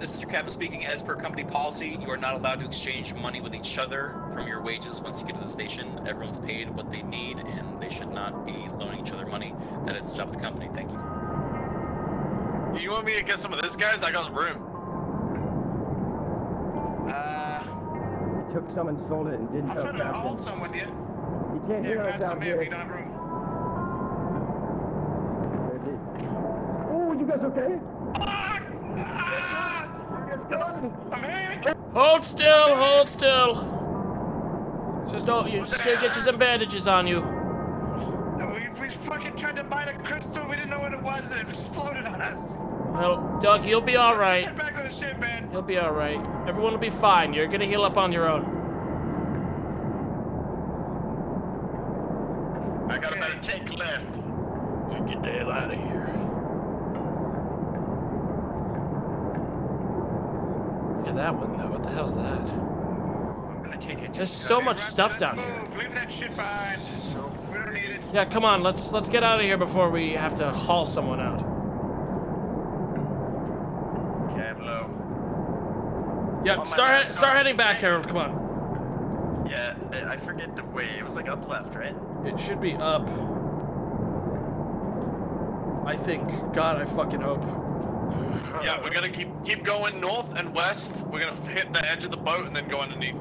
Yeah. This is your captain speaking. As per company policy, you are not allowed to exchange money with each other from your wages once you get to the station. Everyone's paid what they need, and they should not be loaning each other money. That is the job of the company. Thank you. You want me to get some of this, guys? I got room. Uh, You took some and sold it and didn't I'm trying to hold some with you. You can't Yeah, hear us grab some out here if here. you don't have room. Oh, you guys okay? I'm here. Hold still, hold still. Just don't, you just gotta get you some bandages on you. We, we fucking tried to mine a crystal. We didn't know what it was, and it exploded on us. Well, Doug, you'll be all right. Get back to the ship, man. You'll be all right. Everyone will be fine. You're gonna heal up on your own. I got about a tank left. Get the hell out of here. Look at that one, though. What the hell's that? I'm gonna take it. There's so much stuff down here. Move. Leave that shit behind. We don't need it. Yeah, come on. Let's let's get out of here before we have to haul someone out. Cam low. Yep. Start he- start heading back, Harold. Come on. Yeah, I I forget the way. It was like up left, right? It should be up. I think. God, I fucking hope. Yeah, we're gonna keep keep going north and west. We're gonna hit the edge of the boat and then go underneath.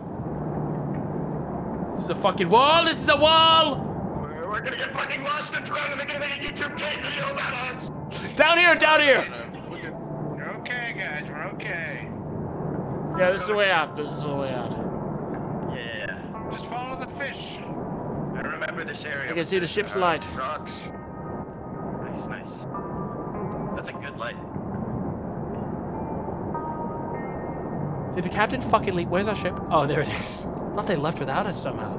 This is a fucking wall. This is a wall. We're, we're gonna get fucking lost and drowned, and they're gonna make a YouTube K video about us. Down here. Down here. We're okay, guys. We're okay. Yeah, this is the way out. This is the way out. Yeah. Just follow the fish. I remember this area. I can see the ship's light. Rocks. Nice, nice. Did the captain fucking leave? Where's our ship? Oh, there it is. Thought they left without us somehow.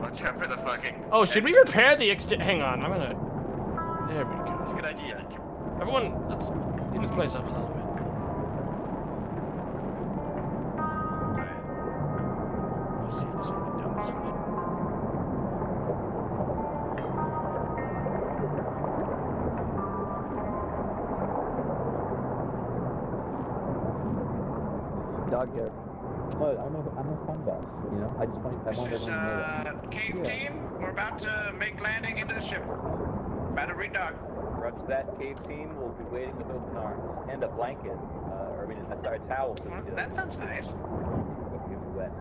Watch out for the fucking. Oh, should we repair the ext? Hang on, I'm gonna. There we go. That's a good idea. Everyone, let's clean this place up a little bit. Let's see if there's Dog here. But I'm a, I'm a fun boss, you know? I just want, I want This is, everyone to uh, cave Yeah. team. We're about to make landing into the ship. About to redock. Roger that, cave team will be waiting with open arms and a blanket, uh, or I mean, uh, sorry, a towel. So we That sounds nice. You'll be wet.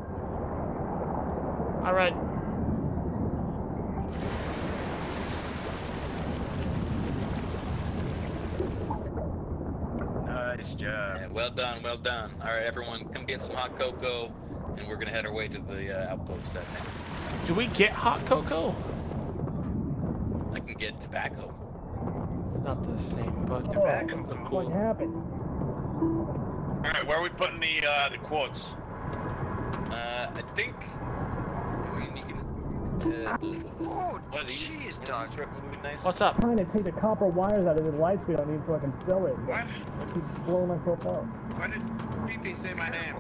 All right. Nice job. Yeah, well done, well done. All right, everyone, come get some hot cocoa, and we're gonna head our way to the uh, outpost. That Do we get hot cocoa? I can get tobacco. It's not the same, but Tobacco. it's still What cool. happened? All right, where are we putting the uh, the quartz? Uh, I think. I mean, you can. One of these. jeez, one of these would be. What's up? trying to take the copper wires out of the lights we don't need so I can sell it. What? I keep blowing myself up. Why did PP say my name?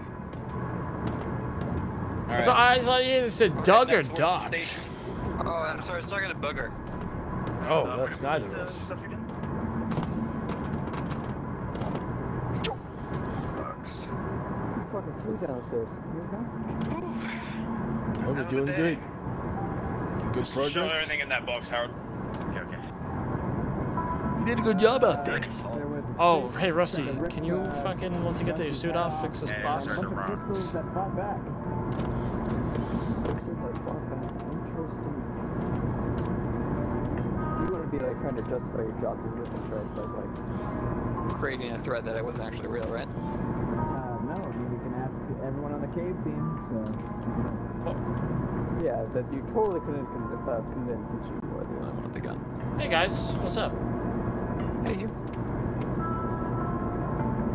All I thought, I thought you said Doug or Towards the Doc. Oh, I'm sorry. I was talking to Booger. Oh, that's neither of us. Fucking flew downstairs. You okay? Oh, we're doing good. Good Show progress. everything in that box, Howard. Okay, okay. You did a good job out there. Oh, hey Rusty, can you fucking once you get your suit off, fix this Hey, box? sorry. Bunch of rocks. pistols that fought back. This is like fucking interesting. You want to be like trying to justify your job's existence, right? But like, Creating a threat that it wasn't actually real, right? uh, no, I mean, you can ask everyone on the cave team. So. Yeah, that you totally couldn't con- uh, convince that you would. I wanted the gun. Hey guys, what's up? Hey, you.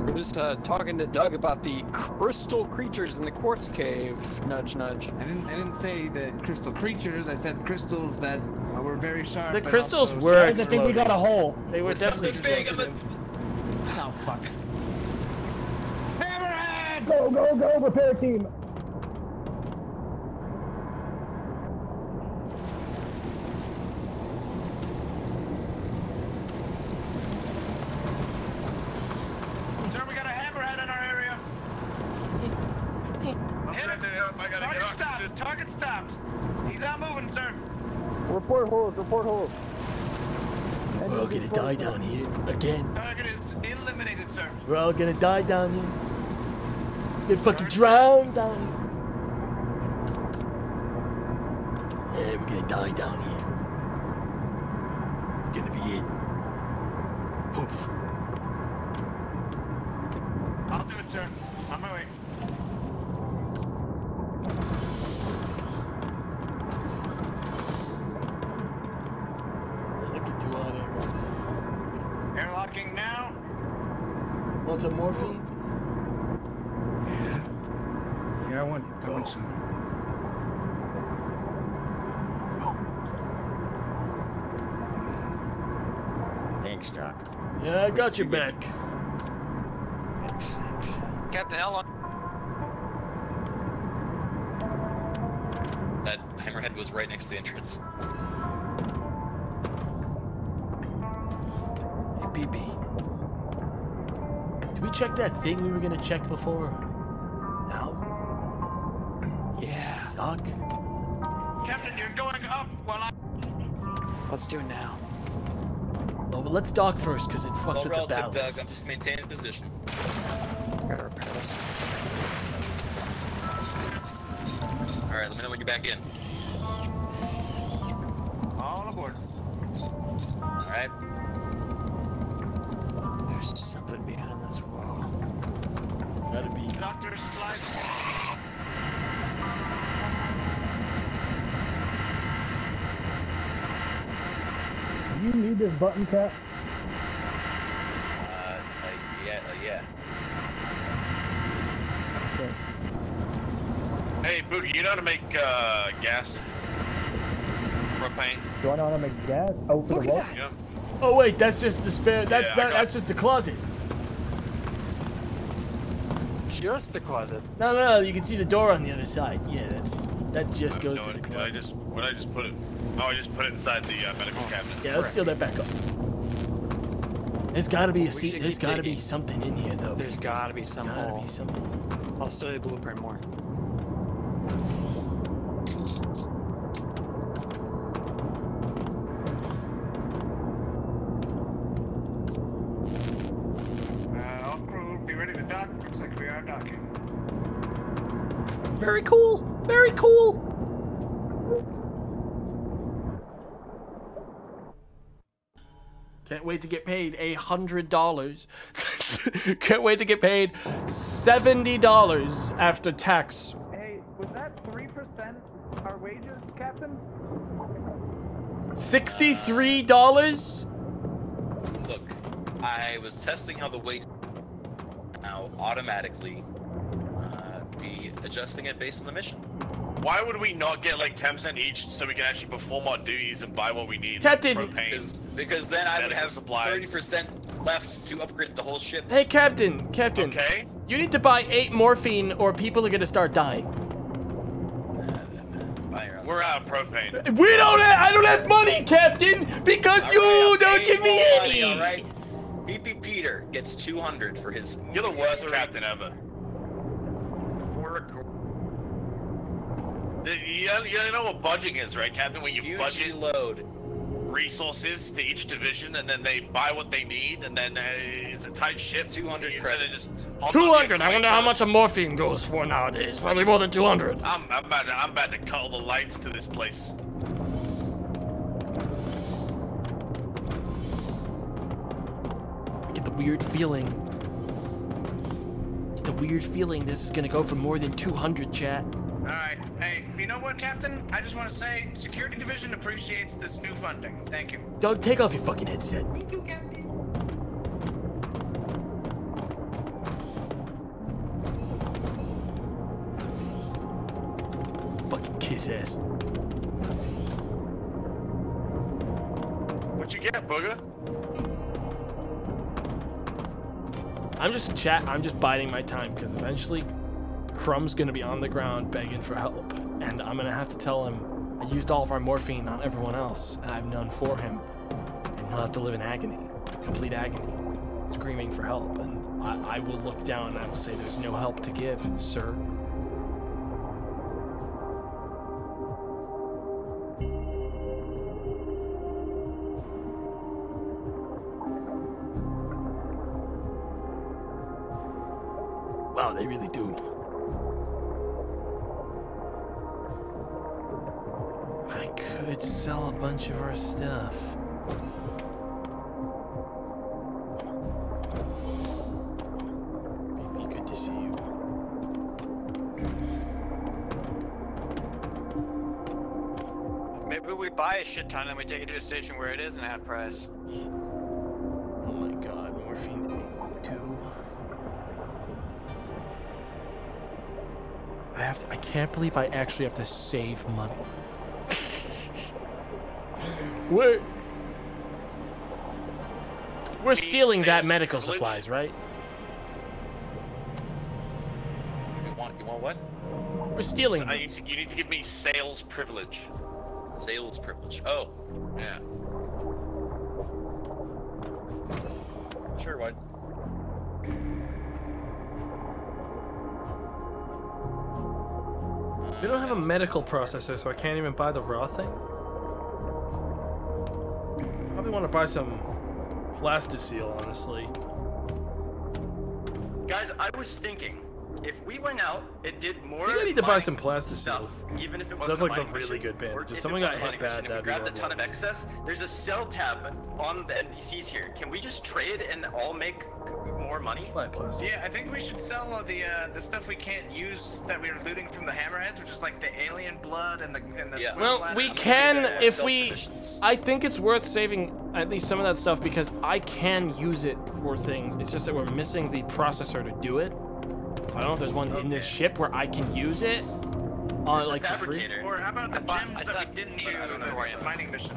I was uh, talking to Doug about the crystal creatures in the quartz cave. Nudge, nudge. I didn't. I didn't say the crystal creatures. I said crystals that were very sharp. The crystals were. I think we got a hole. They were With definitely something big explosive. Oh fuck. Hammerhead! Go, go, go, repair team. Sir, we got a hammerhead in our area. Hit him. Target stopped. Target stopped. He's not moving, sir. Report holes, report holes. We're all gonna die down here again. Target is eliminated, sir. We're all gonna die down here. Get fucking drowned down here. Yeah, we're gonna die down here. It's gonna be it. Poof. Yeah, I got your back. Captain, how long? That hammerhead was right next to the entrance. Hey, BB. Did we check that thing we were gonna check before? No. Yeah. Doc? Captain, you're going up while I. Let's do it now. Oh, well, let's dock first, because it fucks all with the relative, Doug. ballast. I'm just maintaining position. Gotta repair this. All right, let me know when you're back in. Do you need this button cap? Uh, uh, yeah, uh, yeah. Hey, Boogie, you know how to make uh, gas? Propane? Do I know how to make gas? Oh, for the wall? Yeah. Oh wait, that's just the spare. That's Yeah, that, that's just the closet. Just the closet. No, no, no. You can see the door on the other side. Yeah, that's that just goes to the Did I closet. Just, when I just put it, oh, I just put it inside the uh, medical cabinet. Yeah, let's seal that back up. There's gotta be a seat. There's gotta be something in here though. There's gotta be some gotta hole. be something. I'll study the blueprint more. Paid a hundred dollars. Can't wait to get paid seventy dollars after tax. Hey, was that 3% our wages, Captain? Sixty-three dollars. Look, I was testing how the weight now automatically uh, be adjusting it based on the mission. Why would we not get like 10% each so we can actually perform our duties and buy what we need? Captain! Like propane. Because, because then I would have supplies. 30% left to upgrade the whole ship. Hey, Captain, Captain. Okay. You need to buy eight morphine, or people are gonna start dying. We're out of propane. We don't. Have, I don't have money, Captain, because you don't give me any. All right. BP Peter gets 200 for his. You're the worst captain ever. The- You, you know what budging is, right, Captain? When you Huge budget load resources to each division, and then they buy what they need, and then uh, it's a tight ship. 200 credits. Two hundred. I wonder how much a morphine goes for nowadays. Probably more than two hundred. I'm, I'm about to, I'm about to cut all the lights to this place. Get the weird feeling. Get the weird feeling this is gonna go for more than two hundred, chat. All right. Hey, you know what, Captain? I just want to say, Security Division appreciates this new funding. Thank you. Doug, take off your fucking headset. Thank you, Captain. Fucking kiss ass. What you get, booger? I'm just chat. I'm just biding my time because eventually Crumb's gonna be on the ground begging for help, and I'm gonna have to tell him I used all of our morphine on everyone else, and I've none for him, and he'll have to live in agony, complete agony, screaming for help. And I, I will look down and I will say, "There's no help to give, sir." Wow, they really do. Could sell a bunch of our stuff. Be good to see you. Maybe we buy a shit ton and we take it to a station where it isn't half price. Oh my god, morphine's 82. I have to, I can't believe I actually have to save money. We're We're stealing that medical supplies, right? You want, you want what? We're stealing I need to, you need to give me sales privilege. Sales privilege. Oh, Yeah. sure, what? We don't have a medical processor, so I can't even buy the raw thing. Probably want to buy some plasticine, honestly. Guys, I was thinking, if we went out and did more. I think I need to buy some plasticine. stuff, even if it That's wasn't like a a really mission, good bandage. or If someone got hit bad, that'd we be grabbed a ton of excess. There's a sell tab on the NPCs here. Can we just trade and all make more money? Buy plastic. Yeah, I think we should sell all the uh, the stuff we can't use that we were looting from the hammerheads, which is like the alien blood and the and the swim Well, we can if we. I think it's worth saving at least some of that stuff because I can use it for things. It's just that we're missing the processor to do it. So I don't know if there's one in this ship where I can use it, uh, like for free. Or how about the gems that we didn't use in the mining mission?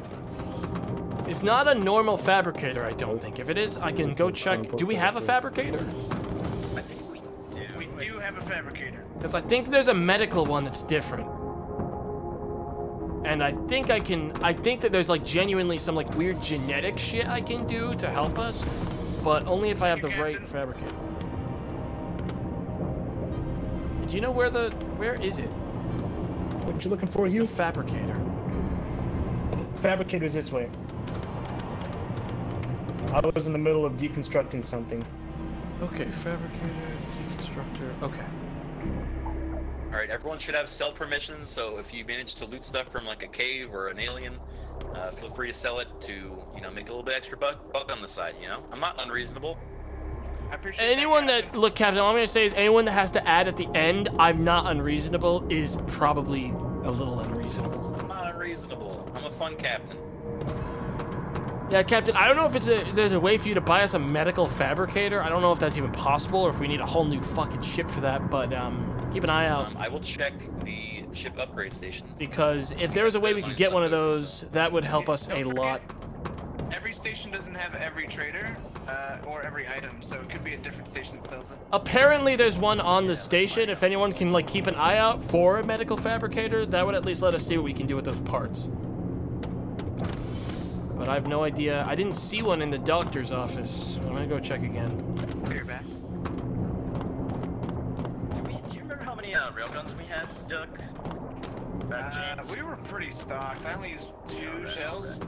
It's not a normal fabricator, I don't think. If it is, I can go check. Do we have a fabricator? I think we do. We do have a fabricator. Because I think there's a medical one that's different. And I think I can, I think that there's like genuinely some like weird genetic shit I can do to help us, but only if I have the right fabricator. Do you know where the, where is it? What you looking for, you? fabricator. Fabricator's this way. I was in the middle of deconstructing something. Okay, fabricator, deconstructor, okay. All right, everyone should have sell permissions. So if you manage to loot stuff from like a cave or an alien, uh, feel free to sell it to you know make a little bit extra buck buck on the side. You know, I'm not unreasonable. I appreciate Anyone that, look, Captain, all I'm gonna say is anyone that has to add at the end, I'm not unreasonable, is probably a little unreasonable. I'm not unreasonable. I'm a fun captain. Yeah, Captain, I don't know if it's a if there's a way for you to buy us a medical fabricator. I don't know if that's even possible or if we need a whole new fucking ship for that, but um, keep an eye out. Um, I will check the ship upgrade station. Because if there was a way we could get one of those, that would help us a lot. Every station doesn't have every trader uh, or every item, so it could be a different station that sells it. Apparently there's one on the station. If anyone can like keep an eye out for a medical fabricator, that would at least let us see what we can do with those parts. But I have no idea. I didn't see one in the doctor's office. I'm gonna go check again. You're back. Do, we, do you remember how many uh, railguns we had, Duck? Uh, we were pretty stocked. I only used two shells.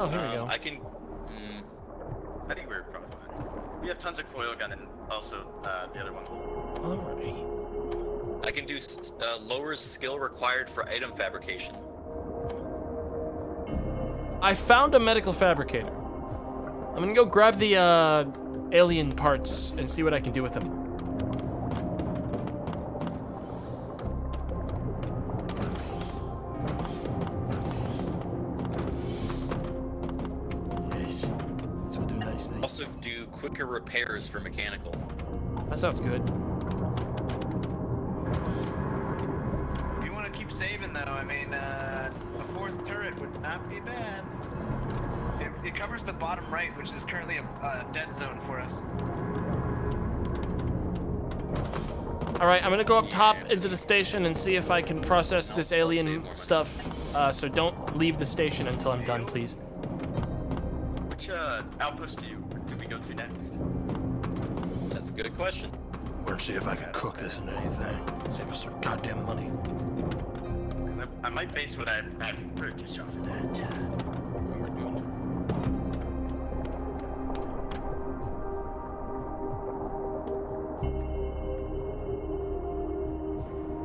Oh, here we Um, go. I can. Mm, I think we were probably fine. We have tons of coil gun and also uh, the other one. Alright. I can do uh, lowers skill required for item fabrication. I found a medical fabricator. I'm gonna go grab the uh, alien parts and see what I can do with them. Also do quicker repairs for mechanical. That sounds good. If you want to keep saving though, I mean, uh, a fourth turret would not be bad. It, it covers the bottom right, which is currently a uh, dead zone for us. Alright, I'm gonna go up top into the station and see if I can process this alien stuff. Uh, so don't leave the station until I'm done, please. Which uh, outpost do you to next? That's a good question. We're gonna see if I can cook this into anything. Save us some goddamn money. I, I might base what I have purchased off of that. Uh,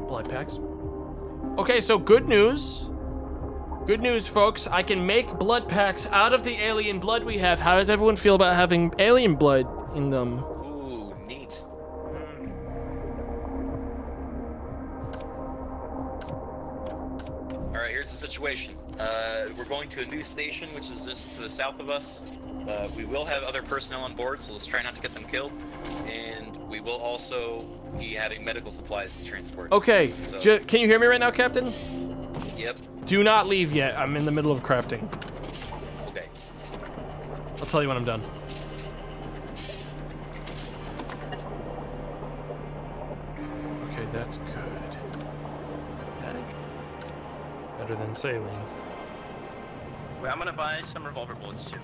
Blood packs. Okay, so good news. Good news, folks. I can make blood packs out of the alien blood we have. How does everyone feel about having alien blood in them? Ooh, neat. All right, here's the situation. Uh, we're going to a new station, which is just to the south of us. Uh, we will have other personnel on board, so let's try not to get them killed. And we will also be having medical supplies to transport. Okay, So, can you hear me right now, Captain? Yep. Do not leave yet. I'm in the middle of crafting. Okay. I'll tell you when I'm done. Okay, that's good. Bag. Better than saline. Wait, I'm gonna buy some revolver bullets too.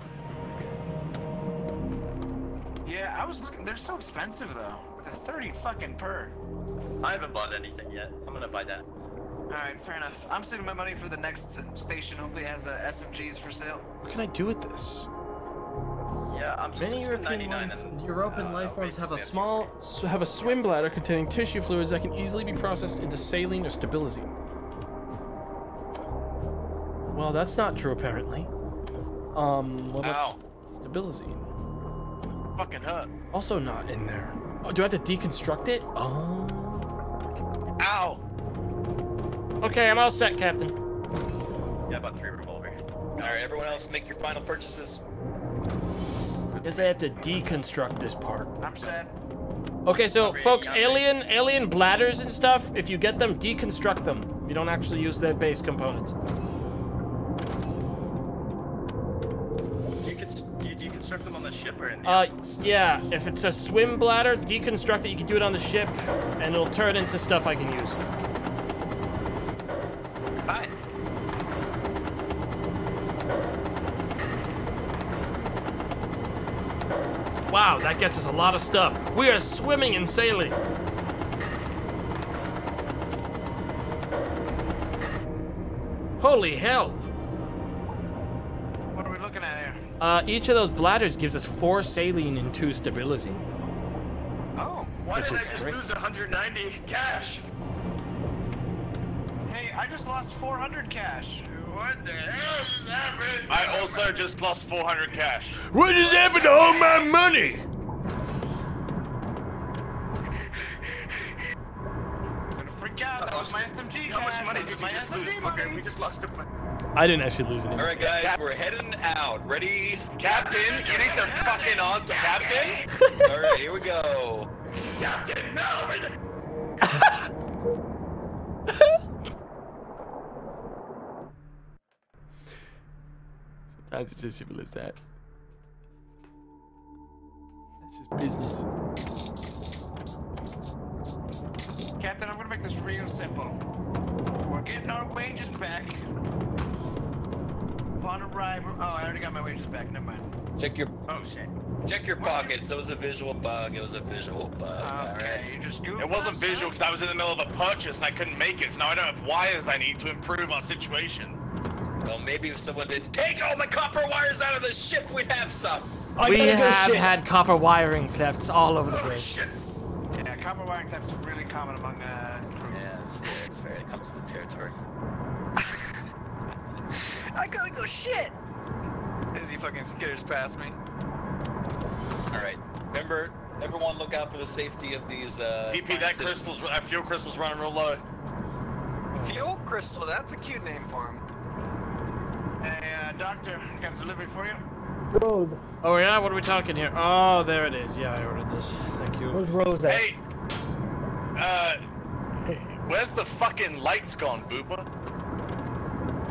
Yeah, I was looking. They're so expensive though. They're thirty fucking per. I haven't bought anything yet. I'm gonna buy that. All right, fair enough. I'm saving my money for the next station. Hopefully, it has uh, SMGs for sale. What can I do with this? Yeah, I'm just Many Europan 99 life, and Europan uh, life forms have a small, s- have a swim bladder containing tissue fluids that can easily be processed into saline or stabilozine. Well, that's not true apparently. Um, well, that's Ow. stabilozine. Fucking hurt. Also not in there. Oh, do I have to deconstruct it? Oh. Ow. Okay, I'm all set, Captain. Yeah, about three revolver. All right, everyone else, make your final purchases. I Guess I have to deconstruct this part. I'm sad. Okay, so folks, alien alien bladders and stuff, if you get them, deconstruct them. You don't actually use their base components. You can you deconstruct them on the ship or in the Uh, yeah, if it's a swim bladder, deconstruct it. You can do it on the ship, and it'll turn into stuff I can use. Wow, that gets us a lot of stuff. We are swimming and sailing. Holy hell. What are we looking at here? Uh, each of those bladders gives us four saline and two stability. Oh. Why did I just great. lose 190 cash? Hey, I just lost 400 cash. What the hell is happening? I also just lost 400 cash. What has happened to all my money? Freak out. That was my SMG How much money did was you my just lose, SMG Booker? money. We just lost a I didn't actually lose any. All right, guys, we're heading out. Ready? Captain, you need to fucking on Captain. All right, here we go. Captain, no. Sometimes it's as simple as that. That's just business. Captain, I'm gonna make this real simple. We're getting our wages back. Upon arrival. Oh, I already got my wages back. Never mind. Check your Oh shit. check your pockets. It was a visual bug. It was a visual bug. All right. You just go. It wasn't visual because I was in the middle of a purchase and I couldn't make it. So now I don't have wires I need to improve our situation. Well, maybe if someone didn't take all the copper wires out of the ship, we'd have some. we have had copper wiring thefts all over the place. Yeah, copper wiring thefts are really common among uh. crew. Yeah, it's fair. It's fair. It comes to the territory. I gotta go shit! As he fucking skitters past me. All right. Remember, everyone, look out for the safety of these. Uh, PP, fine that citizens. crystal's that fuel crystal's running real low. Fuel Crystal, that's a cute name for him. Hey, uh, doctor, got a delivery for you. Rose. Oh yeah, what are we talking here? Oh, there it is. Yeah, I ordered this. Thank you. Where's Rose at? Hey, uh, where's the fucking lights gone, Boopa?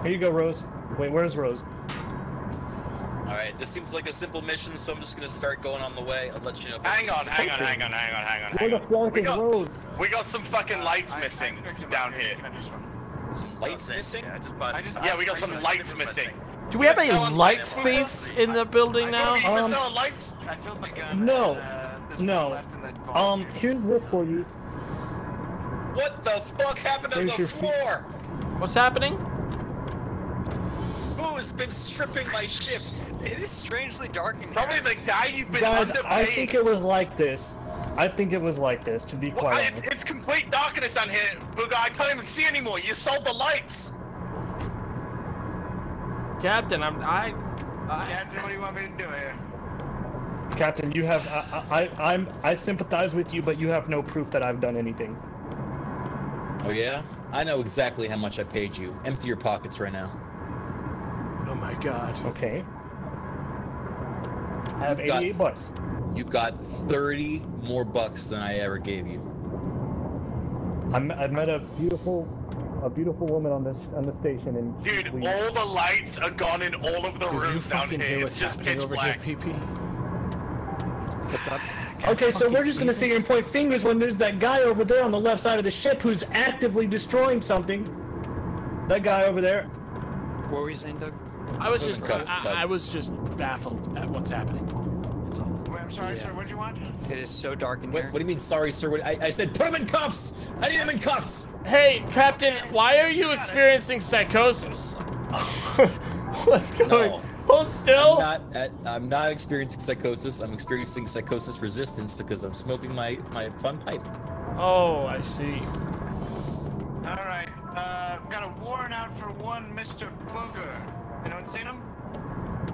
Here you go, Rose. Wait, where's Rose? All right, this seems like a simple mission, so I'm just gonna start going on the way. I'll let you know. if Hang on, hang on, hang on, hang on, hang on. Where the on. fuck We is got, Rose? we got some fucking lights missing down here. Some lights missing. Yeah, I just bought. Yeah, we got some lights missing. Do we have a selling lights lights. thief in the building now? You Um, selling lights? I feel like uh, No, uh, no. one left in that vault. Um, here's this for you. What the fuck happened to There's the floor? What's happening? Who has been stripping my ship? It is strangely dark in here. Probably the guy you've been Guys, underpaid. I think it was like this. I think it was like this, to be Well, quite I- honest. it's, it's complete darkness on here, Booger. I can't even see anymore. You sold the lights. Captain, I'm I. I Captain, what do you want me to do here? Captain, you have I, I I'm I sympathize with you, but you have no proof that I've done anything. Oh yeah? I know exactly how much I paid you. Empty your pockets right now. oh my god. Okay. I have You've got- 88 bucks. You've got 30 more bucks than I ever gave you. I'm, I met a beautiful, a beautiful woman on this on the station, and Dude, we- all the lights are gone in all of the Dude, you rooms down fucking here. hear It's what's just happening pitch over black. here, PP? What's up? Okay, so we're just gonna see sit here and point fingers when there's that guy over there on the left side of the ship who's actively destroying something. That guy over there. What were you saying, Doug? I was just Cuss. I, I was just baffled at what's happening. Wait, I'm sorry, sir. What do you want? It is so dark in What, here. what do you mean, sorry, sir? What, I, I said put him in cuffs! I need him in cuffs! Hey, Captain, why are you experiencing psychosis? What's going? No. Hold still. I'm not, at, I'm not experiencing psychosis. I'm experiencing psychosis resistance because I'm smoking my, my fun pipe. Oh, I see. All right. Uh, got a warrant out for one Mr. Booger. Anyone seen him?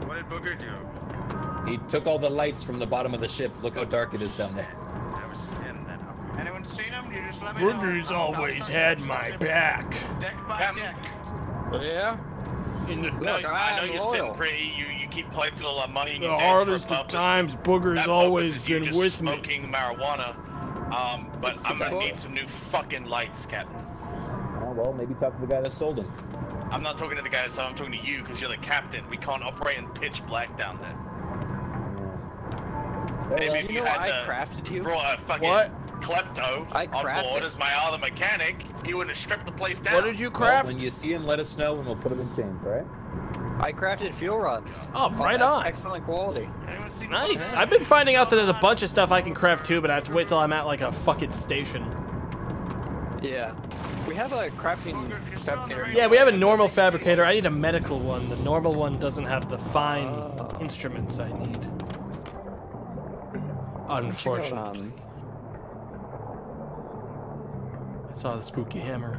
What did Booger do? He took all the lights from the bottom of the ship. Look how dark it is down there. I was in then. Okay. Anyone seen him? You just let me. Booger's I'll- I'll always had my back. Deck by Captain. deck. Yeah. In the, No, I know I'm you're loyal. sitting pretty. You you keep collecting all that money. And the you say it's for a hardest of times, Booger's always purpose been just with me. smoking marijuana. Um, but I'm gonna need some new fucking lights, Captain. Oh, well, maybe talk to the guy that sold them. I'm not talking to the guy, so I'm talking to you because you're the captain. We can't operate in pitch black down there. Maybe uh, you you know had I crafted you? brought a fucking What? klepto I on board as my other mechanic, he wouldn't have stripped the place down. What did you Well, craft? when you see him, let us know and we'll put him in chains, right? I crafted fuel rods. Oh, oh right that's on. Excellent quality. Nice. I've been finding out that there's a bunch of stuff I can craft too, but I have to wait till I'm at like a fucking station. Yeah. We have a crafting fabricator. Yeah, we have a normal fabricator. I need a medical one. The normal one doesn't have the fine instruments I need. Unfortunately. I saw the spooky hammer.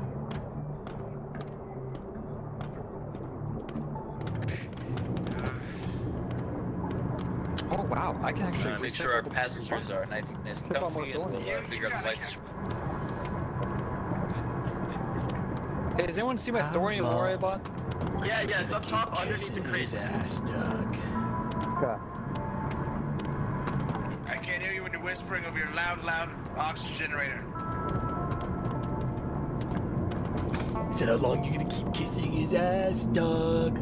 oh wow, I can actually Uh, make sure our passengers are nice, nice and Put on comfy, more and we'll uh, figure out the lights. Hey, does anyone see my thorium ore I bought? Yeah, yeah, it's up top underneath the His crates. ass, Doug. I can't hear you when you're whispering over your loud, loud oxygen generator. He said, how long you gonna keep kissing his ass, Doug?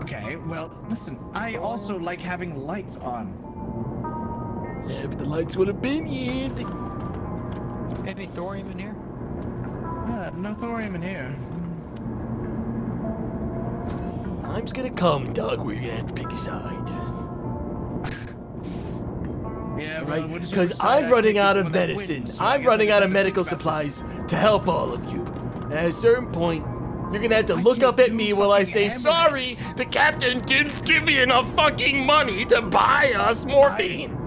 Okay, well, listen, I also like having lights on. Yeah, but the lights would have been here. Any thorium in here? Uh, no thorium in here. Time's gonna come, Doug, where you're gonna have to pick a side. Yeah, Right? Because? I'm running out of medicine. wins, so I I'm running out of medical supplies to help all of you. And at a certain point, you're gonna have to look up at me while I say, sorry, the captain didn't give me enough fucking money to buy us morphine. I,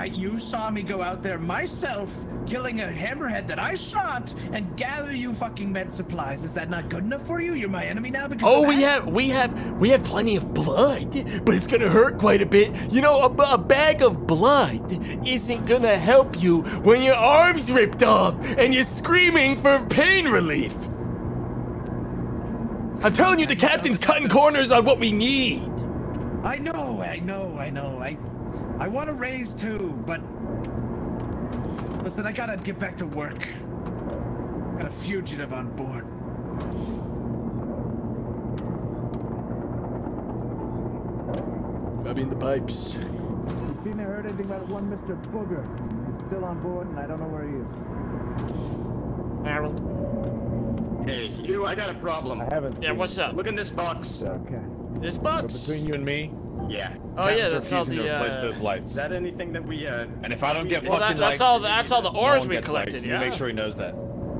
you saw me go out there myself, killing a hammerhead that I shot, and gather you fucking med supplies. Is that not good enough for you? You're my enemy now because Oh, we have, we have, we have plenty of blood, but it's gonna hurt quite a bit. You know, a, a bag of blood isn't gonna help you when your arm's ripped off and you're screaming for pain relief. I'm telling you, the captain's cutting corners on what we need. I know, I know, I know. I, I want to raise too, but listen, I gotta get back to work. Got a fugitive on board. Rubbing the pipes. You seen or heard anything about one Mr. Booger? He's still on board, and I don't know where he is. Harold. Hey, you, I got a problem. I haven't. Yeah, what's up? Look in this box. Okay. This box? Between you and me, Yeah. Oh yeah, that's all the. to replace Uh, those lights. Is that anything that we, uh... And if I don't get Well, fucking that- that's lights, all the- that's all the ores one we collected, lights. yeah. You make sure he knows that.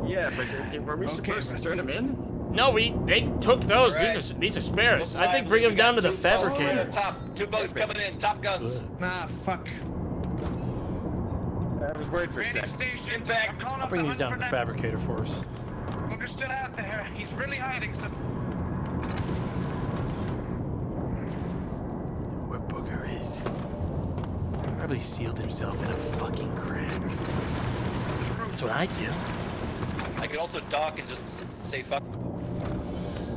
Yeah, but were we supposed to turn them in? no, we they took those. Alright. These are these are spares. I think bring them down to the two fabricator. at the Top, two boats coming in, top guns. Nah, fuck. I was worried for a Training second. station. Impact. I'm calling I'll bring the these down to the fabricator for us. Nat- Booger's still out there. He's really hiding some. Booger is. Probably sealed himself in a fucking crack. That's what I do. I could also dock and just say fuck.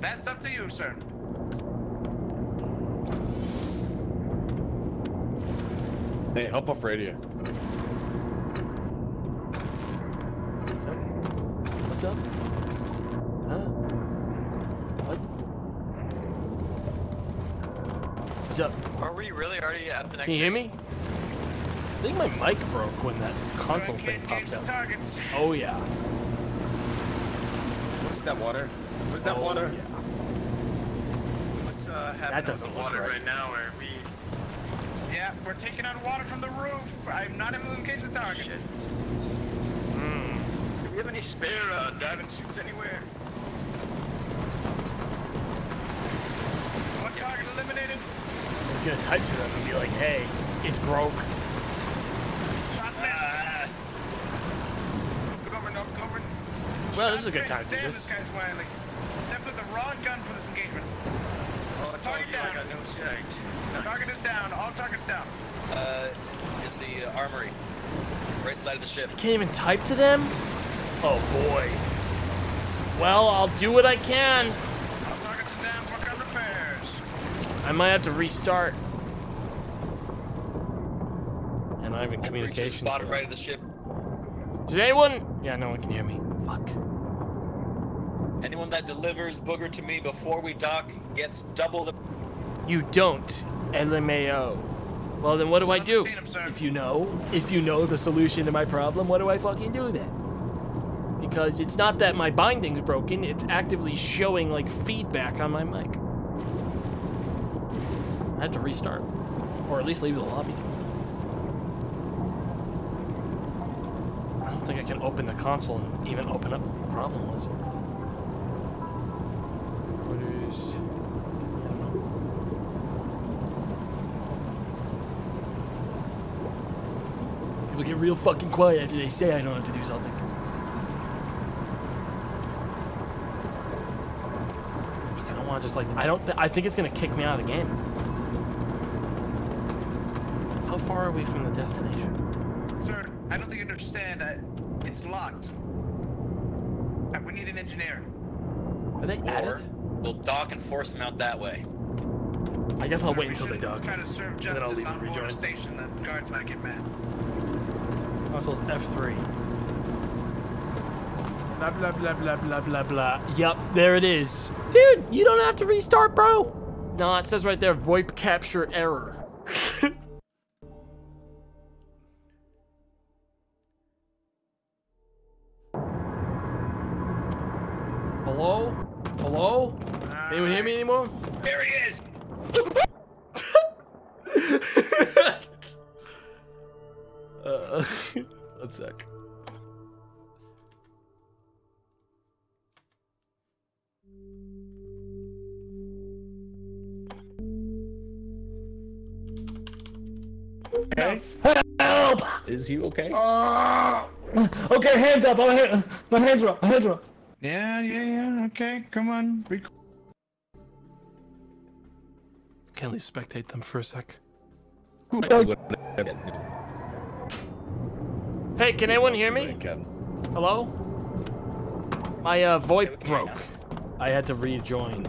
That's up to you, sir. Hey, help off radio. What's up? What's up? Huh? What's up? Are we really already at the next? Can you hear me? I think my mic broke when that console thing popped up. Targets. Oh yeah. What's that water? What's that Oh, water? yeah. What's uh, happening doesn't with the look water right. right now? Are we? Yeah, we're taking out water from the roof. I'm not able to engage the target. Hmm. Do we have any spare uh, diving suits anywhere? One target eliminated. I gonna type to them and be like, hey, it's broke. Shot missed. Cover. Well, this is a good time to do this. this. Definitely the wrong gun for this engagement. Oh, Target. I down. got no sight. Target is down. All targets down. Uh, in the uh, armory, right side of the ship. Can't even type to them? Oh boy. Well, I'll do what I can. All targets are down. Work on repairs. I might have to restart. And I have in Breacher communications. Spotted right of the ship. Does anyone? Yeah, no one can hear me. Fuck. Anyone that delivers booger to me before we dock gets double the. You don't, LMAO. Well, then what do I do? If you know, if you know the solution to my problem, what do I fucking do then? Because it's not that my binding's broken, it's actively showing like feedback on my mic. Have to restart. Or at least leave the lobby. I don't think I can open the console and even open up the problem was. Orders. People get real fucking quiet after they say I don't have to do something. I don't want to just like I don't. Th I think it's gonna kick me out of the game. How far are we from the destination? Sir, I don't think you understand. I, it's locked. Uh, we need an engineer. Are they at it? we'll dock and force them out that way. I guess I'll Sir, wait until they dock. Try to serve And then I'll leave on and board a rejoin. station. The guards might get mad. Console's F3. Blah blah blah blah blah blah blah. Yup, there it is. Dude, you don't have to restart, bro. No, it says right there, VoIP capture error. anymore? There he is. Uh, one sec. Okay. Help! Is he okay? Okay, hands up. My, hand, my hands are up. My hands are up. Yeah, yeah, yeah. Okay, come on. Be Can we spectate them for a sec? Hey, can anyone hear me? Hello? My uh, VoIP broke. I had to rejoin.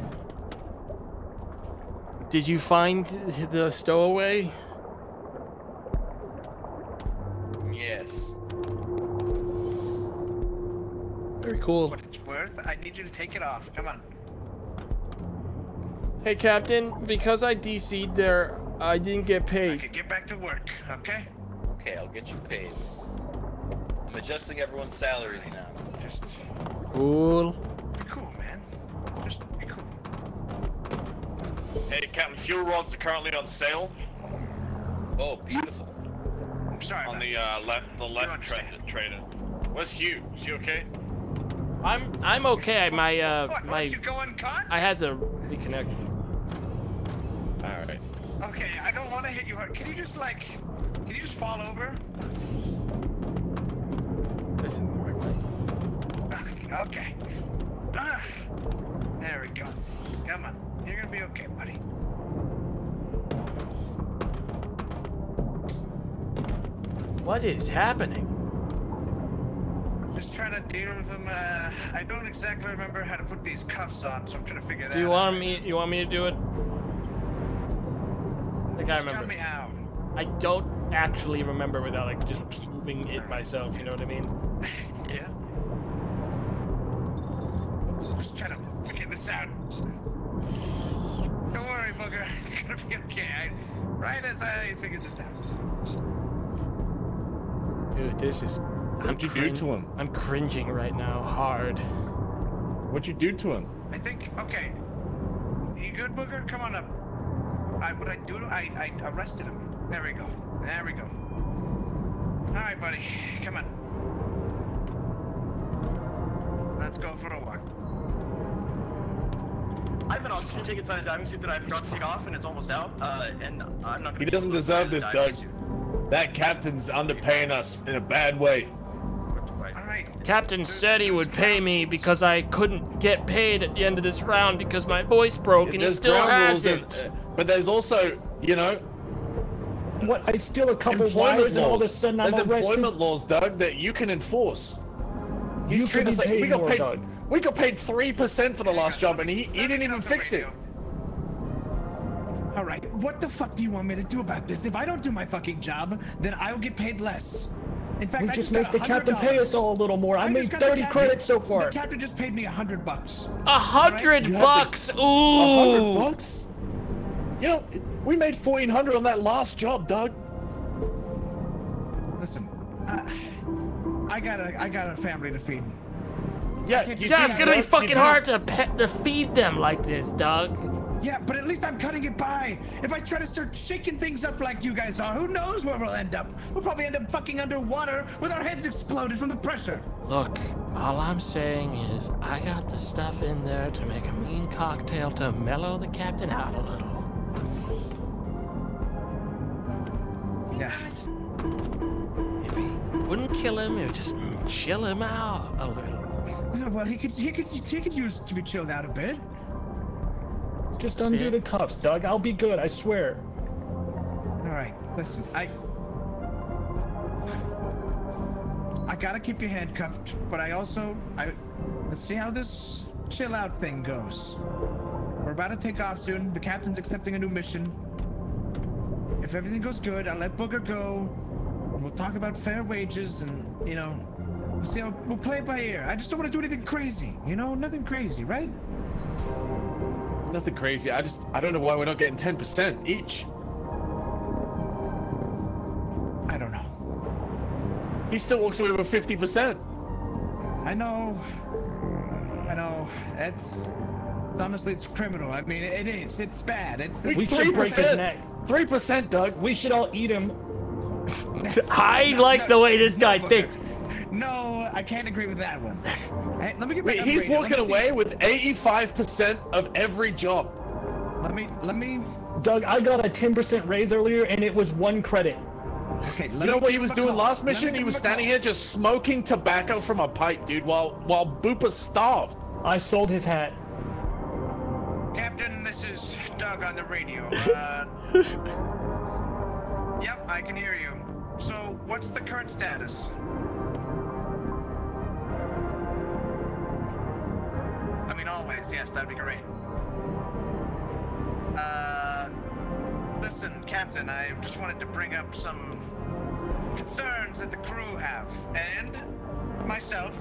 Did you find the stowaway? Yes. Very cool. It's worth. worth. I need you to take it off. Come on. Hey, Captain, because I DC'd there, I didn't get paid. Okay, get back to work, okay? Okay, I'll get you paid. I'm adjusting everyone's salaries now. Just Cool. be cool, man. Just be cool. Hey, Captain, fuel rods are currently on sale. Oh, beautiful. I'm sorry. On the uh, left, the left tra trader. Where's Hugh? Is he okay? I'm I'm okay. My uh What, my weren't you going con? I had to reconnect. All right. Okay, I don't want to hit you hard. Can you just like, can you just fall over? Listen. Okay. okay. Ah, there we go. Come on. You're gonna be okay, buddy. What is happening? Just trying to deal with them. Uh, I don't exactly remember how to put these cuffs on, so I'm trying to figure that Do you out. want me? You want me to do it? I think I remember. me how. I don't actually remember without like just moving it myself. You know what I mean? Yeah. Just trying to figure this out. Don't worry, Booger. It's gonna be okay. I, right as I figure this out. Dude, this is. I'm What'd you do to him? I'm cringing right now, hard. What'd you do to him? I think. Okay. You good, Booger? Come on up. I what I do? I I arrested him. There we go. There we go. All right, buddy. Come on. Let's go for a walk. I have an oxygen tank inside a diving suit that I forgot to take off, and it's almost out. Uh, and I'm not. Gonna He doesn't deserve this, the Doug. suit. That captain's underpaying us in a bad way. Captain said he would pay me because I couldn't get paid at the end of this round because my voice broke and he still ground has rules, it. there's- but there's also, you know, What? I steal a couple employment wires and all of a laws. sudden I'm There's arrested. employment laws, Doug, that you can enforce. He's You treating us like we got more, paid. Doug. We got paid three percent for the last job, and he, he didn't even fix it. All right, what the fuck do you want me to do about this? If I don't do my fucking job, then I'll get paid less. In fact, We I just got make the captain pay us all a little more. I, just made 30 captain- credits so far. The captain just paid me a hundred bucks. A hundred You have bucks. to- Ooh. A hundred bucks? You know, we made fourteen hundred on that last job, Doug. Listen, I, I got a, I got a family to feed. Yeah, you Yeah, it's gonna be fucking hard to pet to feed them like this, Doug. Yeah, but at least I'm cutting it by. If I try to start shaking things up like you guys are, who knows where we'll end up? We'll probably end up fucking underwater with our heads exploded from the pressure. Look, all I'm saying is I got the stuff in there to make a mean cocktail to mellow the captain out a little. Yeah. If he Wouldn't kill him, it would just chill him out a little. Yeah, Well, he could, he could, he could use to be chilled out a bit. Just undo the cuffs, Doug. I'll be good, I swear. All right, listen, I, I gotta keep you handcuffed, but I also, I, let's see how this chill out thing goes. We're about to take off soon. The captain's accepting a new mission. If everything goes good, I'll let Booger go, and we'll talk about fair wages, and you know, we'll see how we'll play it by ear. I just don't want to do anything crazy, you know, nothing crazy, right? Nothing crazy. I just I don't know why we're not getting ten percent each. I don't know. He still walks away with fifty percent. I know. I know. It's honestly, it's criminal. I mean, it is. It's bad. It's. We should break his neck. Three percent, Doug. We should all eat him. I like the way this guy thinks. No, I can't agree with that one. Hey, let me get Wait, he's upgraded. Walking away with eighty-five percent of every job. Let me. Let me. Doug, I got a 10% raise earlier and it was one credit. Okay, You know what he was doing last mission? He was standing here just smoking tobacco from a pipe, dude, while while Booper starved. I sold his hat. Captain, this is Doug on the radio. Uh, yep, I can hear you. So, what's the current status? I mean, always, yes, that'd be great. Uh, listen, Captain, I just wanted to bring up some concerns that the crew have, and myself.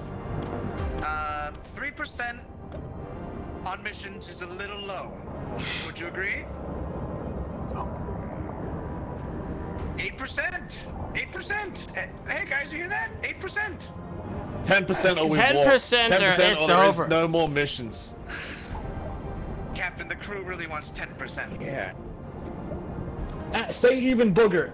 Uh, three percent on missions is a little low. Would you agree? Eight percent. Eight percent. Hey guys, you hear that? Eight percent. Ten percent or we 10% walk. or 10% it's there is over. No more missions. Captain, the crew really wants ten percent. Yeah. Ah, say even booger.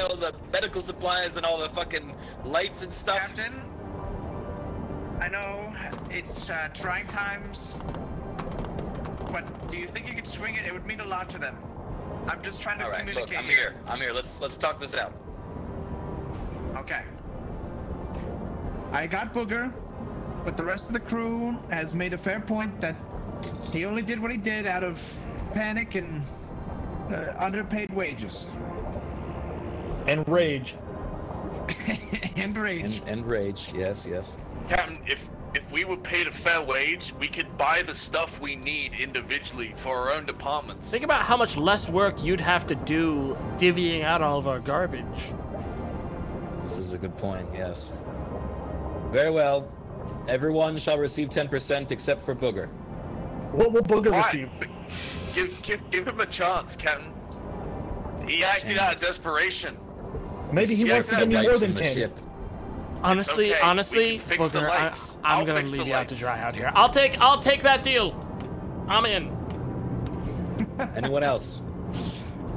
All the medical supplies and all the fucking lights and stuff. Captain, I know it's uh, trying times, but do you think you could swing it? It would mean a lot to them. I'm just trying to All right, communicate look, I'm here. I'm here. Let's let's talk this out. Okay. I got Booger, but the rest of the crew has made a fair point that he only did what he did out of panic and uh, underpaid wages. And rage. and rage. And, and rage, yes, yes. Captain, if if we were paid a fair wage, we could buy the stuff we need individually for our own departments. Think about how much less work you'd have to do divvying out all of our garbage. This is a good point, yes. Very well. Everyone shall receive 10% except for Booger. What will Booger Why? receive? Give, give, give him a chance, Captain. He acted out of desperation. Maybe he Yeah, wants to give me more than 10. ship. Honestly, okay, honestly, can fix the Booger, I, I'm I'll gonna leave you out to dry out here. I'll take, I'll take that deal. I'm in. Anyone else?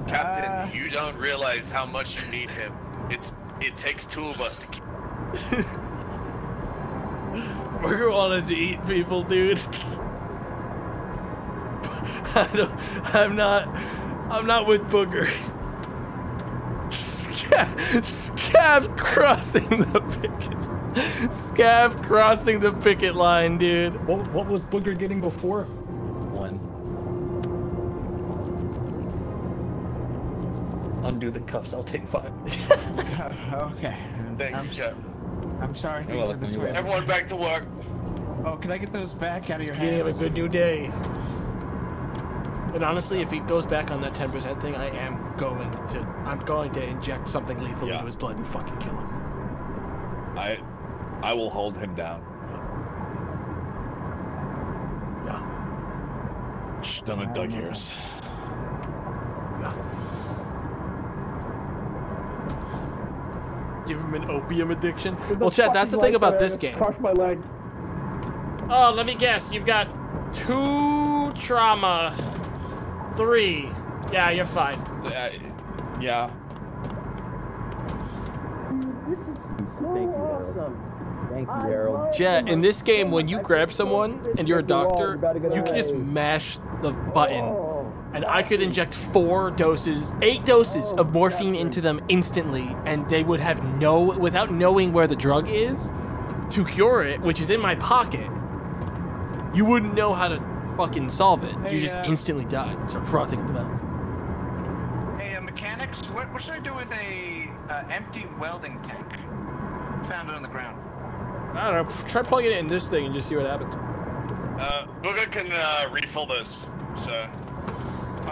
Captain, Uh, you don't realize how much you need him. It's it takes two of us to keep. Booger wanted to eat people, dude. I don't, I'm not, I'm not with Booger. Scab, scab crossing the picket. Scab crossing the picket line, dude. What, what was Booger getting before? Undo the cuffs. I'll take five. Oh, okay. Thank I'm, you, Captain. I'm sorry. You're things are this way. Everyone back to work. Oh, can I get those back out of your Beginning have a good new day. And honestly, if he goes back on that 10% thing, I am going to, I'm going to inject something lethal Yeah. into his blood and fucking kill him. I I will hold him down. Yeah. Shh, don't let Doug hear Give him an opium addiction. Well, Chad, that's the thing about this game. Crush my legs. Oh, let me guess. You've got two trauma, three. Yeah, you're fine. Uh, yeah. Thank you, Harold. Thank you, Harold. Jet, in this game, when you grab someone and you're a doctor, you can just mash the button, and I could inject four doses, eight doses of morphine into them instantly, and they would have no, without knowing where the drug is, to cure it, which is in my pocket. You wouldn't know how to fucking solve it. Hey, You just uh, instantly die. Start frothing at the mouth. Hey, uh, mechanics, what, what should I do with a uh, empty welding tank? Found it on the ground. I don't know. Try plugging it in this thing and just see what happens. Uh, Booger can uh, refill those. So.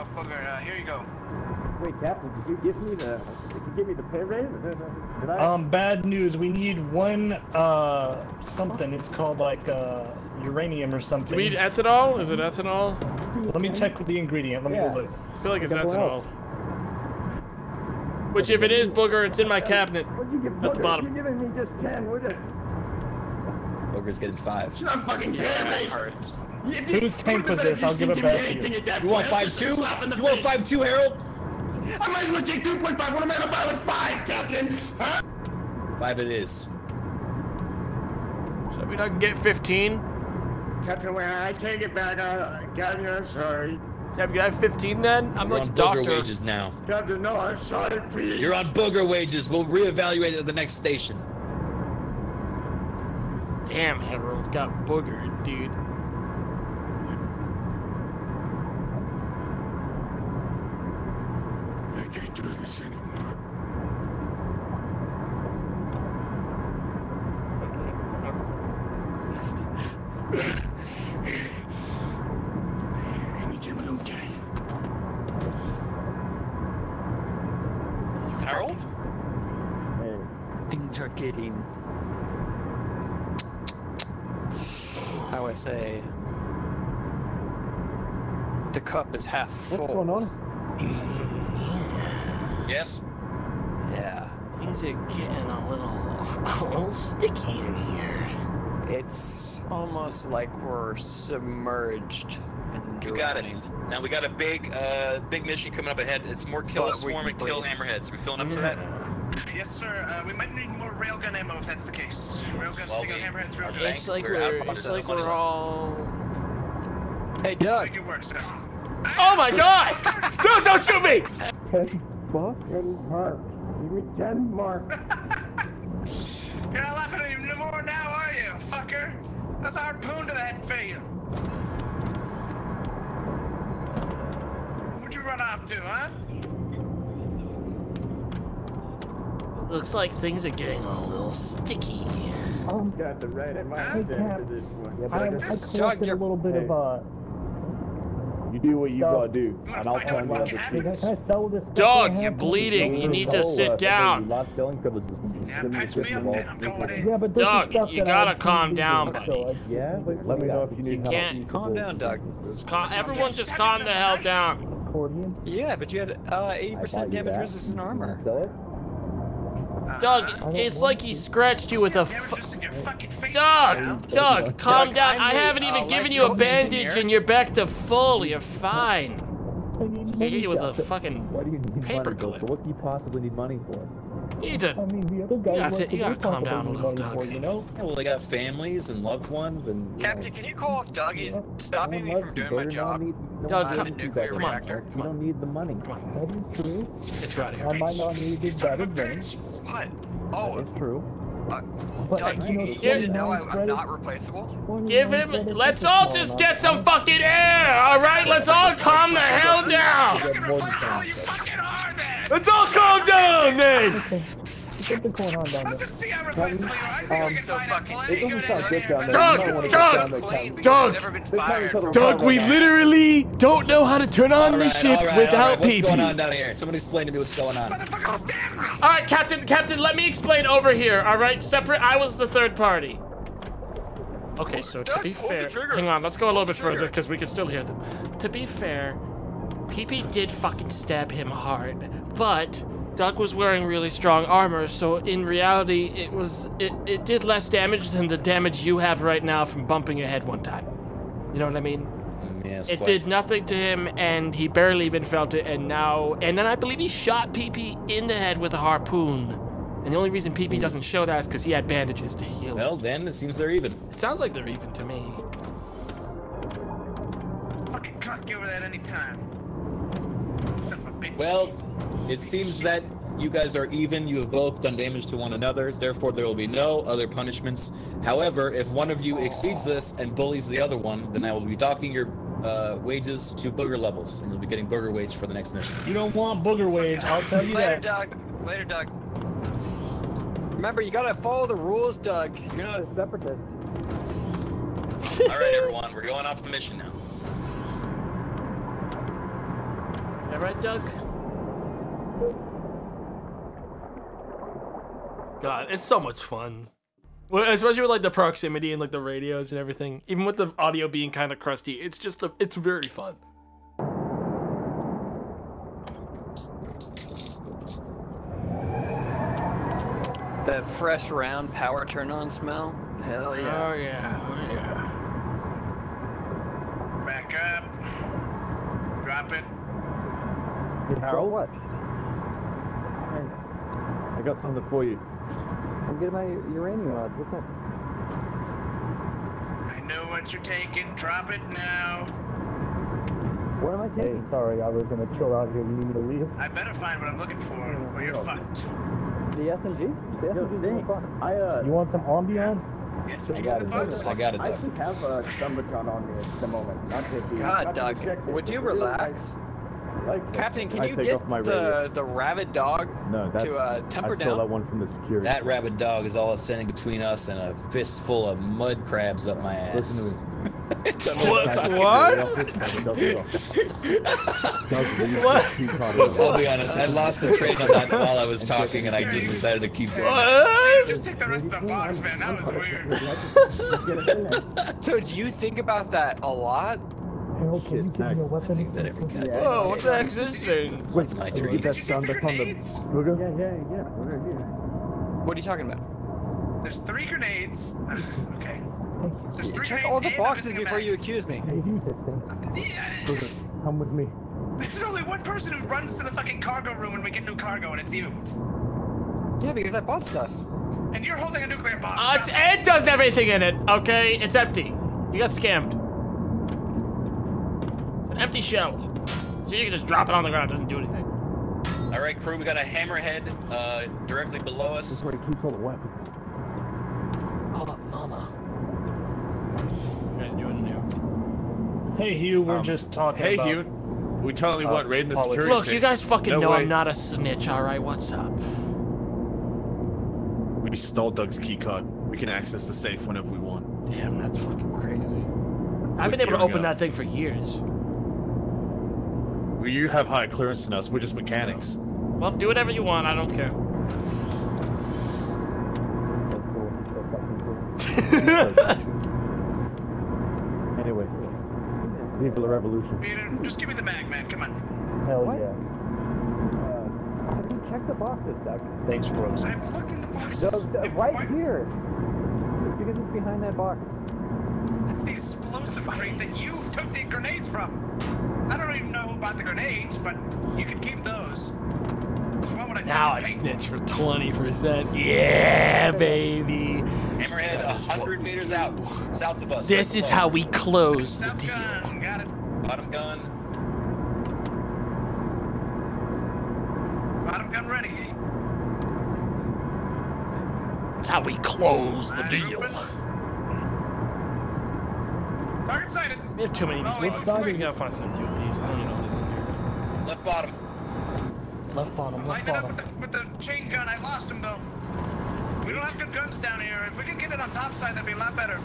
Booger, uh, here you go. Wait, Captain, did you give me the? Did you give me the pay raise? Did did I? Um, bad news. We need one, uh, something. It's called like, uh, uranium or something. Do we need ethanol? Is it ethanol? Let me check with the ingredient. Let me Yeah. go look. I feel like it's Double ethanol. Which, if it is booger, it's in my cabinet What'd you give? at the bottom. You're giving me just ten. Would you? Booger's getting five. It's not fucking pay Whose tank was this? I'll give it back to you. You want five two? You want five two, Harold? I might as well take 2.5. What am I gonna buy with 5, Captain? Huh? Five it is. So we not get 15? Captain, when I take it back, I, Captain, I'm sorry. Yeah, can I have 15 then? I'm You're like on doctor. booger wages now. Captain, no, I'm sorry, please. You're on booger wages. We'll reevaluate it at the next station. Damn, Harold got boogered, dude. Can't do this anymore. I need you alone, Jay. Harold? things are getting. How do I say? The cup is half full. What's going on? Yes. Yeah. Things are getting a little, a little sticky in here. It's almost like we're submerged and You got it. Now we got a big, uh, big mission coming up ahead. It's more kill But we swarm and kill breathe. hammerheads. We filling up for that? Yes, sir. Uh, we might need more railgun ammo if that's the case. Railgun, Well, stick on we- hammerheads, real our good. It's like we're we're, out it's like we're all. Hey, Doug. Good work, sir. Oh my God! Dude, don't shoot me! Ten fucking mark. Give me ten mark. You're not laughing at me no more now, are you, fucker? That's a harpoon to the head for you. Where'd you run off to, huh? Looks like things are getting a little sticky. Um, Got the right in my Hey, hand Cap. for this one. I, I collected a little bit of uh. You do what you Stuff. gotta do, and I'll tell you what Can I, can I sell this? stuff Dog, I you're bleeding. You need to sit down. Lost selling privileges. Yeah, patch me up then. I'm going in. Yeah, but this is Dog, you gotta calm down, buddy. Yeah, let me know if you need You help. can't. Calm down, Doug. Calm, everyone just calm the hell down. Yeah, but you had uh, 80% damage that. resistant armor. Sell it? Doug, uh, it's like he scratched you with a. Damage F- just in your fucking face. Doug, Doug, calm Doug, down. I'm I haven't even uh, given you a bandage engineer. and you're back to full. You're fine. I He hit you with a fucking. Why do you need money, Bill? what do you possibly need money for? You need to. I mean, the other guy. You gotta- you gotta calm down a little, money for, Doug. You know. Yeah, well, they got families and loved ones, and Captain, know, can you call Doug? He's stopping me from doing my job. Doug, on come- the come nuclear on, reactor. You don't need the money. That is true. Get you out of here. I might not need it better than. What? That Oh, is true. Uh, But Doug, you you, know, you didn't know I, I'm not replaceable? Give him. Let's all just get some fucking air, all right? Let's all calm the hell down. Get more than ten. you fucking are then! Let's all calm down then. Get the corn on down there. just see how replaceable you are. I think Um, So fucking plenty take good it sound good down there. Doug, You don't wanna Doug, get down there, Clean Captain. because Doug. I've never been They fired tell for you Doug, we literally don't know how to turn on all the right, ship all right, without all right. What's people. going on down here? Somebody explain to me what's going on. Motherfucker, stand up! All right, Captain, Captain, let me explain over here. All right, separate. I was the third party. Okay, so to be fair, hang on, let's go a little bit further because we can still hear them. To be fair, PP did fucking stab him hard, but Doug was wearing really strong armor, so in reality, it was it, it did less damage than the damage you have right now from bumping your head one time. You know what I mean? Mm, Yes, It quite. did nothing to him, and he barely even felt it. And now, and then I believe he shot PP in the head with a harpoon. And the only reason PP doesn't show that is because he had bandages to heal. Well, then it seems they're even. It sounds like they're even to me. Fucking truck you over there at any time. Son of a bitch. Well, it seems that you guys are even. You have both done damage to one another. Therefore, there will be no other punishments. However, if one of you exceeds this and bullies the other one, then I will be docking your uh, wages to booger levels, and you'll be getting booger wage for the next mission. You don't want booger wage, I'll tell you Later, that. Doug. Later, Doug. Remember, you gotta follow the rules, Doug. You're not A separatist. All right, everyone, we're going off the mission now. All right, Doug? God, it's so much fun. Well, especially with like the proximity and like the radios and everything. Even with the audio being kind of crusty, it's just a, it's very fun. that fresh round power turn on smell. Hell yeah. Oh yeah, oh yeah. Back up. Drop it. Harold? What? I got something for you. I'm getting my uranium rods. What's up? I know what you're taking. Drop it now. What am I Hey, taking? sorry, I was gonna chill out here. You need me to leave? I better find what I'm looking for, or you're fucked. The SMG? The SMG's in the box. I uh, You want some ambiance? Yes, I got it. box. I got it. I Doug. actually have a Stumbitron on me at the moment. Not to be. God, not to Doug, would you but really, relax? Like, Captain, can I you get off my radio. the the rabid dog No, to uh, temper I stole down? that one from the security. That rabid dog is all that's standing between us and a fistful of mud crabs up my ass. Listen to me. What? What? I'll be honest, I lost the train on that while I was talking, and I just decided to keep going. Just take the rest of the box, man. That was weird. So do you think about that a lot? Harold, can you give me a weapon? Whoa, what the heck's this thing? What's my dream. Get that sound back on the Ruger? Yeah, yeah, yeah. We're here. What are you talking about? There's three grenades. Okay. There's three Check all the boxes before you accuse me. Hey, use this thing. Ruger, come with me. There's only one person who runs to the fucking cargo room when we get new cargo, and it's you. Yeah, because I bought stuff. And you're holding a nuclear bomb. Uh, it's, it doesn't have anything in it, okay? It's empty. You got scammed. It's an empty shell. So you can just drop it on the ground, it doesn't do anything. All right, crew, we got a hammerhead uh, directly below us. That's where he keeps all the weapons. Oh, mama. You guys doing in here? Hey, Hugh, we're Um, just talking Hey, about... Hugh. We totally Uh, went raiding the politics. security Look, you guys fucking No know way. I'm not a snitch, alright? What's up? We stole Doug's keycard. We can access the safe whenever we want. Damn, that's fucking crazy. I've We're been able to open up. that thing for years. Well, you have higher clearance than us. We're just mechanics. Well, do whatever you want, I don't care. Anyway, Viva the Revolution. Peter, just give me the mag, man. Come on. Hell What? yeah. Have you checked the boxes, Doug? Thanks, Rose. I've looked in the boxes. Those, uh, right why- here. It's because it's behind that box. That's the explosive crate that you took the grenades from. I don't even know about the grenades, but you can keep those. What would I Now I snitch for 20%. Yeah, baby. Hammerhead, a hundred meters out, south of us. This is how we close the deal. Gun, got it. Bottom gun. Bottom gun ready. Eh? That's how we close the Eyes deal. open. Target sighted. We have too many of these wait, boxes. wait. We gotta find something to do with these. I don't even know what in here. Left bottom. Left bottom, left Lighten it up bottom. with the, with the chain gun. I lost him though. We don't have good guns down here. If we could get it on top side, that'd be a lot better.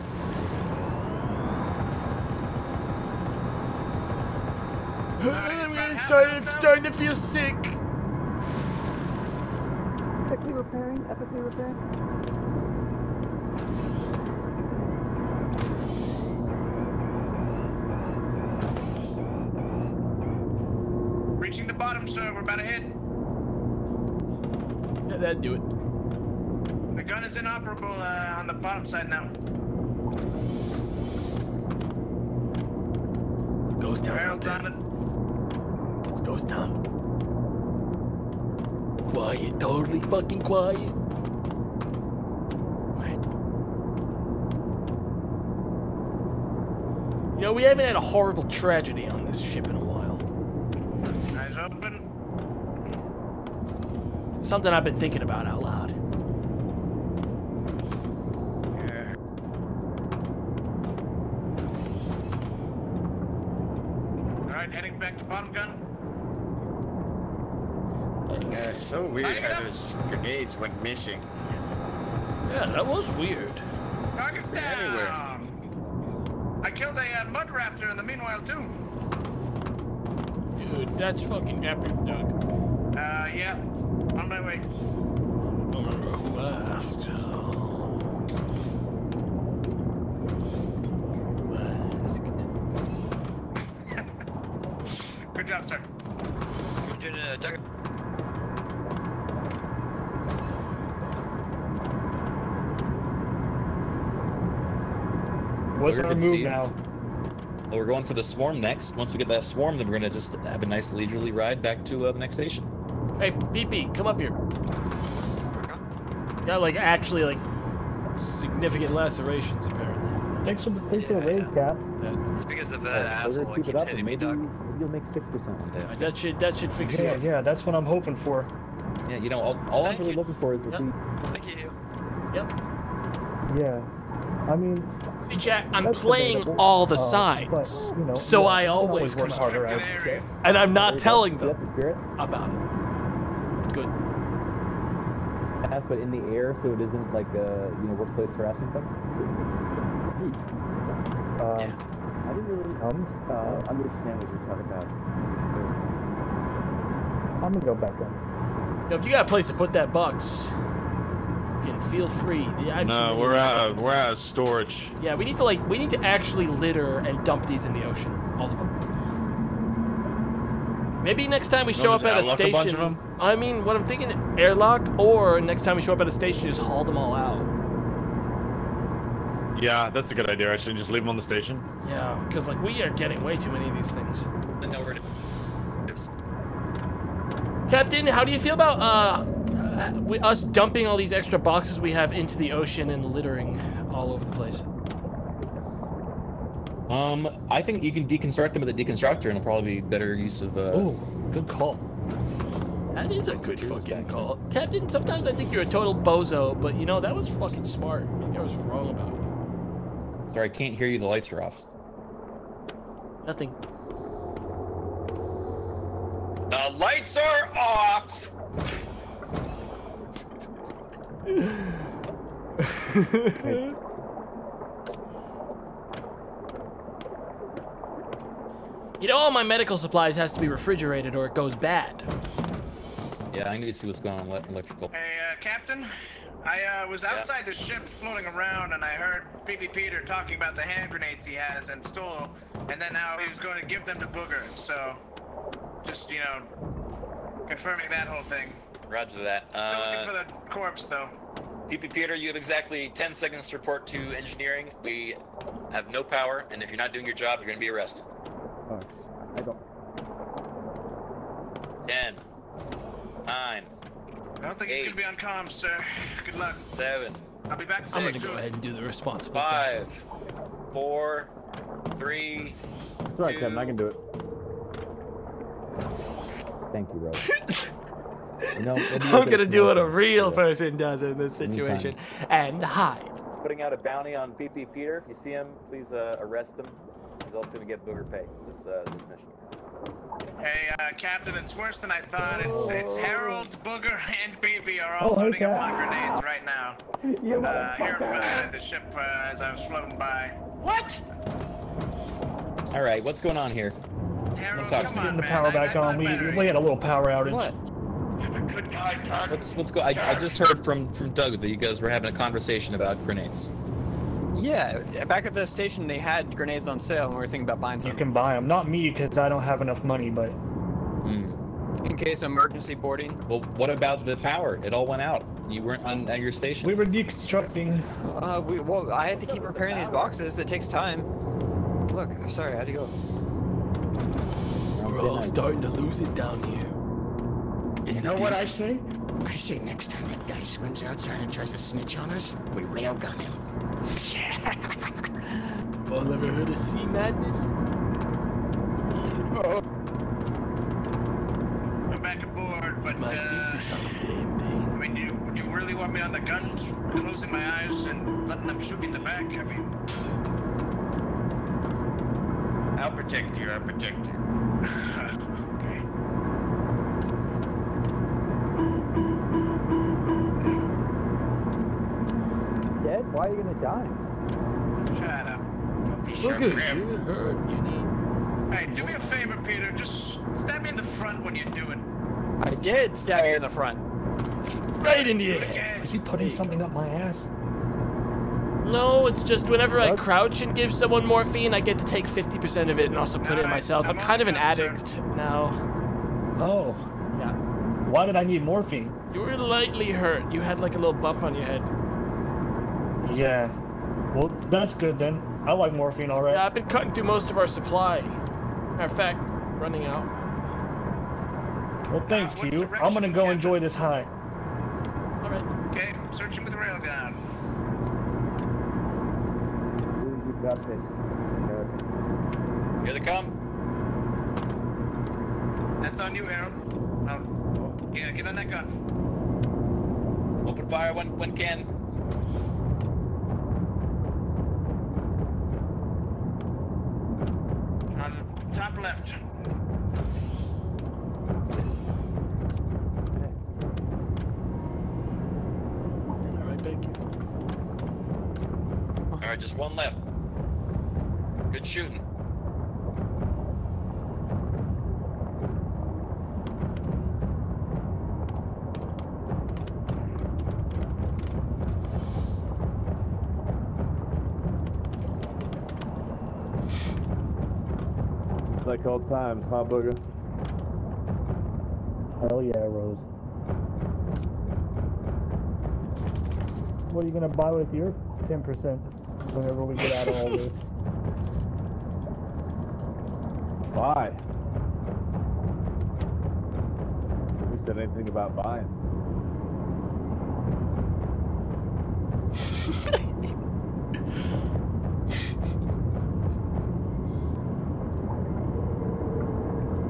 I'm gonna start, I'm starting to feel sick. Epically repairing, epically repairing. Bottom, sir. We're about to hit. Yeah, that'd do it. The gun is inoperable uh, on the bottom side now. It's a ghost town out Barrel's there. it. It's a ghost town. Quiet, totally fucking quiet. You know, we haven't had a horrible tragedy on this ship in a while. Eyes open. Something I've been thinking about out loud. All right, heading back to bottom gun. Yeah, so weird Lighting how those grenades went missing. Yeah, that was weird. Target's down. Anywhere. I killed a uh, mud raptor in the meanwhile too. Dude, that's fucking epic, Doug. Uh, yeah. On my way. Don't remember who asked. Good job, sir. You're doing a Doug. What's We're our move now? Well, we're going for the swarm next. Once we get that swarm, then we're gonna just have a nice leisurely ride back to uh, the next station. Hey, BP, come up here. Got like actually like significant lacerations apparently. Thanks for the Thanks for the raise, Cap. It's because of Uh, that we're asshole gonna that keep it keeps up, hitting me, maybe Doug. you'll make six percent one day. That should that should fix you Yeah, yeah, that's what I'm hoping for. Yeah, you know, all, all All I'm really looking for is the Yep. beat. Thank you. Yep. Yeah. I mean, See, Jack, I'm playing debatable. all the Uh, sides, but, you know, so yeah, I always always come harder out. out. And I'm not There you go. telling them That's the spirit. about it. Good. Yes, but in the air, so it isn't like a you know workplace harassment thing. Uh, I didn't really um, uh, understand what you're talking about. I'm gonna go back up. You know, if you got a place to put that box, you can feel free. The- I No, we're out. Of, we're out of storage. Yeah, we need to like we need to actually litter and dump these in the ocean, all of them. Maybe next time we show up at a station. outlook a bunch of station. 'em? I mean, what I'm thinking, airlock, or next time we show up at a station, just haul them all out. Yeah, that's a good idea. Actually, just leave them on the station. Yeah, because like we are getting way too many of these things. I know where it is. Captain, how do you feel about uh, uh we, us dumping all these extra boxes we have into the ocean and littering all over the place? Um, I think you can deconstruct them with a deconstructor, and it'll probably be better use of. Uh, Ooh, good call. That is a good fucking call. Captain, sometimes I think you're a total bozo, but you know, that was fucking smart. Maybe I was wrong about it. Sorry, I can't hear you. The lights are off. Nothing. The lights are off. You know, all my medical supplies has to be refrigerated or it goes bad. Yeah, I need to see what's going on with electrical. Hey, uh, Captain. I uh, was outside the ship floating around and I heard PP Peter talking about the hand grenades he has and stole, and then how he was going to give them to Booger. So, just, you know, confirming that whole thing. Roger that. Still Uh, looking for the corpse, though. PP Peter, you have exactly 10 seconds to report to engineering. We have no power, and if you're not doing your job, you're going to be arrested. Alright, I go. 10, 9, I don't think he's going to be on comms, sir. Good luck. 7, I'll be back I'm gonna go ahead and do the responsible. 5, 4, 3, It's alright, Kevin. I can do it. Thank you, Rose. you know, I'm gonna get do what a promoted. real person does in this situation and hide. Putting out a bounty on PP Peter. If you see him, please uh, arrest him. He's also gonna get booger pay this uh, this mission. Hey, uh, Captain, it's worse than I thought. It's, it's Harold, Booger, and BB are all Oh, hey, loading up Cap. on grenades right now. You Uh, here from motherfucker. the ship uh, as I was floating by. What? All right, what's going on here? Harold, talk come to on, Getting the power I- back I on. We, better. we had a little power outage. What? Good guy, Doug. What's what's go? I, I just heard from from Doug that you guys were having a conversation about grenades. Yeah, back at the station they had grenades on sale, and we were thinking about buying some You can buy them. Not me, because I don't have enough money, but in case of emergency boarding. Well, what about the power? It all went out. You weren't on at your station. we were deconstructing. Uh, we, well, I had to keep repairing these boxes. That takes time. Look, sorry, I had to go. We're all starting to lose it down here. You know what I say? I say next time that guy swims outside and tries to snitch on us, we railgun him. All ever heard of sea madness? I'm back aboard, but My uh, face is on the damn thing. I mean, you you really want me on the guns, closing my eyes and letting them shoot me in the back? I mean, I'll protect you. I'll protect you. Why are you gonna die? Shut up. Don't be Look sure, at Graham. you, hurt. You need. Hey, do me a favor, Peter. Just stab me in the front when you do it. I did stab you in the front. Right in the head. Are you putting something up my ass? No, it's just whenever I crouch and give someone morphine, I get to take 50% of it and also put it in myself. I'm kind of an addict now. Oh. Yeah. Why did I need morphine? You were lightly hurt. You had like a little bump on your head. Yeah. Well, that's good then. I like morphine alright. Yeah, I've been cutting through most of our supply. Matter of fact, running out. Well, thanks to you. I'm gonna go enjoy this high. Alright. Okay, searching with railgun. You got this. Here they come. That's on you, Harold. Oh, yeah, get on that gun. Open fire when when can. Left. Alright, thank you. All right, just one left. Good shooting. It's like old times, huh, Booger? Hell yeah, Rose. What are you gonna buy with your 10% whenever we get out of all this? Buy. Who said anything about buying?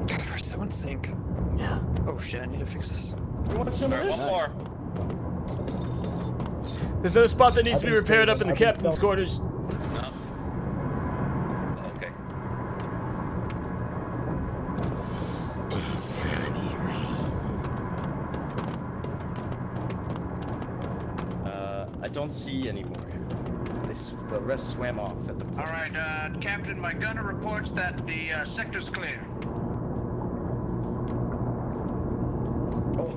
God, we're so in sync. Yeah. Oh shit, I need to fix this. You want some All right, one more. There's no spot that needs to be I've been repaired up in the I've been captain's felt- quarters. No. Okay. Uh, I don't see any more. This, the rest swam off at the All right, uh, Captain, my gunner reports that the uh, sector's clear.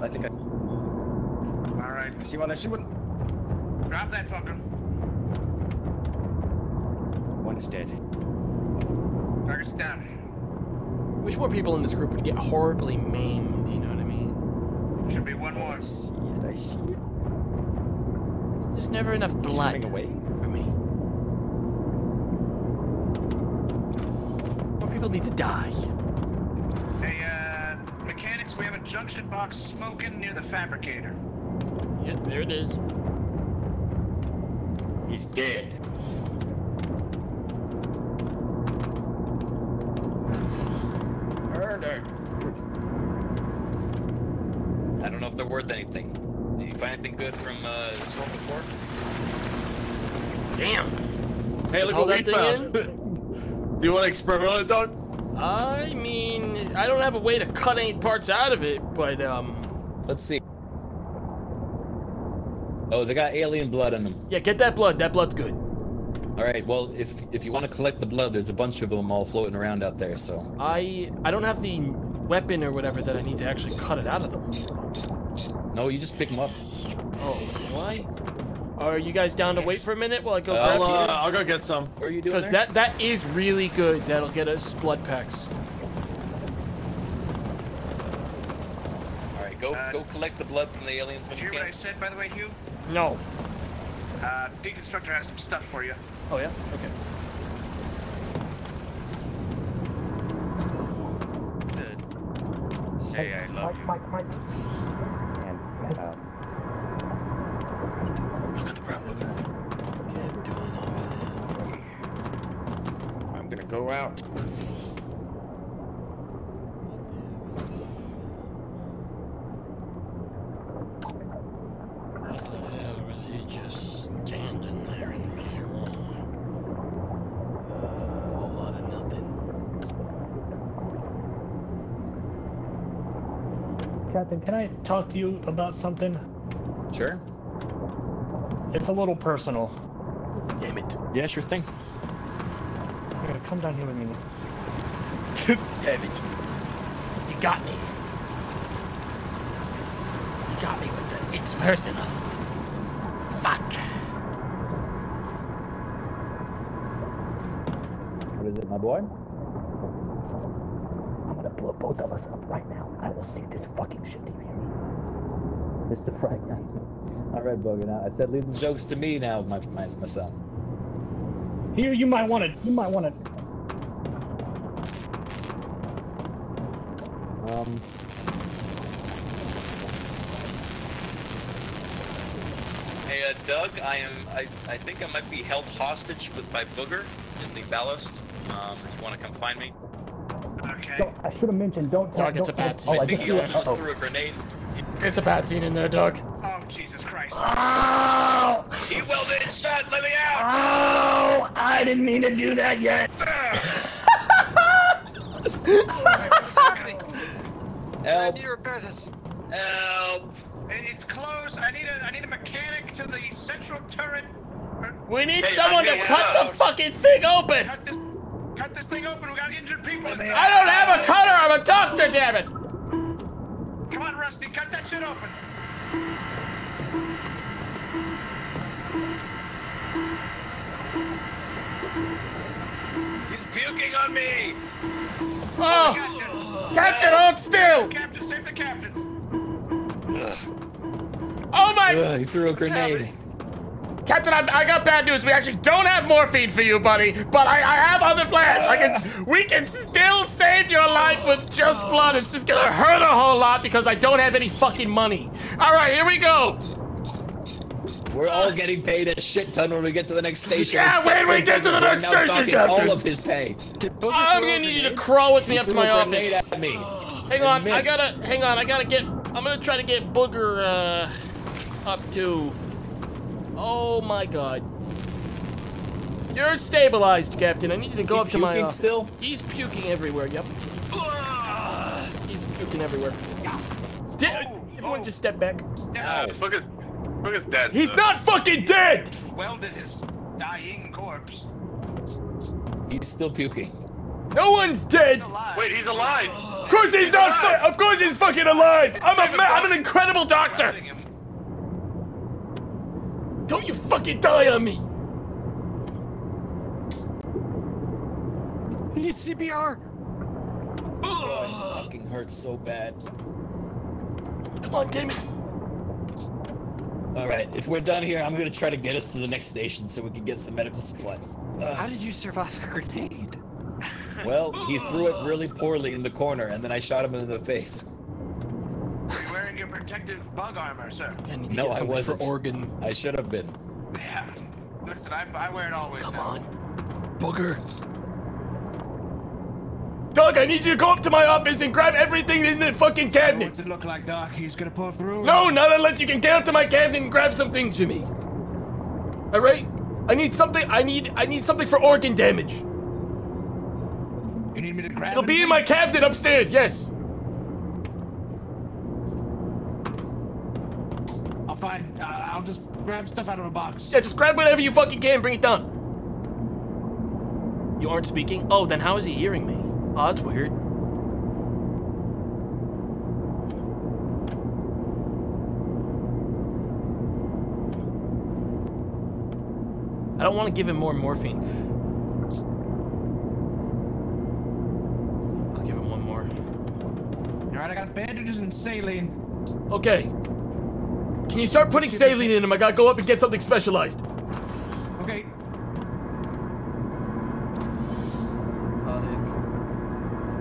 I think I. All right, I see one. I see one. drop that fucker. One is dead. Target's down. Wish more people in this group would get horribly maimed, you know what I mean? Should be one more. I see it. I see it. There's just never enough blood away. for me. More people need to die. Hey, uh, mechanics, we have a junction box smoking near the fabricator. Yep, there it is. He's dead. Murder. I don't know if they're worth anything. Did you find anything good from uh, Storm before? Damn. Hey, Just look what we found. Do you want to experiment on it, dog? I mean, I don't have a way to cut any parts out of it, but um, Let's see. Oh, they got alien blood on them. yeah, get that blood. That blood's good. All right. Well, if if you want to collect the blood, there's a bunch of them all floating around out there. So I I don't have the weapon or whatever that I need to actually cut it out of them. no, you just pick them up. Oh, why? Are you guys down to wait for a minute while I go I'll, uh, some? I'll go get some. What are you doing Because that that is really good. That'll get us blood packs. All right, go Uh, go collect the blood from the aliens when you you hear what I said, by the way, Hugh? No. Uh, Deconstructor has some stuff for you. Oh yeah. Okay. Say I love Mike, Mike, Mike. And, um, of nothing. Uh, Captain, can I talk to you about something? Sure. It's a little personal. Damn it. Yeah, sure thing. Here, come down here with me. Damn it. You got me. You got me with the it's personal. Fuck. What is it, my boy? I'm gonna blow both of us up right now. I will see this fucking shit. Do you hear me? Mr. Frank. All right, Booger. Now I said leave the jokes to me now, my my, my son. Here, you might want to. You might want I. I, I think I might be held hostage with my booger in the ballast. Um, if you want to come find me. Okay. Don't, I should have mentioned. Don't tell. Dog, it's don't a bad scene. Oh, I I think he also just threw a grenade. It's a bad scene in there, Doug. Oh, Jesus Christ. Oh! He welded it shut. Let me out. Oh! I didn't mean to do that yet. Help. I need to repair this. Help. It's closed. I need a I need a mechanic to the central turret. Uh, we need Hey, someone to cut help. the fucking thing open. Cut this cut this thing open. We got injured people. I don't have a cutter. I'm a doctor. Damn it. Come on, Rusty, cut that shit open. He's puking on me. Oh, Captain, hold still. Captain, save the captain. Oh my. Ugh, he threw a grenade. Captain, I, I got bad news. We actually don't have morphine for you, buddy. But I, I have other plans. I can, we can still save your life with just blood. It's just gonna hurt a whole lot because I don't have any fucking money. All right, here we go. We're all getting paid a shit ton when we get to the next station. Yeah, when we get to the next station, Captain. All of his pay. I'm gonna need you to crawl with me up to my office. at me. Hang on, I gotta, hang on, I gotta get, I'm gonna try to get Booger, uh, up to, oh my god. You're stabilized, Captain. I need you to Is go up to my puking still? He's puking everywhere, yep. He's puking everywhere. Ste- everyone just step back. Uh, Booger's, Booger's dead. He's sir. not fucking dead! Welded his dying corpse. He's still puking. No one's dead! Wait, he's alive. Of course he's, not fu- Of course he's fucking alive! I'm a ma- I'm an incredible doctor! Don't you fucking die on me! He needs CPR. Oh, it fucking hurts so bad. Come on, Damon. All right, if we're done here, I'm gonna try to get us to the next station so we can get some medical supplies. How did you survive a grenade? Well, he threw it really poorly in the corner, and then I shot him in the face. Are you wearing your protective bug armor, sir? No, I wasn't. organ. I should have been. Yeah. Listen, I, I wear it always. Come on. Booger. Doug, I need you to go up to my office and grab everything in the fucking cabinet. What's it look like, Doc? He's gonna pull through? No, not unless you can get up to my cabinet and grab some things for me. All right? I need something. I need. I need something for organ damage. You need me to grab It'll be in my cabinet upstairs. Yes. I'll find. Uh, I'll just grab stuff out of a box. Yeah, just grab whatever you fucking can. Bring it down. You aren't speaking. Oh, then how is he hearing me? Oh, that's weird. I don't want to give him more morphine. I'll give him one more. All right, I got bandages and saline. Okay. Can you start putting saline in him? I gotta go up and get something specialized. Okay. Psychotic.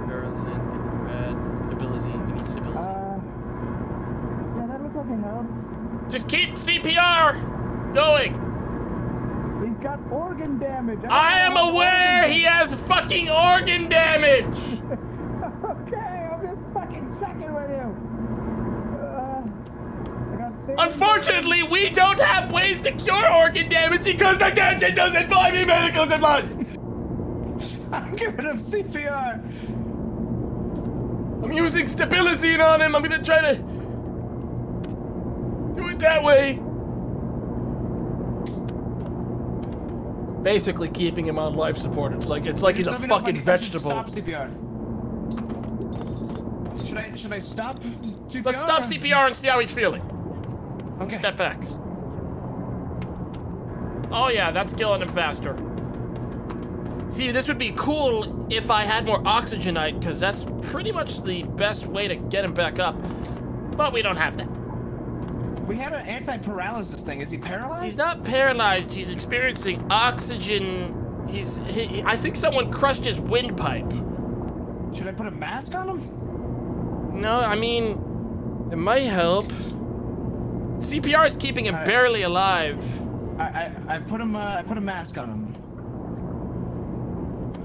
Paralyzin, infrared, stabilozine. We need stabilozine. Uh, yeah, that looks like a. Just keep CPR going. He's got organ damage. I am oh, aware he has fucking organ damage. okay, I'm just fucking checking with you. Uh, I got saline. Unfortunately, we don't have ways to cure organ damage because the captain doesn't buy me medical supplies. I'm giving him CPR. I'm using stabilozine on him. I'm gonna try to do it that way. Basically, keeping him on life support. It's like it's like he's a Just let me know if I- fucking if I should vegetable. Stop CPR. Should I should I stop CPR? Let's stop CPR and see how he's feeling. Okay. Step back. Oh yeah, that's killing him faster. See, this would be cool if I had more oxygenite, because that's pretty much the best way to get him back up. But we don't have that. We have an anti-paralysis thing. Is he paralyzed? He's not paralyzed. He's experiencing oxygen. He's. He, I think someone crushed his windpipe. Should I put a mask on him? No, I mean, it might help. CPR is keeping him Alright. barely alive. I I, I put him. Uh, I put a mask on him.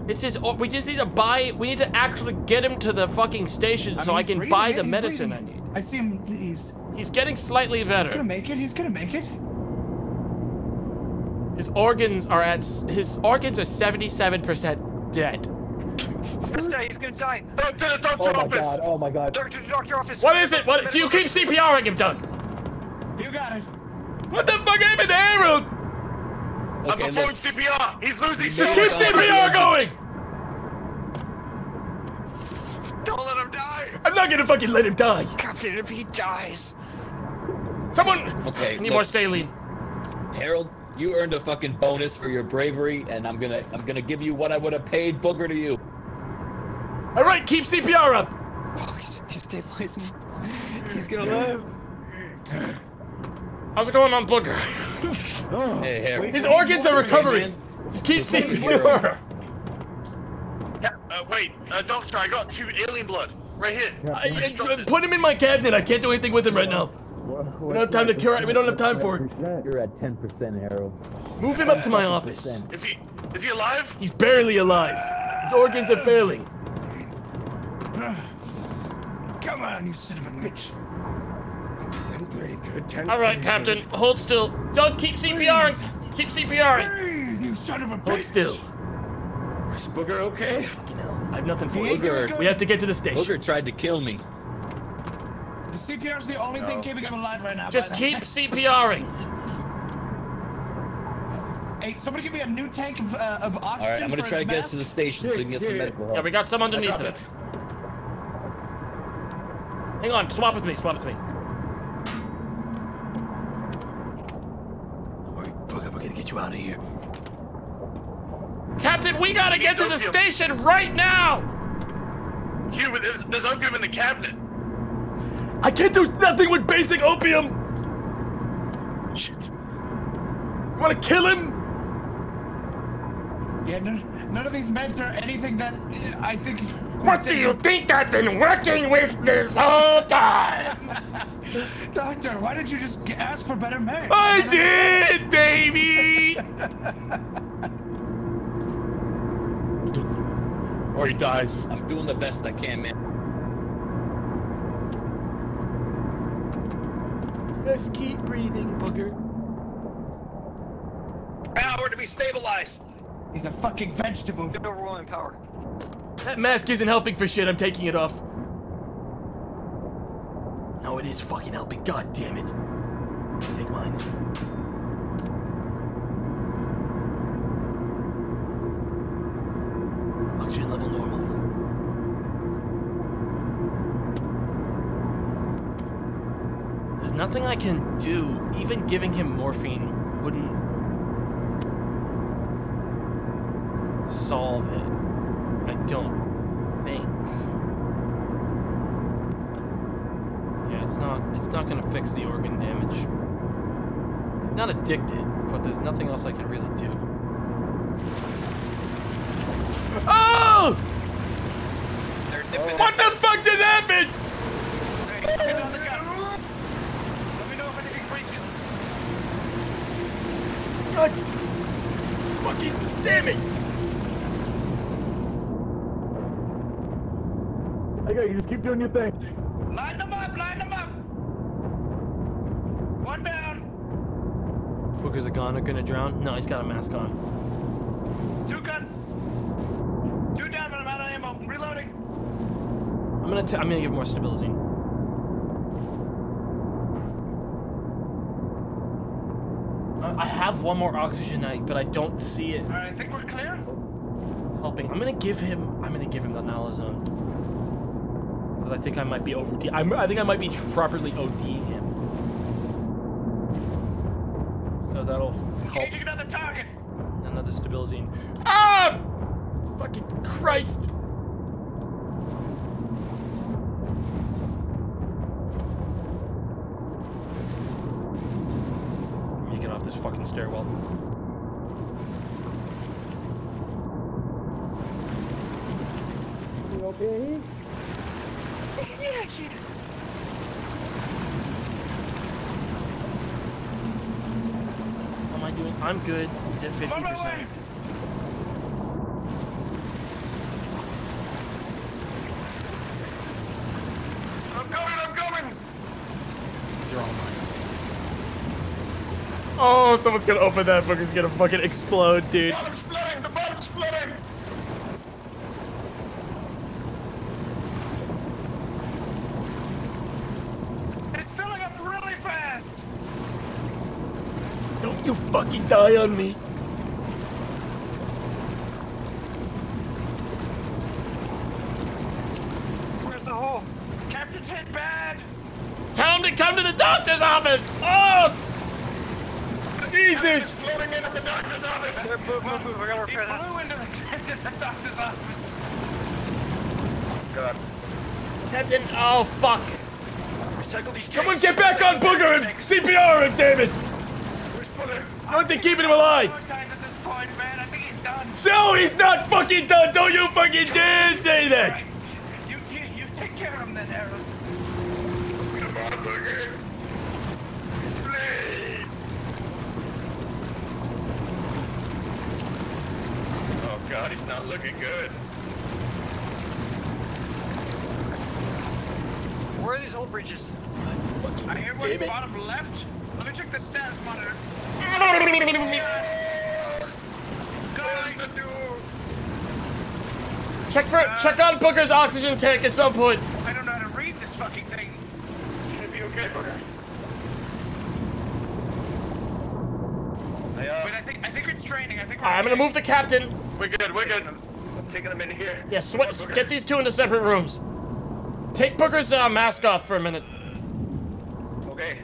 It's his. oh, We just need to buy. We need to actually get him to the fucking station so mean, I can breathing, buy the he's medicine I need. I see him. He's. He's getting slightly better. He's gonna make it. He's gonna make it. His organs are at. His organs are 77% dead. First day, he's gonna die. Go to the doctor Oh my office. god, oh my god. Doctor, doctor office. What is it? What? Do you keep CPRing him, Doug? You got it. What the fuck happened to Harold? I'm Okay, performing look. CPR. He's losing Just shit. keep CPR going! Don't let him die. I'm not gonna fucking let him die. Captain, if he dies. Someone. Okay. I need look, more saline. Harold, you earned a fucking bonus for your bravery, and I'm gonna I'm gonna give you what I would have paid Booger to you. All right, keep CPR up. Oh, he's, he's stabilizing. He's gonna live. How's it going on, Booger? Hey, Harold. His organs are recovering. man. Just keep seeing let me Yeah, uh, wait, uh, doctor, I got two alien blood right here. I- I- put him in my cabinet. I can't do anything with him right now. We don't have time to cure it. We don't have time for it. You're at 10%, Harold. Move him up to my office. Is he is he alive? He's barely alive. His organs are failing. Come on, you son of a bitch. Pretty good. Ten All right, Captain, hold still. Don't keep CPRing. Keep CPRing. Breathe, you son of a bitch. Hold still. Is Booger okay? I have nothing for you. Booger. We have to get to the station. Booger tried to kill me. The CPR's the only thing keeping him alive right now. Just keep CPRing. Hey, somebody give me a new tank of, uh, of oxygen. All right, I'm gonna try to get us to the station so we can get some medical help. Yeah, we got some underneath of it. it. Hang on, swap with me, swap with me. Don't worry, Booger, we're gonna get you out of here. Captain, we gotta get to the Opium. station right now! Hugh, there's, there's opium in the cabinet. I can't do nothing with basic opium! Shit. You wanna kill him? Yeah, none, none of these meds are anything that I think. What do you think I've been working with this whole time? Doctor, why didn't you just ask for better meds? I did, baby! Or he dies. I'm doing the best I can, man. Just keep breathing, Booger. Power to be stabilized. He's a fucking vegetable. Overwhelming power. That mask isn't helping for shit. I'm taking it off. No, it is fucking helping. God damn it. Take mine. Oxygen level normal. There's nothing I can do. Even giving him morphine wouldn't solve it. I don't think. Yeah, it's not it's not gonna fix the organ damage. He's not addicted, but there's nothing else I can really do. Oh! They're What the fuck just happened? Get on the gun. Let me know if anything breaches. God fucking damn it! Okay, you just keep doing your thing. Line them up, line them up. One down, Booger's a goner gonna drown? No, he's got a mask on. two gun. Two down, but I'm out of ammo. Reloading. I'm gonna t- I'm gonna give him more stabilozine. Uh, I have one more oxygen, I- but I don't see it All right, I think we're clear. helping. I'm gonna give him. I'm gonna give him the naloxone because I think I might be over. I'm, I think I might be properly ODing him. So that'll help. Engaging another target. Another stabilozine. Ah! Fucking Christ! Get off this fucking stairwell. You okay? How am I doing? I'm good. He's at 50%. I'm going, I'm going. These are all mine. Oh, someone's gonna open that book. It's gonna fucking explode, dude. Bottom's flooding, the bottom's flooding. you fucking die on me. Where's the hole? Captain's hit bad. Tell him to come to the doctor's office. Oh, Jesus. Floating into the doctor's office. Move, move, move. I gotta repair that. flew into the, into the doctor's office. God. Captain, oh fuck. Recycle these Someone tapes. get back on Booger and CPR him, David. Where's Booger? I don't think keeping him alive. Guys, point, man, I think he's done. He's not fucking done. Don't you fucking dare say that. You, you, you take care of him then, Harold. Come on, Booger. Please. Oh God, he's not looking good. Where are these hole breaches? I hear one Damn it. bottom left. Let me check the status monitor. Close the door. Check for check on Booker's oxygen tank at some point. I don't know how to read this fucking thing. Should be okay, Booger. Wait, I think I think it's training. I think we're I'm gonna move the captain. We're good. We're good. I'm taking them in here. Yeah, sw- get these two into separate rooms. Take Booker's uh, mask off for a minute. Okay.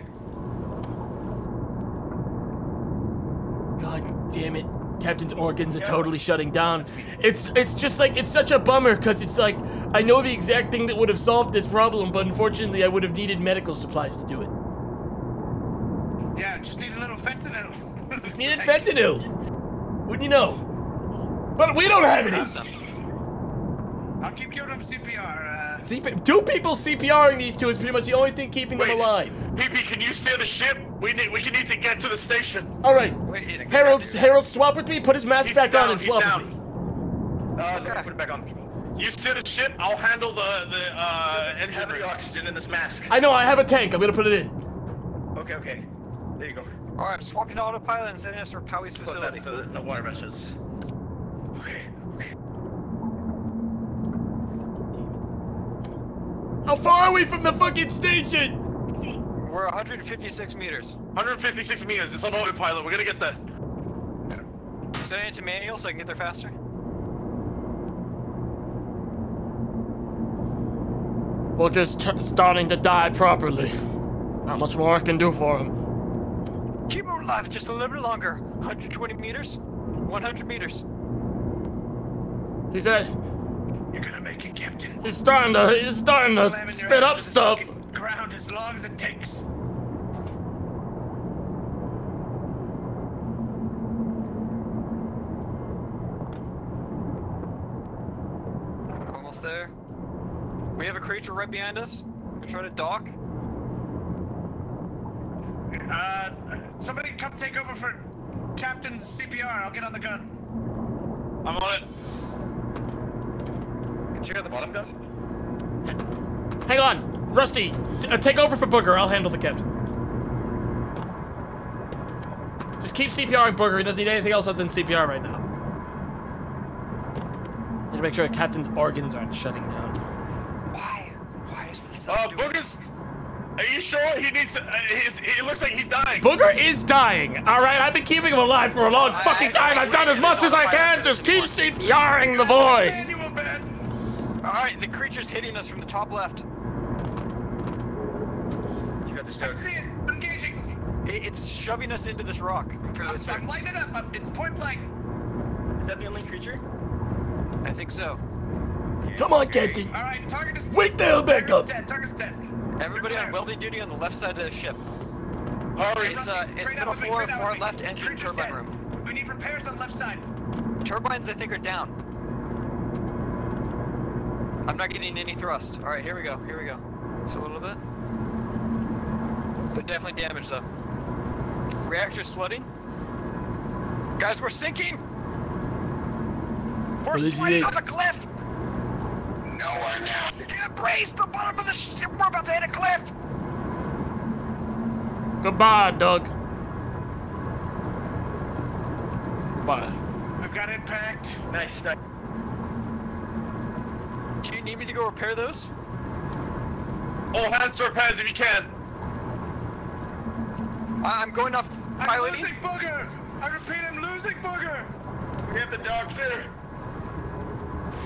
God damn it. Captain's organs are totally shutting down. It's it's just like it's such a bummer because it's like I know the exact thing that would have solved this problem, but unfortunately I would have needed medical supplies to do it. Yeah, just need a little fentanyl. Just needed fentanyl. Wouldn't you know? But we don't have any. I'll keep giving them CPR. CP- two people CPRing these two is pretty much the only thing keeping them alive. PP, can you steer the ship? We need we can need to get to the station. All right, Harold, Harold, swap with me. Put his mask He's back down, on and he's swap down. with me. uh, let me put it back on. You steer the ship. I'll handle the the uh engine Have the oxygen in this mask. I know I have a tank. I'm gonna put it in. Okay, okay. There you go. All right, I'm swapping autopilot and sending us for Powie's Close facility. that so there's no water rushes. How far are we from the fucking station? We're 156 meters. 156 meters. It's on autopilot. We're gonna get there. Setting it to manual so I can get there faster. Booker's tr- starting to die properly. There's not much more I can do for him. Keep him alive just a little bit longer. 120 meters. 100 meters. He's at. You're gonna make it, Captain. He's starting to. He's starting to spit up stuff. Ground as long as it takes. Almost there. We have a creature right behind us. We're trying to dock. Uh, somebody come take over for Captain CPR. I'll get on the gun. I'm on it. Can you get the bottom gun? Hang on, Rusty. uh, take over for Booker. I'll handle the captain. Just keep CPRing Booker. He doesn't need anything else other than CPR right now. Need to make sure the captain's organs aren't shutting down. Why? Why is this? Uh, Boogers. Are you sure he needs? Uh, he's, he looks like he's dying. Booger is dying. All right, I've been keeping him alive for a long fucking time. I've done as much as I can. Just keep CPRing the boy. All right, the creature's hitting us from the top left. You got the start. I see it. Engaging. It- It's shoving us into this rock. For I'm, this I'm lighting it up. It's point blank. Is that the only creature? I think so. Come on, Captain. All right, target is Wake the hell back up. dead. Target's dead. Everybody on welding duty on the left side of the ship. Hurry. It's uh, it's middle with floor, far left engine turbine dead. room. We need repairs on the left side. Turbines, I think, are down. I'm not getting any thrust. All right, here we go. Here we go. Just a little bit. They're definitely damaged though. Reactor's flooding. Guys, we're sinking. We're So sliding it. off a cliff. No, we're not. Get brace the bottom of the ship. We're about to hit a cliff. Goodbye, Doug. Bye. I've got impact. Nice. nice. Do you need me to go repair those? All hands to repairs if you can. I- I'm going off I'm losing booger. I repeat, I'm losing booger. We have the doctor.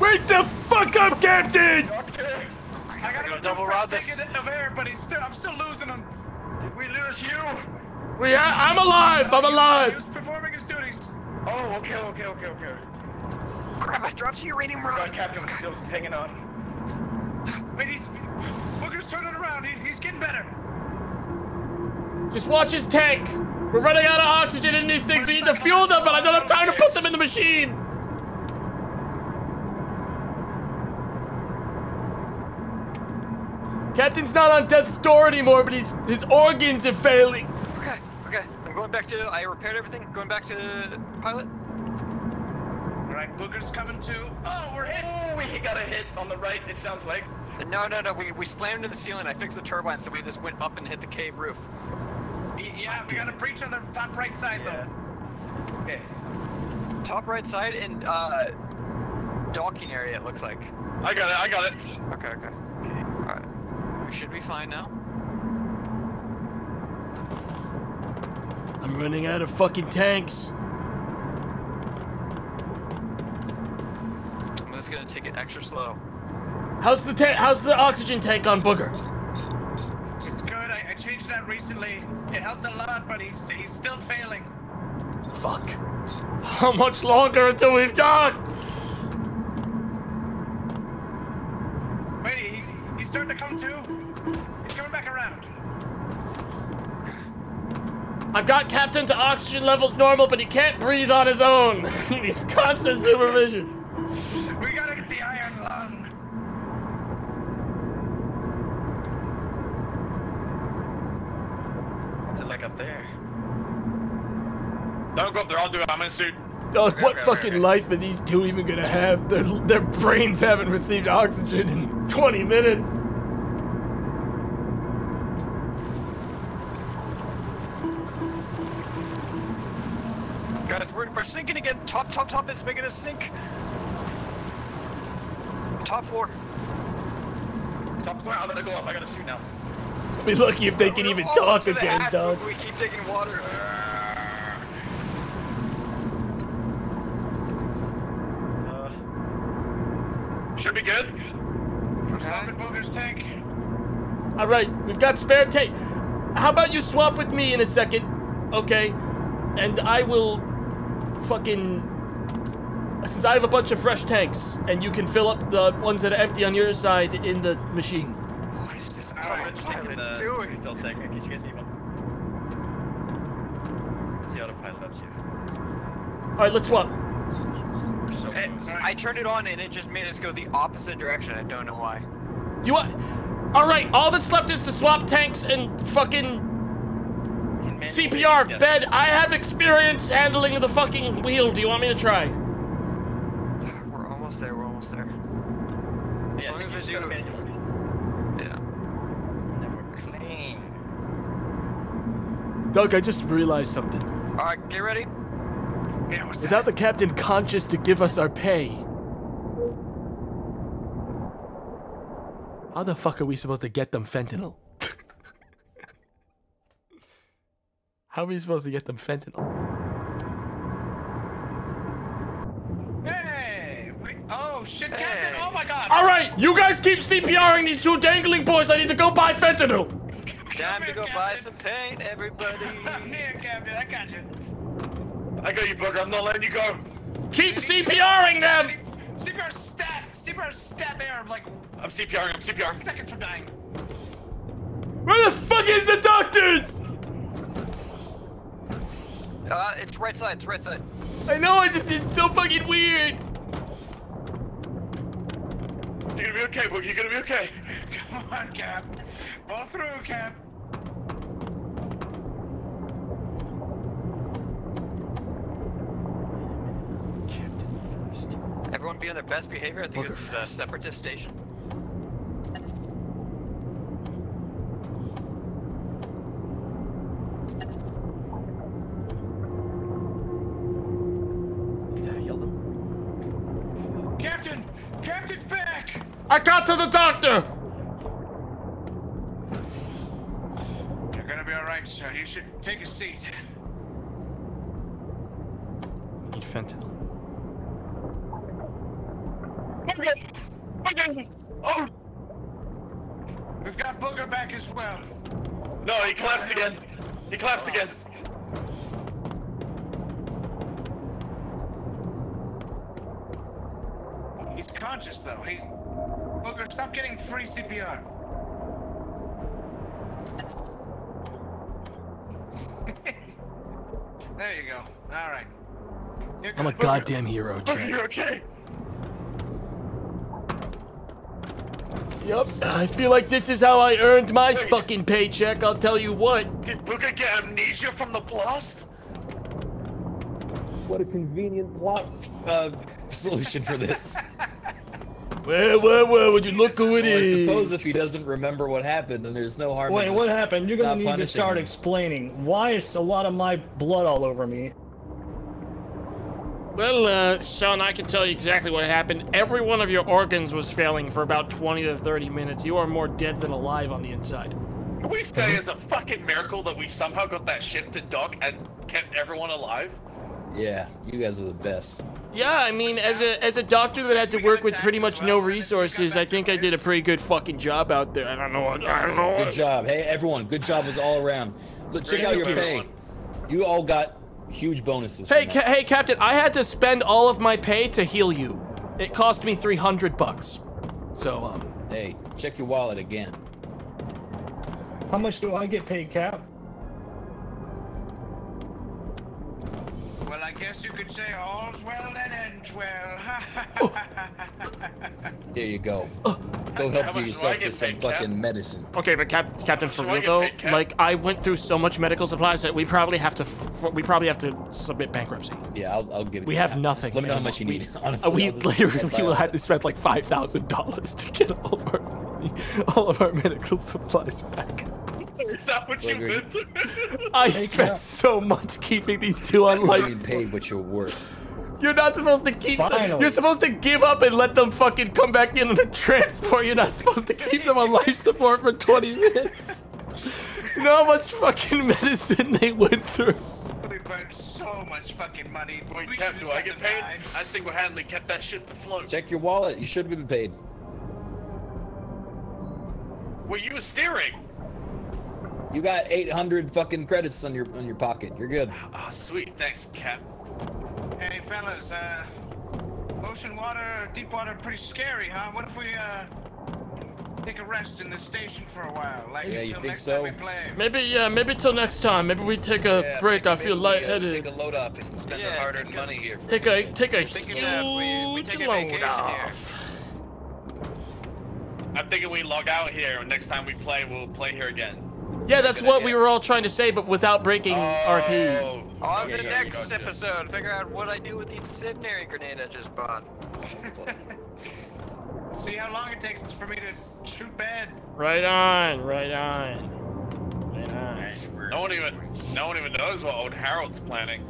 Wake the fuck up, Captain! Doctor. I got gonna go double rod this. ticket of air, but he's still. I'm still losing him. Did we lose you? We, I, I'm alive. I'm He alive. was performing his duties. Oh, okay, okay, okay, okay. Crap! I dropped the uranium rod. God, Captain was still hanging on. Wait, he's booger's turning around. He, he's getting better. Just watch his tank. We're running out of oxygen in these things. We need to fuel them, but I don't have time to put them in the machine. Captain's not on death's door anymore, but he's, his organs are failing. Okay, okay. I'm going back to. I repaired everything. Going back to pilot. All right, booger's coming too. Oh, we're hit. Oh, we got a hit on the right, it sounds like. No, no, no. We, we slammed into the ceiling. I fixed the turbine, so we just went up and hit the cave roof. Yeah, we got a breach on the top right side though. Okay. Top right side and uh, docking area. It looks like. I got it, I got it. Okay, Okay, okay. All right. We should be fine now. I'm running out of fucking tanks. Gonna take it extra slow. How's the ta- How's the oxygen tank on Booger? It's good. I, I changed that recently. It helped a lot, but he's he's still failing. Fuck. How much longer until we've docked? Wait, he's he's starting to come to. He's coming back around. I've got Captain to oxygen levels normal, but he can't breathe on his own. he needs constant supervision. We gotta get the iron lung. What's it like up there? Don't go up there, I'll do it. I'm in a suit. Dog, Okay, what okay, fucking okay. life are these two even gonna have? Their, their brains haven't received oxygen in 20 minutes. Guys, we're, we're sinking again. Top, top, top. It's making us sink. Top floor. Top floor, I'm gonna go up. I gotta shoot now. I'll Be lucky if they can We're even talk again, hatch, dog. We keep taking water. Should be good. Swap in Booger's tank. All right, we've got spare tank. How about you swap with me in a second, okay? And I will fucking since I have a bunch of fresh tanks, and you can fill up the ones that are empty on your side in the machine. What is this Alright, pilot doing? Fill tank in case you guys need one. Let's see autopilot up here. All right, let's swap. Hey, eh, I turned it on and it just made us go the opposite direction. I don't know why. Do you want? All right, all that's left is to swap tanks and fucking CPR. Bed. I have experience handling the fucking wheel. Do you want me to try? We're almost there. We're almost there. As Yeah, long as I just do. go to. Yeah. Then we're clean. Doug, I just realized something. All right, get ready. Yeah, what's Without the captain conscious to give us our pay, how the fuck are we supposed to get them fentanyl? how are we supposed to get them fentanyl? Hey! Wait, oh shit, Captain! Oh my God! All right, you guys keep CPRing these two dangling boys. I need to go buy fentanyl. Time to go buy some paint, everybody. I'm here, Captain. I got you. I got you, Booger. I'm not letting you go. Keep CPRing them. CPR stat! CPR stat there, like I'm CPRing. I'm CPRing. seconds from dying. Where the fuck is the doctors? Uh, it's right side. It's right side. I know. I just it's so fucking weird. You're gonna be okay, Booger. You're gonna be okay. Come on, Cap. Pull through, Cap. Captain first. Everyone be on their best behavior. I think Booger this is a separatist station. Did I kill them? Captain! Captain's back! I got to the doctor. You're gonna be alright, sir. You should take a seat. Need fentanyl. Oh! We've got Booger back as well. No, he collapsed again. He collapsed oh. again. He's conscious though. He... Booger, stop getting free CPR. there you go. All right. You're I'm a good. goddamn hero, Booger, you're okay. Yep. I feel like this is how I earned my fucking paycheck. I'll tell you what. Did Booger get amnesia from the blast? What a convenient plot uh, solution for this. Well, well, well, would you look who it Well, I suppose if he doesn't remember what happened, then there's no harm. in Wait, what happened? You're gonna need to start him. explaining. Why is a lot of my blood all over me? Well, uh, Sean, I can tell you exactly what happened. Every one of your organs was failing for about 20 to 30 minutes. You are more dead than alive on the inside. Can we say it's a fucking miracle that we somehow got that ship to dock and kept everyone alive? Yeah, you guys are the best. Yeah, I mean, as a as a doctor that had to work with pretty much no resources, I think I did a pretty good fucking job out there. I don't know. what- I don't know. Good job. Hey, everyone, good job was all around. Look, check out your pay. You all got huge bonuses. Hey, ca- hey, Captain! I had to spend all of my pay to heal you. It cost me 300 bucks. So, um, Hey, check your wallet again. How much do I get paid, Cap? Well, I guess you could say all's well that ends well. There you go. Uh, Go help you do yourself I with some paid, Cap? fucking medicine. Okay, but Cap- Captain, for real though, paid, Cap? like I went through so much medical supplies that we probably have to, f- we probably have to submit bankruptcy. Yeah, I'll, I'll give it. We to have you. nothing. Just let me know how much you need. uh, Honestly, we literally I'll have to spend like five thousand dollars to get all of our money, all of our medical supplies back. Is that what you've been through? I Hey, spent Cap. so much keeping these two on You're life. being paid what you're worth. You're not supposed to keep. Finally. You're supposed to give up and let them fucking come back in on a transport. You're not supposed to keep them on life support for 20 minutes. You know how much fucking medicine they went through. we burned so much fucking money. Wait, We Cap, should've do I get paid? denied. I single-handedly kept that ship afloat. Check your wallet. You should have been paid. Well, you were steering. You got 800 fucking credits on your on your pocket. You're good. Ah, sweet. Thanks, Cap. Hey, fellas, uh, ocean water, deep water, pretty scary, huh? What if we, uh, take a rest in the station for a while? Like, Yeah, you think next so? time we play. Maybe yeah, maybe till next time. Maybe we take a Yeah, break. I feel we, uh, lightheaded. Take a load off and spend Yeah, our hard-earned take a- money here. Take a take a Thinking that we- we huge take a load vacation here. off. I'm thinking we log out here, and next time we play, we'll play here again. Yeah, that's Good what we were all trying to say, but without breaking RP. Oh, On okay, the gotcha, next gotcha. episode, figure out what I do with the incendiary grenade I just bought. See how long it takes for me to shoot bad. Right on, right on, right on. No one even, no one even knows what old Harold's planning.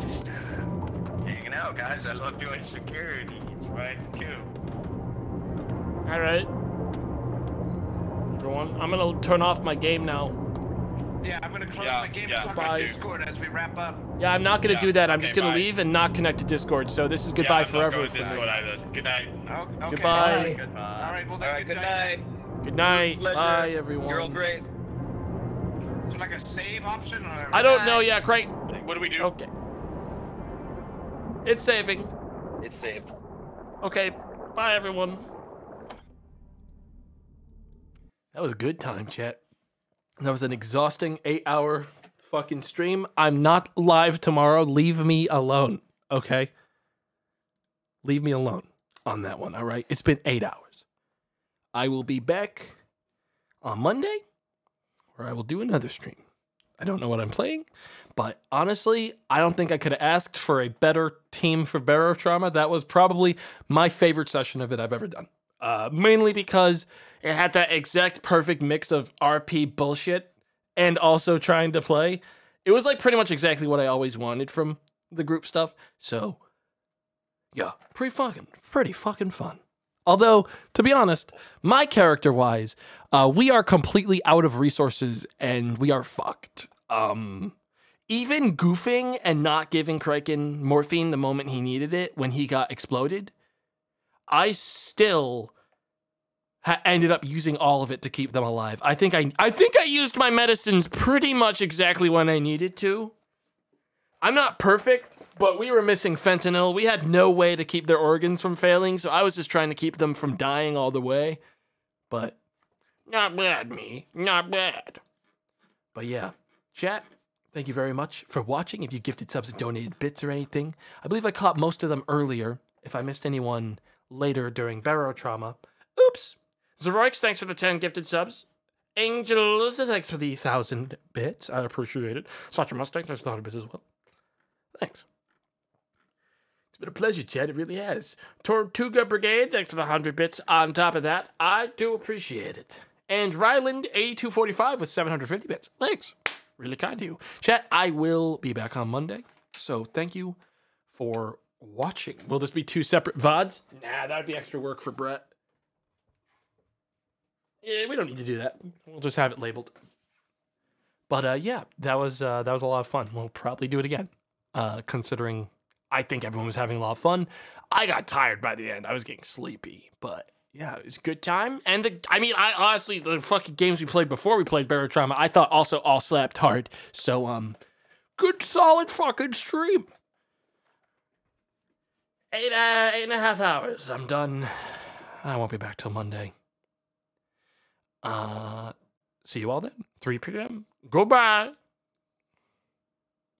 Just, uh, hanging out, guys. I love doing security. It's what I do. All right, everyone. I'm gonna turn off my game now. Yeah, I'm gonna close Yeah, my game yeah. and talk Bye. on Discord as we wrap up. Yeah, I'm not gonna Yeah, do that. I'm okay, just gonna bye. leave and not connect to Discord. So this is goodbye yeah, I'm not forever going for Discord me. either. Good night. Oh, okay. Goodbye. All right, well, then, All right, good night. Good night. Pleasure. Bye, everyone. You're all great. Is there like a save option? Or... I don't know. Yeah, great. What do we do? Okay. It's saving. It's saved. Okay. Bye, everyone. That was a good time, chat. That was an exhausting eight hour fucking stream. I'm not live tomorrow. Leave me alone. Okay? Leave me alone on that one. All right? It's been eight hours. I will be back on Monday where I will do another stream. I don't know what I'm playing, but honestly, I don't think I could have asked for a better team for Barotrauma. That was probably my favorite session of it I've ever done. Uh, mainly because it had that exact perfect mix of RP bullshit and also trying to play. It was like pretty much exactly what I always wanted from the group stuff. So, yeah, pretty fucking, pretty fucking fun. Although, to be honest, my character wise, uh, we are completely out of resources and we are fucked. Um, even goofing and not giving Kraken morphine the moment he needed it when he got exploded, I still ended up using all of it to keep them alive. I think I I think I used my medicines pretty much exactly when I needed to. I'm not perfect, but we were missing fentanyl. We had no way to keep their organs from failing, so I was just trying to keep them from dying all the way. But not bad, me. Not bad. But yeah, chat, thank you very much for watching. If you gifted subs and donated bits or anything, I believe I caught most of them earlier. If I missed anyone later during Barotrauma, oops. Zeroix, thanks for the 10 gifted subs. Angels, thanks for the 1,000 bits. I appreciate it. Sacha Mustang, thanks for the 100 bits as well. Thanks. It's been a pleasure, Chad. It really has. Tortuga Brigade, thanks for the 100 bits. On top of that, I do appreciate it. And Ryland8245 with 750 bits. Thanks. Really kind of you. Chat, I will be back on Monday. So thank you for watching. Will this be two separate VODs? Nah, that would be extra work for Brett. Yeah, we don't need to do that. We'll just have it labeled. But uh, yeah, that was uh, that was a lot of fun. We'll probably do it again, uh, considering I think everyone was having a lot of fun. I got tired by the end. I was getting sleepy, but yeah, it was a good time. And the, I mean, I honestly, the fucking games we played before we played Barotrauma, I thought also all slapped hard. So um, good solid fucking stream. Eight uh, eight and a half hours. I'm done. I won't be back till Monday. Uh, see you all then. 3 p.m. Goodbye.